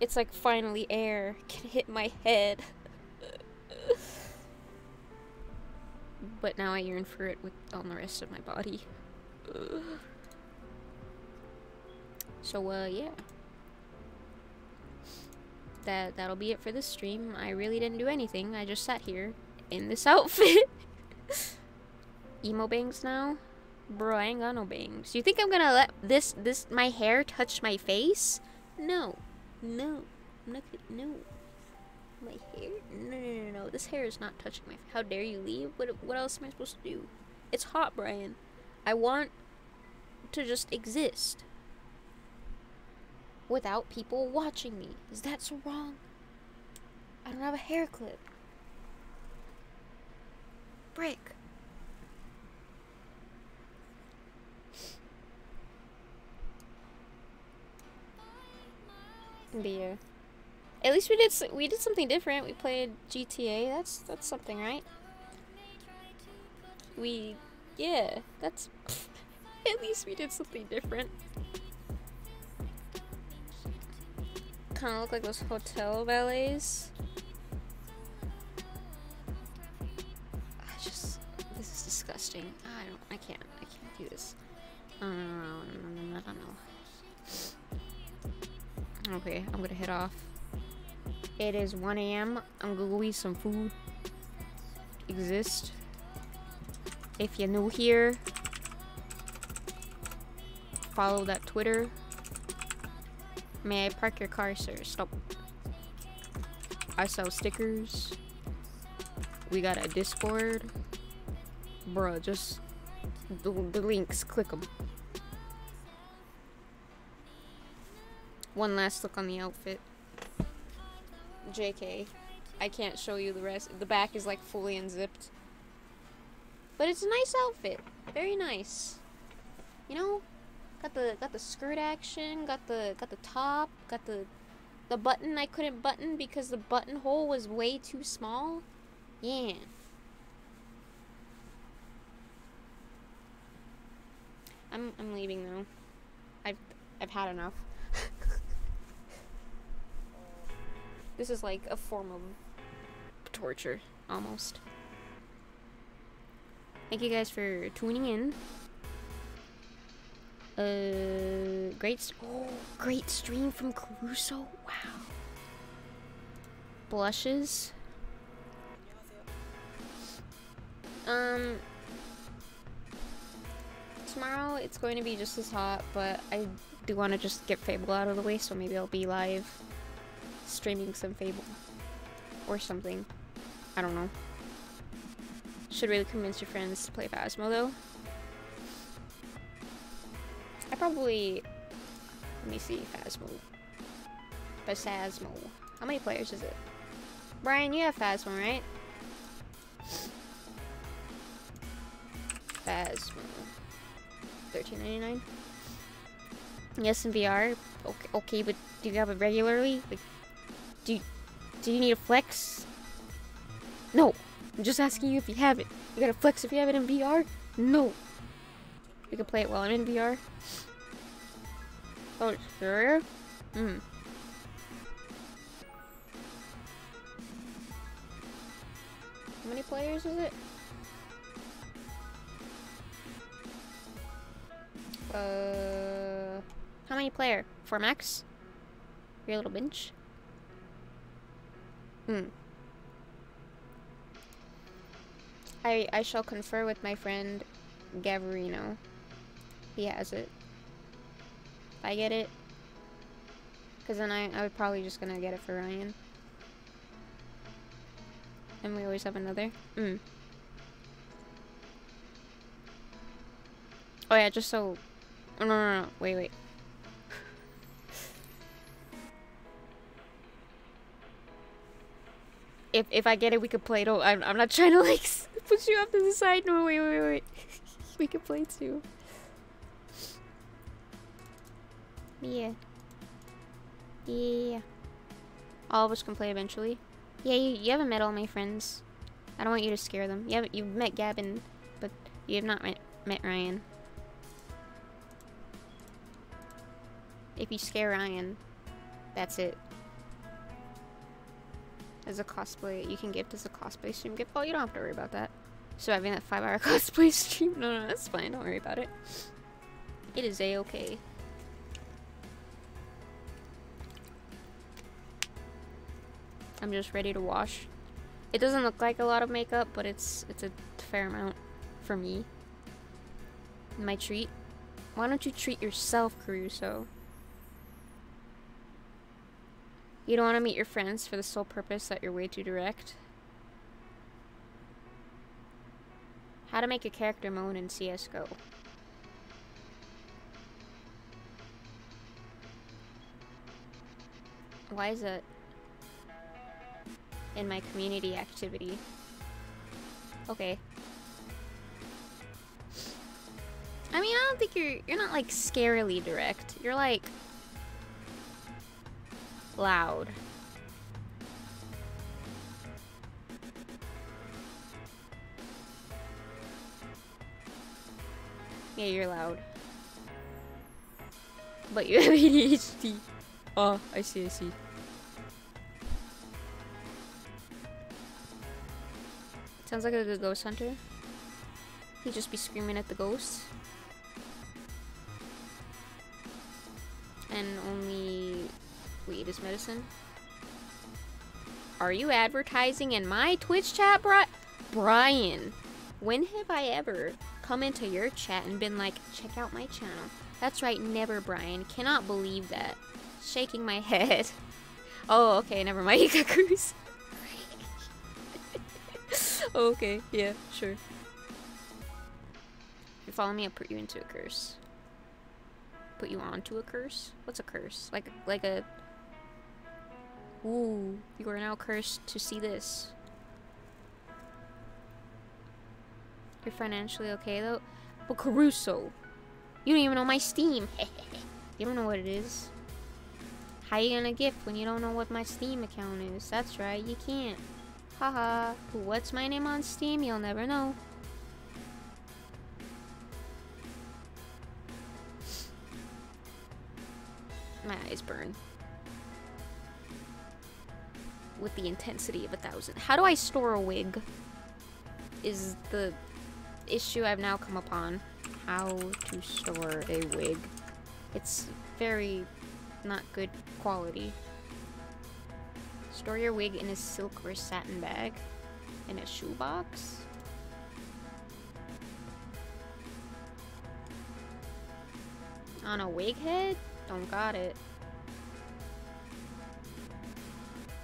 It's like finally air can hit my head. but now I yearn for it with on the rest of my body. So uh yeah. That that'll be it for this stream. I really didn't do anything. I just sat here in this outfit. Emo bangs now? Bro, I ain't got no bangs. You think I'm gonna let this this my hair touch my face? No. No. I'm not gonna no. My hair? No no no no. This hair is not touching my How dare you leave? What what else am I supposed to do? It's hot, Brian. I want to just exist. Without people watching me. Is that so wrong? I don't have a hair clip. Brick. But yeah. At least we did we did something different. We played GTA. That's that's something, right? We yeah, that's at least we did something different. Kind of look like those hotel valets. I just this is disgusting. I don't I can't I can't do this. Um, I don't know. Okay, I'm gonna head off. It is 1 a.m. I'm gonna go eat some food. Exist. If you're new here, follow that Twitter. May I park your car, sir? Stop. I sell stickers. We got a Discord. Bruh, just the, the links, click them. One last look on the outfit. JK. I can't show you the rest. The back is like fully unzipped. But it's a nice outfit. Very nice. You know? Got the got the skirt action, got the got the top, got the the button I couldn't button because the buttonhole was way too small. Yeah. I'm I'm leaving now. I've I've had enough. This is like a form of torture almost. Thank you guys for tuning in. Uh, great, oh, great stream from Caruso. Wow. Blushes. Um, tomorrow it's going to be just as hot, but I do want to just get Fable out of the way, so maybe I'll be live streaming some Fable or something. I don't know. Should really convince your friends to play Phasmo though. I probably let me see Phasmo. Phasmo. How many players is it? Brian, you have Phasmo, right? Ninety nine. Yes, in VR. Okay, okay, but do you have it regularly? Like, do you, do you need a flex? No, I'm just asking you if you have it. You got a flex if you have it in VR? No. You can play it while I'm in VR. Oh, sure. Hmm. How many players is it? Uh, how many player? Four max? Your little bench? Hmm. I I shall confer with my friend Gavarino. He has it. If I get it, because then I I would probably just gonna get it for Ryan. And we always have another. Mm. Oh yeah, just so. Oh, no, no, no. Wait, wait. If if I get it, we could play. No, I'm I'm not trying to like push you off to the side. No, wait, wait, wait. we could play too. Yeah. Yeah. All of us can play eventually. Yeah, you, you haven't met all my friends. I don't want you to scare them. You haven't you've met Gavin, but you have not met met Ryan. If you scare Ryan, that's it. As a cosplay, you can gift as a cosplay stream gift. Oh, you don't have to worry about that. Surviving that five hour cosplay stream? No, no, that's fine. Don't worry about it. It is a-okay. I'm just ready to wash. It doesn't look like a lot of makeup, but it's it's a fair amount for me. My treat. Why don't you treat yourself, Caruso? You don't want to meet your friends for the sole purpose that you're way too direct? How to make a character moan in CSGO. Why is that in my community activity? Okay. I mean, I don't think you're you're not like scarily direct. You're like loud. Yeah, you're loud. But you have ADHD. Oh, I see, I see. Sounds like a good ghost hunter. He'd just be screaming at the ghosts. Weed is medicine. Are you advertising in my Twitch chat, Bri- Brian? When have I ever come into your chat and been like, check out my channel? That's right, never, Brian. Cannot believe that. Shaking my head. Oh, okay, never mind. Cruise. okay, yeah, sure. If you follow me, I'll put you into a curse. Put you onto a curse? What's a curse? Like, like a. Ooh, you are now cursed to see this. You're financially okay though? But Caruso, you don't even know my Steam. you don't know what it is. How you gonna gift when you don't know what my Steam account is? That's right, you can't. Haha. What's my name on Steam? You'll never know. My eyes burn. With the intensity of a thousand. How do I store a wig? Is the issue I've now come upon. How to store a wig. It's very not good quality. Store your wig in a silk or satin bag. In a shoebox? On a wig head? Don't got it.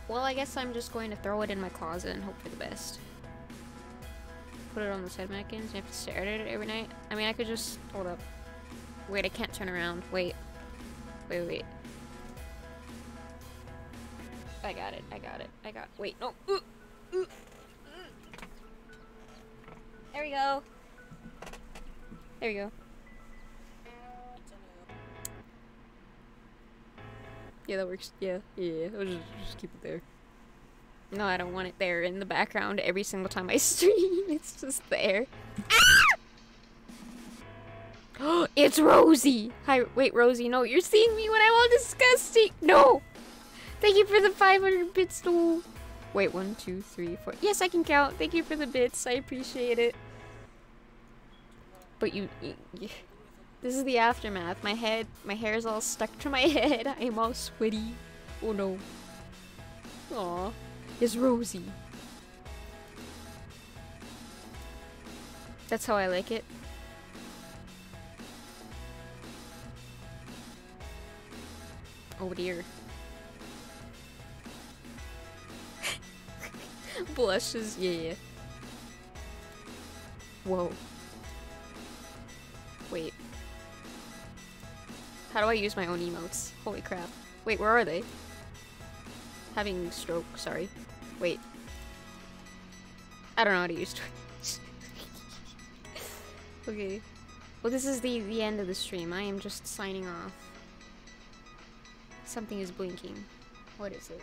Well, I guess I'm just going to throw it in my closet and hope for the best. Put it on the side mannequins. You have to stare at it every night. I mean, I could just hold up. Wait, I can't turn around. Wait. Wait, wait. I got it. I got it. I got. Wait, no. Ooh, ooh, ooh. There we go. There we go. Yeah, that works. Yeah, yeah. I'll just, just keep it there. No, I don't want it there in the background every single time I stream. It's just there. Ah! it's Rosie! Hi, wait, Rosie, no, you're seeing me when I'm all disgusting! No! Thank you for the 500 bits, though. Wait, one, two, three, four. Yes, I can count. Thank you for the bits. I appreciate it. But you, you this is the aftermath. My head, my hair is all stuck to my head. I'm all sweaty. Oh no. Aw. It's Rosie. That's how I like it. Oh dear. Blushes, yeah, yeah. Whoa. Wait. How do I use my own emotes? Holy crap. Wait, where are they? Having stroke, sorry. Wait. I don't know how to use okay. Well, this is the, the end of the stream. I am just signing off. Something is blinking. What is it?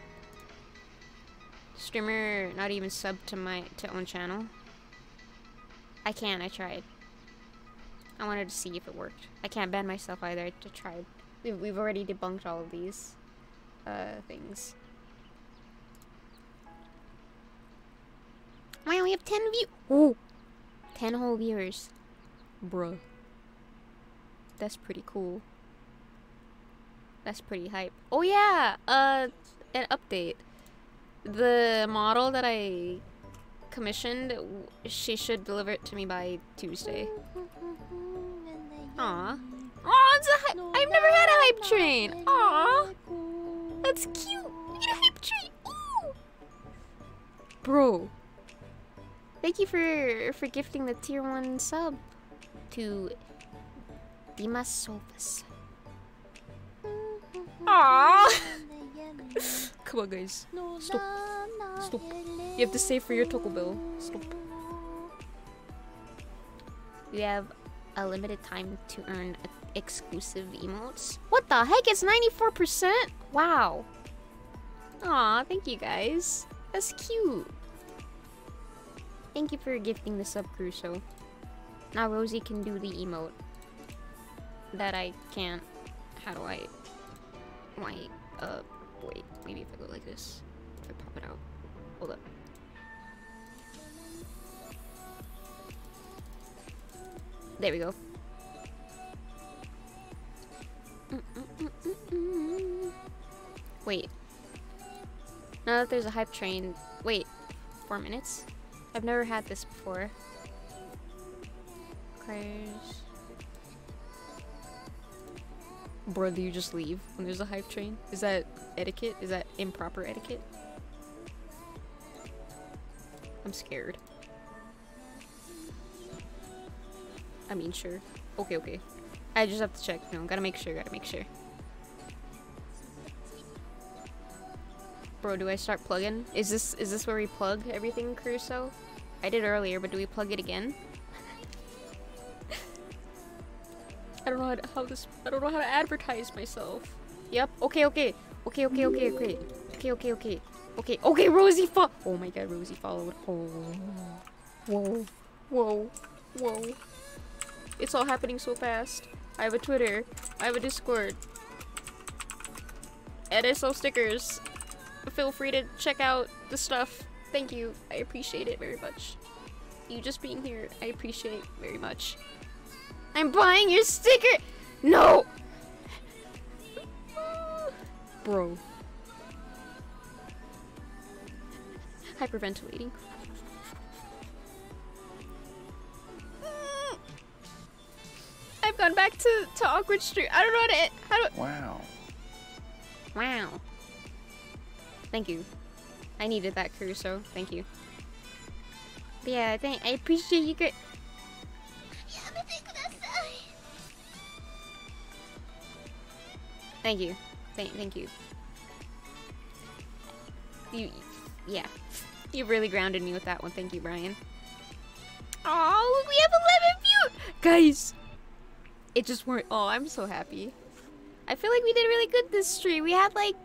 Streamer not even sub to my to own channel. I can, I tried. I wanted to see if it worked. I can't ban myself either. I tried. We've, we've already debunked all of these uh, things. Wow, we have 10 view- Ooh! 10 whole viewers. Bruh. That's pretty cool. That's pretty hype. Oh yeah! Uh, an update. The model that I commissioned, she should deliver it to me by Tuesday. Aw. Aw, it's a hy- I've never had a hype train! Aw! That's cute! We get a hype train! Ooh! Bro. Thank you for for gifting the tier 1 sub to Dimas Sofas. Aww. Come on, guys. Stop. Stop. You have to save for your Taco Bell. Stop. You have a limited time to earn exclusive emotes. What the heck? It's 94%? Wow. Aw, thank you guys. That's cute. Thank you for gifting the sub Crusoe. Now Rosie can do the emote. That I can't. How do I... Why? Uh, wait. Maybe if I go like this. If I pop it out. Hold up. There we go. Wait. Now that there's a hype train. Wait. Four minutes? I've never had this before. Cars. Bro, do you just leave when there's a hype train? Is that etiquette? Is that improper etiquette? I'm scared. I mean, sure. Okay, okay. I just have to check. No, gotta make sure, gotta make sure. Bro, do I start plugging? Is this is this where we plug everything, Crusoe? I did earlier, but do we plug it again? I don't know how, to, how this. I don't know how to advertise myself. Yep. Okay. Okay. Okay. Okay. Okay. Okay. Okay. Okay. Okay. Okay. Okay. Rosie fo- Oh my God. Rosie followed. Oh. Whoa. Whoa. Whoa. It's all happening so fast. I have a Twitter. I have a Discord. NSO stickers. Feel free to check out the stuff. Thank you. I appreciate it very much. You just being here, I appreciate very much. I'm buying your sticker! No! Bro. Hyperventilating. I've gone back to, to awkward street. I don't know how to how to Wow. Wow. Thank you. I needed that Caruso. Thank you. But yeah, I think I appreciate you. Good. Thank you. Thank, thank you. You, yeah. You really grounded me with that one. Thank you, Brian. Oh, we have 11 views! Guys! It just weren't. Oh, I'm so happy. I feel like we did really good this stream. We had like,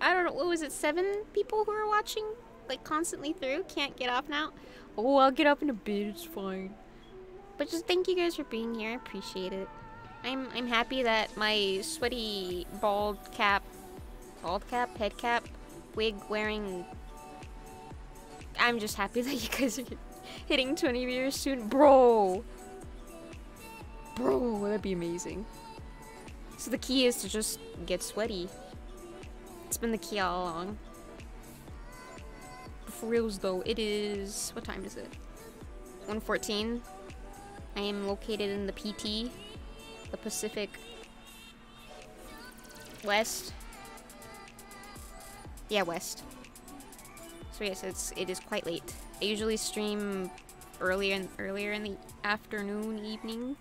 I don't know, what was it, seven people who were watching? Like constantly through? Can't get off now? Oh, I'll get up in a bit. It's fine. But just thank you guys for being here. I appreciate it. I'm I'm happy that my sweaty bald cap, bald cap, head cap, wig wearing. I'm just happy that you guys are hitting 20 viewers soon, bro. Bro, that'd be amazing. So the key is to just get sweaty. It's been the key all along. For reals though, it is what time is it? 114. I am located in the PT, the Pacific West. Yeah, West. So yes, it's it is quite late. I usually stream earlier and earlier in the afternoon, evening.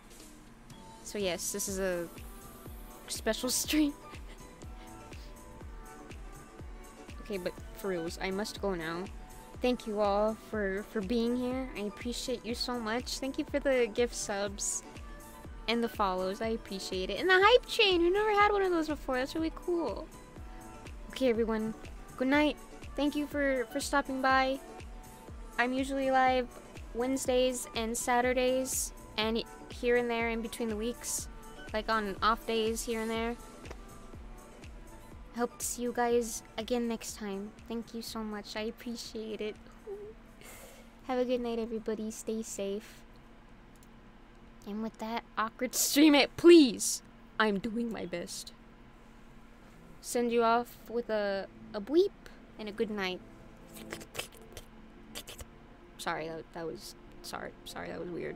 So yes, this is a special stream. okay, but for reals, I must go now. Thank you all for for being here. I appreciate you so much. Thank you for the gift subs and the follows. I appreciate it. And the hype chain. We never had one of those before. That's really cool. Okay, everyone. Good night. Thank you for for stopping by. I'm usually live Wednesdays and Saturdays and here and there in between the weeks, like on off days here and there. Hope to see you guys again next time. Thank you so much. I appreciate it. Have a good night, everybody. Stay safe. And with that, awkward stream it, please. I'm doing my best. Send you off with a a bleep and a good night. Sorry, that, that was sorry. Sorry, that was weird.